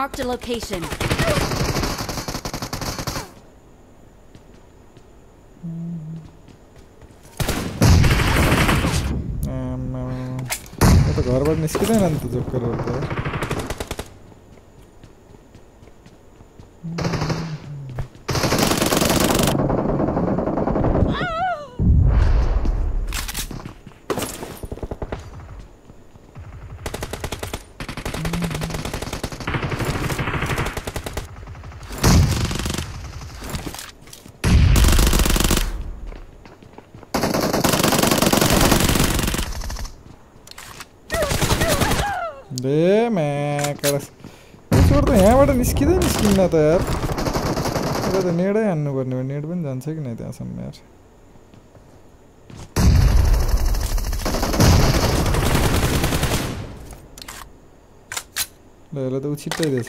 Marked a location. um, and the Joker over there. निस्किँदै निस्किन्न त यार। यसलाई त नेडै हान्नुपर्ने हो नेड पनि जान्छ कि नै त्यहाँसम्म यार ल यसलाई त ऊ छिट्टै दिएछ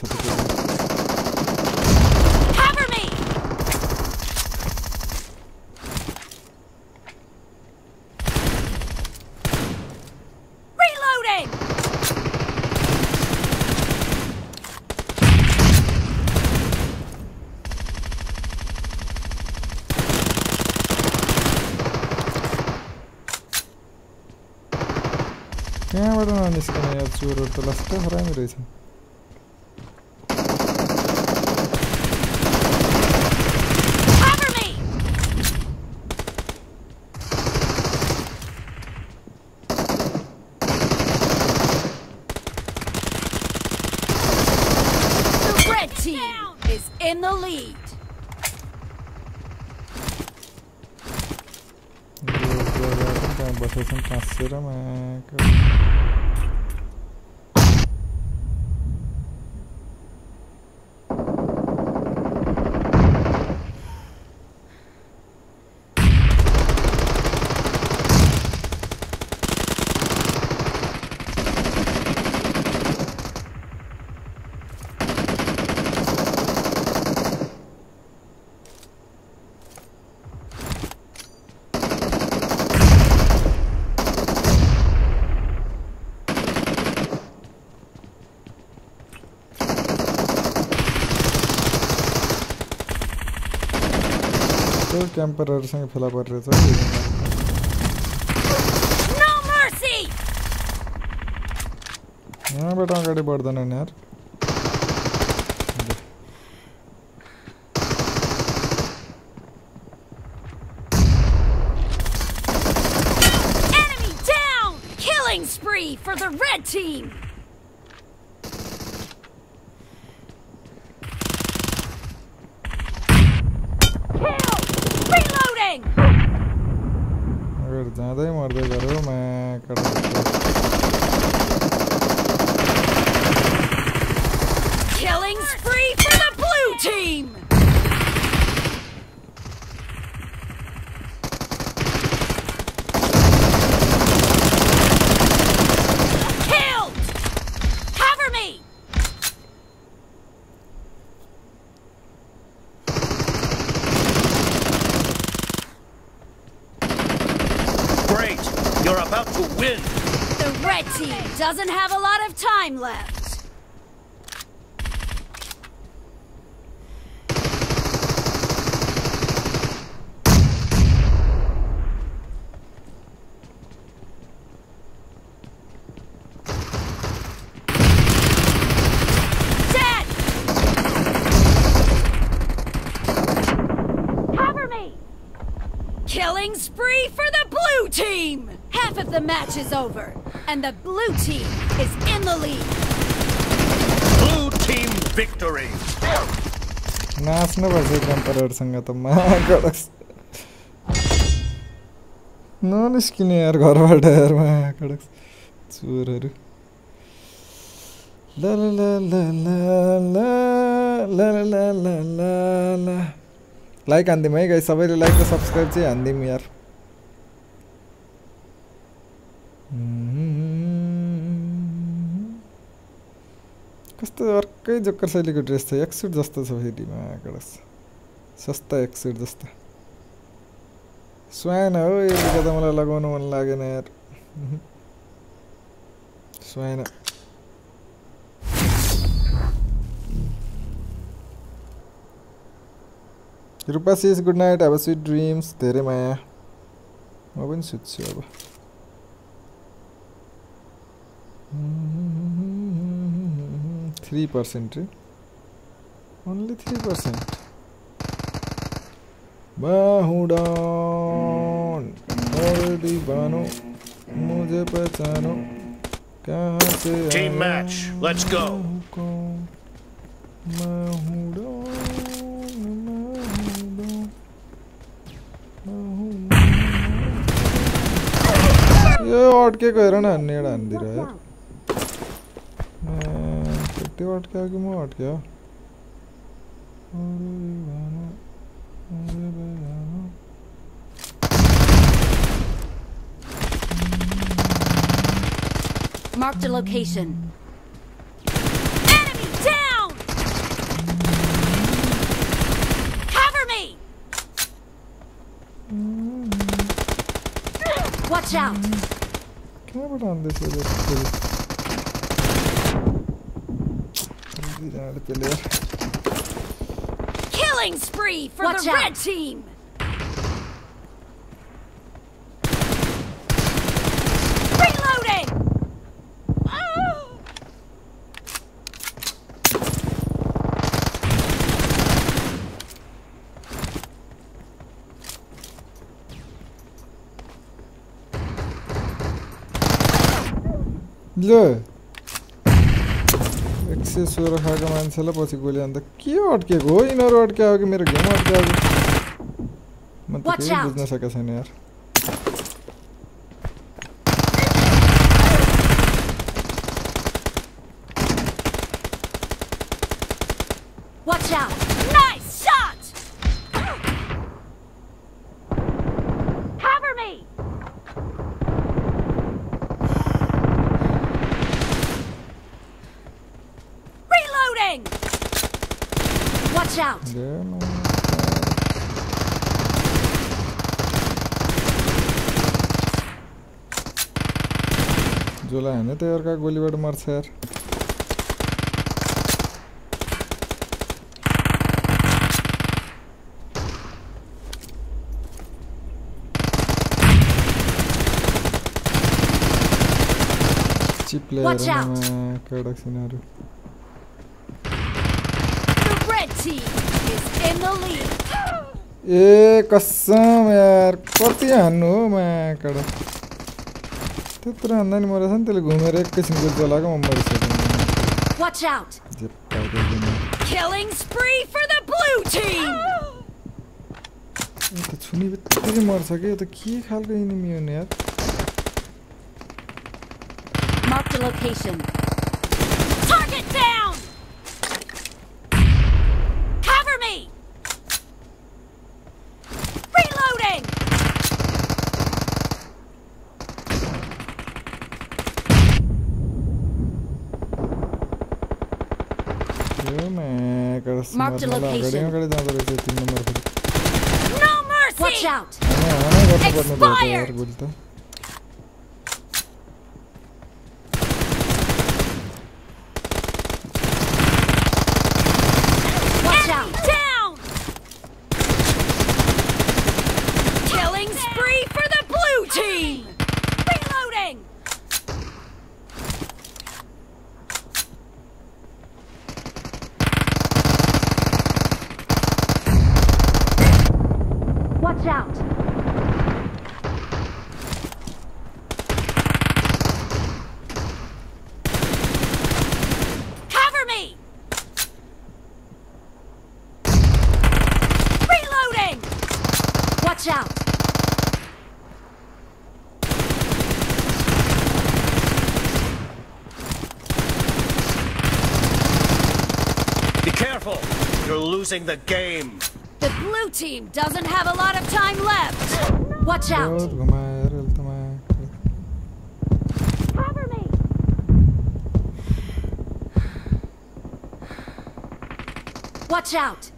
Чего-то на 100 грамм рейсинг. कैंपर संग फिला पर रहे थे बेटा गाड़ी बढ़ देना यार। नाच्नुपर्छ क्याम्परहरूसँग त माकड ननिस्किने यार घरबाट यार माकड चोरहरू ल ल ल ल ल ल ल ल ल ल ल लाइक हानिदिउँ है गाई सबैले लाइक र सब्सक्राइब चाहिँ हानिदिउँ यार कस्तो अर्कै जोक्कर शैलीको ड्रेस छ एक सुट जस्तो छ फेरि माकडस सस्ता एक सुट जस्तो स्वान हो यो लुगा त मलाई लगाउनु मन लागेन यार स्वान रूपा सिस गुड नाइट अब स्विट ड्रिम्स धेरै माया म पनि सुत्छु अब three percent only three percent बाहुडान और मुझे पहचानो कहाँ से टीम मैच लेट्स गो ये ऑट के कह रहा ना नेड़ा रहा है त्यो अड्क्यो कि म अड्क्यो अरे भानु, अरे Bhanu. Marked a location. Enemy down! Cover me! Watch out! कहाँबाट आउँदैछ यो फेरि? Killing spree for Watch the out. red team. Look. सय सोह्र खाएको मान्छेलाई पछि गोली अन्त के अड्केको हो यिनीहरू अड्क्या हो कि मेरो गेम अड्क्या हो कि म त केही. बुझ्न सकेको छैन यार Watch out! Nice shot! Cover me! Reloading! Watch out! Game जसलाई हाने त्यही अर्का गोलीबाट मर्छ यार चिप Watch ल्याएर out. कडक्सिनहरू The red team is in the lead. ए कसम यार कति हान्नु हो माकड त्यत्रो हान्दा नि मरेछ नि त्यसले घुमेर एकैछिन गोली चलाएको म मरिसकेँ Watch out! जे पाइदियो दिनु। Killing spree for the blue team! यो त छुनी बित्तिकै मर्छ कि यो त के खालको इनिमी हो नि यार Marked a location. Mark the location. No mercy! Watch out! Expire! the game. The blue team doesn't have a lot of time left. Watch out. Cover me. Watch out.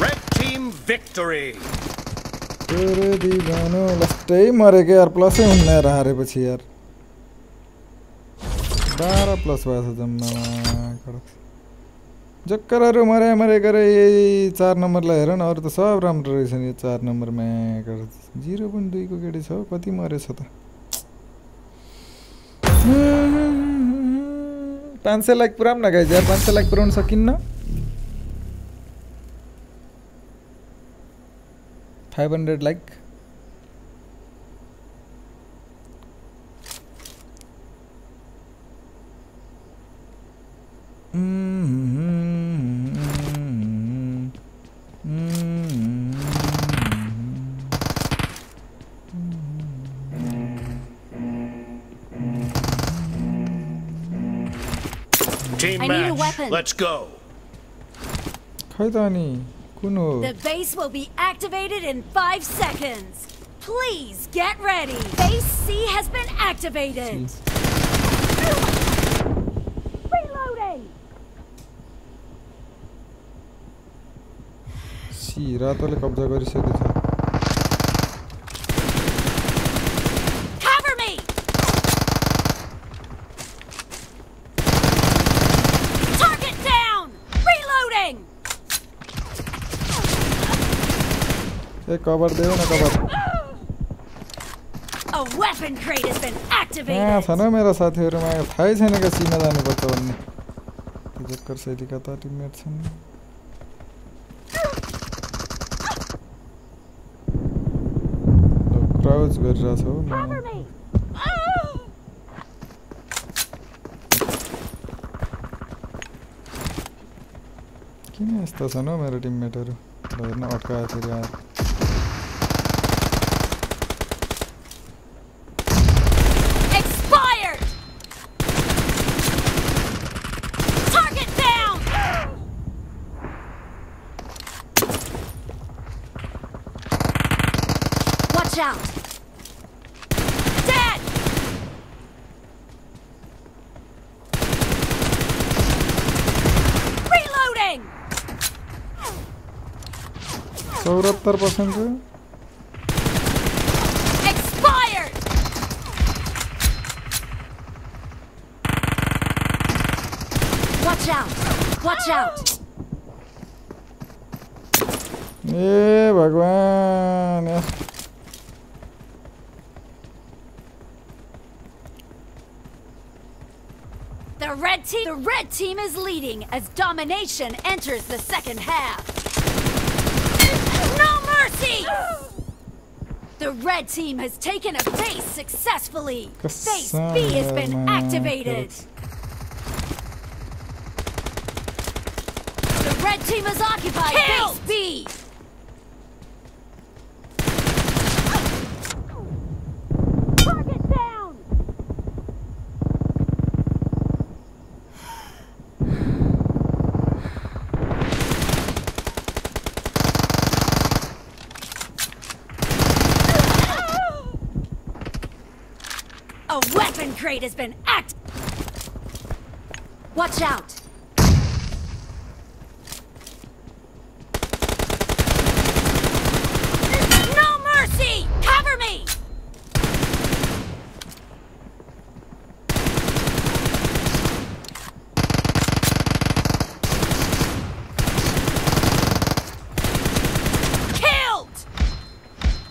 Red team victory. तेरे दिवानो लास्टै मरेको यार प्लसै हुन्न हारेपछि यार बाह्र plus भएको छ जम्मा जक्करहरू मरे मरे गरे यही चार नम्बरलाई हेर न अरू त सब राम्रो रहेछ नि यो चार नम्बरमा जिरो पनि दुईको केटी छ हौ, कति मरेछ त पाँच सय लाइक पुऱ्याउँ न गाइज यार पाँच सय लाइक पुऱ्याउन सकिन्न। 500 like Team I match. Let's go. Kaidani. त अनि कुन हो The base will be activated in five seconds. Please get ready. Base C has been activated. Reloading. C रातोले कब्जा गरिसकेको छ ए कभर देऊ न cover A weapon crate has been कहाँ activated. छन् हौ मेरा साथीहरूमा थाहै छैन क्या सीमा जानुपर्छ भन्ने त्यो जक्कर शैली कता टिममेट छन् क्राउच गरिरहेछ हो Cover म me. किन यस्तो छन् हौ मेरो टिममेटहरू हेर्न अड्कायो फेरि आएर चौरात्तर percent Expired. Watch out! Watch out! ए भगवान् यार The red team the red team is leading as domination enters the second half. No mercy! The red team has taken a base successfully. Base B has been activated. The red team has occupied base B. Target down. A weapon crate has been act. Watch out! No mercy! Cover me! Killed!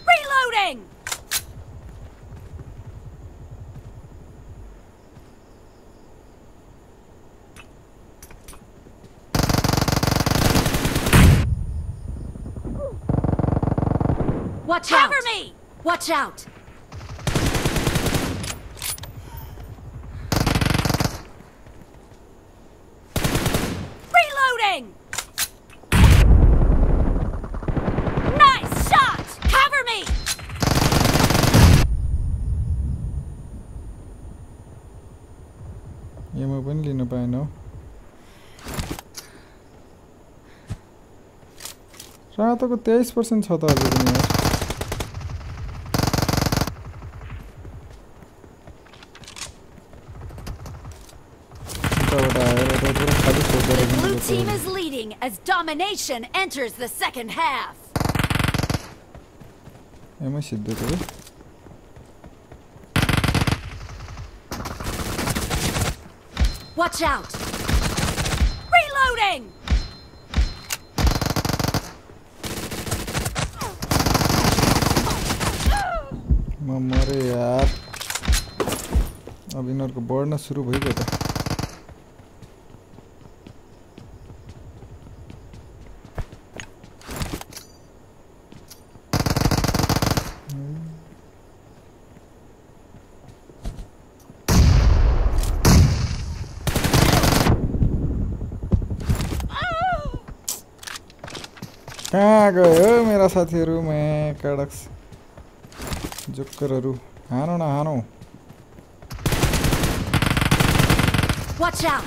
Reloading! Watch out! Cover me! Watch out! Reloading! Nice shot! Cover me! एमो पनि लिनु पाएन हौ रातोको तेइस percent छ त अझै domination enters the second half. एमै सिद्धो त Watch out! Reloading! म मरे यार अब यिनीहरूको बढ्न सुरु भइगयो त गयो मेरा साथीहरू मैं कडक्स जोक्करहरू हानौ न हानौ Watch out!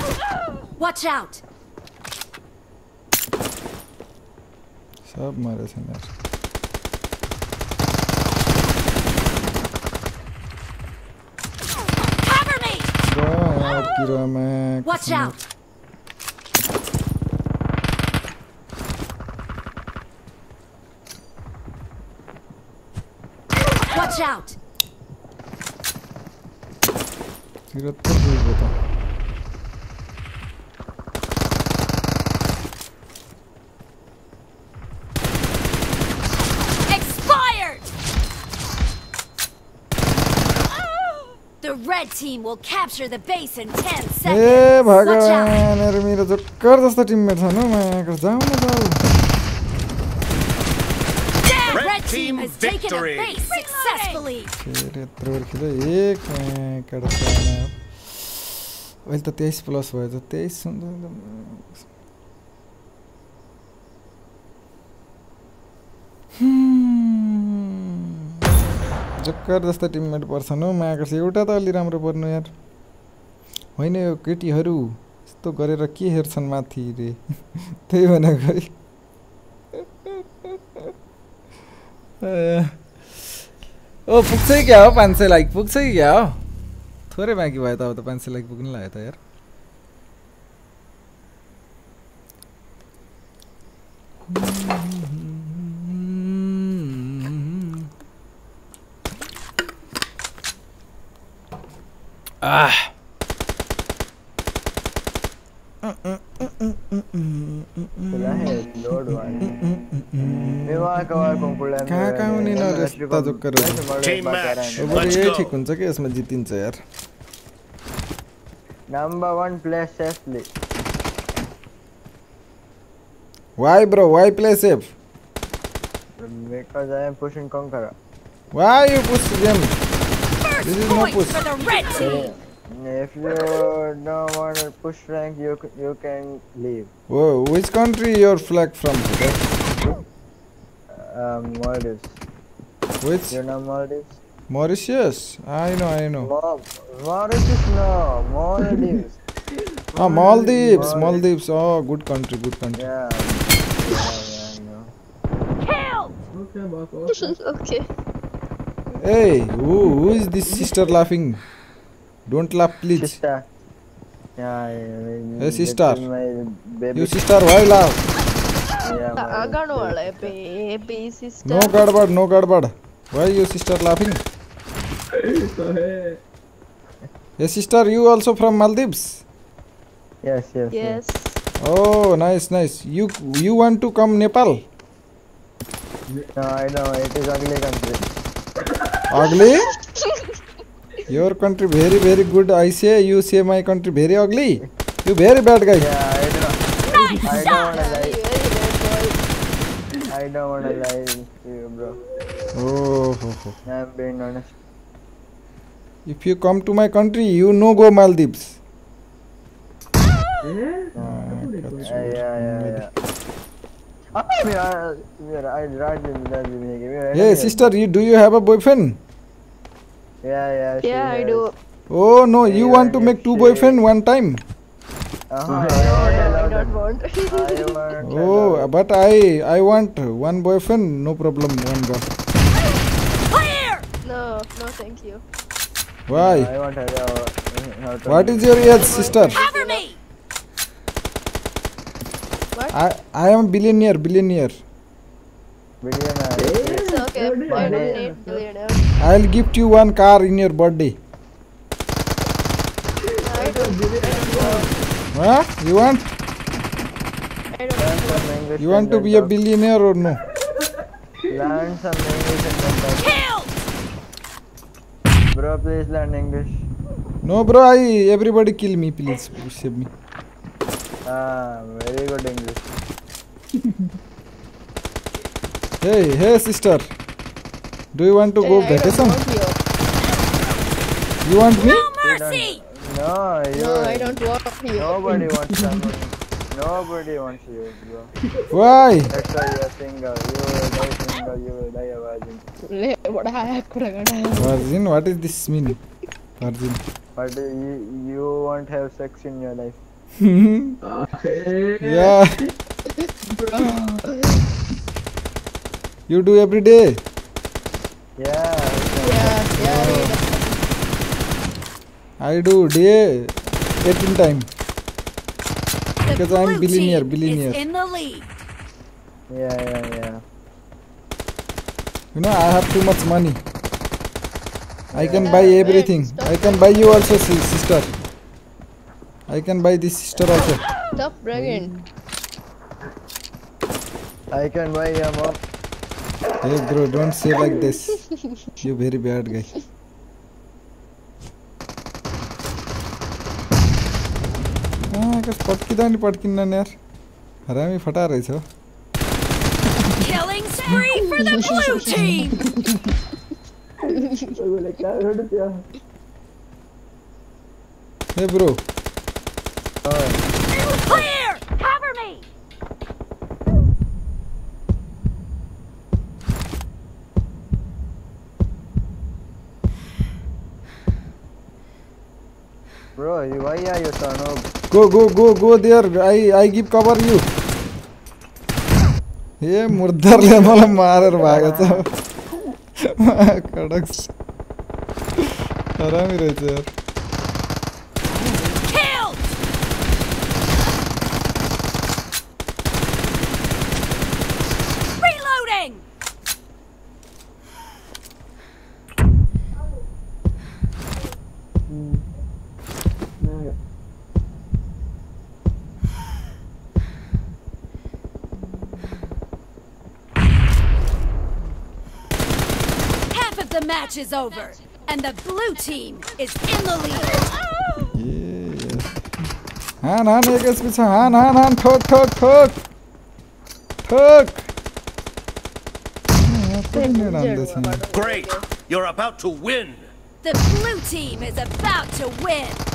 Watch out! सब मरेछ नि यार Cover me! र यार Watch किसिम- out! Watch out! तिरहत्तर पुगेको त Expired! The red team will capture the base in 10 A seconds. Watch out! भगवान् मेरो मेरो जक्कर जस्तो टिममेट छन् हौ मायाको जाऊ न जाऊ victory. successfully. यत्रो खेल्यो एक अहिले त तेइस प्लस भयो त तेइस. जक्कर जस्तो टिममेट पर्छन् हौ चाहिँ एउटा त अलि राम्रो पर्नु यार होइन यो केटीहरू यस्तो गरेर के हेर्छन् माथि रे त्यही भनेको है ए, ओ पुग्छ कि क्या हो पाँच सय लाइक पुग्छ कि क्या हो? थोरै बाँकी भयो त अब त पाँच सय लाइक पुग्नु लाग्यो त यार। Ah. कहाँ कहाँ हुने न यस्ता जोक्करहरू Team match. अब Let's यही go. ठिक हुन्छ कि यसमा जितिन्छ यार Number one place safely. Why bro why play safe Because I am pushing Conqueror. Why you push game this is no Point push for the red team! If you don't want to push rank, you you can leave. Whoa, which country your flag from? Um, Maldives. Which? You know Maldives? Mauritius. I know, I know. Mauritius, no. Maldives. ah, Maldives, Maldives, Oh, good country, good country. Yeah. yeah, yeah okay, okay. Hey, who, who is this sister laughing? Don't laugh, please. Sister. Yeah, hey, sister. You sister, why laugh? Yeah, ah, baby sister. No gadbad, no gadbad. Why you sister laughing? hey, sister, you also from Maldives? Yes, yes. Yes. Oh, nice, nice. You you want to come Nepal? No, I know. It is ugly country. Ugly? Your country very very good. I say you say my country very ugly. You very bad guy. Yeah, I know. I don't wanna lie. I don't wanna lie to you, bro. Oh, ho, ho. I'm being honest. if you come to my country, you no go Maldives. Yeah, yeah, yeah, yeah. Ah, we are, we are, I right in the Hey sister, you do you have a boyfriend? Yeah, yeah. yeah I do Oh no, you want to make two boyfriend one time? Uh-huh. I don't want I. Oh, but I I want one boyfriend, no problem, one girl. Clear! no no thank you Why? I want her. Uh, her What is your age, sister? Cover me! I I am billionaire, billionaire. billionaire? it's okay I don't need billionaire I'll gift you one car in your birthday. I don't I don't want Huh? You want? I don't Some English You want to be a billionaire or no? Learn some English sentence. Kill! Bro, please learn English. No, bro. I everybody kill me, please. Save me. Ah, very good English. Hey, hey, sister. Do you want to go yeah, better some? You want me? No mercy! No, you no, I don't want you. Nobody wants somebody. Nobody wants you, bro. Why? That's why you are single. You will die single, you will die a virgin. Virgin? What does this mean? Virgin. But you, you won't have sex in your life. yeah. Bro. You do every day. Yeah. Yeah, yeah, I do day 18 time. Because I'm billionaire, billionaire. in the lead. Yeah, yeah, yeah. You know, I have too much money. I can buy everything. I can buy you also, sister. I can buy this sister also. Stop bragging. I can buy your mom. Hey bro, don't say like this. You very bad guy. Ah, kas पट्किँदा नि पट्किन्न नि यार हरामी फटा रहेछ हो Killing spree for the blue team. Hey bro Bro, you, why are you so noob? go go go go there I I give cover you ए मुर्दारले मलाई मारेर भागो छ कडक हरामी रहेछ यार match is over, and the blue team is in the lead. Yeah. Han, han, jeg elsker han, han, han, kok, kok, kok. Kok. Great! You're about to win! The blue team is about to win!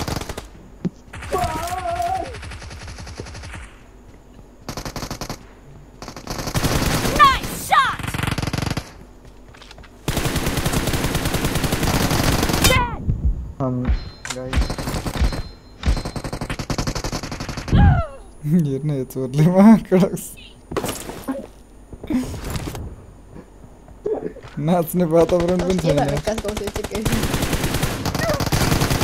हेर्न यो चोरले मा कडक नाच्ने वातावरण पनि के छैन भयो विकास गाउँछ चाहिँ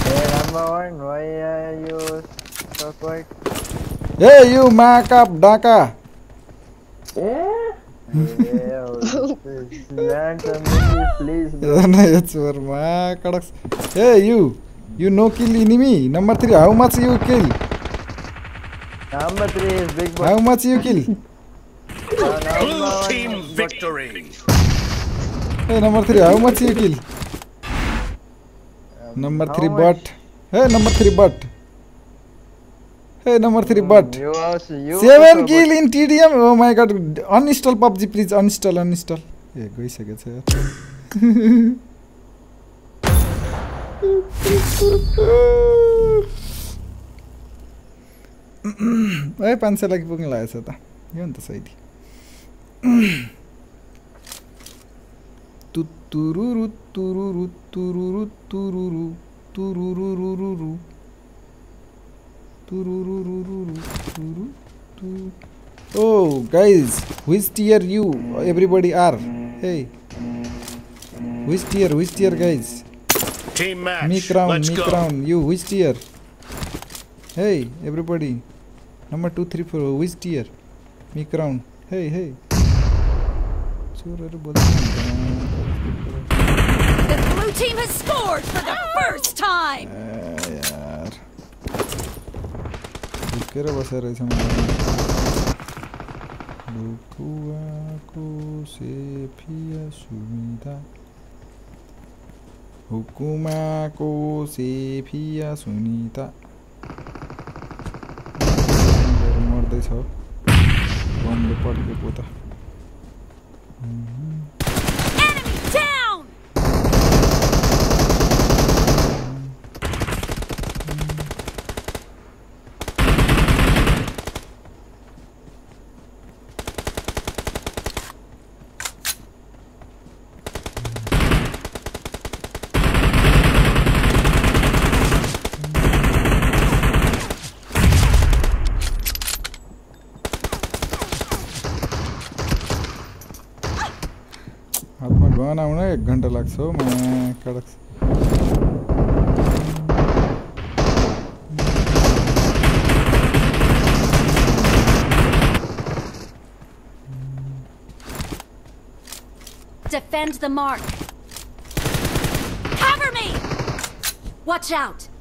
Hey, number one, why are you so quiet? ए यु माकाप डाका Yeah, learn something, please, bro. हेर्न यो चोर मा कडक ए you you no kill enemy number three how much you kill Number three is big boy. How much you kill Blue team victory! A number three how much you kill number three but A number three but A number three but You also, you seven also, kill in TDM oh my god uninstall PUBG please uninstall uninstall ए गइसकेको छ यार त सही तुरुरु तुरुरु तुरुरु तुरुरु तुरुरुरुरुरु तुरुरुरुरुरु तुरु Oh, guys, which tier you everybody are? Hey, which tier? Which tier, guys? Team match. Me crown, Let's me go. crown. You which tier? Hey, everybody. Number two, three, four. Which tier? Me crown. Hey, hey. चोरहरू बोल्छ The blue team has scored for the first time. यार ढुकेर बसेर रहेछ मलाई ढुकुवाको सेफिया सुमिता हुकुमाको सेफिया सुनिता मर्दैछ हौ बमले पड्केको त। Enemy મહેમાન આવને એક ઘંટા લાગશો મેં કડક Defend the mark. Cover me! Watch out!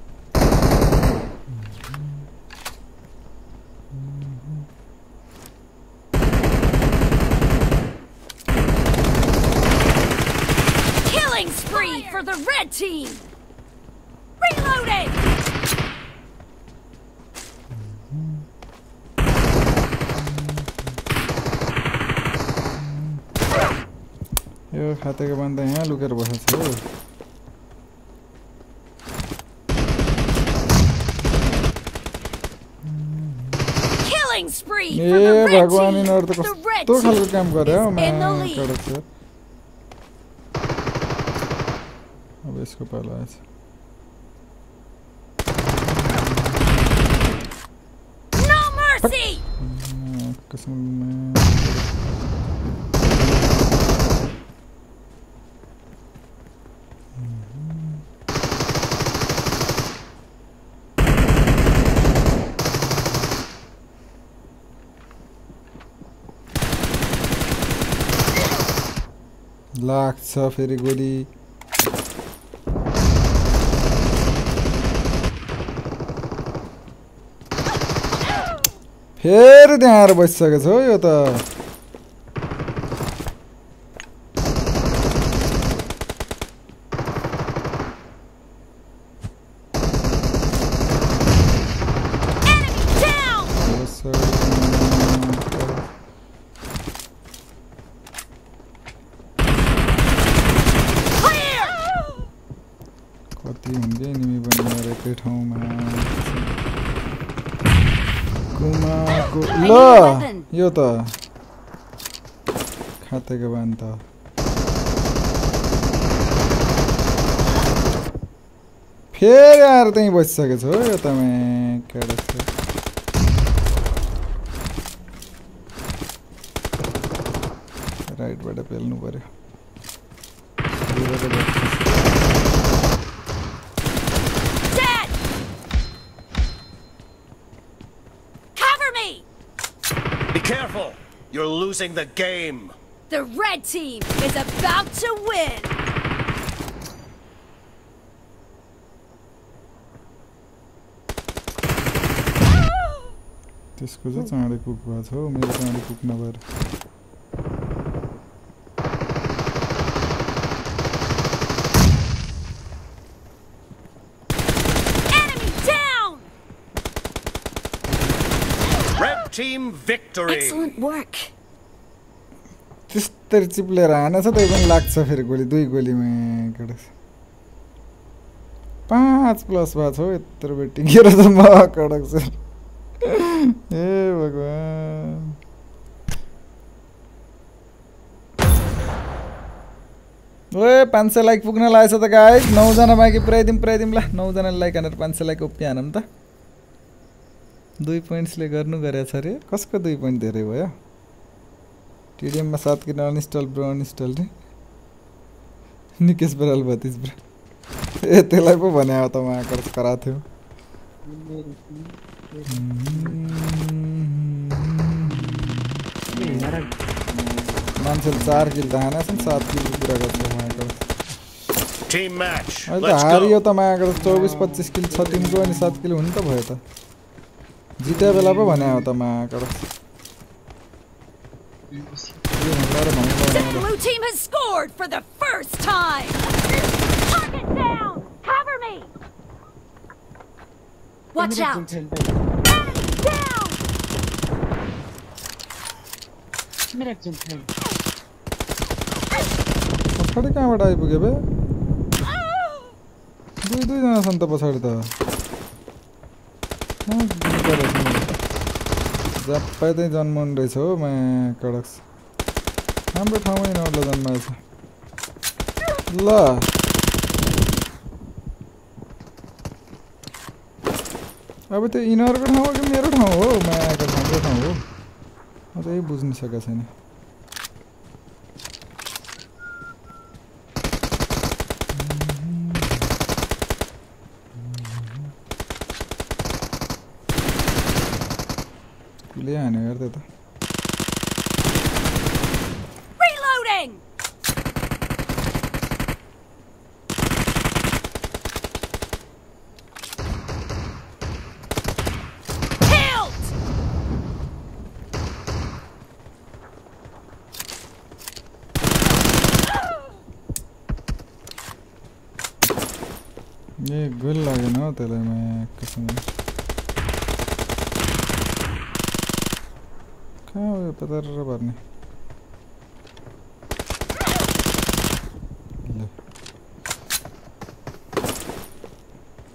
Team! Reloading! यो खातेको बन्द यहाँ लुकेर बसेको छ हौ Killing spree for A the red भगवान् team! यिनीहरू त The red कस्तो खालको team काम गरे हौ is मा in the lead. कडक छ अब यसको पालो आएछ No mercy! आ, कसममा लाग्छ फेरि गोली फेरि त्यहाँ आएर बसिसकेको छ हौ यो त Down! Clear! कति हुन्थ्यो निमी पनि मेरो एकै ठाउँमा कुमाको ल यो त। खातेको बान त। फेरि आएर त्यहीँ बसिसकेको छु हो यो त मैं केडा छ। राइटबाट पेल्नु पर्यो। losing the game. The red team is about to win! त्यसको चाहिँ चाँडै कुक भएको छ हौ मेरो चाँडै कुक नभएर Enemy down! Red team victory. Excellent work. त्यस्तरी चिप्लेर हानेछ त्यही पनि लाग्छ फेरि गोली दुई गोलीमा पाँच प्लस भएको छ हौ यत्रो बेटिङेर त म कडक छ। ए भगवान्। ओए पाँच सय लाइक पुग्न लागेछ त गाई नौजना बाँकी पुऱ्याइदिउँ पुऱ्याइदिउँ ल। नौजनाले लाइक हानेर पाँच सय लाइक उप्पी हानौँ त। दुई पोइन्ट्सले गर्नु गरेछ अरे। कसको दुई पोइन्ट धेरै भयो? टिडिएममा सात किन अनइन्स्टल ब्रो अनइन्स्टल रे निकेश बराल भतिज ब्रो ए त्यसलाई पो भने त म आकर कराएको थियो मान्छेले चार किल त हानेछ नि सात किलको कुरा गर्छ match. अहिले हारियो. त मायाकर चौबिस पच्चिस किल छ टिमको अनि सात किल हुनु त भयो त जित्या बेला पो भने त मायाकर The blue team has scored for the first time! Target down! Cover me! Watch out! Enemy down! पछाडि कहाँबाट आइपुग्यो बे दुई दुईजना छन् त पछाडि त झ्याप्पै त्यहीँ जन्माउनु रहेछ हो मा कडक्स। हाम्रो ठाउँमै यिनीहरूलाई जन्माएछ। ल। अब त्यो यिनीहरूको ठाउँ हो कि मेरो ठाउँ हो? मायाको हाम्रो ठाउँ हो। म त्यही बुझ्नु सकेको छैन। आफूले हाने गर्दै त Reloading! Killed! ए गोल लागेन हौ त्यसलाई म कसम कहाँ हो यो पतार भर्ने ल।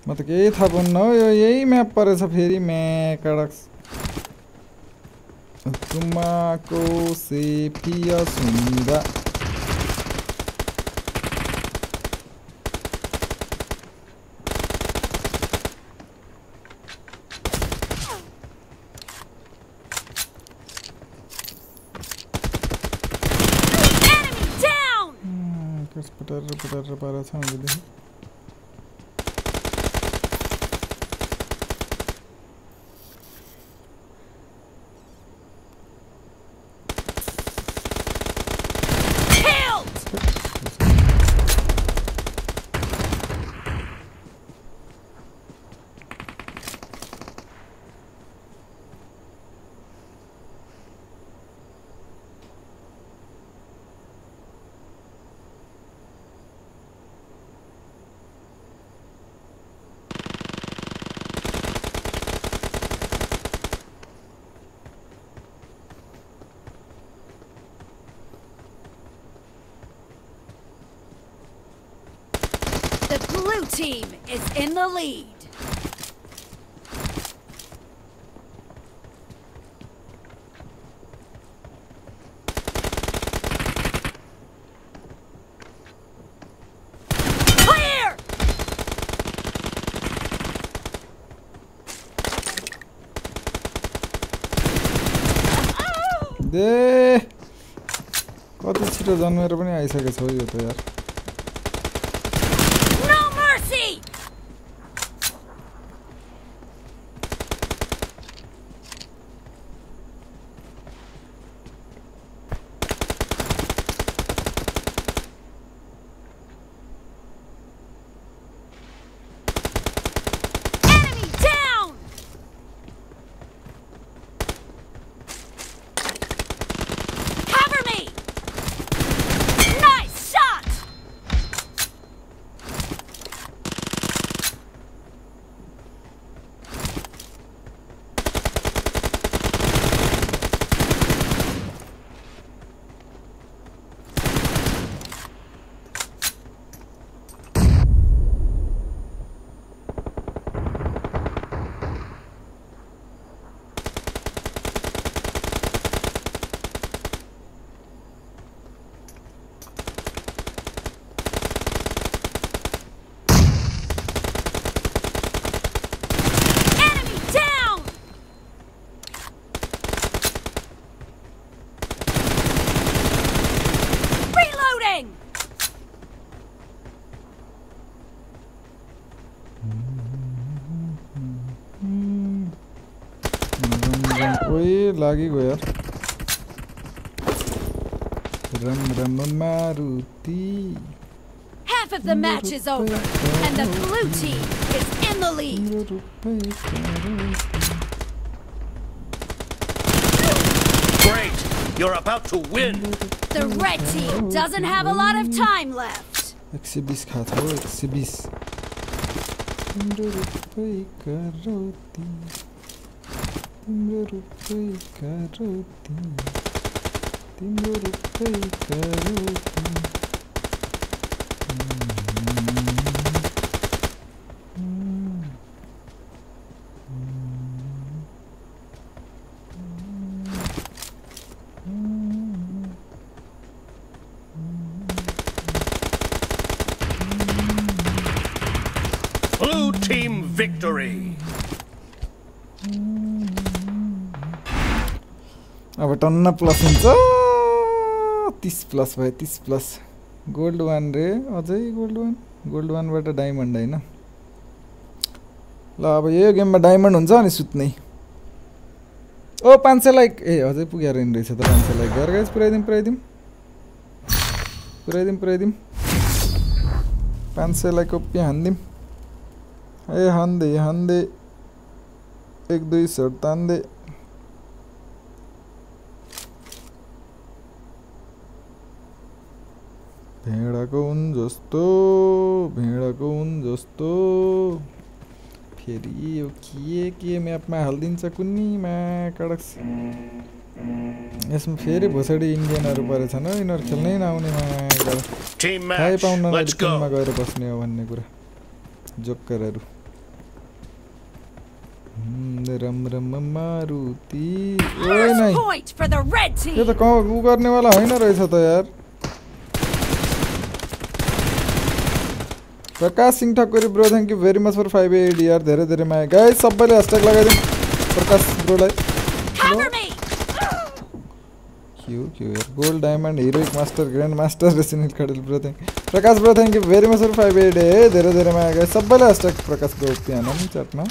म त केही थाहा पाउन्न हौ यो यही म्याप परेछ फेरि म्याकडक्स तुमाको पटार पटार पारा छ अहिलेदेखि Killed! The blue team is in the lead. Clear! दे कति छिटो जन्मेर पनि आइसकेको छ हौ यो त यार ओए लागिगयो यार रम रम Maruti Half of the match is over, and the blue team is in the lead. Great! You're about to win! The red team doesn't have a lot of time left. एक सय बिस खाएको छ हौ एक सय बिस तिम्रो रुपैका रोटी तिम्रो रुपैका रोटी तिम्रो रुपैका रोटी Blue team victory! टन्न प्लस हुन्छ। तिस प्लस भयो तिस प्लस गोल्ड वान रे अझै गोल्ड वान गोल्ड वानबाट डायमन्ड होइन। ल अब यो गेममा डायमन्ड हुन्छ अनि सुत्ने। ओ पाँच सय लाइक ए अझै पुगेर हिँड्नु रहेछ त पाँच सय लाइक गरेर गाइस पुऱ्याइदिउँ पुऱ्याइदिउँ। पुऱ्याइदिउँ पुऱ्याइदिउँ। पाँच सय लाइक ओपी हानिदिउँ। ए हान्दे हान्दे। एक दुई सर्ट तान्दे भेडाको उन जस्तो भेडाको उन जस्तो। फेरि यो के के म्यापमा हालिदिन्छ कुन्नीमा कडक यसमा फेरि भोसडी इन्डियनहरू परेछन् हो यिनीहरू खेल्नै नआउने थाहै. पाउन. टिममा गएर बस्ने हो भन्ने कुरा। जोक्करहरू। हम्म, रम रम मारुति। नै। यो त उ गर्नेवाला होइन रहेछ त यार। Prakash Singh Thakuri bro thank you very much for five add यार धेरै धेरै माया गाई सबैले ह्यासट्याग लगाइदिउँ प्रकाश ब्रोलाई Cover me. क्यु क्यु यार gold diamond heroic master grand master रेसिनेट Kadel bro thank Prakash bro thank you very much for five add ए धेरै धेरै माया गाई सबैले ह्यासट्याग प्रकाश ब्रो पिहान नि च्याटमा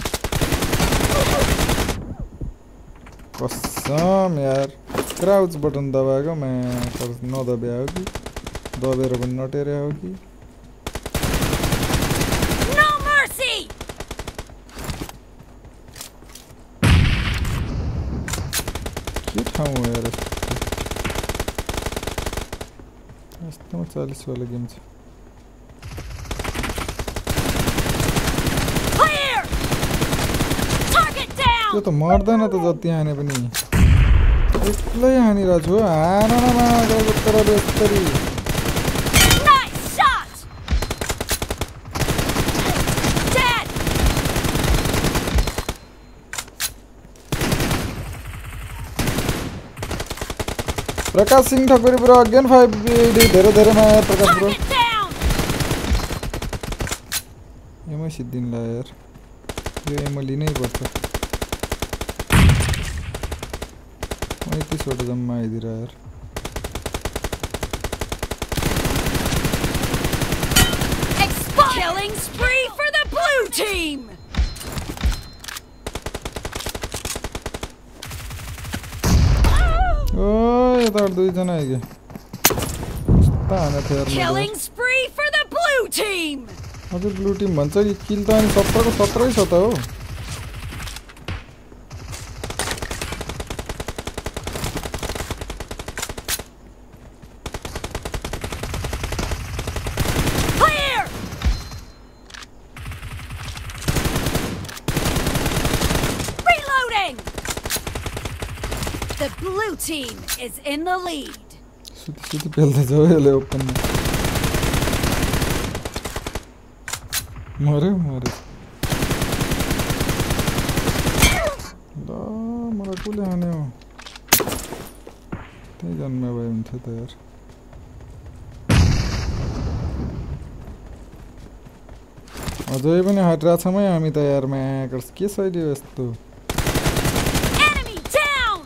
कसम यार। क्राउच बटन दबाएको मा नदब्या हो कि दबेर पनि नटेर्या हो कि No mercy. के ठाउँ हो यार यस्तो? यस्तोमा चालिसवाला गेम छ. त्यो त मर्दैन त जति हाने पनि एक्लै हानिरहेको छु हान न मात्रले यस्तरी Nice shot. Dead. Prakash Singh Thakuri bro again five धेरै धेरै माया प्रकाश ब्रो Target down. एमै सिद्धिन ला यार यो एमो लिनै पर्छ पैँतिसवटा जम्मा आइदिएर यार Expo- Killing spree for the blue team. ओ थियो यार मैले Killing spree for the blue team. हजुर ब्लु टिम भन्छ कि किल त अनि सत्रको सत्रै छ त हो Clear. Reloading. The blue team is in the lead. सुति सुति पेल्दैछ हो यसले ओपनमा मऱ्यो मऱ्यो ल मलाई कसले हान्यो त्यही जन्म भए हुन्थ्यो त यार अझै पनि हटिरहेको छौँ है हामी त यार म्याकर्स के हो यस्तो Enemy down.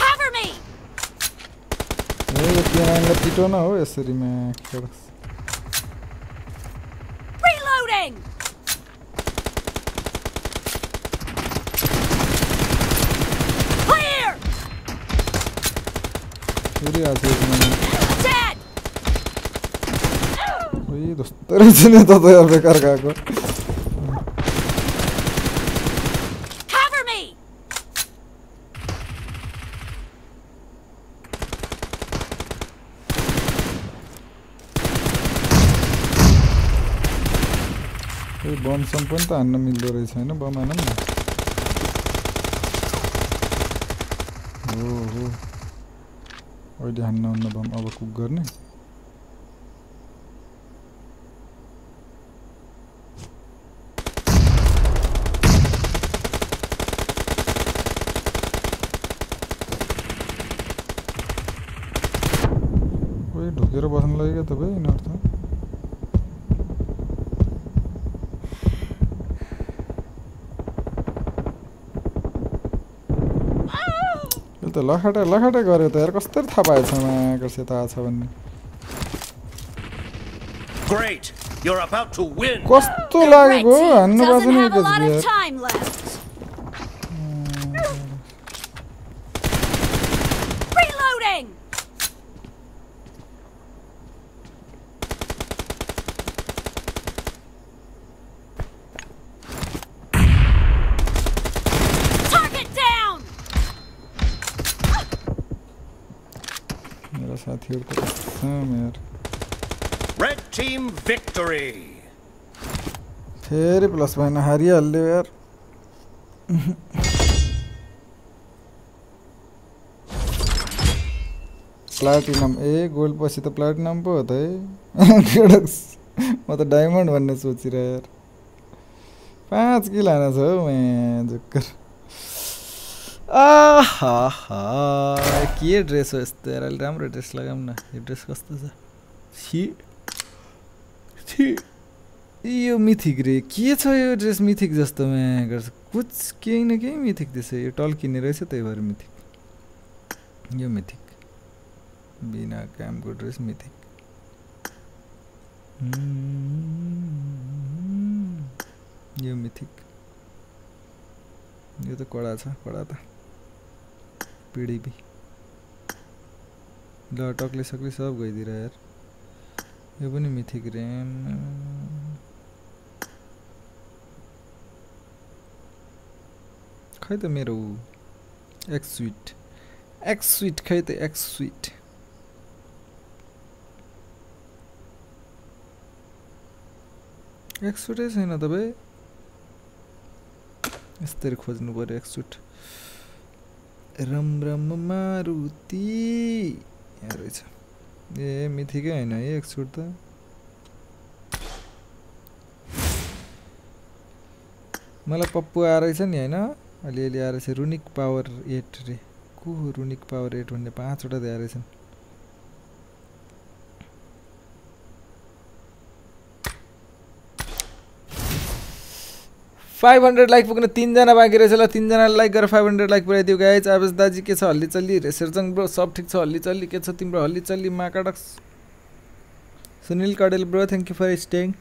Cover me. ए यो केनाइनलाई पिटो न हो यसरी म्याकर्स Reloading. Clear. फेरि आएको छ Dead. ओइ जस्तो रहेछ नि त त यार बेकार गएको Cover me. सम पनि त हान्न मिल्दो रहेछ होइन बम हान न? हो हो। अहिले हान्नुहुन्न बम अब कुक गर्ने कोही ढुकेर बस्नु लाग्यो क्या तपाईँ यिनीहरू त यो त लखाटे लखाटे गऱ्यो त यार कसरी थाहा पाएछ यता आएको छ भन्ने. कस्तो लागेको हान्नु doesn't बाँच्नु have a lot of यार time left. Reloading! Target down! मेरा साथीहरू त कसम यार Red team victory. प्लस भएन हारिहाल्यो यार प्लाटिनम ए गोल्ड पछि त प्लाटिनम पो हो त है क्रेडक्स म त डायमन्ड भन्ने सोचिरहे यार पाँच किल हाना छ हौ जुक्कर आहा के ड्रेस हो यस्तो यार अहिले राम्रो ड्रेस लगाऊँ न यो ड्रेस कस्तो छ छि छि यो मिथिक रे, के छ यो ड्रेस मिथिक जस्तो म्या गर्छ? कुछ केही न केही मिथिक त्यसो यो टल किन्ने रहेछ त्यही भएर मिथिक। यो मिथिक। बिना कामको ड्रेस मिथिक। यो मिथिक। यो त कडा छ, कडा त। पिडिपी ल टक्ले सक्ले सब गइदिएर यार यो पनि मिथिक ऱ्याम खै त मेरो एक्स स्विट एक्स स्विट खै त एक्स स्विट एक्स सुटै छैन तपाईँ यस्तरी खोज्नु पऱ्यो एक्स सुट रम रम मारुति यहाँ रहेछ ए मिथिकै होइन है एक सुट त मलाई पप्पु आएर रहेछ नि होइन अलिअलि आएर रहेछ रुनिक पावर एट रे। को रुनिक पावर एट भन्ने? पाँचवटा दिएर रहेछन् फाइभ हन्ड्रेड लाइक पुग्न तिनजना बाँकी रहेछ ल। तिनजनालाई लाइक गरेर फाइभ हन्ड्रेड लाइक पुऱ्याइदियो गाइज। आवेश दाजी के छ? हल्ली चल्ली। रेसेरजङ ब्रो सब ठिक छ? हल्ली चल्ली के छ तिम्रो? हल्ली चल्ली। माकाडक्स Sunil Kadel bro thank you for staying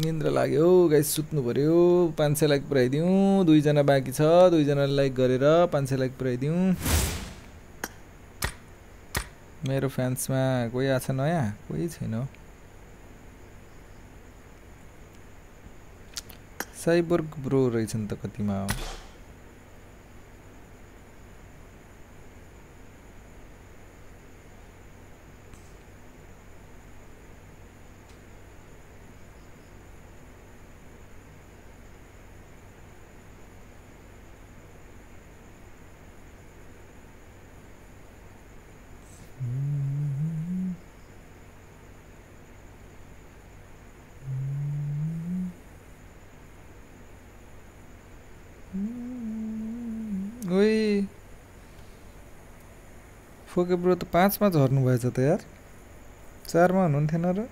निन्द्रा लाग्यो गाइज सुत्नु पऱ्यो पाँच सय लाइक पुऱ्याइदिउँ दुईजना बाँकी छ दुईजनालाई लाइक गरेर पाँच सय लाइक पुऱ्याइदिउँ। मेरो फ्यान्समा कोही आएको छ नयाँ? कोही छैन। साइबर्ग ब्रो रहेछन् त कतिमा हो ओइ फोके ब्रो त पाँचमा झर्नु भएछ त यार। चारमा हुनुहुन्थेन र।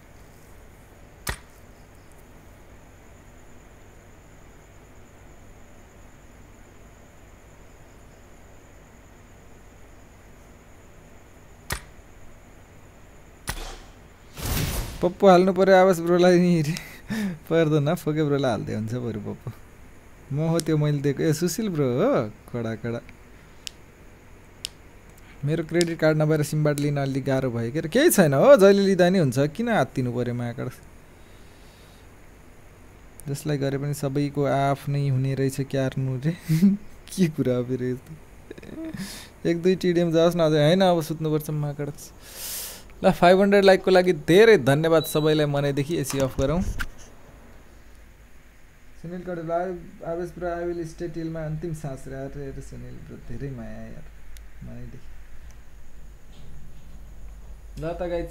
पप्पु हाल्नु पऱ्यो आवाज ब्रोलाई नि पर्दैन फोके ब्रोलाई हाल्दै हुन्छ बरु पप्पु। म हो त्यो मैले दिएको। ए सुशील ब्रो हो? कडा कडा। मेरो क्रेडिट कार्ड नभएर सिमबाट लिन अलिक गाह्रो भयो के केही छैन हो जहिले लिँदा नि हुन्छ। किन हात्तिनु पऱ्यो महाकाड जसलाई गरे पनि सबैको आफ्नै हुने रहेछ क्यार्नु रे। के कुरा फेरि यस्तो? एक दुई टिडिएम जाओस् न अझै। होइन अब सुत्नुपर्छ महाकाड ल फाइभ हन्ड्रेड लाइकको लागि धेरै धन्यवाद सबैलाई मनैदेखि एसी अफ गरौँ। Sunil Kadel Aavesh bro I will stay टिलमा अन्तिम सास रे। सुनिल ब्रो धेरै माया यार। मनैदेखि ल त गाइज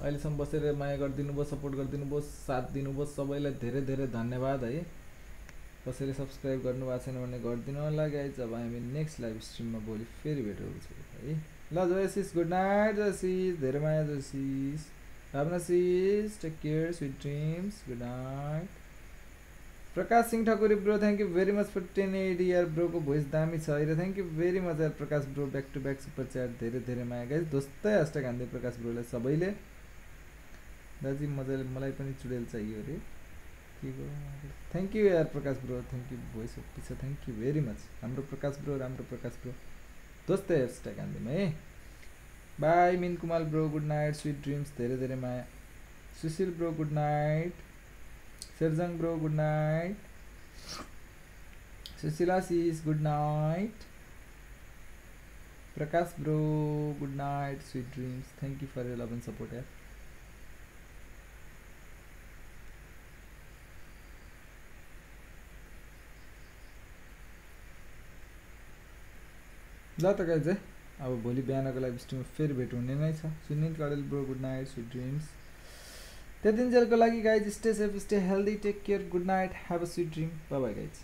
अहिलेसम्म बसेर माया गरिदिनु भयो सपोर्ट गरिदिनु भयो साथ दिनुभयो सबैलाई धेरै धेरै धन्यवाद है। कसैले सब्सक्राइब गर्नु भएको छैन भने गरिदिनु होला गाइज अब हामी नेक्स्ट लाइभ स्ट्रिममा भोलि फेरि भेटेको छु है। ल जयसिस गुड नाइट जयसिस धेरै माया जयसिस Bhavana sis take care sweet dreams good night Prakash Singh Thakuri bro thank you very much for ten eight year ब्रोको voice दामी छ। अहिले थ्याङ्क यू भेरी मच यार Prakash bro back to back super chat धेरै धेरै माया। Guys दोस्तै hashtag हान्दै प्रकाश ब्रोलाई सबैले। दाजु मजाले मलाई पनि चुडेल चाहियो अरे। के गर्नु थ्याङ्क यू यार Prakash bro thank you voice पिछ थ्याङ्क यू भेरी मच हाम्रो प्रकाश ब्रो राम्रो प्रकाश ब्रो। दोस्तै ह्यासट्याग हान्दिउँ है bye Min Kumar bro good night sweet dreams धेरै धेरै माया। Sushil bro good night Serjang bro, good night. Susila sis, good night. Prakash bro, good night. Sweet dreams. Thank you for your love and support. Yeah. ल त guys है अब भोलि बिहानको live स्ट्रिममा फेरि भेट हुने नै छ Sunil Kadel bro good night sweet dreams त्यतिन्जेलको लागि guys stay safe stay healthy take care good night have a sweet dream bye guys